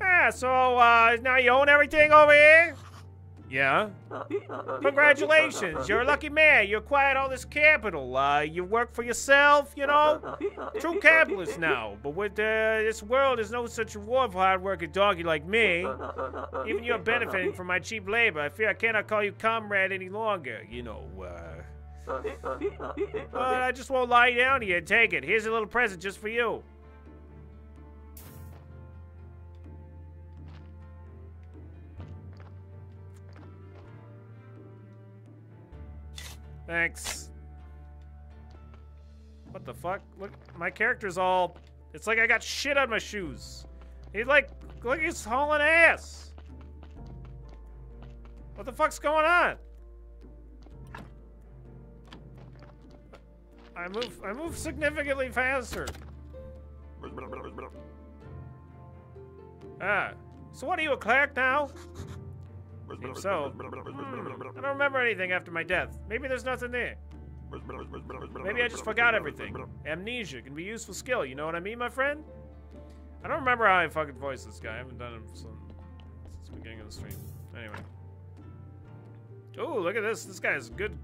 Yeah, so, uh, now you own everything over here? Yeah. Congratulations, you're a lucky man. You acquired all this capital. Uh, you work for yourself, you know? True capitalist now. But with uh, this world, there's no such reward for hard-working donkey like me. Even you're benefiting from my cheap labor. I fear I cannot call you comrade any longer. You know, uh... But I just won't lie down here. Take it. Here's a little present just for you. Thanks. What the fuck? Look, my character's all... It's like I got shit on my shoes. He's like, look, he's hauling ass. What the fuck's going on? I move, I move significantly faster. Ah, so what are you, a cleric now? Hmm, I don't remember anything after my death. Maybe there's nothing there. Maybe I just forgot everything. Amnesia can be a useful skill, you know what I mean, my friend? I don't remember how I fucking voiced this guy. I haven't done it since the beginning of the stream. Anyway. Oh, look at this. This guy's good.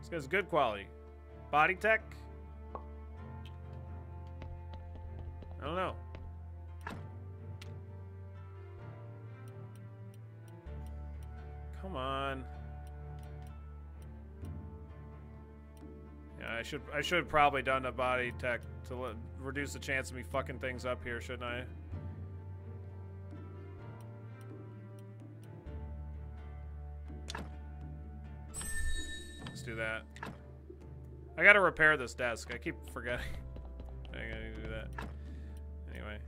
This guy's good quality. Body tech? I don't know. Come on. Yeah, I should I should have probably done a body tech to reduce the chance of me fucking things up here, shouldn't I? Let's do that. I gotta repair this desk. I keep forgetting. I gotta do that. Anyway.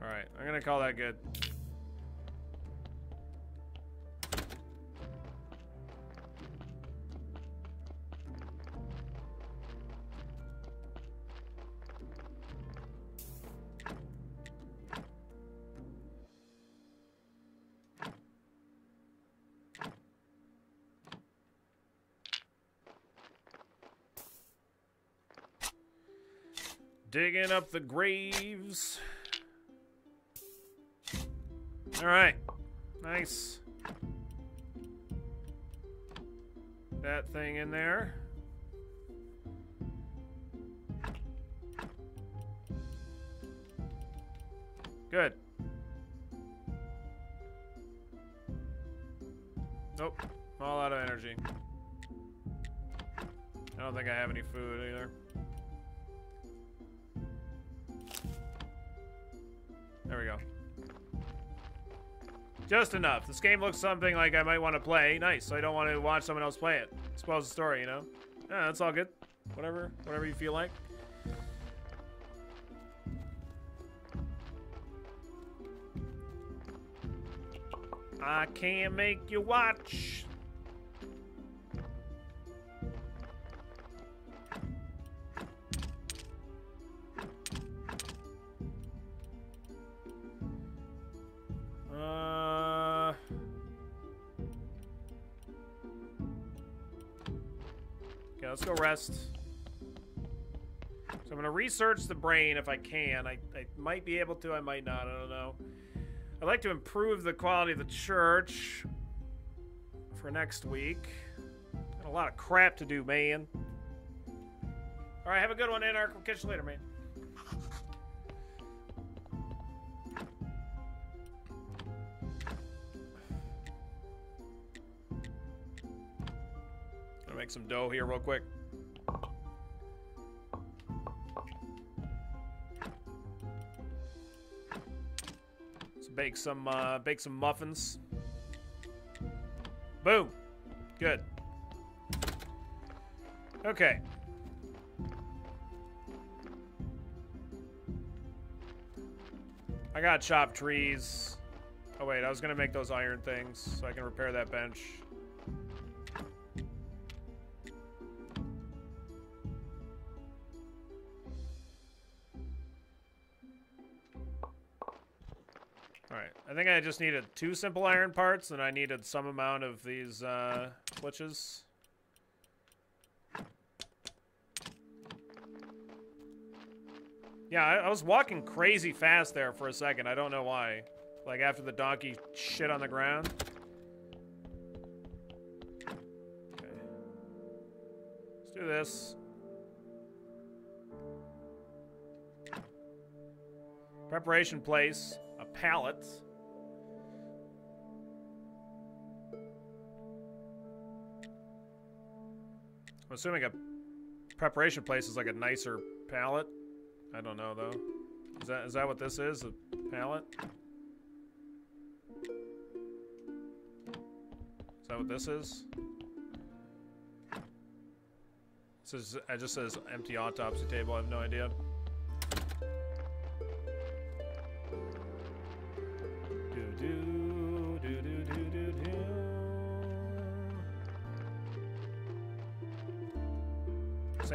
Alright, I'm gonna call that good. Digging up the graves. All right. Nice. That thing in there. Good. Nope. All out of energy. I don't think I have any food either. There we go. Just enough. This game looks something like I might want to play. Nice. So I don't want to watch someone else play it. Spoils the story, you know? Yeah, that's all good. Whatever. Whatever you feel like. I can't make you watch. Rest. So I'm gonna research the brain if I can. I, I might be able to, I might not, I don't know. I'd like to improve the quality of the church for next week. Got a lot of crap to do, man. Alright, have a good one, Anarch. We'll catch you later, man. Make some dough here real quick. Bake some uh, bake some muffins. Boom. Good. Okay. I got chopped trees. Oh wait, I was gonna make those iron things so I can repair that bench. I think I just needed two simple iron parts, and I needed some amount of these, uh, flitches. Yeah, I, I was walking crazy fast there for a second. I don't know why. Like, after the donkey shit on the ground. Okay. Let's do this. Preparation place. A pallet. I'm assuming a preparation place is like a nicer pallet. I don't know though. Is that is that what this is? A pallet? Is that what this is? This is it just says empty autopsy table. I have no idea.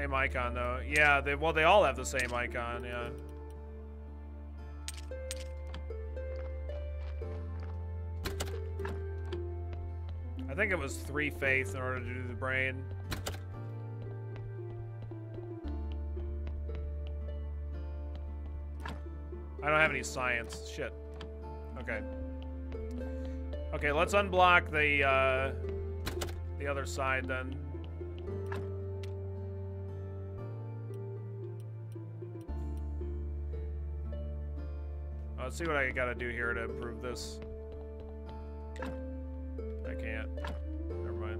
Same icon though. Yeah, they well they all have the same icon, yeah. I think it was three faith in order to do the brain. I don't have any science. Shit. Okay. Okay, let's unblock the uh, the other side then. Let's see what I gotta do here to improve this. I can't. Never mind.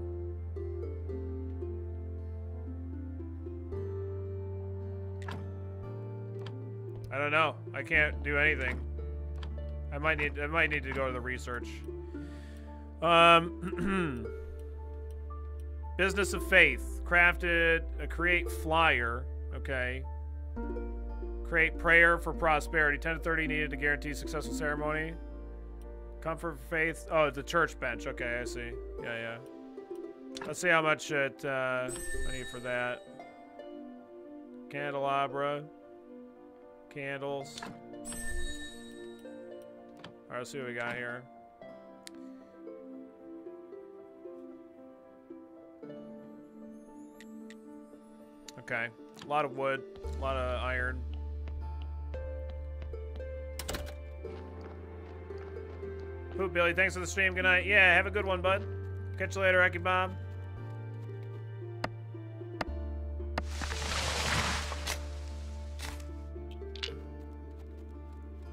I don't know. I can't do anything. I might need I might need to go to the research. Um Business of Faith. Crafted a create flyer. Okay. Create prayer for prosperity. 10 to 30 needed to guarantee successful ceremony. Comfort for faith. Oh, the church bench. Okay, I see. Yeah, yeah. Let's see how much it, uh, I need for that. Candelabra. Candles. Alright, let's see what we got here. Okay. A lot of wood, a lot of iron. Poop Billy, thanks for the stream. Good night. Yeah, have a good one, bud. Catch you later, Eki Bob.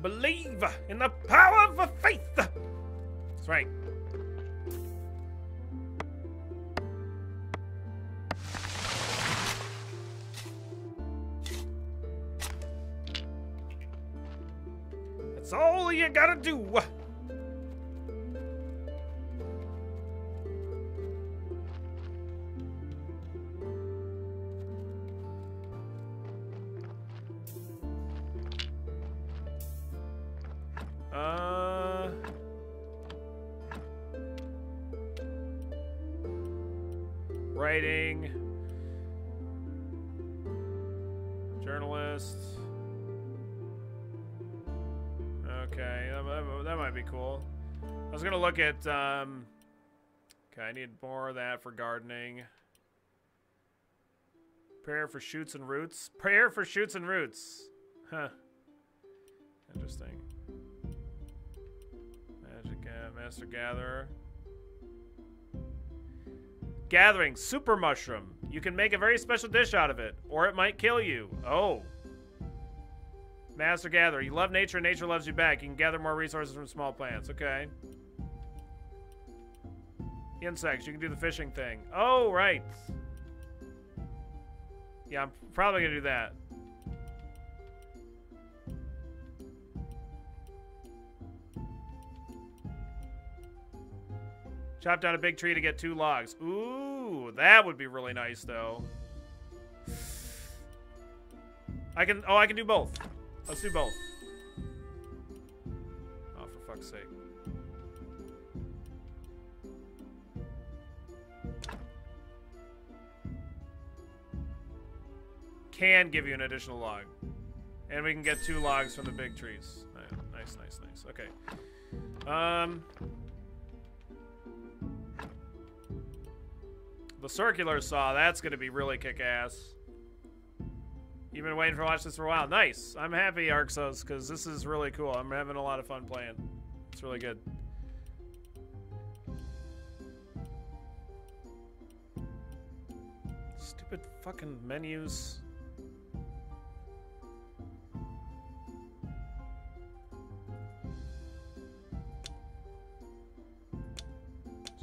Believe in the power of faith. That's right. That's all you gotta do. Um... Okay, I need more of that for gardening. Prayer for shoots and roots. Prayer for shoots and roots. Huh. Interesting. Magic uh, Master Gatherer. Gathering super mushroom. You can make a very special dish out of it, or it might kill you. Oh. Master Gatherer. You love nature and nature loves you back. You can gather more resources from small plants. Okay. Insects. You can do the fishing thing. Oh, right. Yeah, I'm probably to do that. Chop down a big tree to get two logs. Ooh, that would be really nice, though. I can. Oh, I can do both. Let's do both. Oh, for fuck's sake. Can give you an additional log. And we can get two logs from the big trees. Nice, nice, nice. Okay. Um. The circular saw, that's going to be really kick-ass. You've been waiting for watch this for a while. Nice. I'm happy, Arxos, because this is really cool. I'm having a lot of fun playing. It's really good. Stupid fucking menus.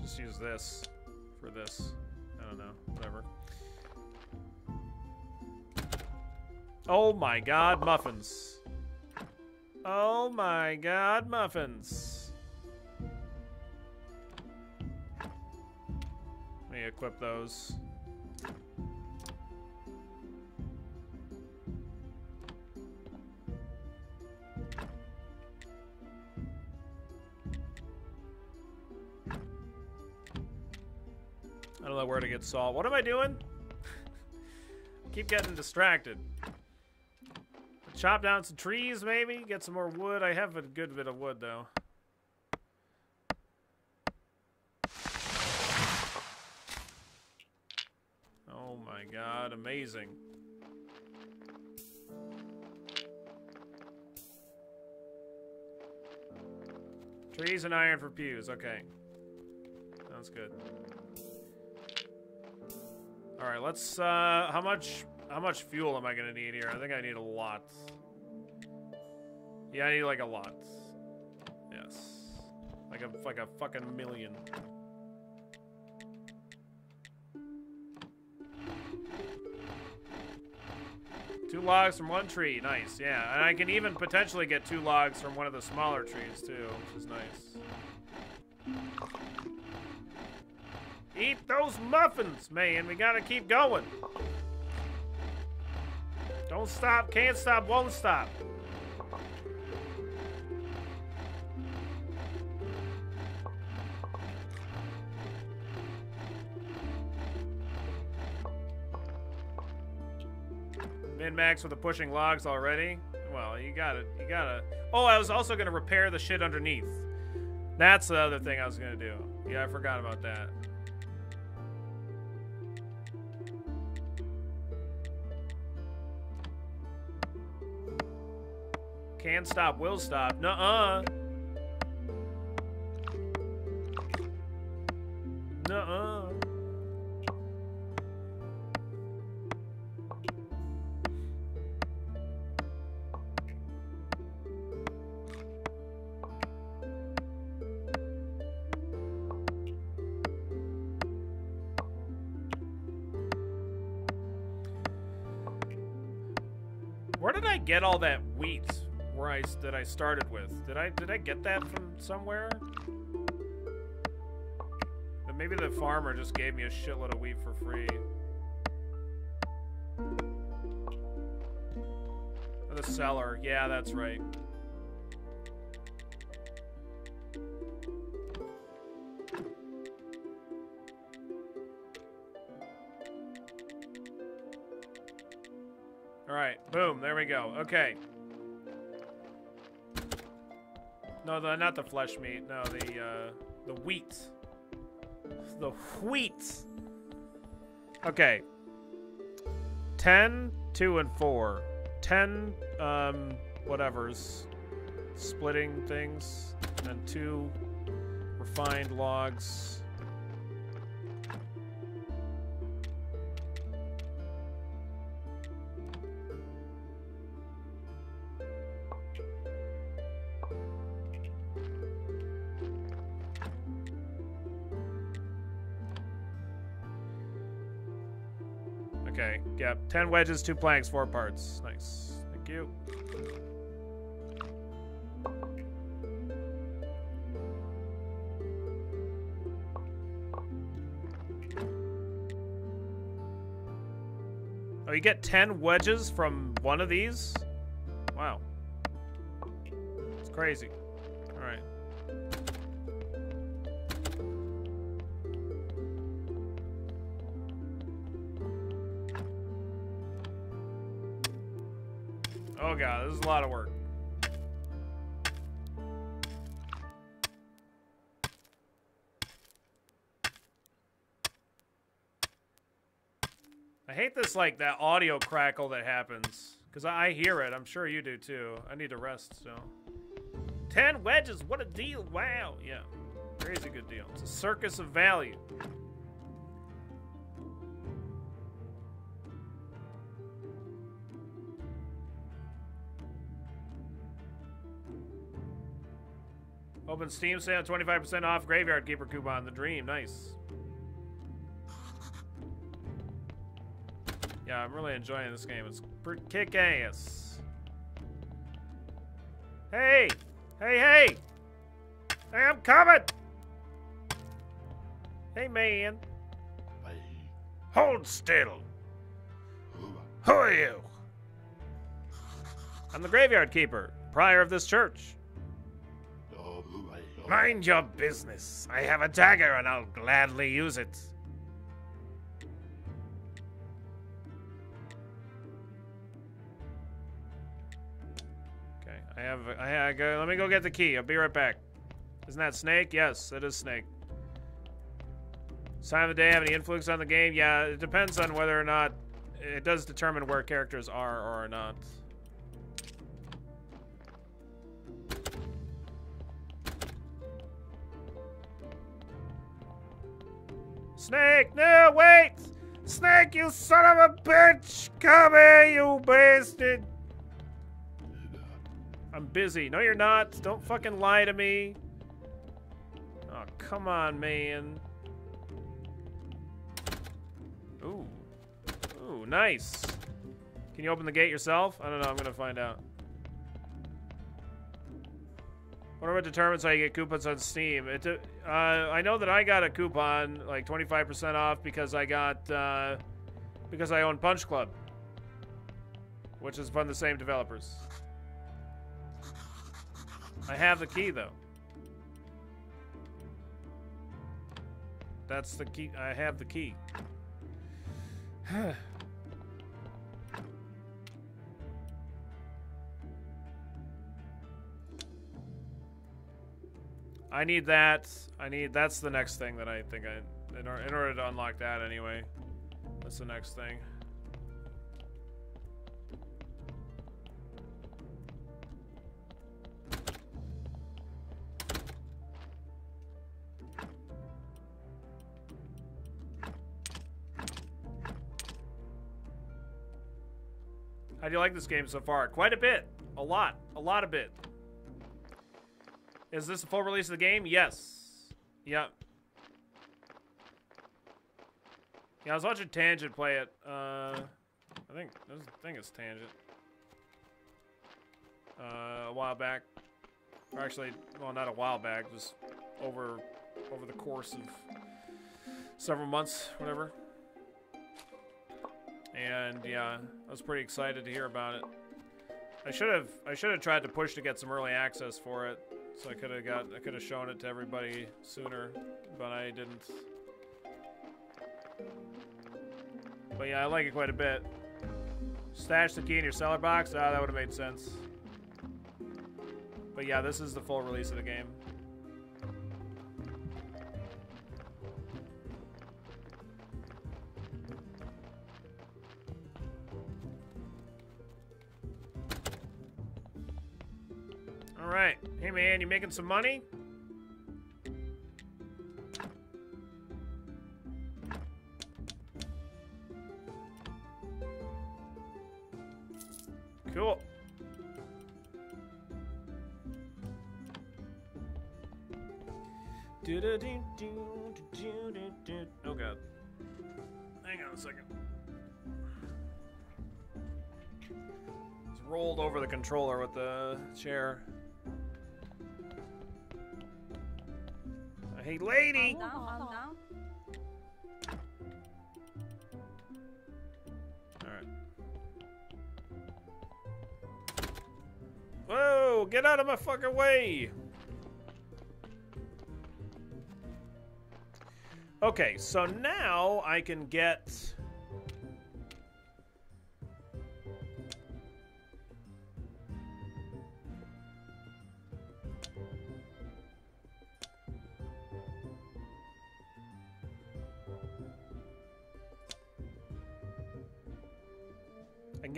Just use this for this. I don't know. Whatever. Oh my god, muffins. Oh my god, muffins. Let me equip those. Where to get salt. What am I doing? Keep getting distracted. Chop down some trees, maybe? Get some more wood. I have a good bit of wood, though. Oh my god, amazing. Trees and iron for pews, okay. Sounds good. Alright, let's, uh, how much, how much fuel am I gonna need here? I think I need a lot. Yeah, I need like a lot. Yes. Like a, like a fucking million. Two logs from one tree. Nice, yeah. And I can even potentially get two logs from one of the smaller trees, too, which is nice. Eat those muffins, man. We gotta keep going. Don't stop, can't stop, won't stop. Min max with the pushing logs already. Well, you gotta, you gotta. Oh, I was also gonna repair the shit underneath. That's the other thing I was gonna do. Yeah, I forgot about that. Can stop, will stop. Nuh-uh. Nuh-uh. Where did I get all that wheat? Where I that I started with? Did I did I get that from somewhere? But maybe the farmer just gave me a shitload of wheat for free. Or the seller, yeah, that's right. All right, boom, there we go. Okay. No, the not the flesh meat. No, the uh, the wheat. The wheat. Okay. 10, 2, and 4. 10, um, whatever's. Splitting things. And 2 refined logs. 10 wedges, 2 planks, 4 parts. Nice. Thank you. Oh, you get 10 wedges from one of these? Wow. It's crazy. I hate this, like, that audio crackle that happens. Because I hear it. I'm sure you do, too. I need to rest, so. Ten wedges, what a deal. Wow. Yeah. Crazy good deal. It's a circus of value. Open Steam sale, 25% off Graveyard Keeper coupon. The dream. Nice. Yeah, I'm really enjoying this game. It's pretty kick ass. Hey! Hey, hey! Hey, I'm coming! Hey, man. Hold still. Who are you? I'm the Graveyard Keeper, prior of this church. Mind your business. I have a dagger and I'll gladly use it. Have. Let me go get the key. I'll be right back. Isn't that Snake? Yes, it is Snake. Time of the day have any influence on the game? Yeah, it depends on whether or not it does determine where characters are or are not. Snake, no, wait! Snake, you son of a bitch! Come here, you bastard! I'm busy. No, you're not. Don't fucking lie to me. Oh, come on, man. Ooh. Ooh, nice. Can you open the gate yourself? I don't know. I'm gonna find out. Wonder what determines how you get coupons on Steam. It, uh, I know that I got a coupon, like 25% off, because I got, uh, because I own Punch Club, which is from the same developers. I have the key, though. That's the key. I have the key. I need that. I need. That's the next thing that I think I. In, or, in order to unlock that, anyway. That's the next thing. How do you like this game so far? Quite a bit. A lot. A lot of bit. Is this a full release of the game? Yes. Yep. Yeah, I was watching Tangent play it. Uh, I think I think it's Tangent. Uh, a while back, or actually, well, not a while back, just over over the course of several months, whatever. And yeah, I was pretty excited to hear about it. I should have I should have tried to push to get some early access for it, so I could have got I could have shown it to everybody sooner, but I didn't. But yeah, I like it quite a bit. Stash the key in your cellar box? Ah, that would have made sense. But yeah, this is the full release of the game. Hey, man, you making some money? Cool. Oh god. Hang on a second. It's rolled over the controller with the chair. Hey, lady! Calm down, calm down. Alright. Whoa! Get out of my fucking way! Okay, so now I can get.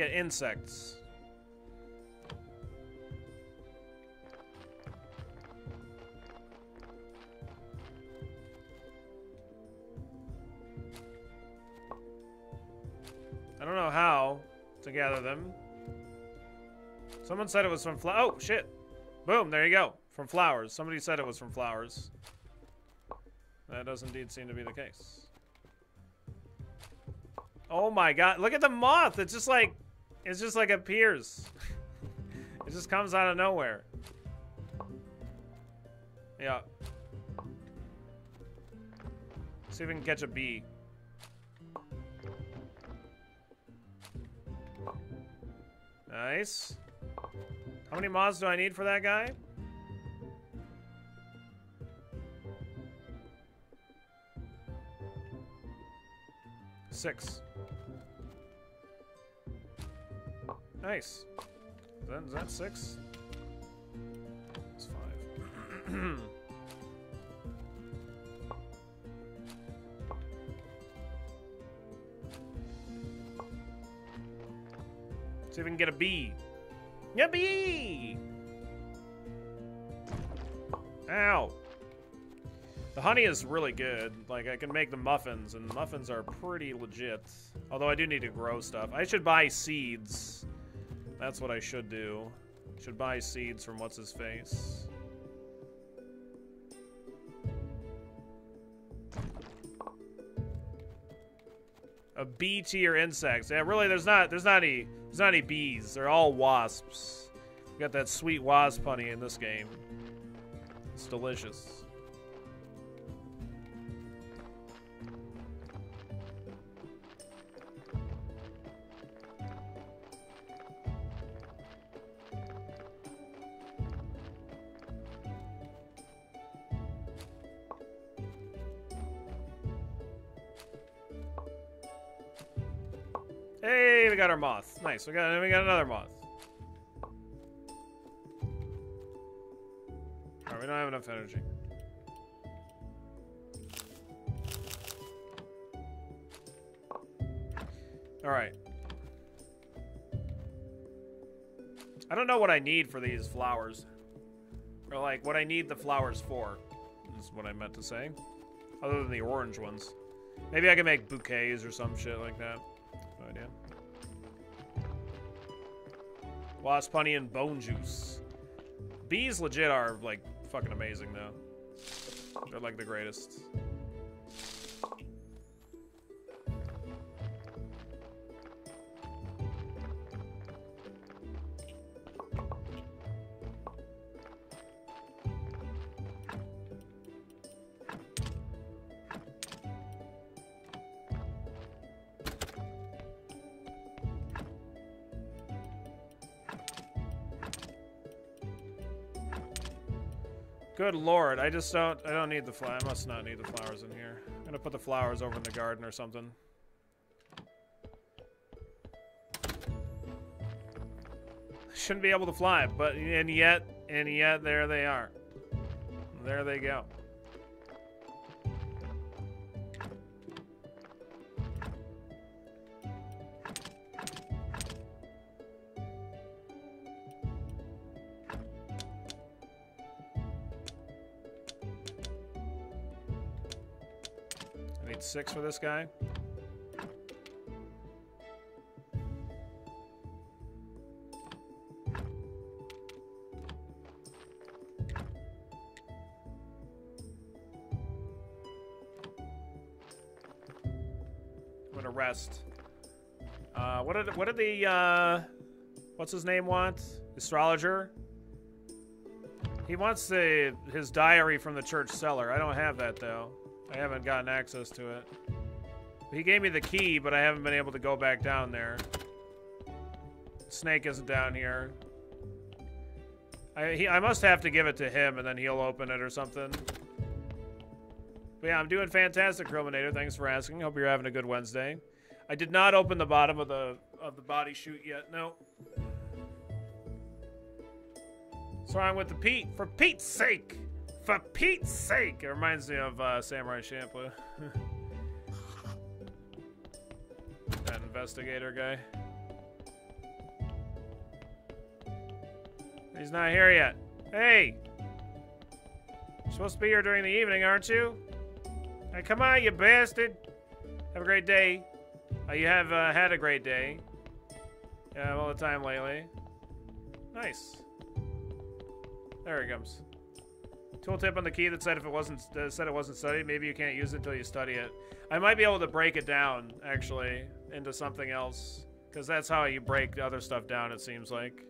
Get insects. I don't know how to gather them. Someone said it was from fla- Oh, shit. Boom, there you go. From flowers. Somebody said it was from flowers. That does indeed seem to be the case. Oh my god, look at the moth! It's just like, it's just like appears. it just comes out of nowhere. Yeah. See if we can catch a bee. Nice. How many moths do I need for that guy? Six. Nice. Is that, is that six? It's five. See if we can get a bee. Yeah, bee! Ow. The honey is really good. Like, I can make the muffins, and muffins are pretty legit. Although I do need to grow stuff. I should buy seeds. That's what I should do. Should buy seeds from what's-his-face. A A B tier insects. Yeah, really, there's not there's not any There's not any bees. They're all wasps. We got that sweet wasp honey in this game. It's delicious. We got our moth. Nice. We got we got another moth. Alright, we don't have enough energy. Alright. I don't know what I need for these flowers. Or like what I need the flowers for. Is what I meant to say. Other than the orange ones. Maybe I can make bouquets or some shit like that. No idea. Wasp honey and bone juice. Bees legit are like fucking amazing though. They're like the greatest. Good lord, I just don't I don't need the flower. I must not need the flowers in here. I'm gonna put the flowers over in the garden or something. Shouldn't be able to fly, but and yet and yet there they are. There they go. Six for this guy. I'm gonna rest. Uh, what did what did the uh, what's his name want? Astrologer. He wants the his diary from the church cellar. I don't have that though. I haven't gotten access to it. He gave me the key, but I haven't been able to go back down there. Snake isn't down here. I he, I must have to give it to him, and then he'll open it or something. But yeah, I'm doing fantastic, Chrominator. Thanks for asking. Hope you're having a good Wednesday. I did not open the bottom of the of the body chute yet. No. So I'm with the Pete? For Pete's sake! For Pete's sake! It reminds me of uh, Samurai Champloo. that investigator guy. He's not here yet. Hey! You're supposed to be here during the evening, aren't you? Hey, come on, you bastard! Have a great day. Uh, you have uh, had a great day. Yeah, all the time lately. Nice. There he comes. Tooltip on the key that said if it wasn't uh, said it wasn't studied, maybe you can't use it until you study it. I might be able to break it down actually into something else, because that's how you break other stuff down. It seems like.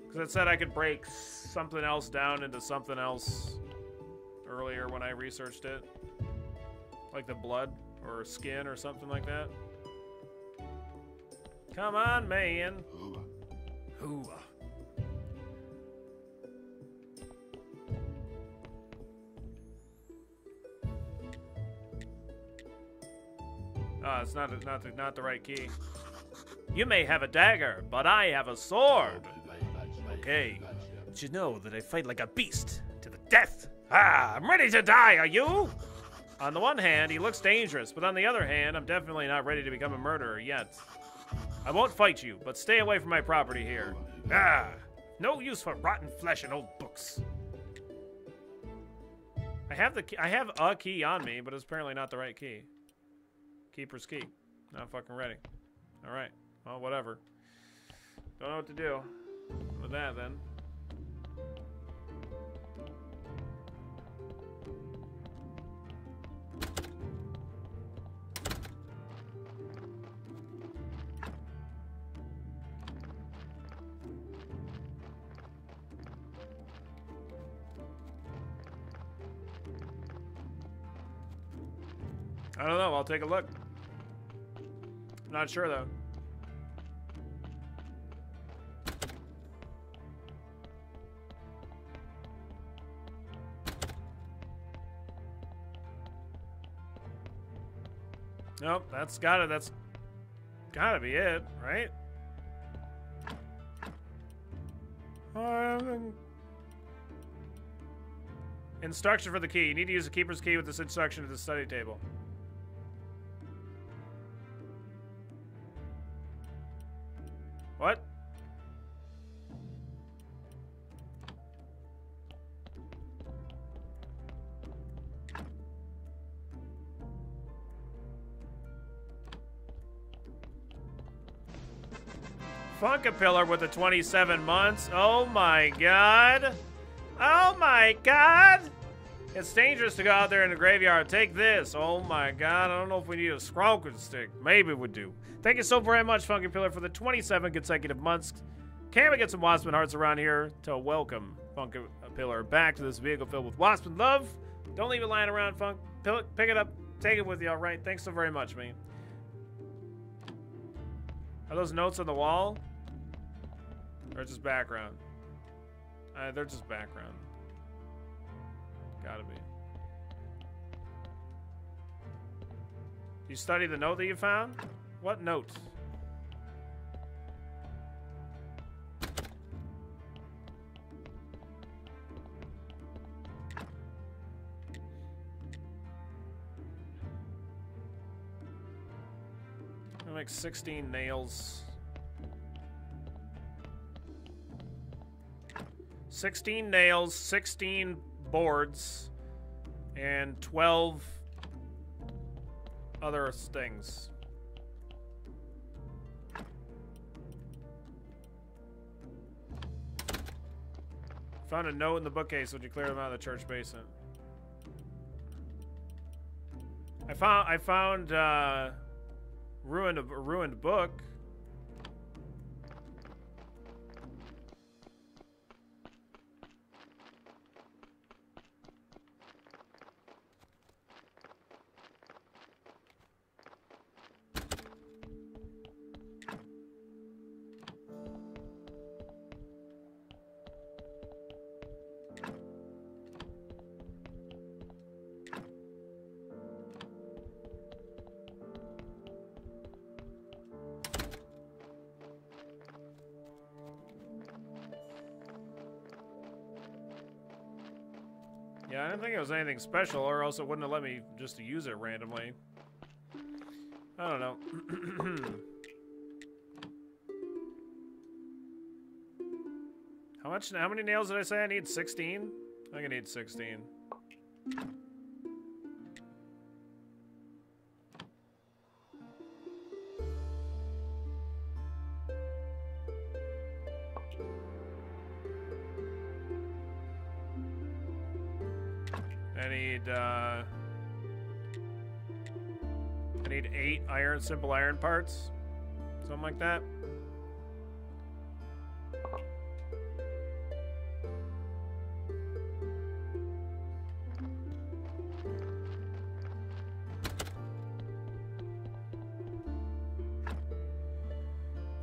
Because it said I could break something else down into something else earlier when I researched it, like the blood or skin or something like that. Come on, man. Hooah. Ah, it's not not the, not the right key. You may have a dagger, but I have a sword. Okay, but you know that I fight like a beast to the death. Ah, I'm ready to die. Are you? On the one hand, he looks dangerous, but on the other hand, I'm definitely not ready to become a murderer yet. I won't fight you, but stay away from my property here. Ah, no use for rotten flesh and old books. I have the key, I have a key on me, but it's apparently not the right key. Keeper's key. Not fucking ready. Alright. Well, whatever. Don't know what to do. With that, then. I don't know. I'll take a look. Not sure though. Nope, that's gotta that's gotta be it, right? Um, instruction for the key. You need to use the keeper's key with this instruction at the study table. Funkapillar with the 27 months. Oh my god. Oh my god. It's dangerous to go out there in the graveyard. Take this. Oh my god. I don't know if we need a scronkin stick. Maybe we do. Thank you so very much, Funky Pillar, for the 27 consecutive months. Can we get some Waspin hearts around here to welcome Funky Pillar back to this vehicle filled with Waspin love? Don't leave it lying around, Funk. Pick it up. Take it with you, all right? Thanks so very much, man. Are those notes on the wall? Or just background? Uh, they're just background. Gotta be. You study the note that you found? What note? Like 16 nails. 16 nails, 16 boards, and 12 other things. Found a note in the bookcase when you cleared them out of the church basement. I found I found uh, ruined a ruined book. Didn't think it was anything special, or else it wouldn't have let me just use it randomly. I don't know. how much? How many nails did I say I need? 16? I think I need 16. Simple iron parts. Something like that.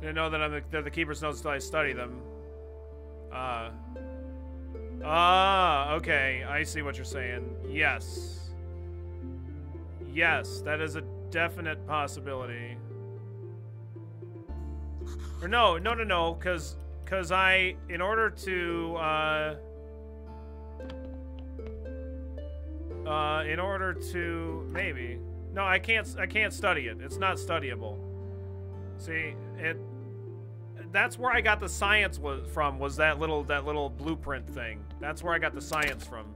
Didn't know that I'm the, they're the keeper's notes until I study them. Uh... Ah, okay. I see what you're saying. Yes. Yes, that is a definite possibility. Or no, no, no, no, because because I, in order to, uh, uh, in order to, maybe, no, I can't, I can't study it. It's not studyable. See, it, that's where I got the science was from. Was that little that little blueprint thing? That's where I got the science from.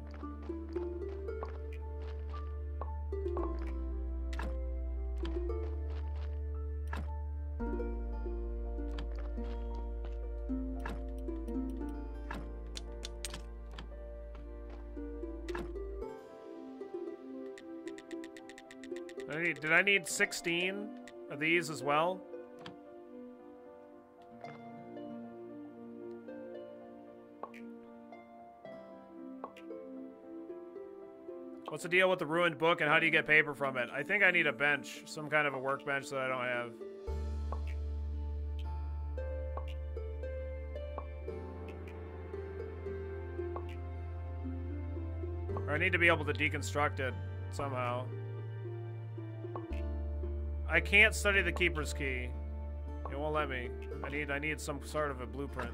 I need, did I need 16 of these as well? What's the deal with the ruined book and how do you get paper from it? I think I need a bench, some kind of a workbench that I don't have. Or I need to be able to deconstruct it somehow. I can't study the keeper's key. It won't let me. I need I need some sort of a blueprint.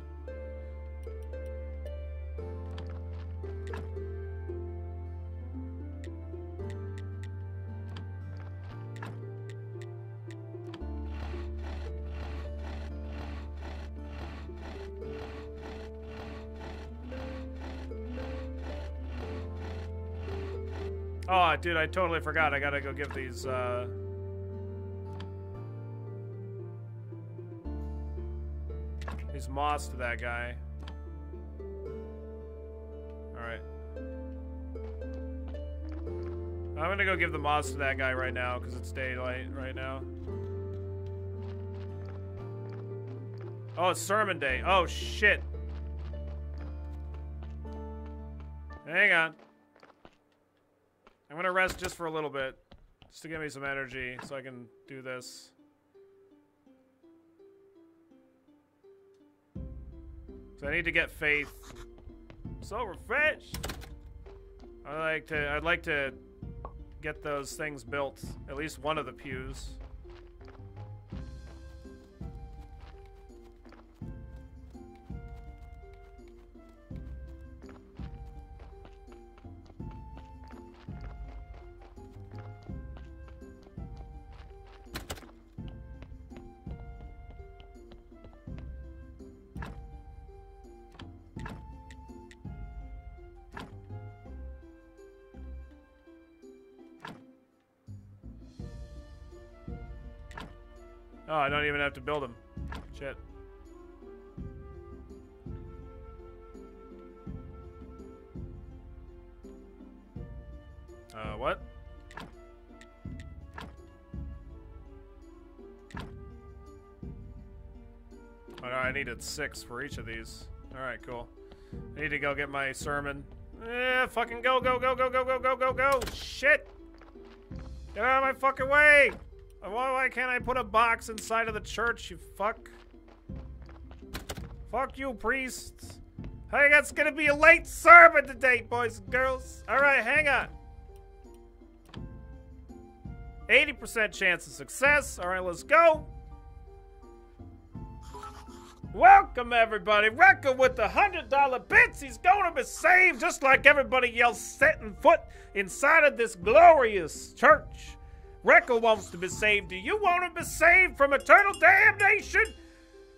Oh, dude, I totally forgot. I gotta go give these, uh... moss to that guy. Alright. I'm gonna go give the moss to that guy right now, because it's daylight right now. Oh, it's sermon day. Oh, shit. Hang on. I'm gonna rest just for a little bit. Just to give me some energy so I can do this. So I need to get faith. So refreshed. I like to I'd like to get those things built. At least one of the pews. Even have to build them. Shit. Uh, what? Oh, no, I needed six for each of these. Alright, cool. I need to go get my sermon. Eh, fucking go, go, go, go, go, go, go, go, go! Shit! Get out of my fucking way! Why, why can't I put a box inside of the church, you fuck? Fuck you, priests. Hey, that's gonna be a late sermon today, boys and girls. Alright, hang on. 80% chance of success. Alright, let's go. Welcome, everybody. Rekka with the $100 bits. He's gonna be saved just like everybody else setting foot inside of this glorious church. Rekka wants to be saved. Do you want to be saved from eternal damnation?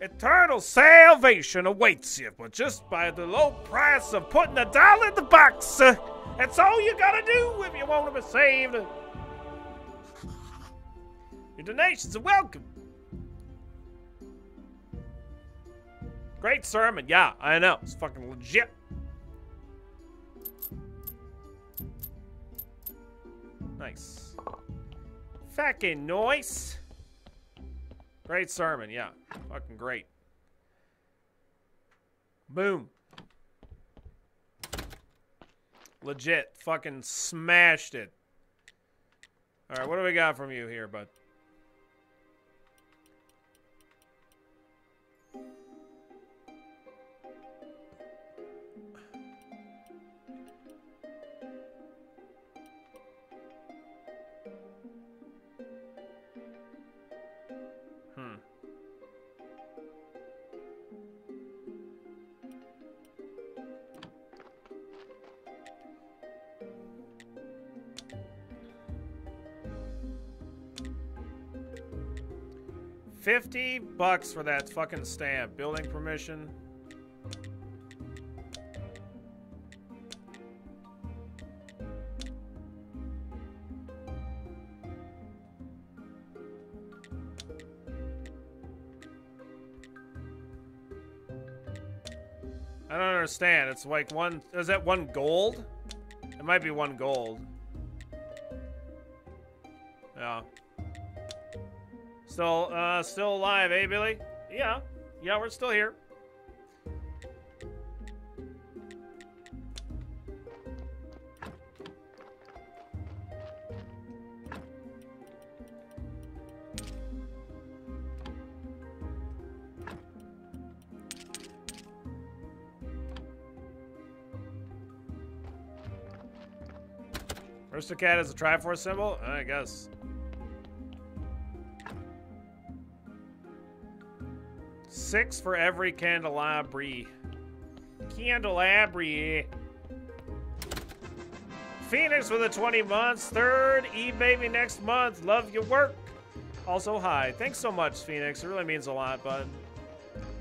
Eternal salvation awaits you, but just by the low price of putting a dollar in the box. Uh, that's all you gotta do if you want to be saved. Your donations are welcome. Great sermon. Yeah, I know. It's fucking legit. Nice. Fucking nice. Great sermon, yeah. Fucking great. Boom. Legit. Fucking smashed it. Alright, what do we got from you here, bud? 50 bucks for that fucking stamp. Building permission. I don't understand. It's like one... Is that one gold? It might be one gold. Yeah. Still, uh, still alive, eh, Billy? Yeah. Yeah, we're still here. Aristocad is a Triforce symbol? I guess. Six for every candelabri. Candelabri. Phoenix for the 20 months. Third e-baby next month. Love your work. Also, hi. Thanks so much, Phoenix. It really means a lot, bud.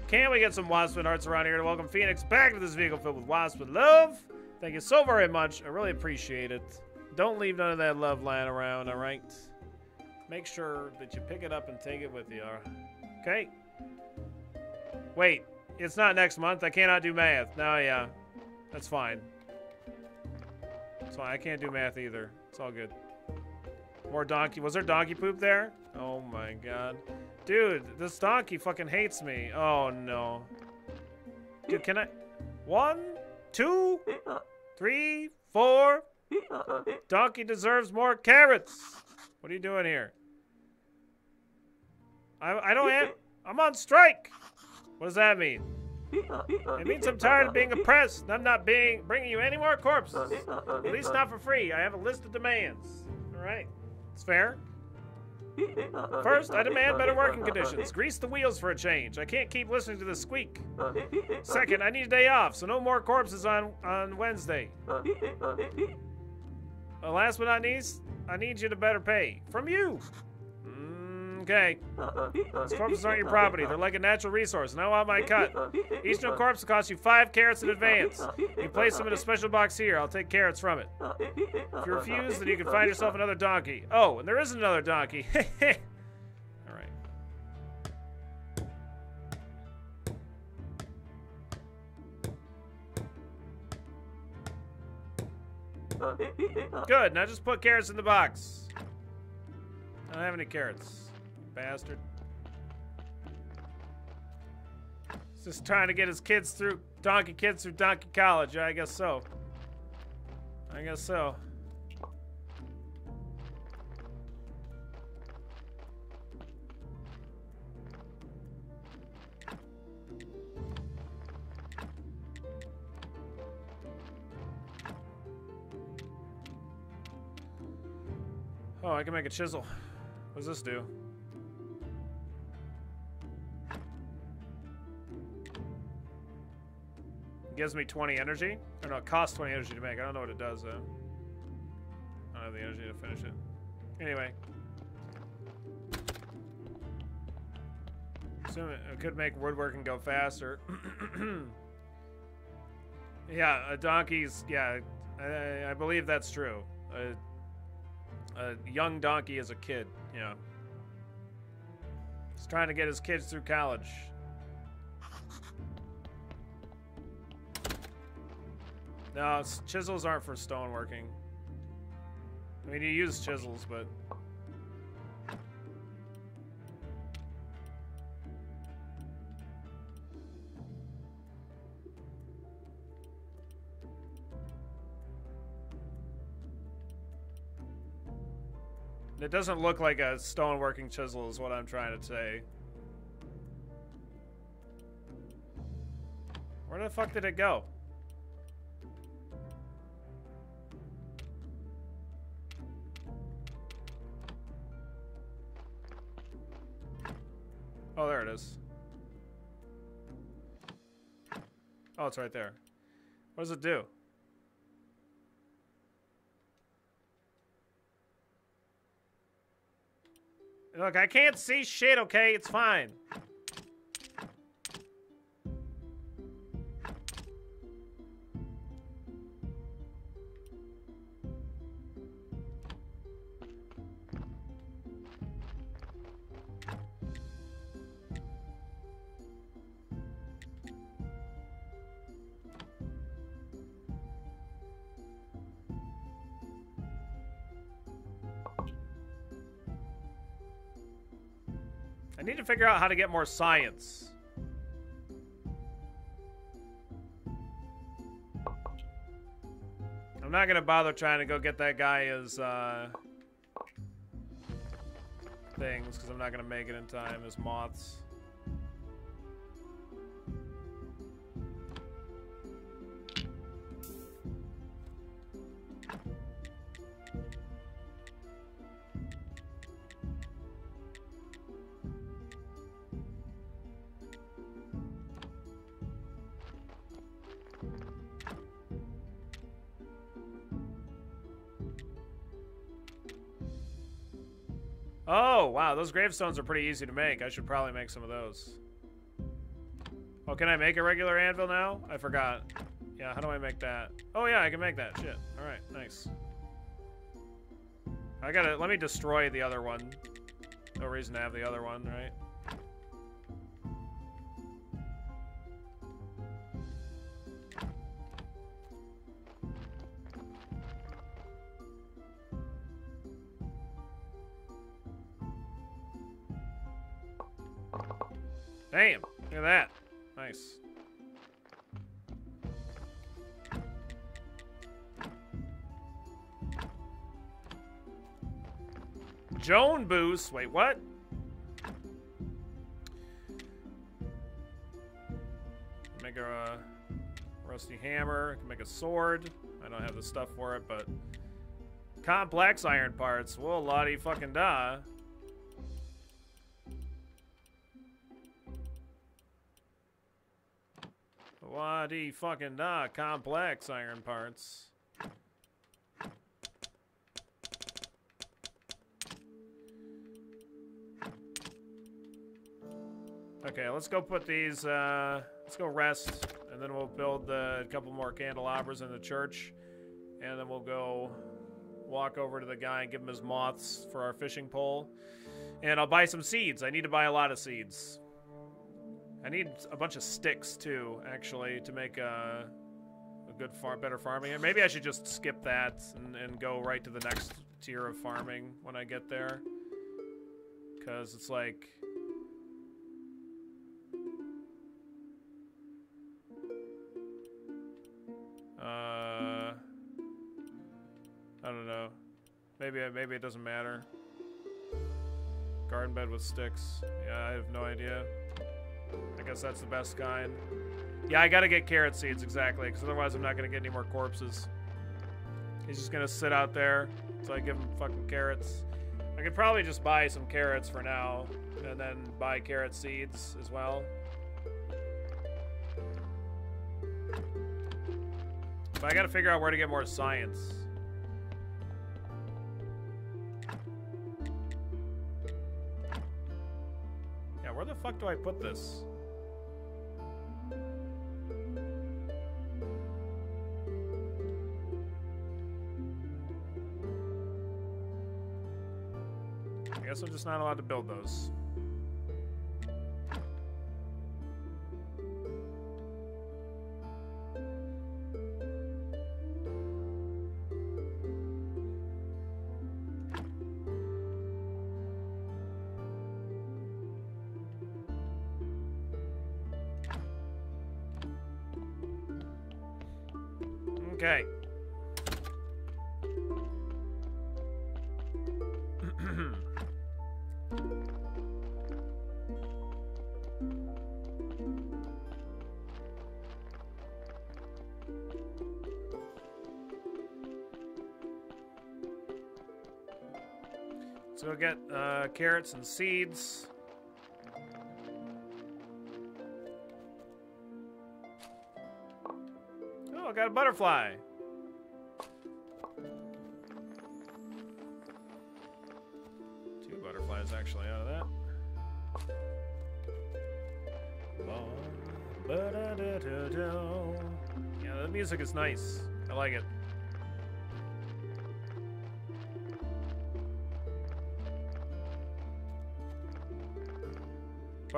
Can we get some Waspin hearts around here to welcome Phoenix back to this vehicle filled with Waspin love? Thank you so very much. I really appreciate it. Don't leave none of that love lying around, alright? Make sure that you pick it up and take it with you, okay? Wait, it's not next month. I cannot do math. No, yeah. That's fine. It's fine. I can't do math either. It's all good. More donkey. Was there donkey poop there? Oh my god. Dude, this donkey fucking hates me. Oh no. Dude, can I? One, two, three, four. Donkey deserves more carrots. What are you doing here? I, I don't have. I'm on strike. What does that mean? It means I'm tired of being oppressed. I'm not being bringing you any more corpses. At least not for free. I have a list of demands. All right, it's fair. First, I demand better working conditions. Grease the wheels for a change. I can't keep listening to the squeak. Second, I need a day off, so no more corpses on on Wednesday. Last but not least, I need you to better pay from you. Okay. These corpses aren't your property. They're like a natural resource, and I want my cut. Each new corpse will cost you five carrots in advance. You place them in a special box here. I'll take carrots from it. If you refuse, then you can find yourself another donkey. Oh, and there is another donkey. All right. Good. Now just put carrots in the box. I don't have any carrots bastard. He's just trying to get his kids through, donkey kids through donkey college. I guess so. I guess so. Oh, I can make a chisel. What does this do? Gives me 20 energy. Or no, it costs 20 energy to make. I don't know what it does, though. I don't have the energy to finish it. Anyway. Assume it could make woodworking go faster. yeah, a donkey's... Yeah, I, I believe that's true. A, a young donkey is a kid, yeah. He's trying to get his kids through college. No, chisels aren't for stoneworking. I mean, you use chisels, but... It doesn't look like a stoneworking chisel is what I'm trying to say. Where the fuck did it go? Oh, it's right there. What does it do? Look, I can't see shit, okay? It's fine. Figure out how to get more science. I'm not gonna bother trying to go get that guy his uh, things because I'm not gonna make it in time as moths. Oh, wow, those gravestones are pretty easy to make. I should probably make some of those. Oh, can I make a regular anvil now? I forgot. Yeah, how do I make that? Oh, yeah, I can make that. Shit. All right, nice. I gotta, let me destroy the other one. No reason to have the other one, right? Damn, look at that. Nice. Joan boost. Wait, what? Make a uh, rusty hammer. Can make a sword. I don't have the stuff for it, but complex iron parts. Well, lottie fucking da. Lottie fucking da. Complex iron parts. Okay, let's go put these, uh, let's go rest, and then we'll build a couple more candelabras in the church, and then we'll go walk over to the guy and give him his moths for our fishing pole. And I'll buy some seeds. I need to buy a lot of seeds. I need a bunch of sticks, too, actually, to make a, a good, far, better farming. And maybe I should just skip that and, and go right to the next tier of farming when I get there. Because it's like... Uh, I don't know. Maybe maybe it doesn't matter. Garden bed with sticks. Yeah, I have no idea. I guess that's the best kind. Yeah, I gotta get carrot seeds exactly, because otherwise I'm not gonna get any more corpses. He's just gonna sit out there until I give him fucking carrots. I could probably just buy some carrots for now, and then buy carrot seeds as well. But I gotta figure out where to get more science. Fuck do I put this? I guess I'm just not allowed to build those. Carrots and seeds. Oh, I got a butterfly. Two butterflies actually out of that. Yeah, the music is nice. I like it.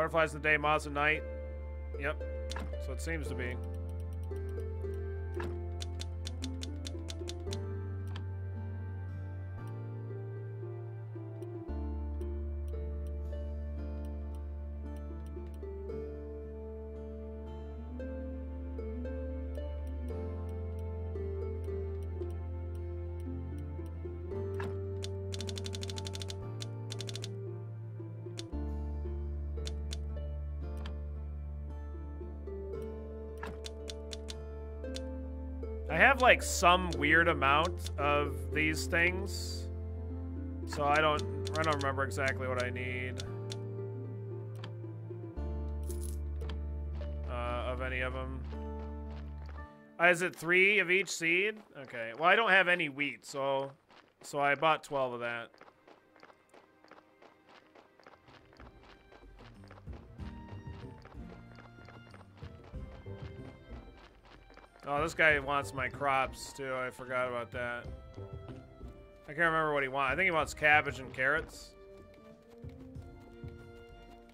Butterflies in the day, moths at night. Yep. So it seems to be. Some weird amount of these things. So I don't I don't remember exactly what I need. Uh, of any of them. Uh, is it three of each seed? Okay. Well, I don't have any wheat, so so I bought 12 of that. Oh, this guy wants my crops too. I forgot about that. I can't remember what he wants. I think he wants cabbage and carrots.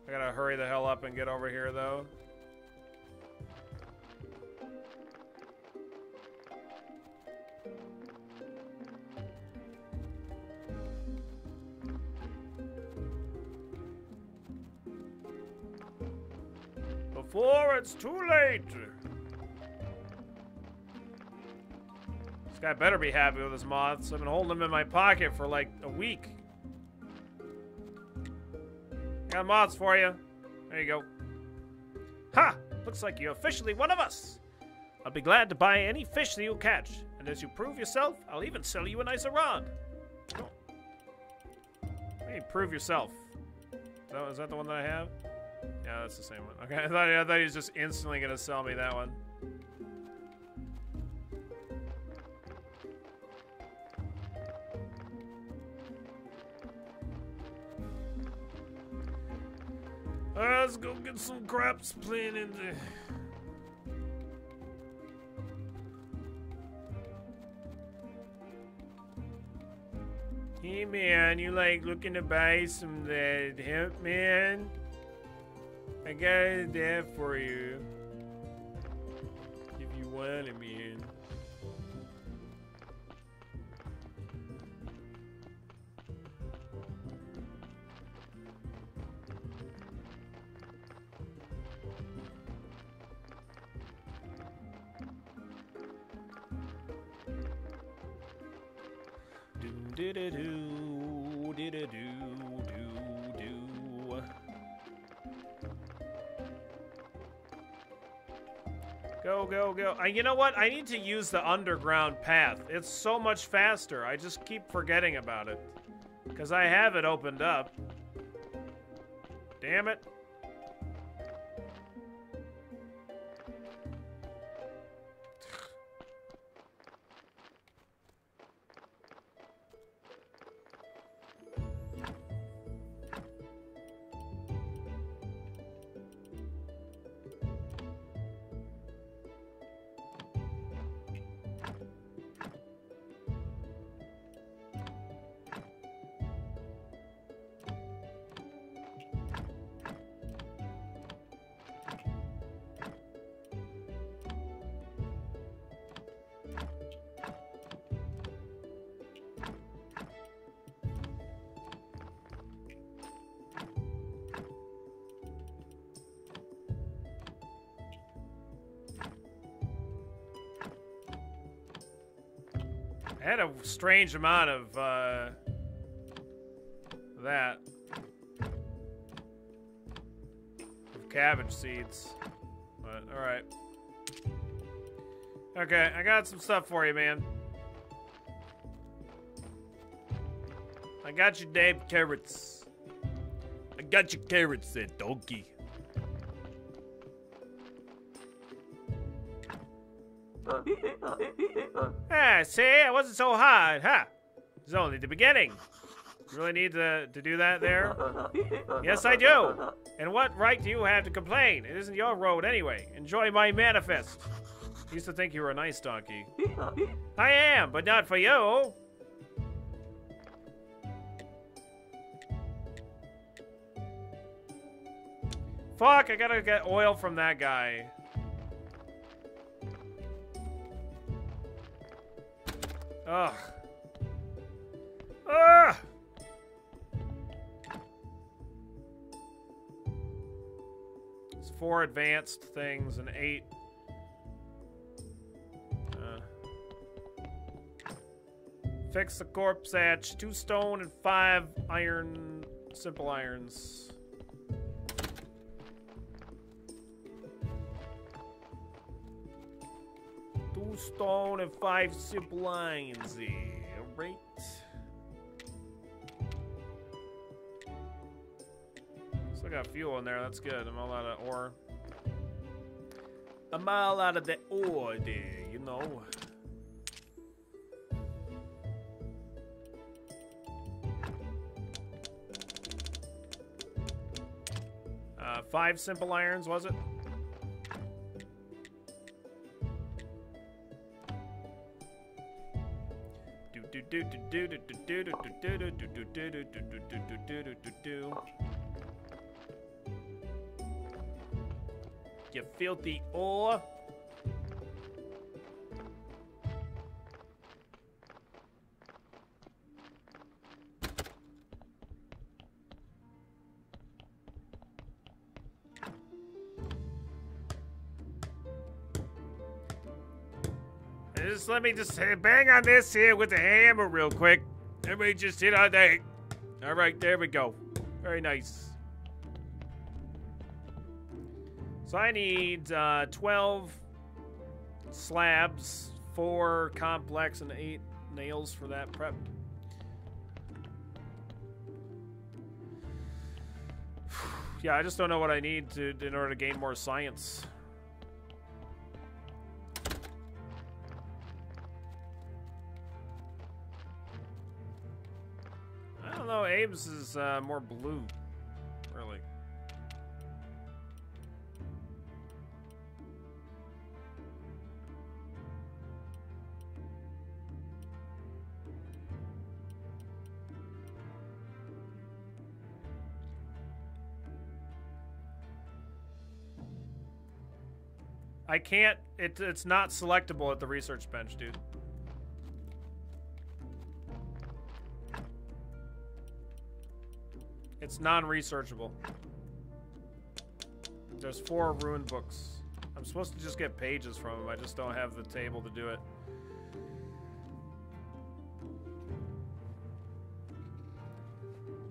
I gotta hurry the hell up and get over here though. Before it's too late. This guy better be happy with his moths. I've been holding them in my pocket for like a week. Got moths for you. There you go. Ha! Looks like you're officially one of us. I'll be glad to buy any fish that you catch. And as you prove yourself, I'll even sell you a nicer rod. Oh. Hey, prove yourself. Is that, is that the one that I have? Yeah, that's the same one. Okay, I thought, I thought he was just instantly gonna sell me that one. Let's go get some craps playing in the... Hey man, you like looking to buy some that hemp man? I got that for you. If you want it, man. Do do do do do do. Go, go, go. You know what? I need to use the underground path. It's so much faster. I just keep forgetting about it. Because I have it opened up. Damn it. Had a strange amount of uh, that of cabbage seeds, but all right. Okay, I got some stuff for you, man. I got your damn carrots. I got your carrots, said donkey. Ah, see, it wasn't so hard, huh? It's only the beginning. You really need to, to do that there? Yes, I do. And what right do you have to complain? It isn't your road anyway. Enjoy my manifest. Used to think you were a nice donkey. I am, but not for you. Fuck, I gotta get oil from that guy. Ugh. Ugh! It's four advanced things and eight. Uh, fix the corpse hatch. Two stone and five iron, simple irons. Stone and five simple lines. Alright. Still got fuel in there, that's good. I'm all out of ore. I'm all out of the ore there, you know. Uh, five simple irons, was it? You filthy ore. Just let me just bang on this here with the hammer real quick. Everybody just hit on that. All right, there we go. Very nice. So I need uh, 12 slabs, 4 complex, and 8 nails for that prep. yeah, I just don't know what I need to in order to gain more science. Know. Abe's is uh, more blue, really. I can't. It, it's not selectable at the research bench, dude. It's non-researchable. There's four ruined books. I'm supposed to just get pages from them. I just don't have the table to do it.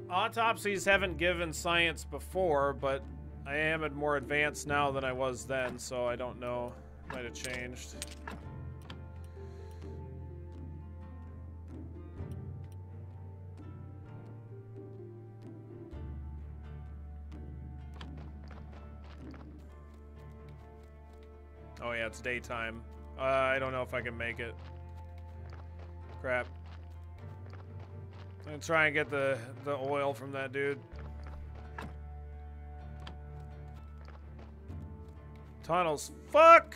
Autopsies haven't given science before, but I am more advanced now than I was then, so I don't know. Might have changed. It's daytime. Uh, I don't know if I can make it. Crap. I'm gonna try and get the, the oil from that dude. Tunnels. Fuck!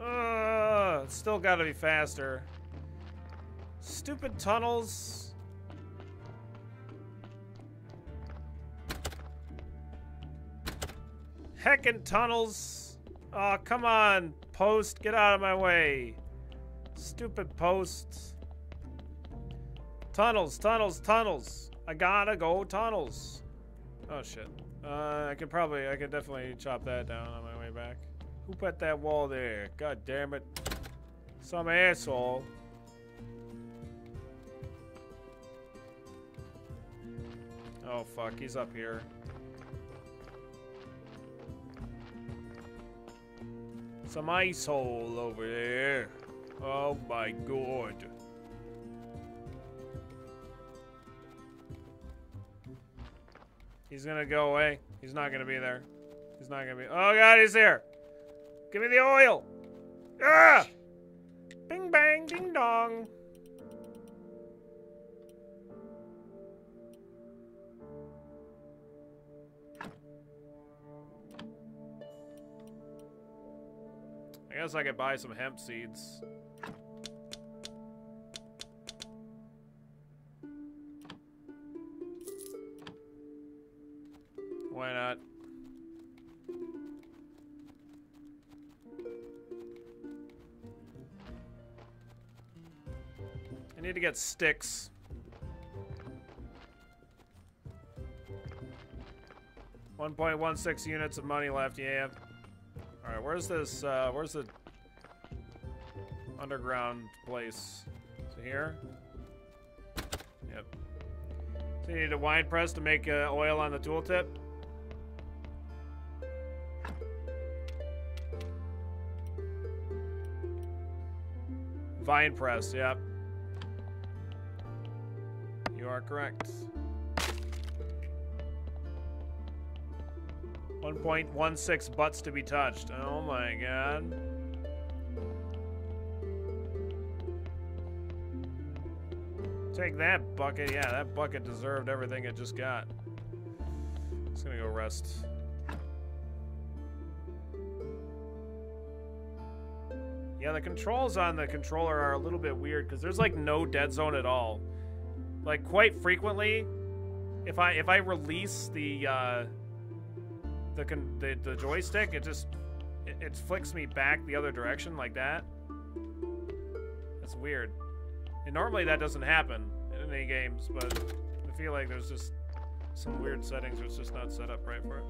Uh, still gotta be faster. Stupid tunnels. Heckin' tunnels. Oh, come on, post. Get out of my way. Stupid posts. Tunnels, tunnels, tunnels. I gotta go tunnels. Oh, shit. Uh, I could probably, I could definitely chop that down on my way back. Who put that wall there? God damn it. Some asshole. Oh fuck, he's up here. Some ice hole over there. Oh my god. He's gonna go away. He's not gonna be there. He's not gonna be. Oh god, he's here. Give me the oil. Ah! Bing bang, ding dong. I guess I could buy some hemp seeds. Why not? I need to get sticks. One point one six units of money left. Yeah. Where's this? Uh, where's the underground place? Is it here? Yep. So you need a wine press to make uh, oil on the tooltip. Vine press, yep. You are correct. 1.16 butts to be touched. Oh my god. Take that bucket. Yeah, that bucket deserved everything it just got. It's gonna go rest. Yeah, the controls on the controller are a little bit weird because there's like no dead zone at all. Like quite frequently, if I if I release the uh, the, con- the the joystick, it just it, it flicks me back the other direction like that. That's weird. And normally that doesn't happen in any games, but I feel like there's just some weird settings where it's just not set up right for it.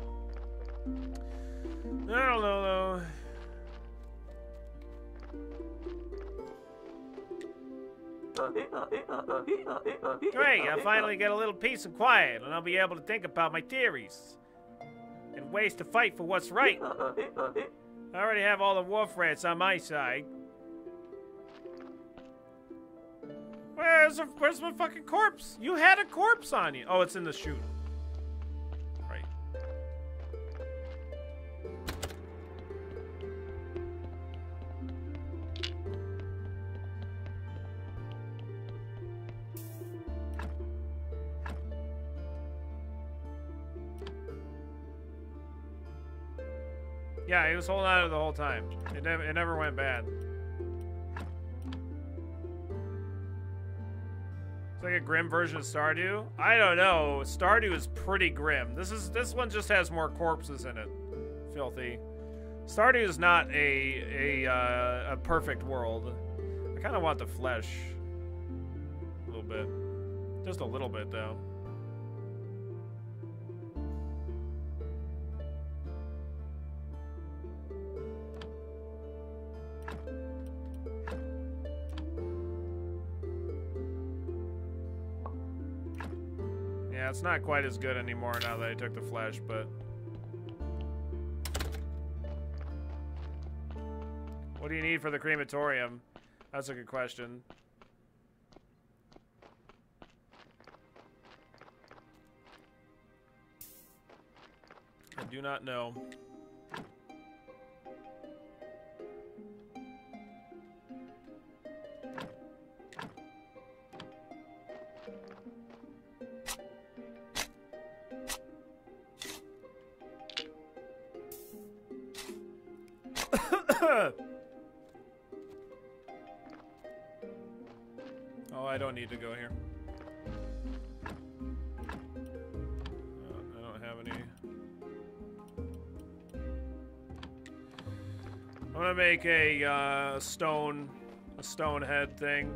I don't know though. Great, I finally get a little peace and quiet, and I'll be able to think about my theories and ways to fight for what's right. I already have all the wolf rats on my side. Where's where's my fucking corpse? You had a corpse on you. Oh, it's in the chute. Yeah, he was holding on to it the whole time. It never, it never went bad. It's like a grim version of Stardew. I don't know. Stardew is pretty grim. This is this one just has more corpses in it. Filthy. Stardew is not a a uh, a perfect world. I kind of want the flesh. A little bit. Just a little bit though. It's not quite as good anymore now that I took the flesh, but... What do you need for the crematorium? That's a good question. I do not know. oh, I don't need to go here. Uh, I don't have any. I'm gonna make a uh, stone, a stone head thing.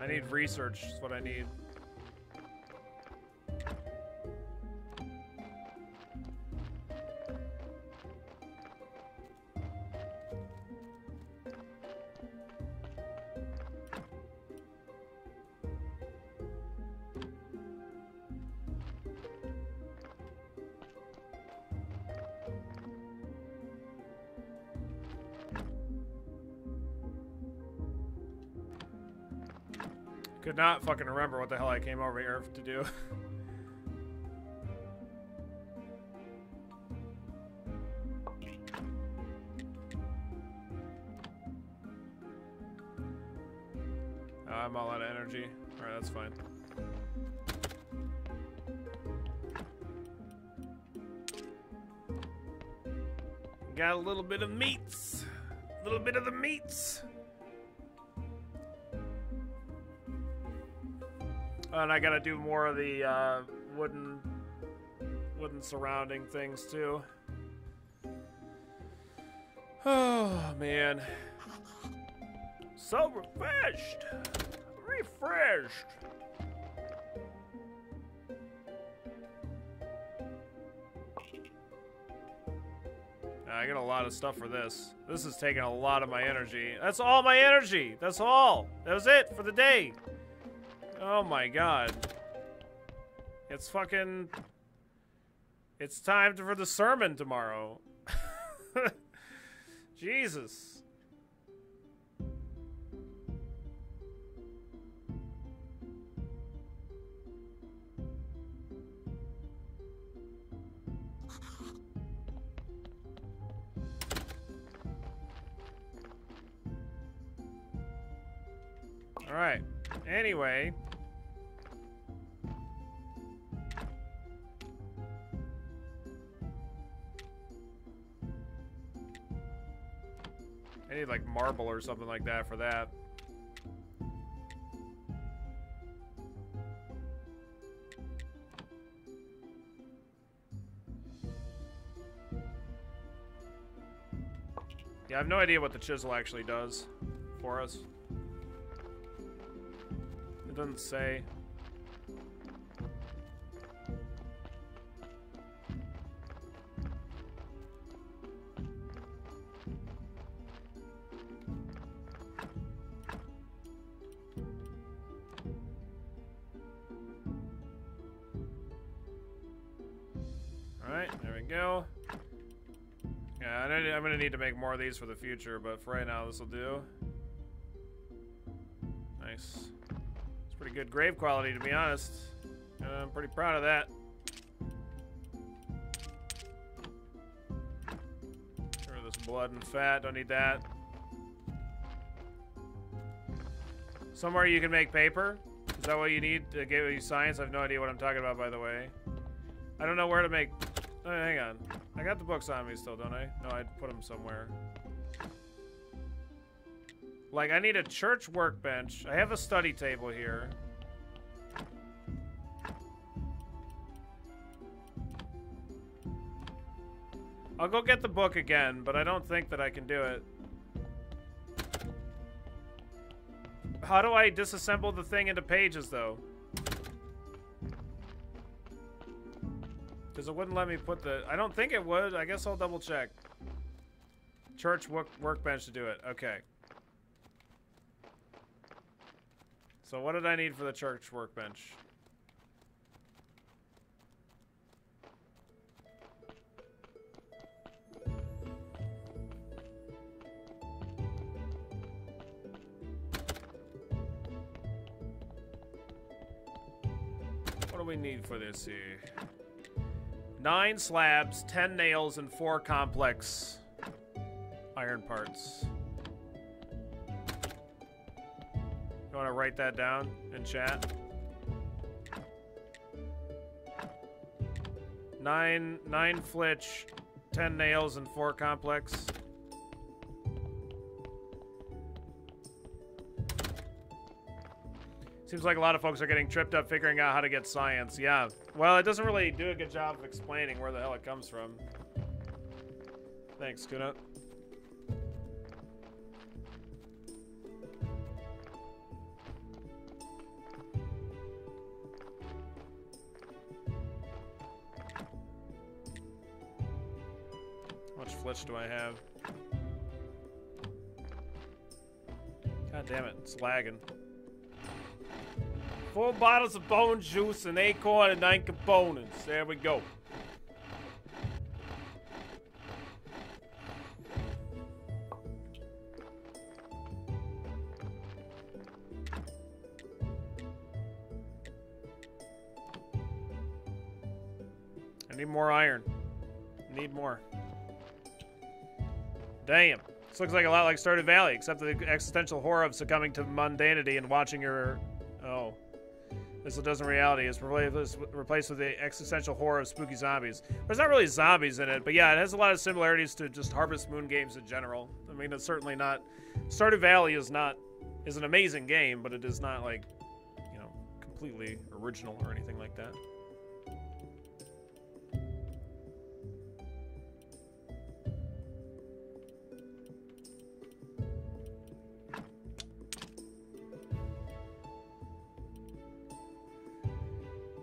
I need research. Is what I need. Not fucking remember what the hell I came over here to do. Oh, I'm all out of energy. Alright, that's fine. Got a little bit of meats. A little bit of the meats. And I gotta do more of the uh, wooden, wooden surrounding things too. Oh man, so refreshed, refreshed. I get a lot of stuff for this. This is taking a lot of my energy. That's all my energy. That's all. That was it for the day. Oh my god. It's fucking... It's time for the sermon tomorrow. Jesus. Alright. Anyway. Need like marble or something like that for that. Yeah, I have no idea what the chisel actually does for us. It doesn't say. Go. Yeah, I'm gonna need to make more of these for the future, but for right now, this will do. Nice. It's pretty good grave quality, to be honest. And I'm pretty proud of that. Get rid of this blood and fat, don't need that. Somewhere you can make paper? Is that what you need to give you science? I have no idea what I'm talking about, by the way. I don't know where to make... Hang on. I got the books on me still, don't I? No, I put them somewhere. Like, I need a church workbench. I have a study table here. I'll go get the book again, but I don't think that I can do it. How do I disassemble the thing into pages, though? Because it wouldn't let me put the... I don't think it would. I guess I'll double check. Church work workbench to do it. Okay. So what did I need for the church workbench? What do we need for this here? Nine slabs, ten nails, and four complex iron parts. You want to write that down in chat? Nine, nine flitch, ten nails, and four complex. Seems like a lot of folks are getting tripped up figuring out how to get science. Yeah. Well, it doesn't really do a good job of explaining where the hell it comes from. Thanks, Kuna. How much flitch do I have? God damn it, it's lagging. Four bottles of bone juice, an acorn, and nine components. There we go. I need more iron. Need more. Damn. This looks like a lot like Stardew Valley, except the existential horror of succumbing to mundanity and watching your... Oh. This does in reality. It's replaced with the existential horror of spooky zombies. There's not really zombies in it, but yeah, it has a lot of similarities to just Harvest Moon games in general. I mean, it's certainly not... Stardew Valley is not... is an amazing game, but it is not, like, you know, completely original or anything like that.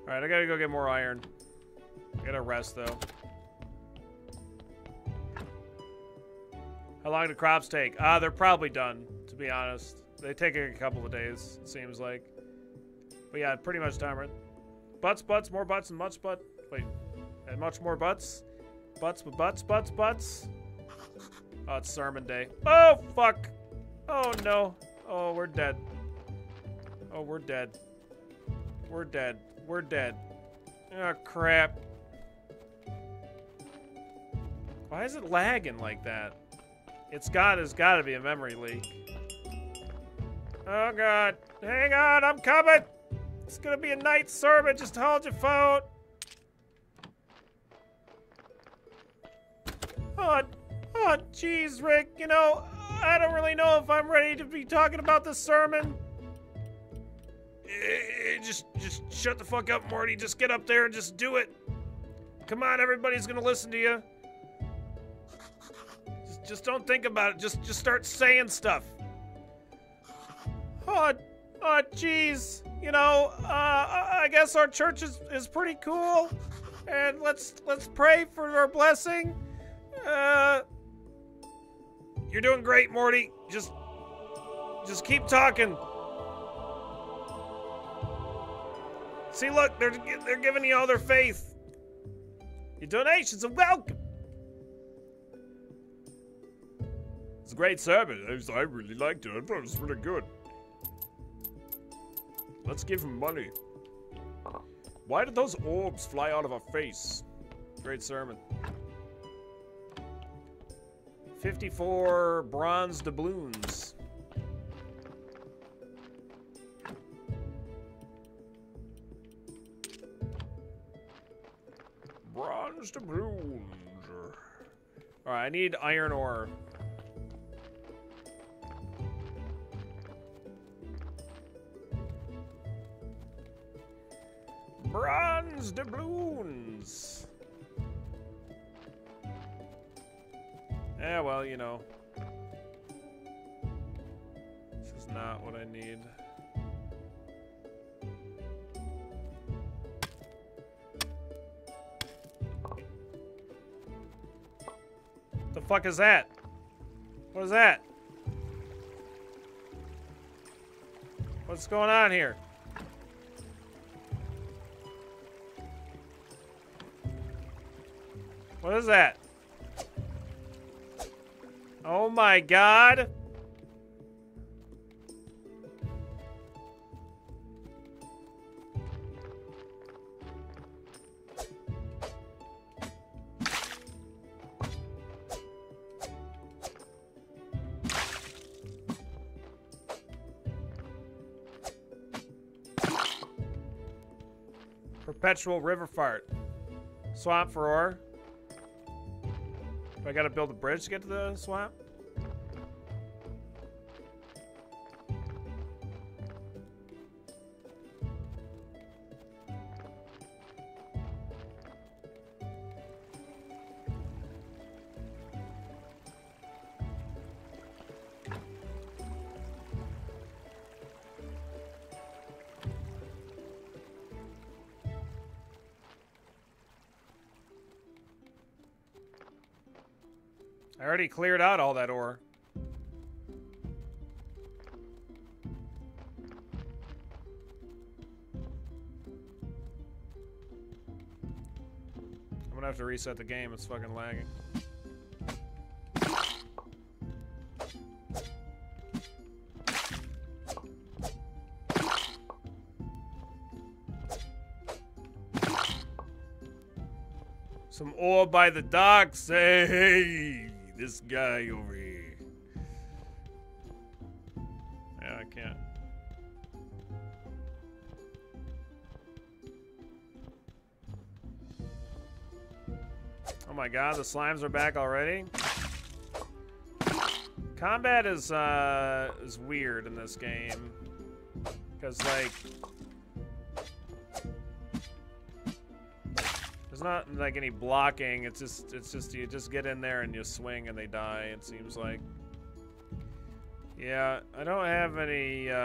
Alright, I gotta go get more iron. Gotta rest, though. How long do crops take? Ah, they're probably done, to be honest. They take a couple of days, it seems like. But yeah, pretty much timer. Butts, butts, more butts, and much butt. Wait, and much more butts? Butts, but butts, butts, butts? Oh, it's sermon day. Oh, fuck! Oh, no. Oh, we're dead. Oh, we're dead. We're dead. We're dead. Oh, crap. Why is it lagging like that? It's got, it's got to be a memory leak. Oh, God. Hang on, I'm coming! It's gonna be a night sermon, just hold your phone! Oh, oh, jeez, Rick, you know, I don't really know if I'm ready to be talking about the sermon. Eh, Just, just shut the fuck up, Morty. Just get up there and just do it. Come on, everybody's gonna listen to you. Just, just don't think about it. Just, just start saying stuff. Oh, oh, jeez. You know, uh, I I guess our church is, is pretty cool, and let's let's pray for our blessing. Uh, you're doing great, Morty. Just, just keep talking. See, look, they're they're giving you all their faith. Your donations are welcome. It's a great service. I really liked it. I thought it was really good. Let's give him money. Why did those orbs fly out of our face? Great sermon. 54 bronze doubloons. Bronze doubloons. Alright, I need iron ore. Bronze doubloons. Yeah, well, you know. This is not what I need. The fuck is that? What is that? What's going on here? What is that? Oh my god. Perpetual river fart. Swamp for ore. Do I gotta build a bridge to get to the swamp? Already cleared out all that ore. I'm gonna have to reset the game, it's fucking lagging. Some ore by the docks. Hey, this guy over here. Yeah, I can't. Oh my god, the slimes are back already? Combat is uh is weird in this game. Cause like not like any blocking. It's just it's just you just get in there and you swing and they die. It seems like. Yeah, I don't have any. Uh...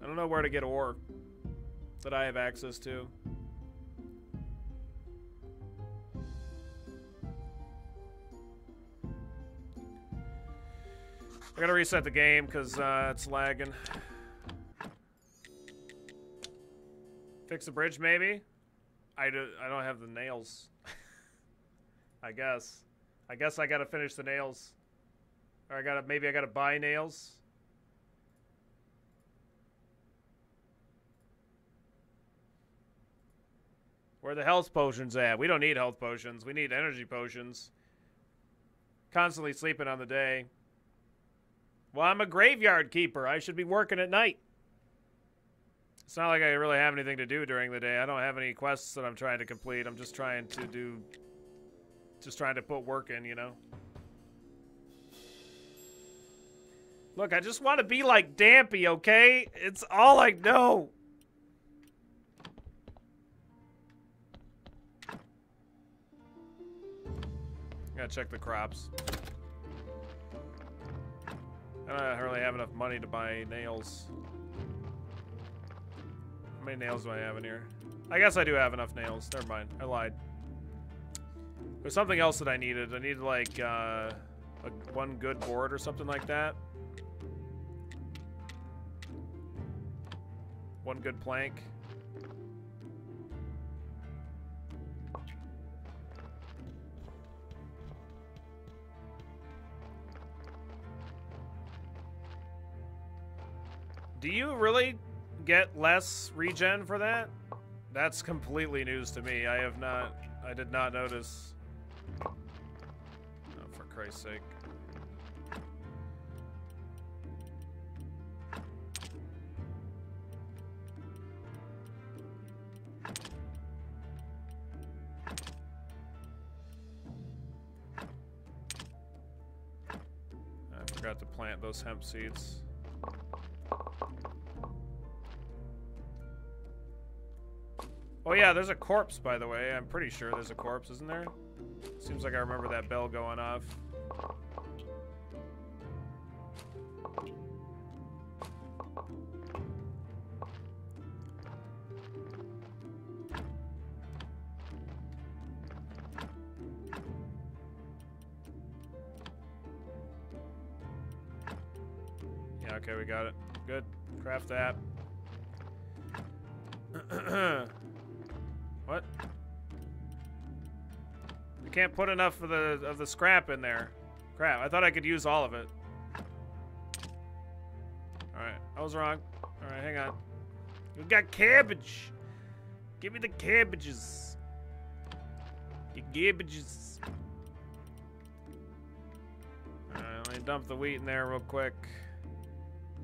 I don't know where to get ore that I have access to. I gotta reset the game because uh, it's lagging. Fix the bridge, maybe? I, do, I don't have the nails. I guess. I guess I gotta finish the nails. Or I gotta, maybe I gotta buy nails. Where the health potions at? We don't need health potions. We need energy potions. Constantly sleeping on the day. Well, I'm a graveyard keeper. I should be working at night. It's not like I really have anything to do during the day. I don't have any quests that I'm trying to complete. I'm just trying to do... Just trying to put work in, you know? Look, I just want to be like Dampy, okay? It's all I know. Gotta check the crops. I don't really have enough money to buy nails. How many nails do I have in here? I guess I do have enough nails. Never mind. I lied. There's something else that I needed. I needed like uh, a, one good board or something like that. One good plank. Do you really get less regen for that? That's completely news to me. I have not... I did not notice. Oh, for Christ's sake. I forgot to plant those hemp seeds. Oh yeah, there's a corpse, by the way. I'm pretty sure there's a corpse, isn't there? Seems like I remember that bell going off. Yeah, okay, we got it. Good. Craft that. Can't put enough of the of the scrap in there. Crap, I thought I could use all of it. Alright, I was wrong. Alright, hang on. We got cabbage. Give me the cabbages. The cabbages. Alright, let me dump the wheat in there real quick.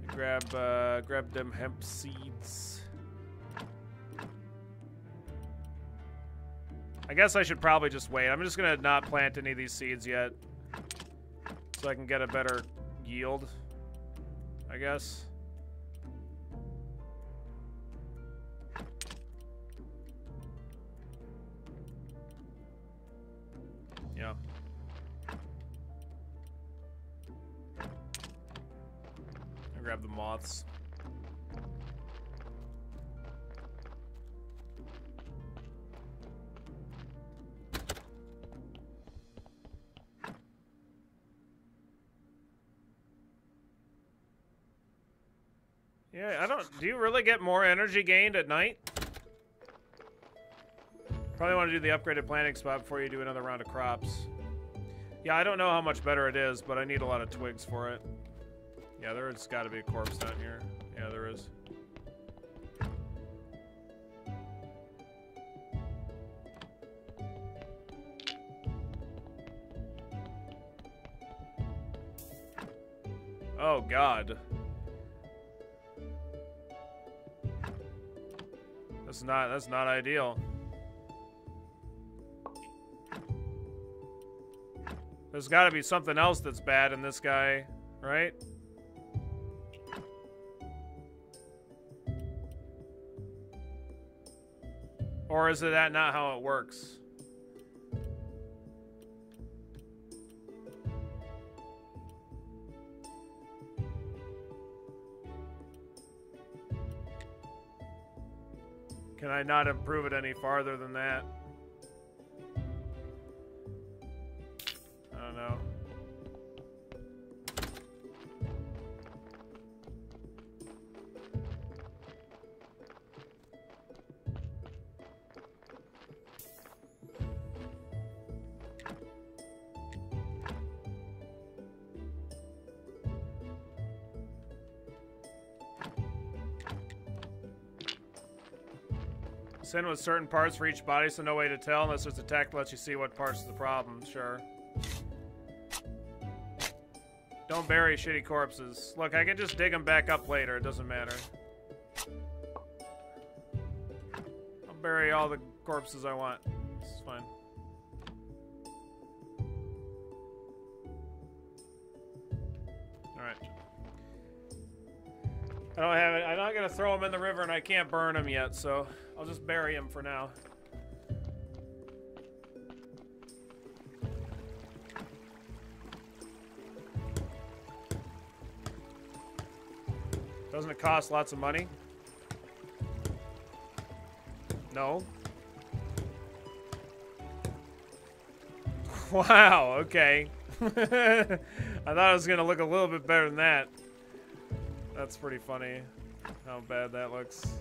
Grab, uh, grab them hemp seeds. I guess I should probably just wait. I'm just gonna not plant any of these seeds yet. So I can get a better yield. I guess. Yeah. I'll grab the moths. Yeah, I don't. Do you really get more energy gained at night? Probably want to do the upgraded planting spot before you do another round of crops. Yeah, I don't know how much better it is, but I need a lot of twigs for it. Yeah, there's got to be a corpse down here. Yeah, there is. Oh, God. That's not, that's not ideal. There's got to be something else that's bad in this guy, right? Or is it that not how it works? Can I not improve it any farther than that? I don't know. Send with certain parts for each body, so no way to tell unless there's a tech lets you see what parts of the problem. Sure. Don't bury shitty corpses. Look, I can just dig them back up later. It doesn't matter. I'll bury all the corpses I want. It's fine. Alright. I don't have it. I'm not gonna throw them in the river and I can't burn them yet, so I'll just bury him for now. Doesn't it cost lots of money? No. Wow, okay. I thought it was gonna look a little bit better than that. That's pretty funny how bad that looks.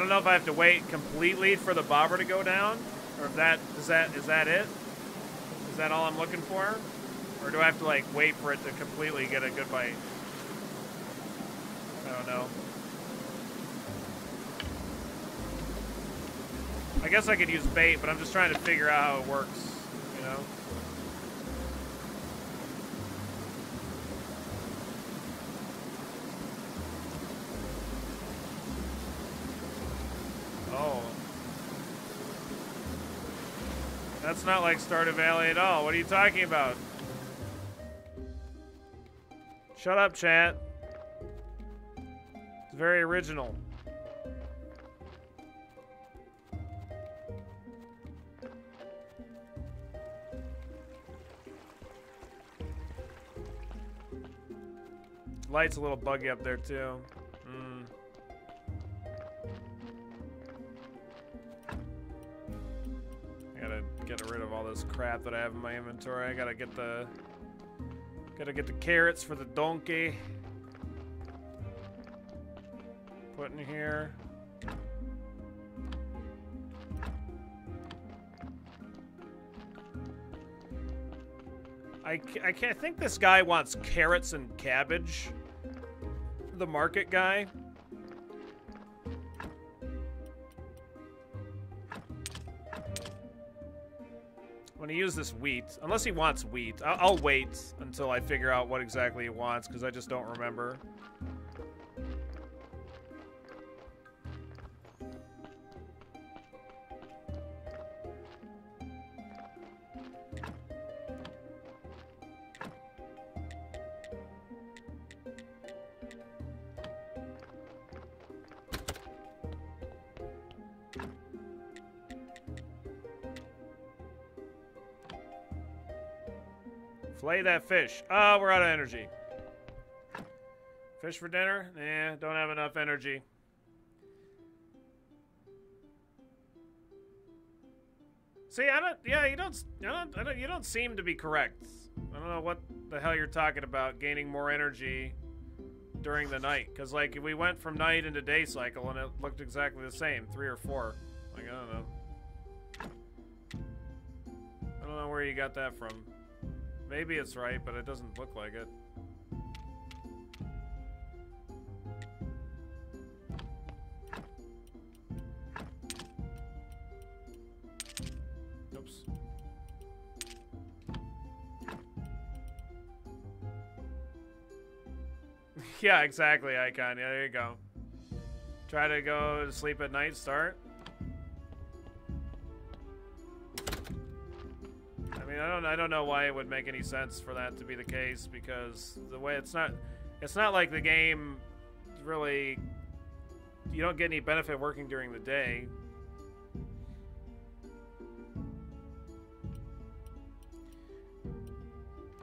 Don't know if I have to wait completely for the bobber to go down, or if that is that is that it? Is that all I'm looking for, or do I have to like wait for it to completely get a good bite? I don't know. I guess I could use bait, but I'm just trying to figure out how it works, you know? Oh. That's not like Stardew Valley at all. What are you talking about? Shut up, chat. It's very original. Light's a little buggy up there too. Get rid of all this crap that I have in my inventory. I gotta get the gotta get the carrots for the donkey. Put in here. I, I, I think this guy wants carrots and cabbage. The market guy. He use this wheat, unless he wants wheat, I'll, I'll wait until I figure out what exactly he wants because I just don't remember. That fish. Oh, we're out of energy. Fish for dinner? Nah, don't have enough energy. See, I don't. Yeah, you don't. I don't, I don't. You don't seem to be correct. I don't know what the hell you're talking about. Gaining more energy during the night, because like we went from night into day cycle, and it looked exactly the same, three or four. Like I don't know. I don't know where you got that from. Maybe it's right, but it doesn't look like it. Oops. yeah, exactly, Icon. Yeah, there you go. Try to go to sleep at night, start. Mean, I don't, I don't know why it would make any sense for that to be the case because the way it's not, it's not like the game really, you don't get any benefit working during the day.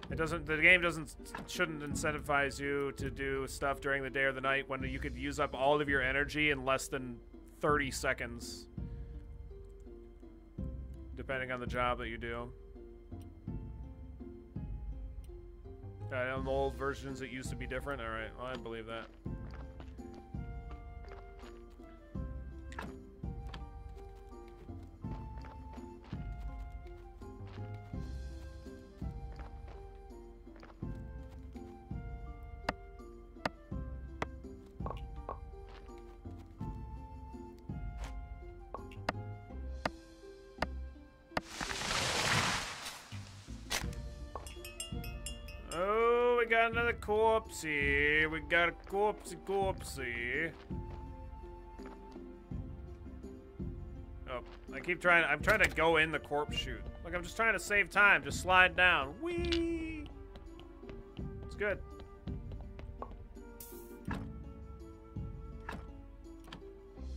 It doesn't. The game doesn't shouldn't incentivize you to do stuff during the day or the night when you could use up all of your energy in less than 30 seconds. depending on the job that you do. Uh, the old versions, it used to be different. All right, well, I believe that. Got another corpse here. We got a corpsey corpsey. Oh, I keep trying. I'm trying to go in the corpse chute. Like I'm just trying to save time. Just slide down. Whee! It's good.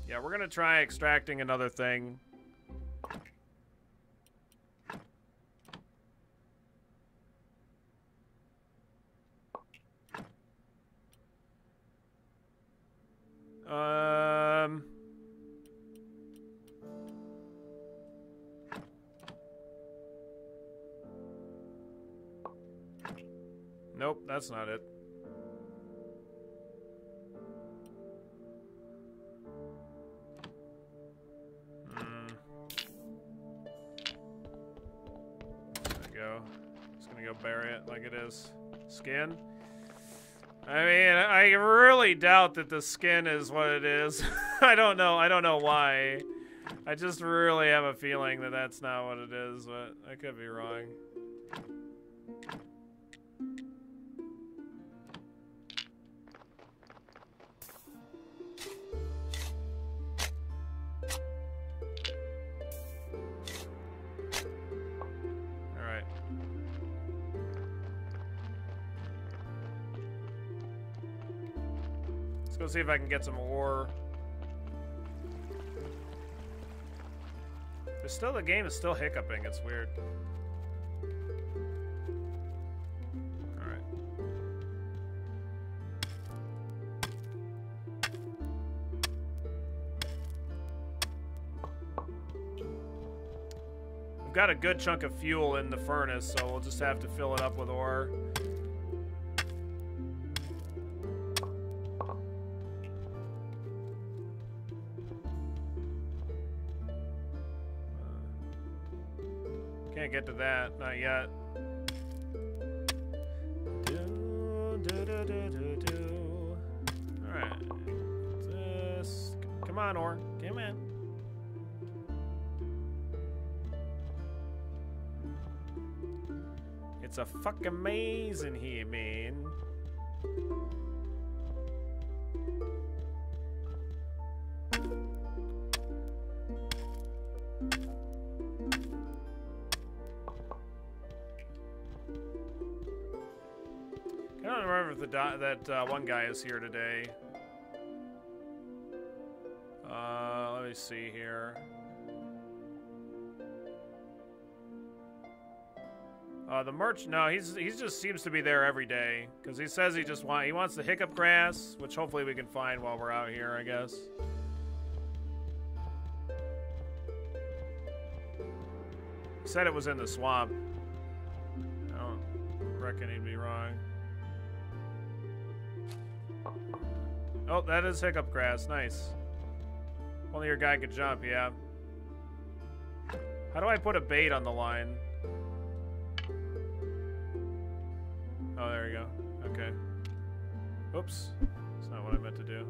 Yeah, we're gonna try extracting another thing. Um. Nope, that's not it. Hmm. There we go. Just gonna go bury it like it is. Skin? I mean, I really doubt that the skin is what it is. I don't know. I don't know why. I just really have a feeling that that's not what it is, but I could be wrong. Let's see if I can get some ore. There's still the game is still hiccuping. It's weird. We've got a good chunk of fuel in the furnace, so we'll just have to fill it up with ore. Get to that, not yet. Alright. This. Come on, Or. Come in. It's a fuck amazing here, man. That uh, one guy is here today. Uh, let me see here. Uh, the merch, no, he's he just seems to be there every day because he says he just want he wants the hiccup grass, which hopefully we can find while we're out here, I guess. He said it was in the swamp. I don't reckon he'd be wrong. Oh, that is hiccup grass. Nice. Only your guy could jump, yeah. How do I put a bait on the line? Oh, there we go. Okay. Oops. That's not what I meant to do.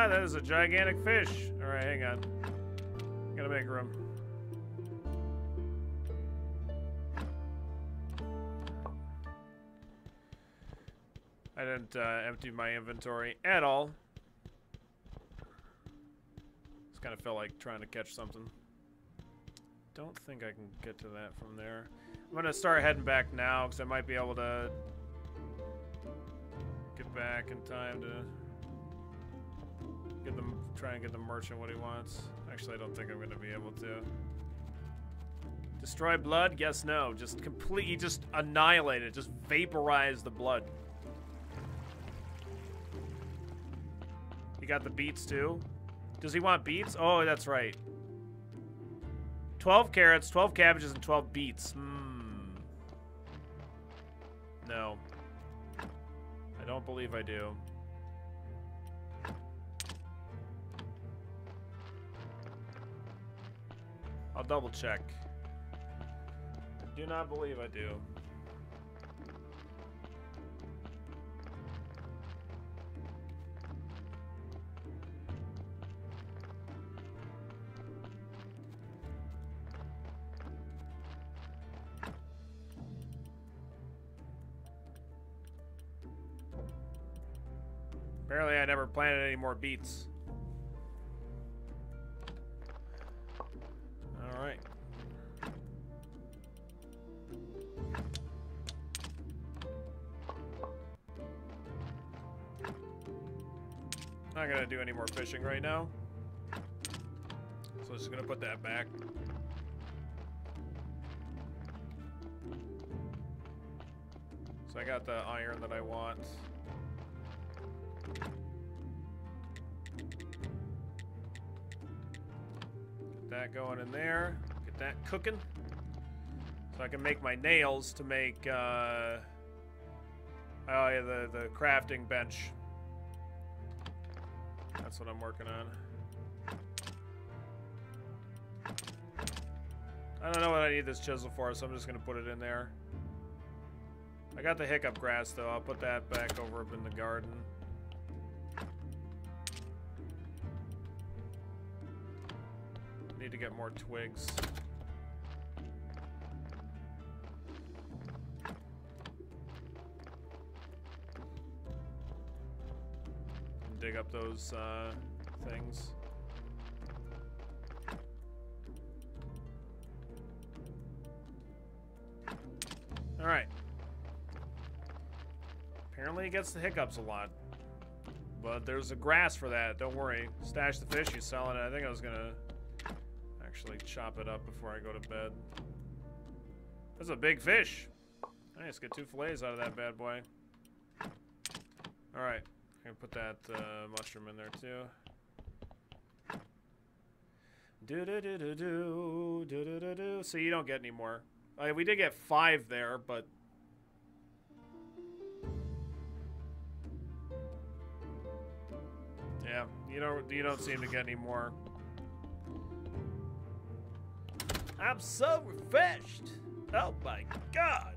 God, that is a gigantic fish. Alright, hang on. Gotta make room. I didn't uh, empty my inventory at all. Just kind of felt like trying to catch something. don't think I can get to that from there. I'm gonna start heading back now because I might be able to get back in time to get them try and get the merchant what he wants. Actually, I don't think I'm gonna be able to. Destroy blood? Yes, no. Just completely, just annihilate it. Just vaporize the blood. You got the beets too? Does he want beets? Oh, that's right. 12 carrots, 12 cabbages, and 12 beets. Hmm. No. I don't believe I do. I'll double check. I do not believe I do. Apparently I never planted any more beets. Fishing right now. So I'm just gonna put that back. So I got the iron that I want. Get that going in there. Get that cooking. So I can make my nails to make, uh... Oh yeah, the, the crafting bench. That's what I'm working on. I don't know what I need this chisel for, so I'm just gonna put it in there. I got the hiccup grass though, I'll put that back over up in the garden. Need to get more twigs. Dig up those uh, things. Alright. Apparently it gets the hiccups a lot. But there's a grass for that, don't worry. Stash the fish, he's selling it. I think I was gonna actually chop it up before I go to bed. That's a big fish. Nice, get two fillets out of that bad boy. Alright, I'm gonna put that uh, mushroom in there too. Do do do do do do do do do. So you don't get any more. We did get five there, but yeah, you don't you don't seem to get any more. I'm so refreshed. Oh my god.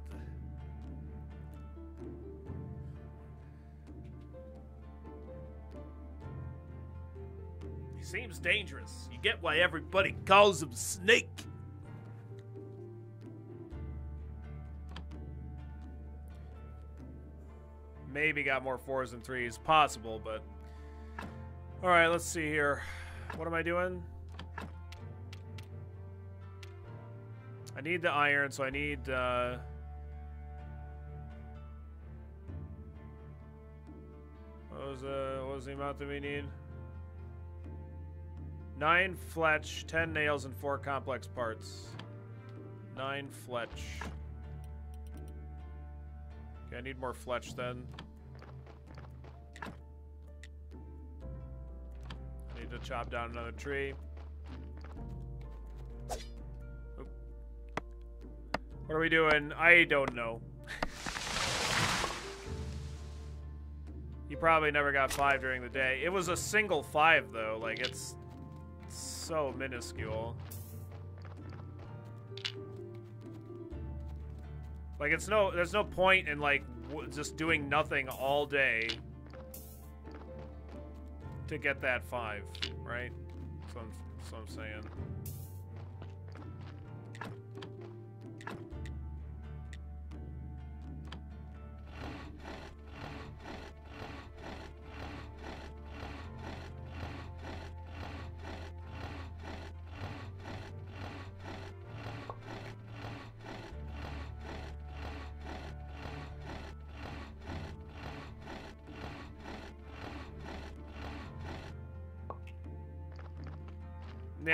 Seems dangerous. You get why everybody calls him Snake. Maybe got more fours and threes. Possible, but. Alright, let's see here. What am I doing? I need the iron, so I need, uh... What was, uh, what was the amount that we need? Nine fletch, ten nails, and four complex parts. Nine fletch. Okay, I need more fletch then. I need to chop down another tree. Oop. What are we doing? I don't know. you probably never got five during the day. It was a single five, though. Like, it's so minuscule. Like, it's no, there's no point in, like, just doing nothing all day to get that five, right? What I'm, what I'm saying.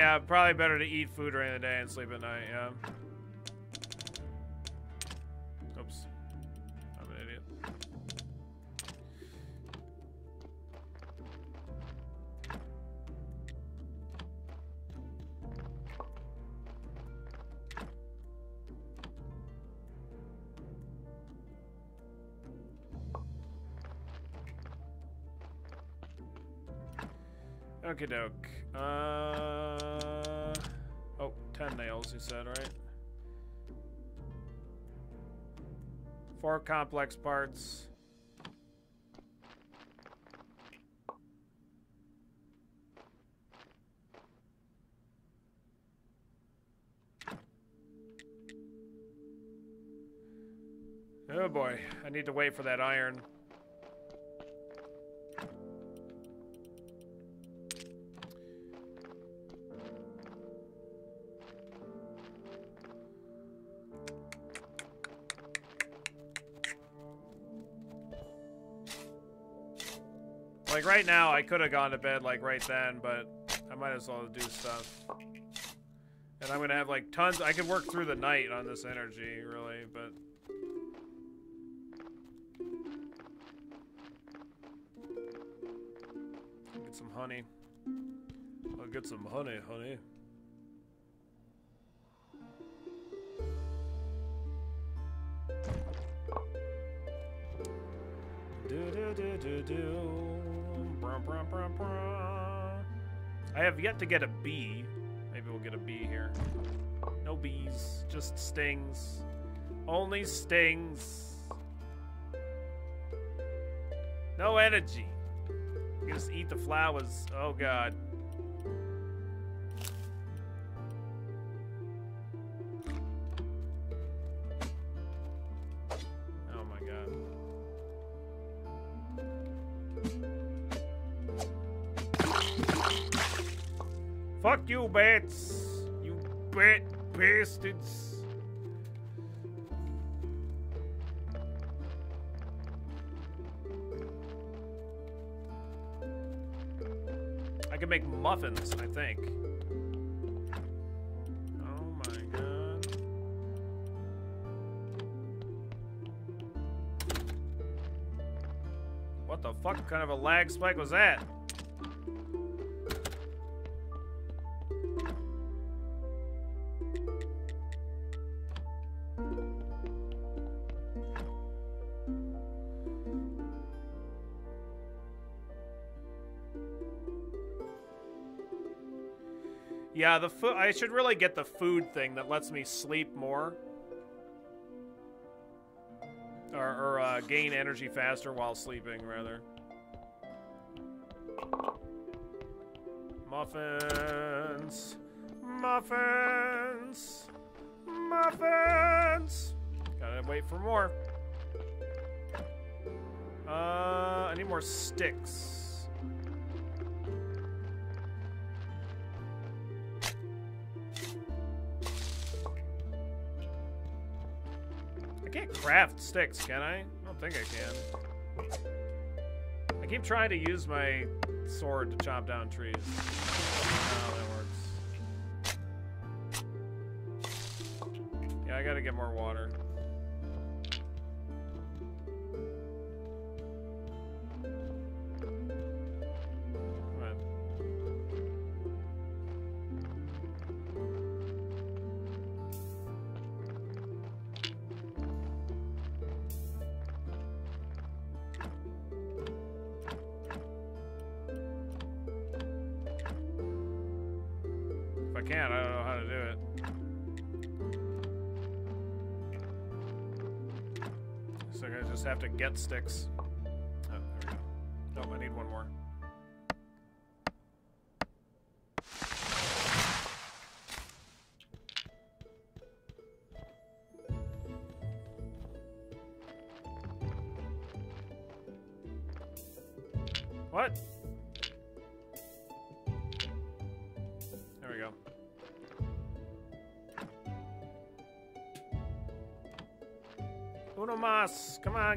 Yeah, probably better to eat food during the day and sleep at night, yeah. Oops. I'm an idiot. Okie doke. Complex parts. Oh boy, I need to wait for that iron. Right now, I could have gone to bed like right then, but I might as well do stuff. And I'm gonna have like tons. I could work through the night on this energy, really, but. Get some honey. I'll get some honey, honey. Do do do do do. I have yet to get a bee. Maybe we'll get a bee here. No bees, just stings. Only stings. No energy. You just eat the flowers. Oh god. I can make muffins, I think. Oh my god. What the fuck kind of a lag spike was that? Yeah, the food. I should really get the food thing that lets me sleep more, or, or uh, gain energy faster while sleeping, rather. Muffins, muffins, muffins. Gotta wait for more. Uh, I need more sticks. Sticks, can I? I don't think I can. I keep trying to use my sword to chop down trees. Oh, that works. Yeah, I gotta get more water. Sticks.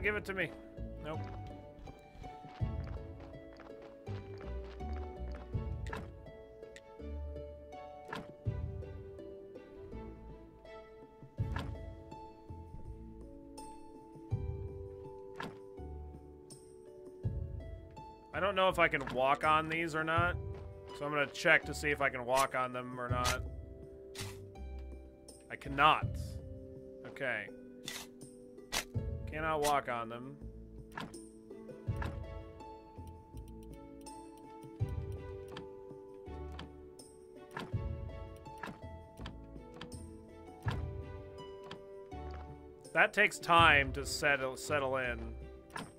give it to me. Nope. I don't know if I can walk on these or not, so I'm gonna check to see if I can walk on them or not. I cannot. Okay. Cannot walk on them. That takes time to settle settle in.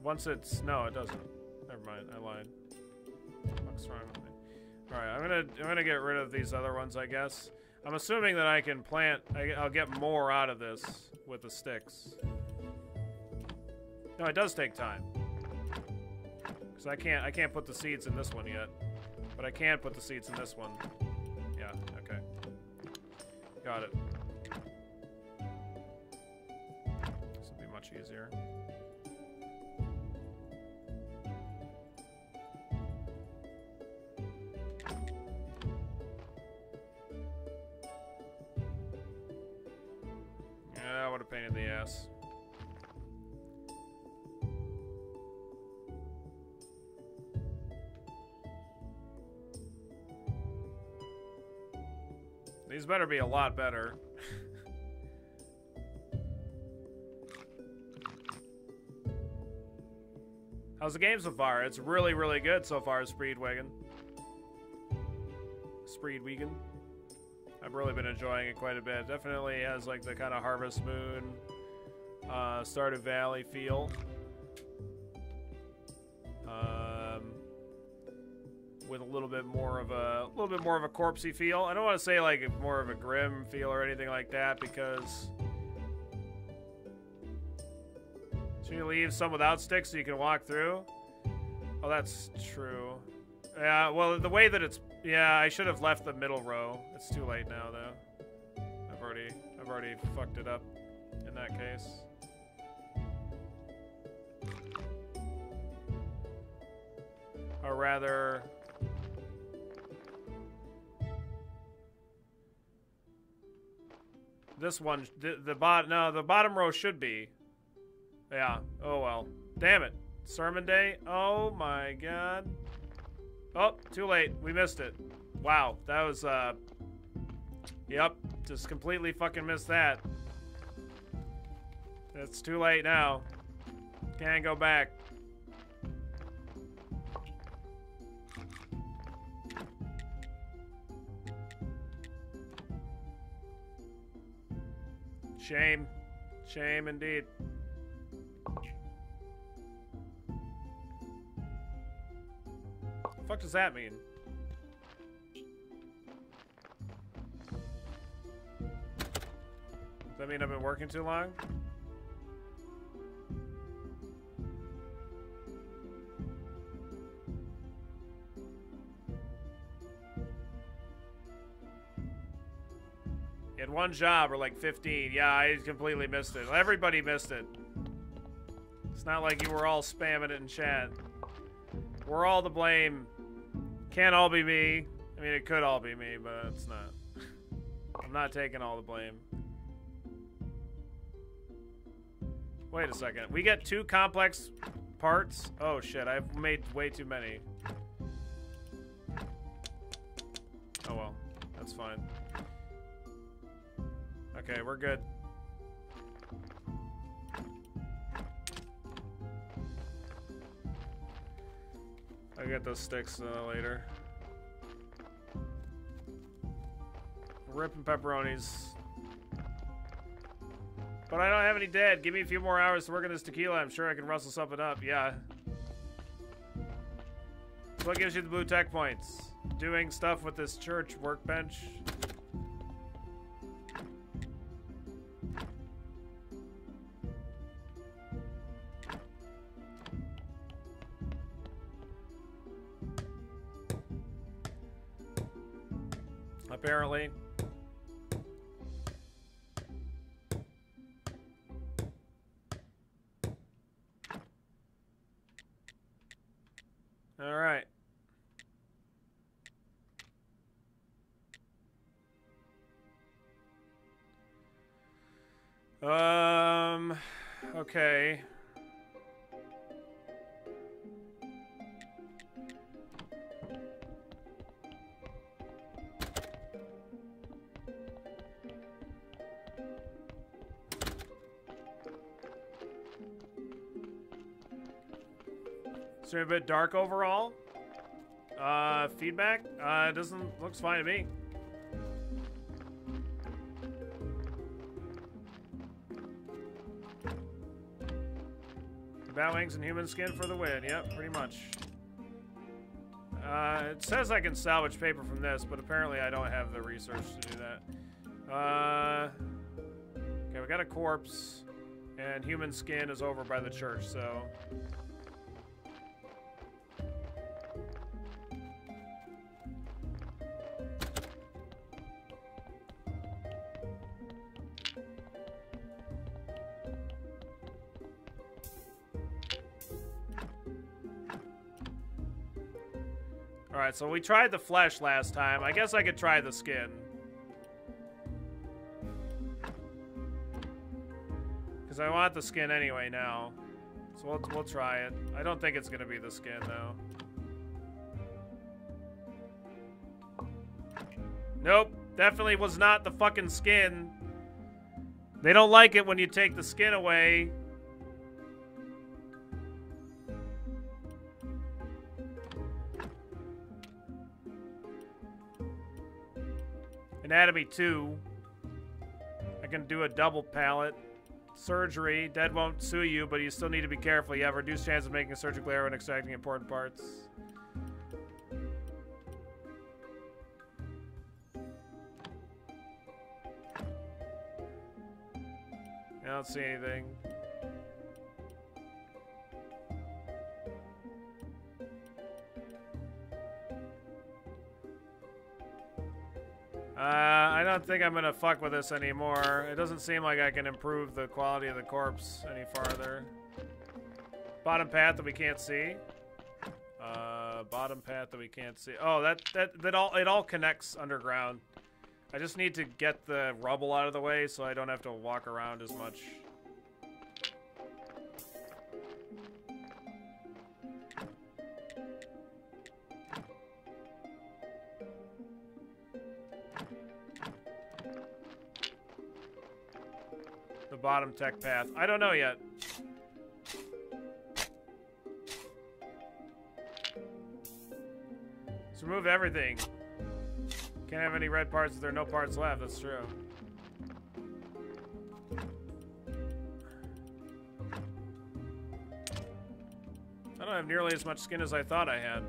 Once it's no, it doesn't. Never mind, I lied. What's wrong with me? All right, I'm gonna I'm gonna get rid of these other ones, I guess. I'm assuming that I can plant. I, I'll get more out of this with the sticks. No, it does take time. Cause I can't I can't put the seeds in this one yet, but I can put the seeds in this one. Yeah. Okay. Got it. This will be much easier. Yeah, what a pain in the ass. These better be a lot better. How's the game so far? It's really, really good so far, Speedwagon. Speedwagon. I've really been enjoying it quite a bit. Definitely has like the kind of Harvest Moon, uh, Stardew Valley feel. With a little bit more of a, a little bit more of a corpsey feel. I don't want to say like more of a grim feel or anything like that because. So you leave some without sticks so you can walk through. Oh, that's true. Yeah, well, the way that it's yeah, I should have left the middle row. It's too late now, though. I've already, I've already fucked it up in that case. Or rather, this one, the, the bot, no, the bottom row should be. Yeah. Oh well. Damn it. Sermon day. Oh my god. Oh, too late. We missed it. Wow, that was, uh... Yep, just completely fucking missed that. It's too late now. Can't go back. Shame. Shame indeed. The fuck does that mean? Does that mean I've been working too long? Had one job or like 15. Yeah, I completely missed it. Everybody missed it. It's not like you were all spamming it in chat. We're all to blame. Can't all be me. I mean, it could all be me, but it's not. I'm not taking all the blame. Wait a second. We get two complex parts? Oh shit, I've made way too many. Oh well, that's fine. Okay, we're good. I'll get those sticks uh, later. Ripping pepperonis. But I don't have any dead. Give me a few more hours to work on this tequila. I'm sure I can rustle something up. Yeah. What gives you the blue tech points? Doing stuff with this church workbench. Apparently. All right. Um, okay. Stream a bit dark overall. Uh, feedback? Uh, doesn't looks fine to me. Bat wings and human skin for the win. Yep, pretty much. Uh, it says I can salvage paper from this, but apparently I don't have the research to do that. Uh, okay, we got a corpse, and human skin is over by the church, so Alright, so we tried the flesh last time. I guess I could try the skin. Because I want the skin anyway now. So we'll, we'll try it. I don't think it's going to be the skin, though. Nope. Definitely was not the fucking skin. They don't like it when you take the skin away. Anatomy 2. I can do a double pallet. Surgery. Dead won't sue you, but you still need to be careful. You have reduced chance of making a surgical error when extracting important parts. I don't see anything. I don't think I'm gonna fuck with this anymore. It doesn't seem like I can improve the quality of the corpse any farther. Bottom path that we can't see. Uh, bottom path that we can't see. Oh, that that that all it all connects underground. I just need to get the rubble out of the way so I don't have to walk around as much. Bottom tech path. I don't know yet. Let's remove everything. Can't have any red parts if there are no parts left. That's true. I don't have nearly as much skin as I thought I had.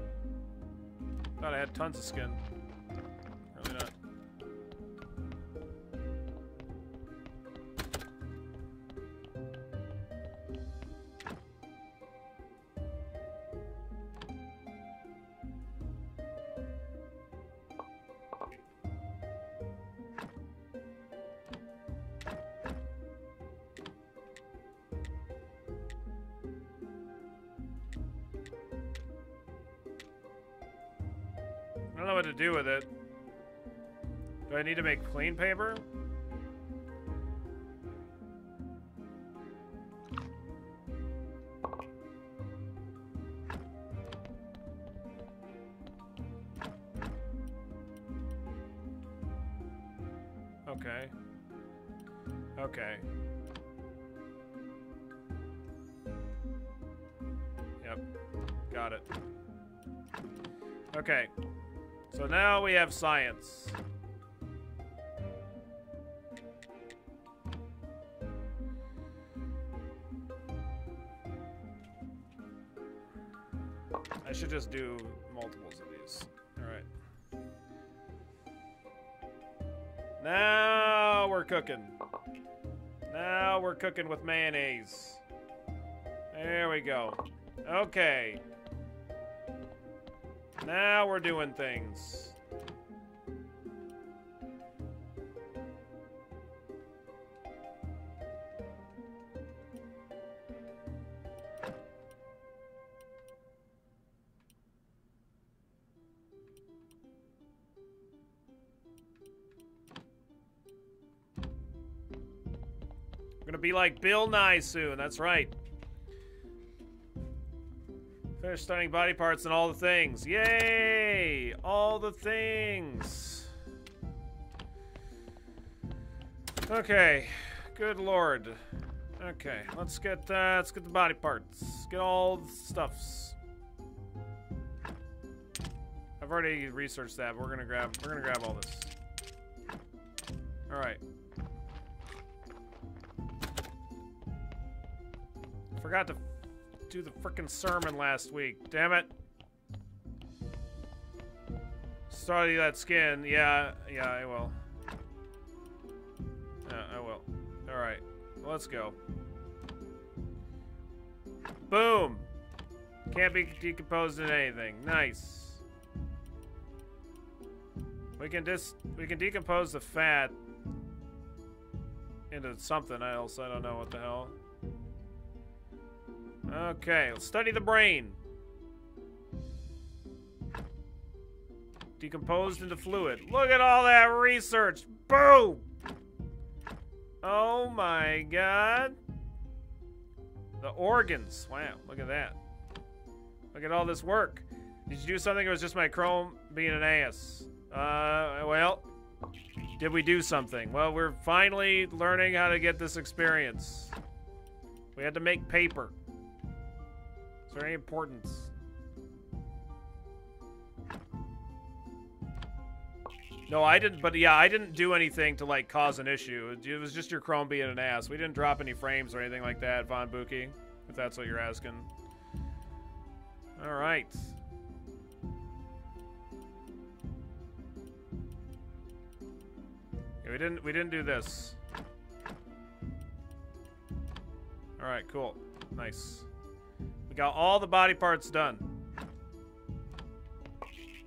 Thought I had tons of skin. Clean paper? Okay. Okay. Yep. Got it. Okay. So now we have science. Cooking with mayonnaise. There we go. Okay. Now we're doing things. Like Bill Nye soon, that's right. Finish stunning body parts and all the things. Yay! All the things. Okay. Good lord. Okay, let's get uh, let's get the body parts. Get all the stuffs. I've already researched that. But we're gonna grab. We're gonna grab all this. All right. Forgot to do the frickin' sermon last week. Damn it. Study that skin. Yeah, yeah, I will. Yeah, I will. All right, let's go. Boom. Can't be decomposed in anything. Nice. We can just we can decompose the fat into something else. I don't know what the hell. Okay, let's study the brain. Decomposed into fluid. Look at all that research. Boom! Oh my god. The organs. Wow, look at that. Look at all this work. Did you do something or was just my chrome being an ass? Uh, well, did we do something? Well, we're finally learning how to get this experience. We had to make paper. Any importance? No, I didn't, but yeah, I didn't do anything to, like, cause an issue. It was just your Chrome being an ass. We didn't drop any frames or anything like that, Von Buki, if that's what you're asking. All right. Yeah, we didn't, we didn't do this. All right, cool. Nice. We got all the body parts done.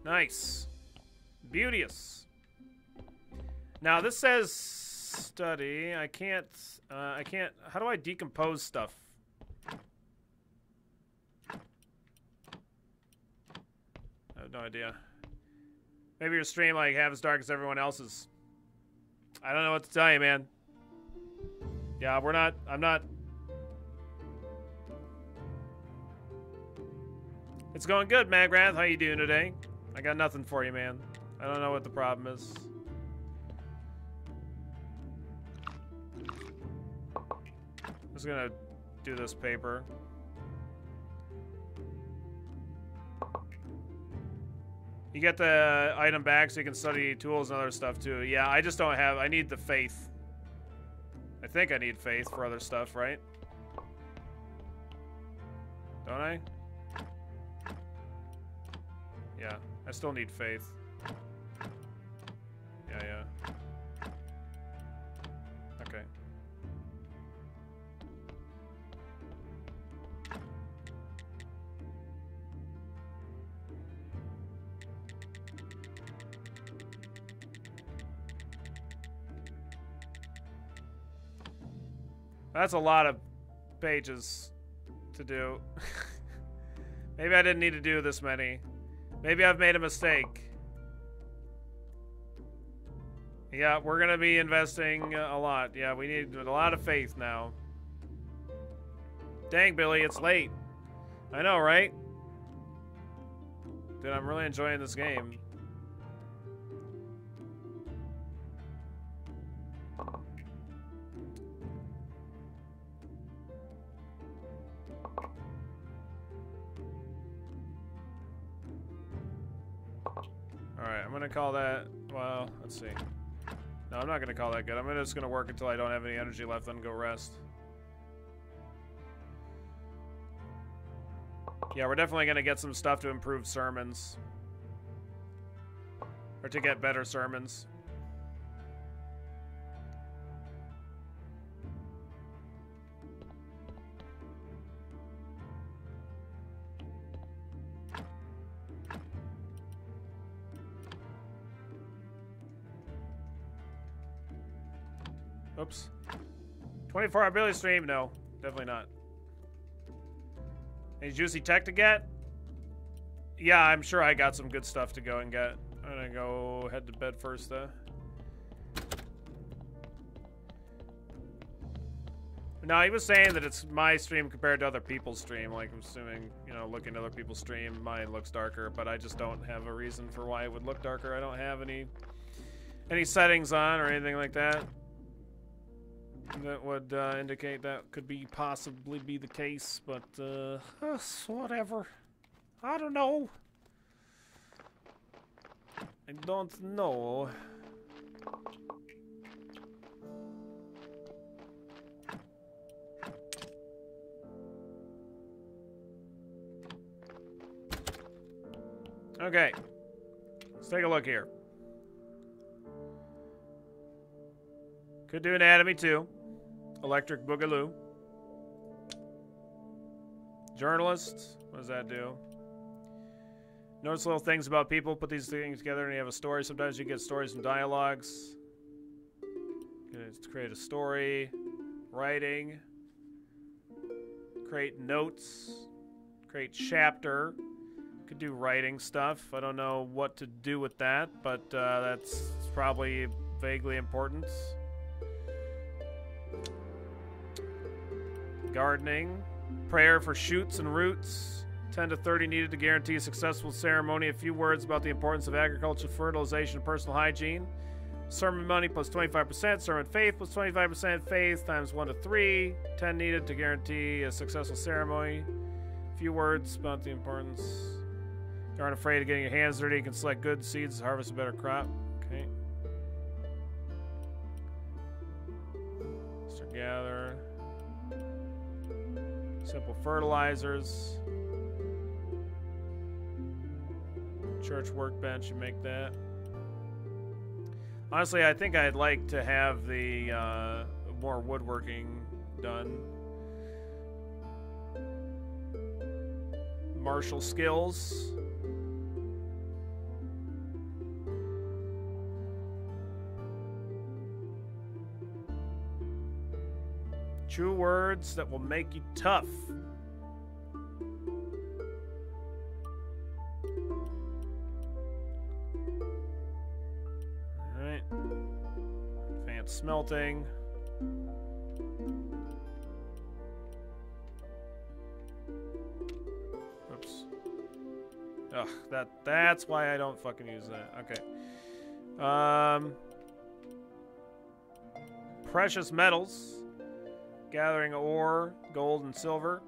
Nice. Beauteous. Now this says study. I can't. Uh, I can't. How do I decompose stuff? I have no idea. Maybe your stream like half as dark as everyone else's. I don't know what to tell you, man. Yeah, we're not. I'm not It's going good, Magrath. How you doing today? I got nothing for you, man. I don't know what the problem is. I'm just gonna do this paper. You get the item back so you can study tools and other stuff too. Yeah, I just don't have... I need the faith. I think I need faith for other stuff, right? Don't I? Yeah, I still need faith. Yeah, yeah. Okay. That's a lot of pages to do. Maybe I didn't need to do this many. Maybe I've made a mistake. Yeah, we're going to be investing a lot. Yeah, we need a lot of faith now. Dang, Billy, it's late. I know, right? Dude, I'm really enjoying this game. Gonna call that, well, let's see. No, I'm not gonna call that good. I'm just gonna work until I don't have any energy left, then go rest. Yeah, we're definitely gonna get some stuff to improve sermons. Or to get better sermons. 24 hour ability stream? No, definitely not. Any juicy tech to get? Yeah, I'm sure I got some good stuff to go and get. I'm gonna go head to bed first, though. No, he was saying that it's my stream compared to other people's stream. Like, I'm assuming, you know, looking at other people's stream, mine looks darker, but I just don't have a reason for why it would look darker. I don't have any any settings on or anything like that that would uh, indicate that could be possibly be the case, but uh, whatever. I don't know. I don't know. Okay. Let's take a look here. Could do anatomy too. Electric Boogaloo. Journalist. What does that do? Notice little things about people. Put these things together and you have a story. Sometimes you get stories and dialogues. create a story. Writing. Create notes. Create chapter. Could do writing stuff. I don't know what to do with that, but uh, that's probably vaguely important. Gardening. Prayer for shoots and roots. 10 to 30 needed to guarantee a successful ceremony. A few words about the importance of agriculture, fertilization, and personal hygiene. Sermon money plus 25%. Sermon faith plus 25%. Faith times 1 to 3. 10 needed to guarantee a successful ceremony. A few words about the importance. You aren't afraid of getting your hands dirty. You can select good seeds to harvest a better crop. Okay. Start gather. Simple fertilizers. Church workbench, you make that. Honestly, I think I'd like to have the uh, more woodworking done. Martial skills. True words that will make you tough. Alright. Advanced smelting. Oops. Ugh, that that's why I don't fucking use that. Okay. Um precious metals. Gathering ore, gold, and silver.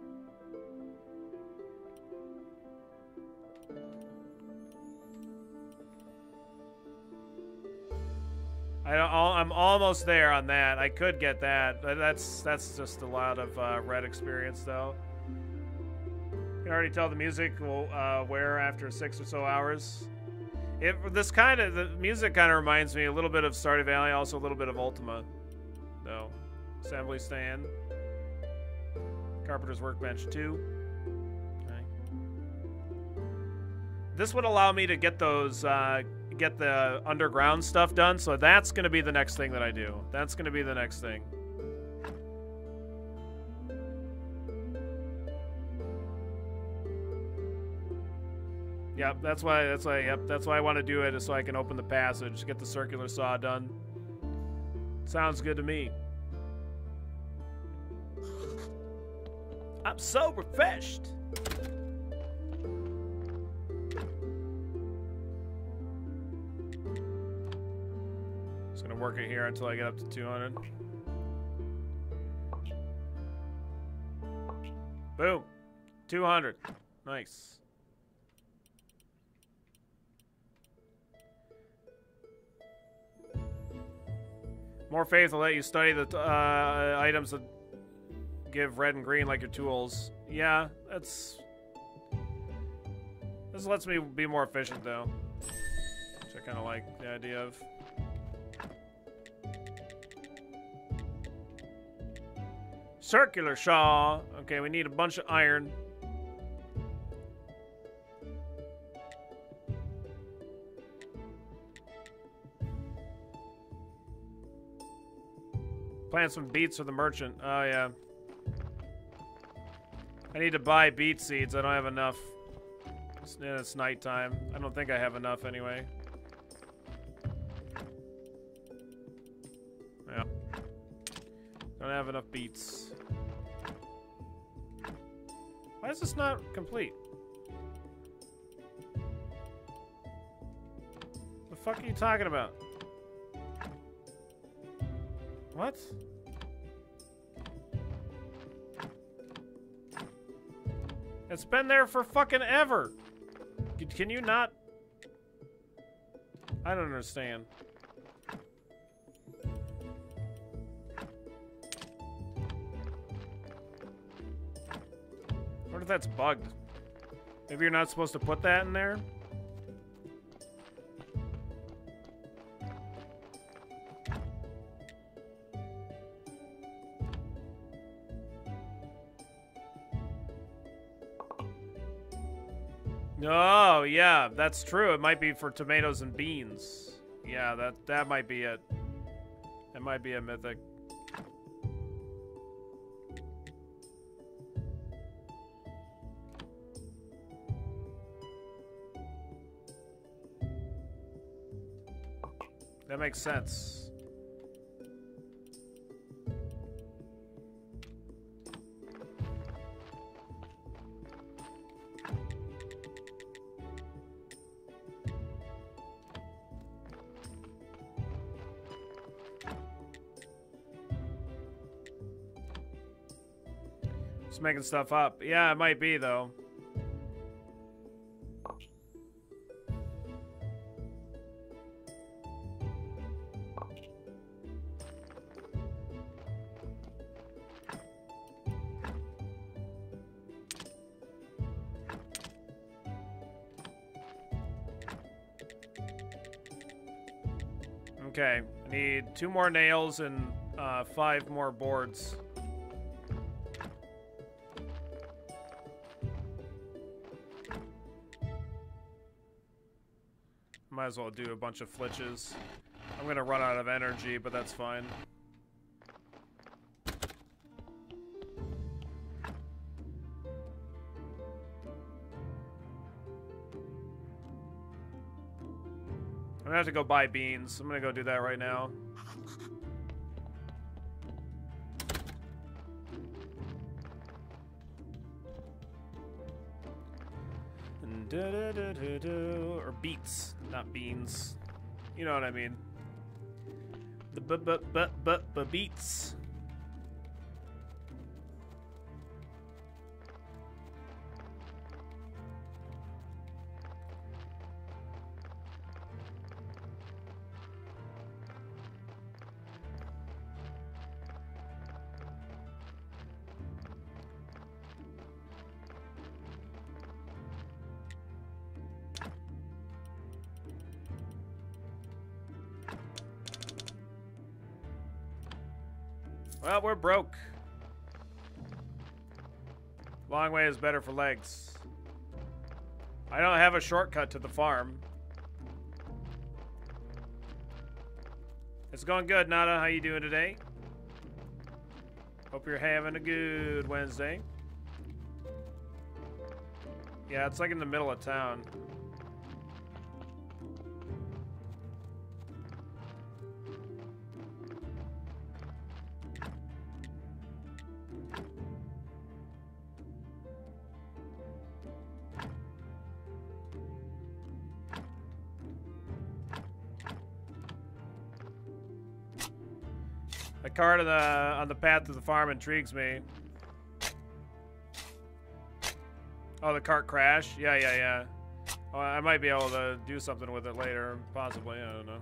I I'm almost there on that. I could get that, but that's that's just a lot of uh, red experience, though. You can already tell the music will uh, wear after six or so hours. It this kind of the music kind of reminds me a little bit of Stardew Valley, also a little bit of Ultima, though. Assembly stand. Carpenter's workbench two. Okay. This would allow me to get those, uh, get the underground stuff done. So that's going to be the next thing that I do. That's going to be the next thing. Yep, that's why. That's why. Yep, that's why I want to do it, is so I can open the passage, get the circular saw done. Sounds good to me. I'm so refreshed. Just gonna work it here until I get up to 200. Boom. 200. Nice. More faith will let you study the uh, items that give red and green like your tools. Yeah, that's... This lets me be more efficient, though. Which I kind of like the idea of. Circular saw. Okay, we need a bunch of iron. Plant some beets for the merchant. Oh, yeah. I need to buy beet seeds. I don't have enough. It's, it's nighttime. I don't think I have enough anyway. Yeah. Don't have enough beets. Why is this not complete? The fuck are you talking about? What? It's been there for fucking ever. Can you not? I don't understand. What if that's bugged? Maybe you're not supposed to put that in there? Oh, yeah, that's true. It might be for tomatoes and beans. Yeah, that that might be it. It might be a mythic. That makes sense. Just making stuff up. Yeah, it might be though. Okay, need two more nails and uh, five more boards. As well do a bunch of flitches. I'm gonna run out of energy, but that's fine. I'm gonna have to go buy beans. I'm gonna go do that right now. Or beets, not beans. You know what I mean. The b b b b b beets. Better for legs. I don't have a shortcut to the farm. It's going good, Nada. How you doing today? Hope you're having a good Wednesday. Yeah, it's like in the middle of town. Cart on the on the path to the farm intrigues me. Oh, the cart crash? Yeah, yeah, yeah. Oh, I might be able to do something with it later, possibly. I don't know.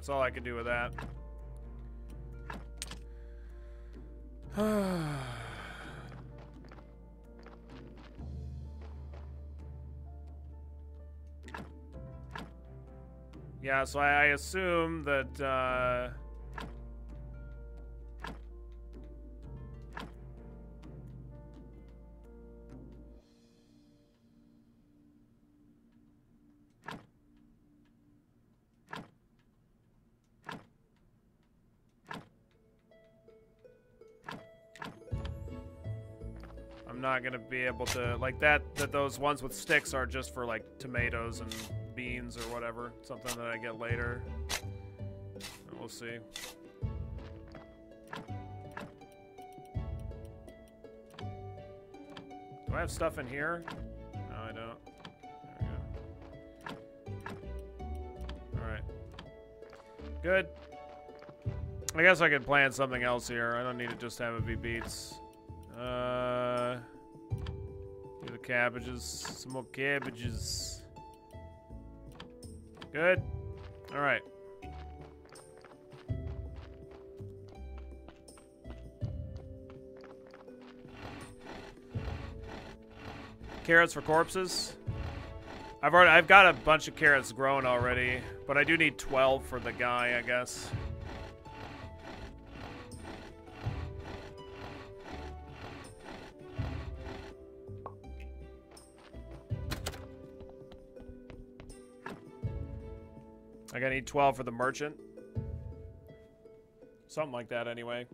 That's all I can do with that. yeah, so I, I assume that, uh... not gonna be able to like that. That those ones with sticks are just for like tomatoes and beans or whatever. Something that I get later. We'll see. Do I have stuff in here? No, I don't. Alright. Good. I guess I could plan something else here. I don't need to just have it be beets. Cabbages. Some more cabbages. Good. All right. Carrots for corpses. I've already I've got a bunch of carrots grown already, but I do need 12 for the guy, I guess. I need 12 for the merchant. Something like that, anyway.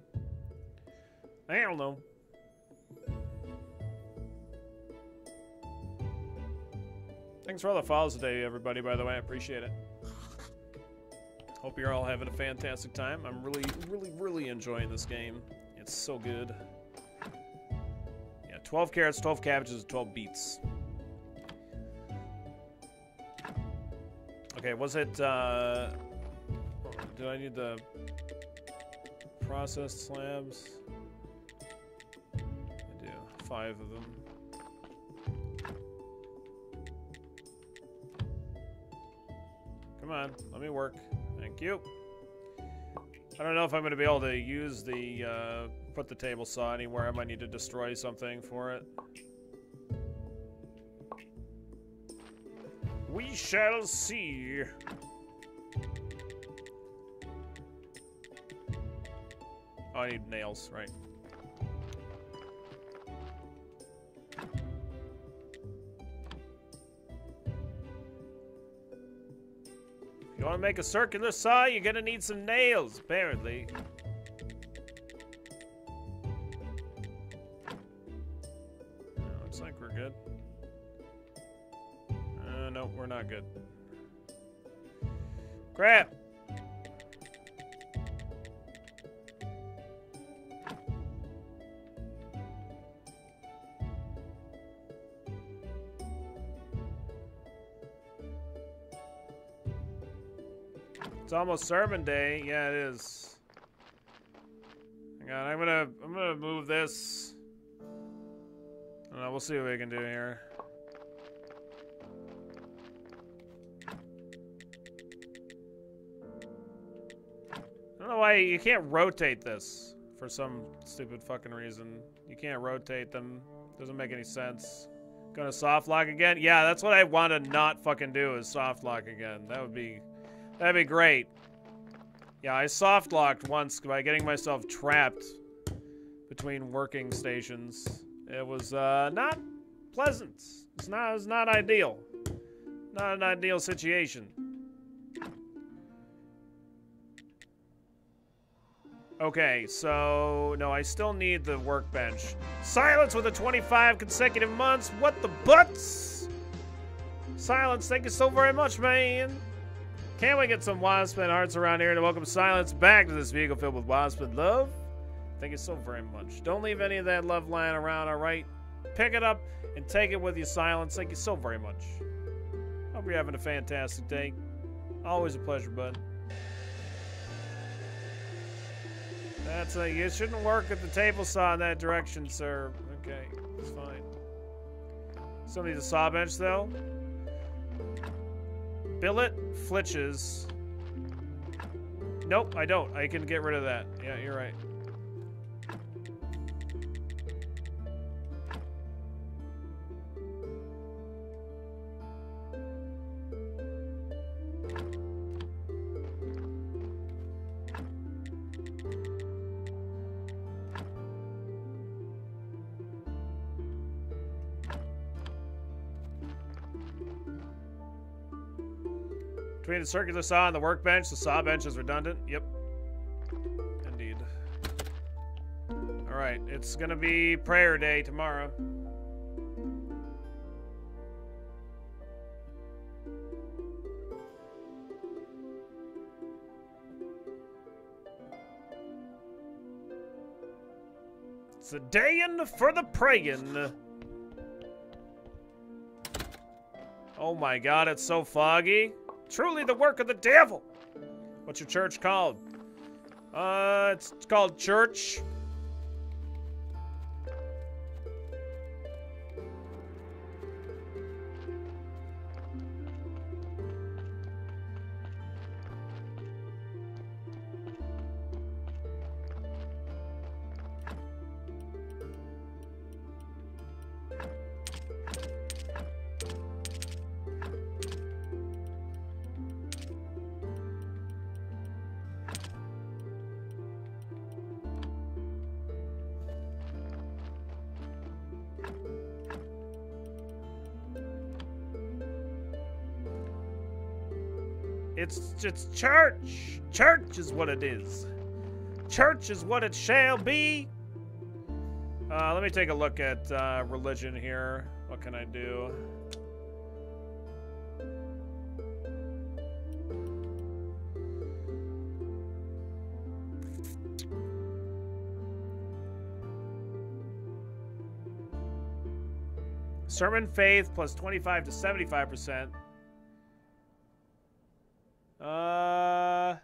I don't know. Thanks for all the follows today, everybody, by the way. I appreciate it. Hope you're all having a fantastic time. I'm really, really, really enjoying this game. It's so good. Yeah, 12 carrots, 12 cabbages, 12 beets. Okay, was it, uh... Did I need the processed slabs? I do. Five of them. Come on, let me work. Thank you. I don't know if I'm going to be able to use the, uh, put the table saw anywhere. I might need to destroy something for it. We shall see. Oh, I need nails, right. You want to make a circular saw, you're gonna need some nails, apparently. We're not good. Crap! It's almost sermon day. Yeah, it is. Hang on, I'm gonna I'm gonna move this. I don't know, we'll see what we can do here. Don't know why you can't rotate this for some stupid fucking reason. You can't rotate them. Doesn't make any sense. Gonna soft lock again? Yeah, that's what I want to not fucking do is soft lock again. That would be that'd be great. Yeah, I soft locked once by getting myself trapped between working stations. It was uh, not pleasant. It's not it's not ideal. Not an ideal situation. Okay, so no, I still need the workbench. Silence with the 25 consecutive months. What the butts? Silence, thank you so very much, man. Can't we get some Waspin hearts around here to welcome Silence back to this vehicle filled with Waspin love? Thank you so very much. Don't leave any of that love lying around, alright? Pick it up and take it with you, Silence. Thank you so very much. Hope you're having a fantastic day. Always a pleasure, bud. That's a, you shouldn't work at the table saw in that direction, sir. Okay, it's fine. Need a saw bench, though. Billet flitches. Nope, I don't. I can get rid of that. Yeah, you're right. Between the circular saw and the workbench, the saw bench is redundant. Yep. Indeed. Alright, it's gonna be prayer day tomorrow. It's a dayin' for the praying. Oh my god, it's so foggy. Truly the work of the devil. What's your church called? Uh, it's called church. It's church. Church is what it is. Church is what it shall be. Uh, let me take a look at uh, religion here. What can I do? Sermon faith plus 25 to 75 percent. Uh.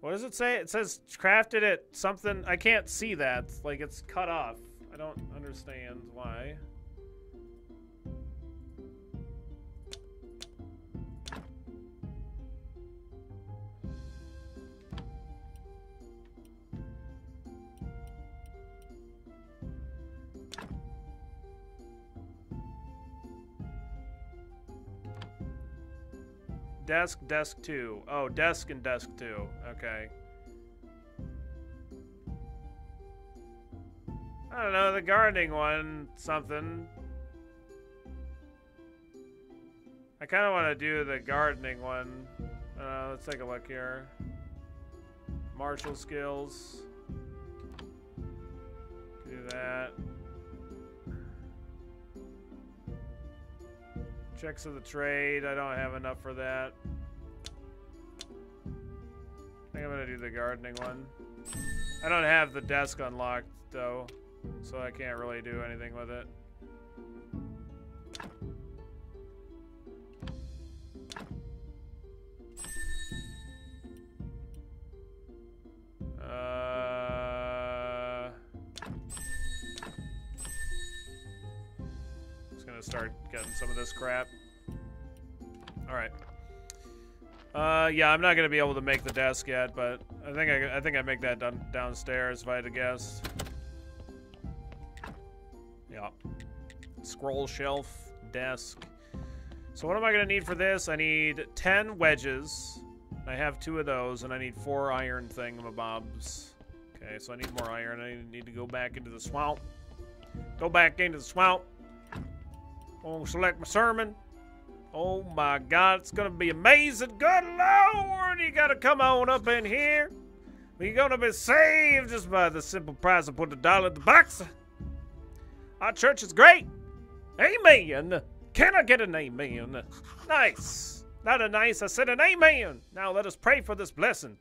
What does it say? It says crafted at something. I can't see that. Like it's cut off. I don't understand why. Desk, desk two. Oh, desk and desk two. Okay. I don't know, the gardening one, something. I kind of want to do the gardening one. Uh, let's take a look here. Martial skills. Do that. Checks of the trade. I don't have enough for that. I think I'm gonna do the gardening one. I don't have the desk unlocked though, so I can't really do anything with it. Start getting some of this crap. All right. Uh, yeah, I'm not gonna be able to make the desk yet, but I think I, I think I make that done downstairs if I had to guess. Yeah. Scroll shelf, desk. So what am I gonna need for this? I need 10 wedges. I have two of those, and I need four iron thingamabobs. Okay, so I need more iron. I need to go back into the swamp. Go back into the swamp. Oh, select my sermon. Oh my God, it's gonna be amazing. Good Lord, you gotta come on up in here. You're gonna be saved just by the simple price of put a dollar in the box. Our church is great. Amen. Can I get an amen? Nice. Not a nice, I said an amen. Now let us pray for this blessing.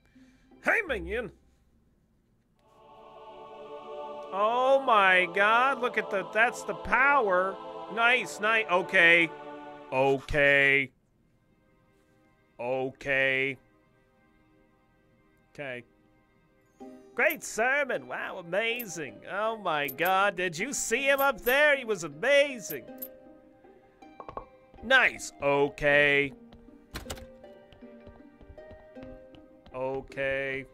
Amen. Oh my God, look at the, that's the power. Nice, nice. Okay. Okay. Okay. Okay. Great sermon. Wow, amazing. Oh my God. Did you see him up there? He was amazing. Nice. Okay. Okay.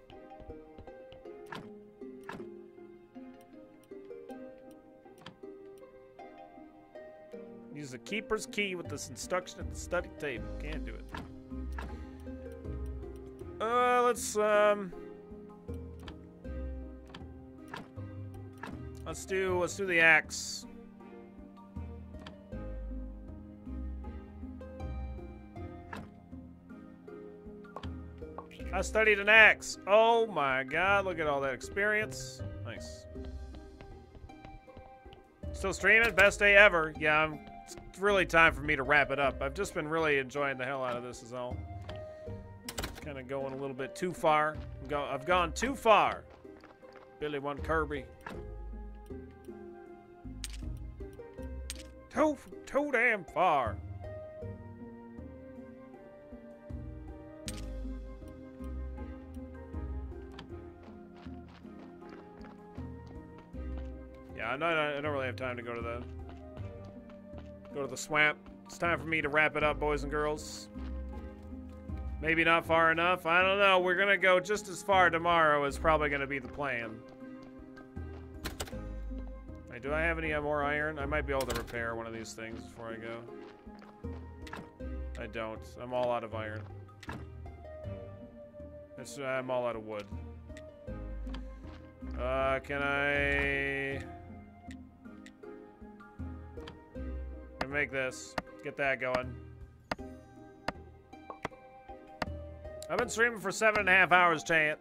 Use the keeper's key with this instruction at the study table. Can't do it. Uh, let's, um... Let's do, let's do the axe. I studied an axe. Oh my god, look at all that experience. Nice. Still streaming? Best day ever. Yeah, I'm, it's really time for me to wrap it up. I've just been really enjoying the hell out of this is all. kind of going a little bit too far. Go, I've gone too far. Billy1Kirby. Too, too damn far. Yeah, I'm not, I don't really have time to go to the go to the swamp. It's time for me to wrap it up, boys and girls. Maybe not far enough. I don't know. We're gonna go just as far tomorrow is probably gonna be the plan. Do I have any more iron? I might be able to repair one of these things before I go. I don't. I'm all out of iron. I'm all out of wood. Uh, can I... Make this. Get that going. I've been streaming for seven and a half hours, chat.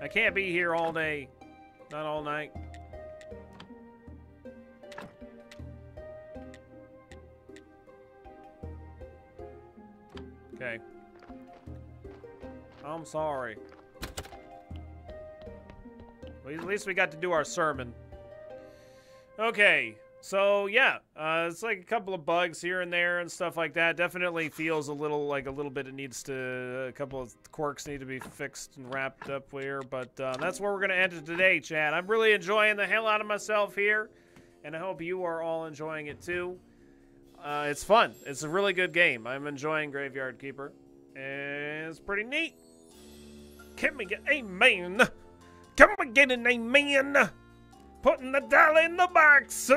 I can't be here all day. Not all night. Okay. I'm sorry. At least we got to do our sermon. Okay, so yeah, uh, it's like a couple of bugs here and there and stuff like that. Definitely feels a little like a little bit. It needs to a couple of quirks need to be fixed and wrapped up here. But uh, that's where we're gonna end it today, Chad. I'm really enjoying the hell out of myself here, and I hope you are all enjoying it too. Uh, it's fun. It's a really good game. I'm enjoying Graveyard Keeper, and it's pretty neat. Can we get amen? Can we get an amen? Putting the dollar in the box.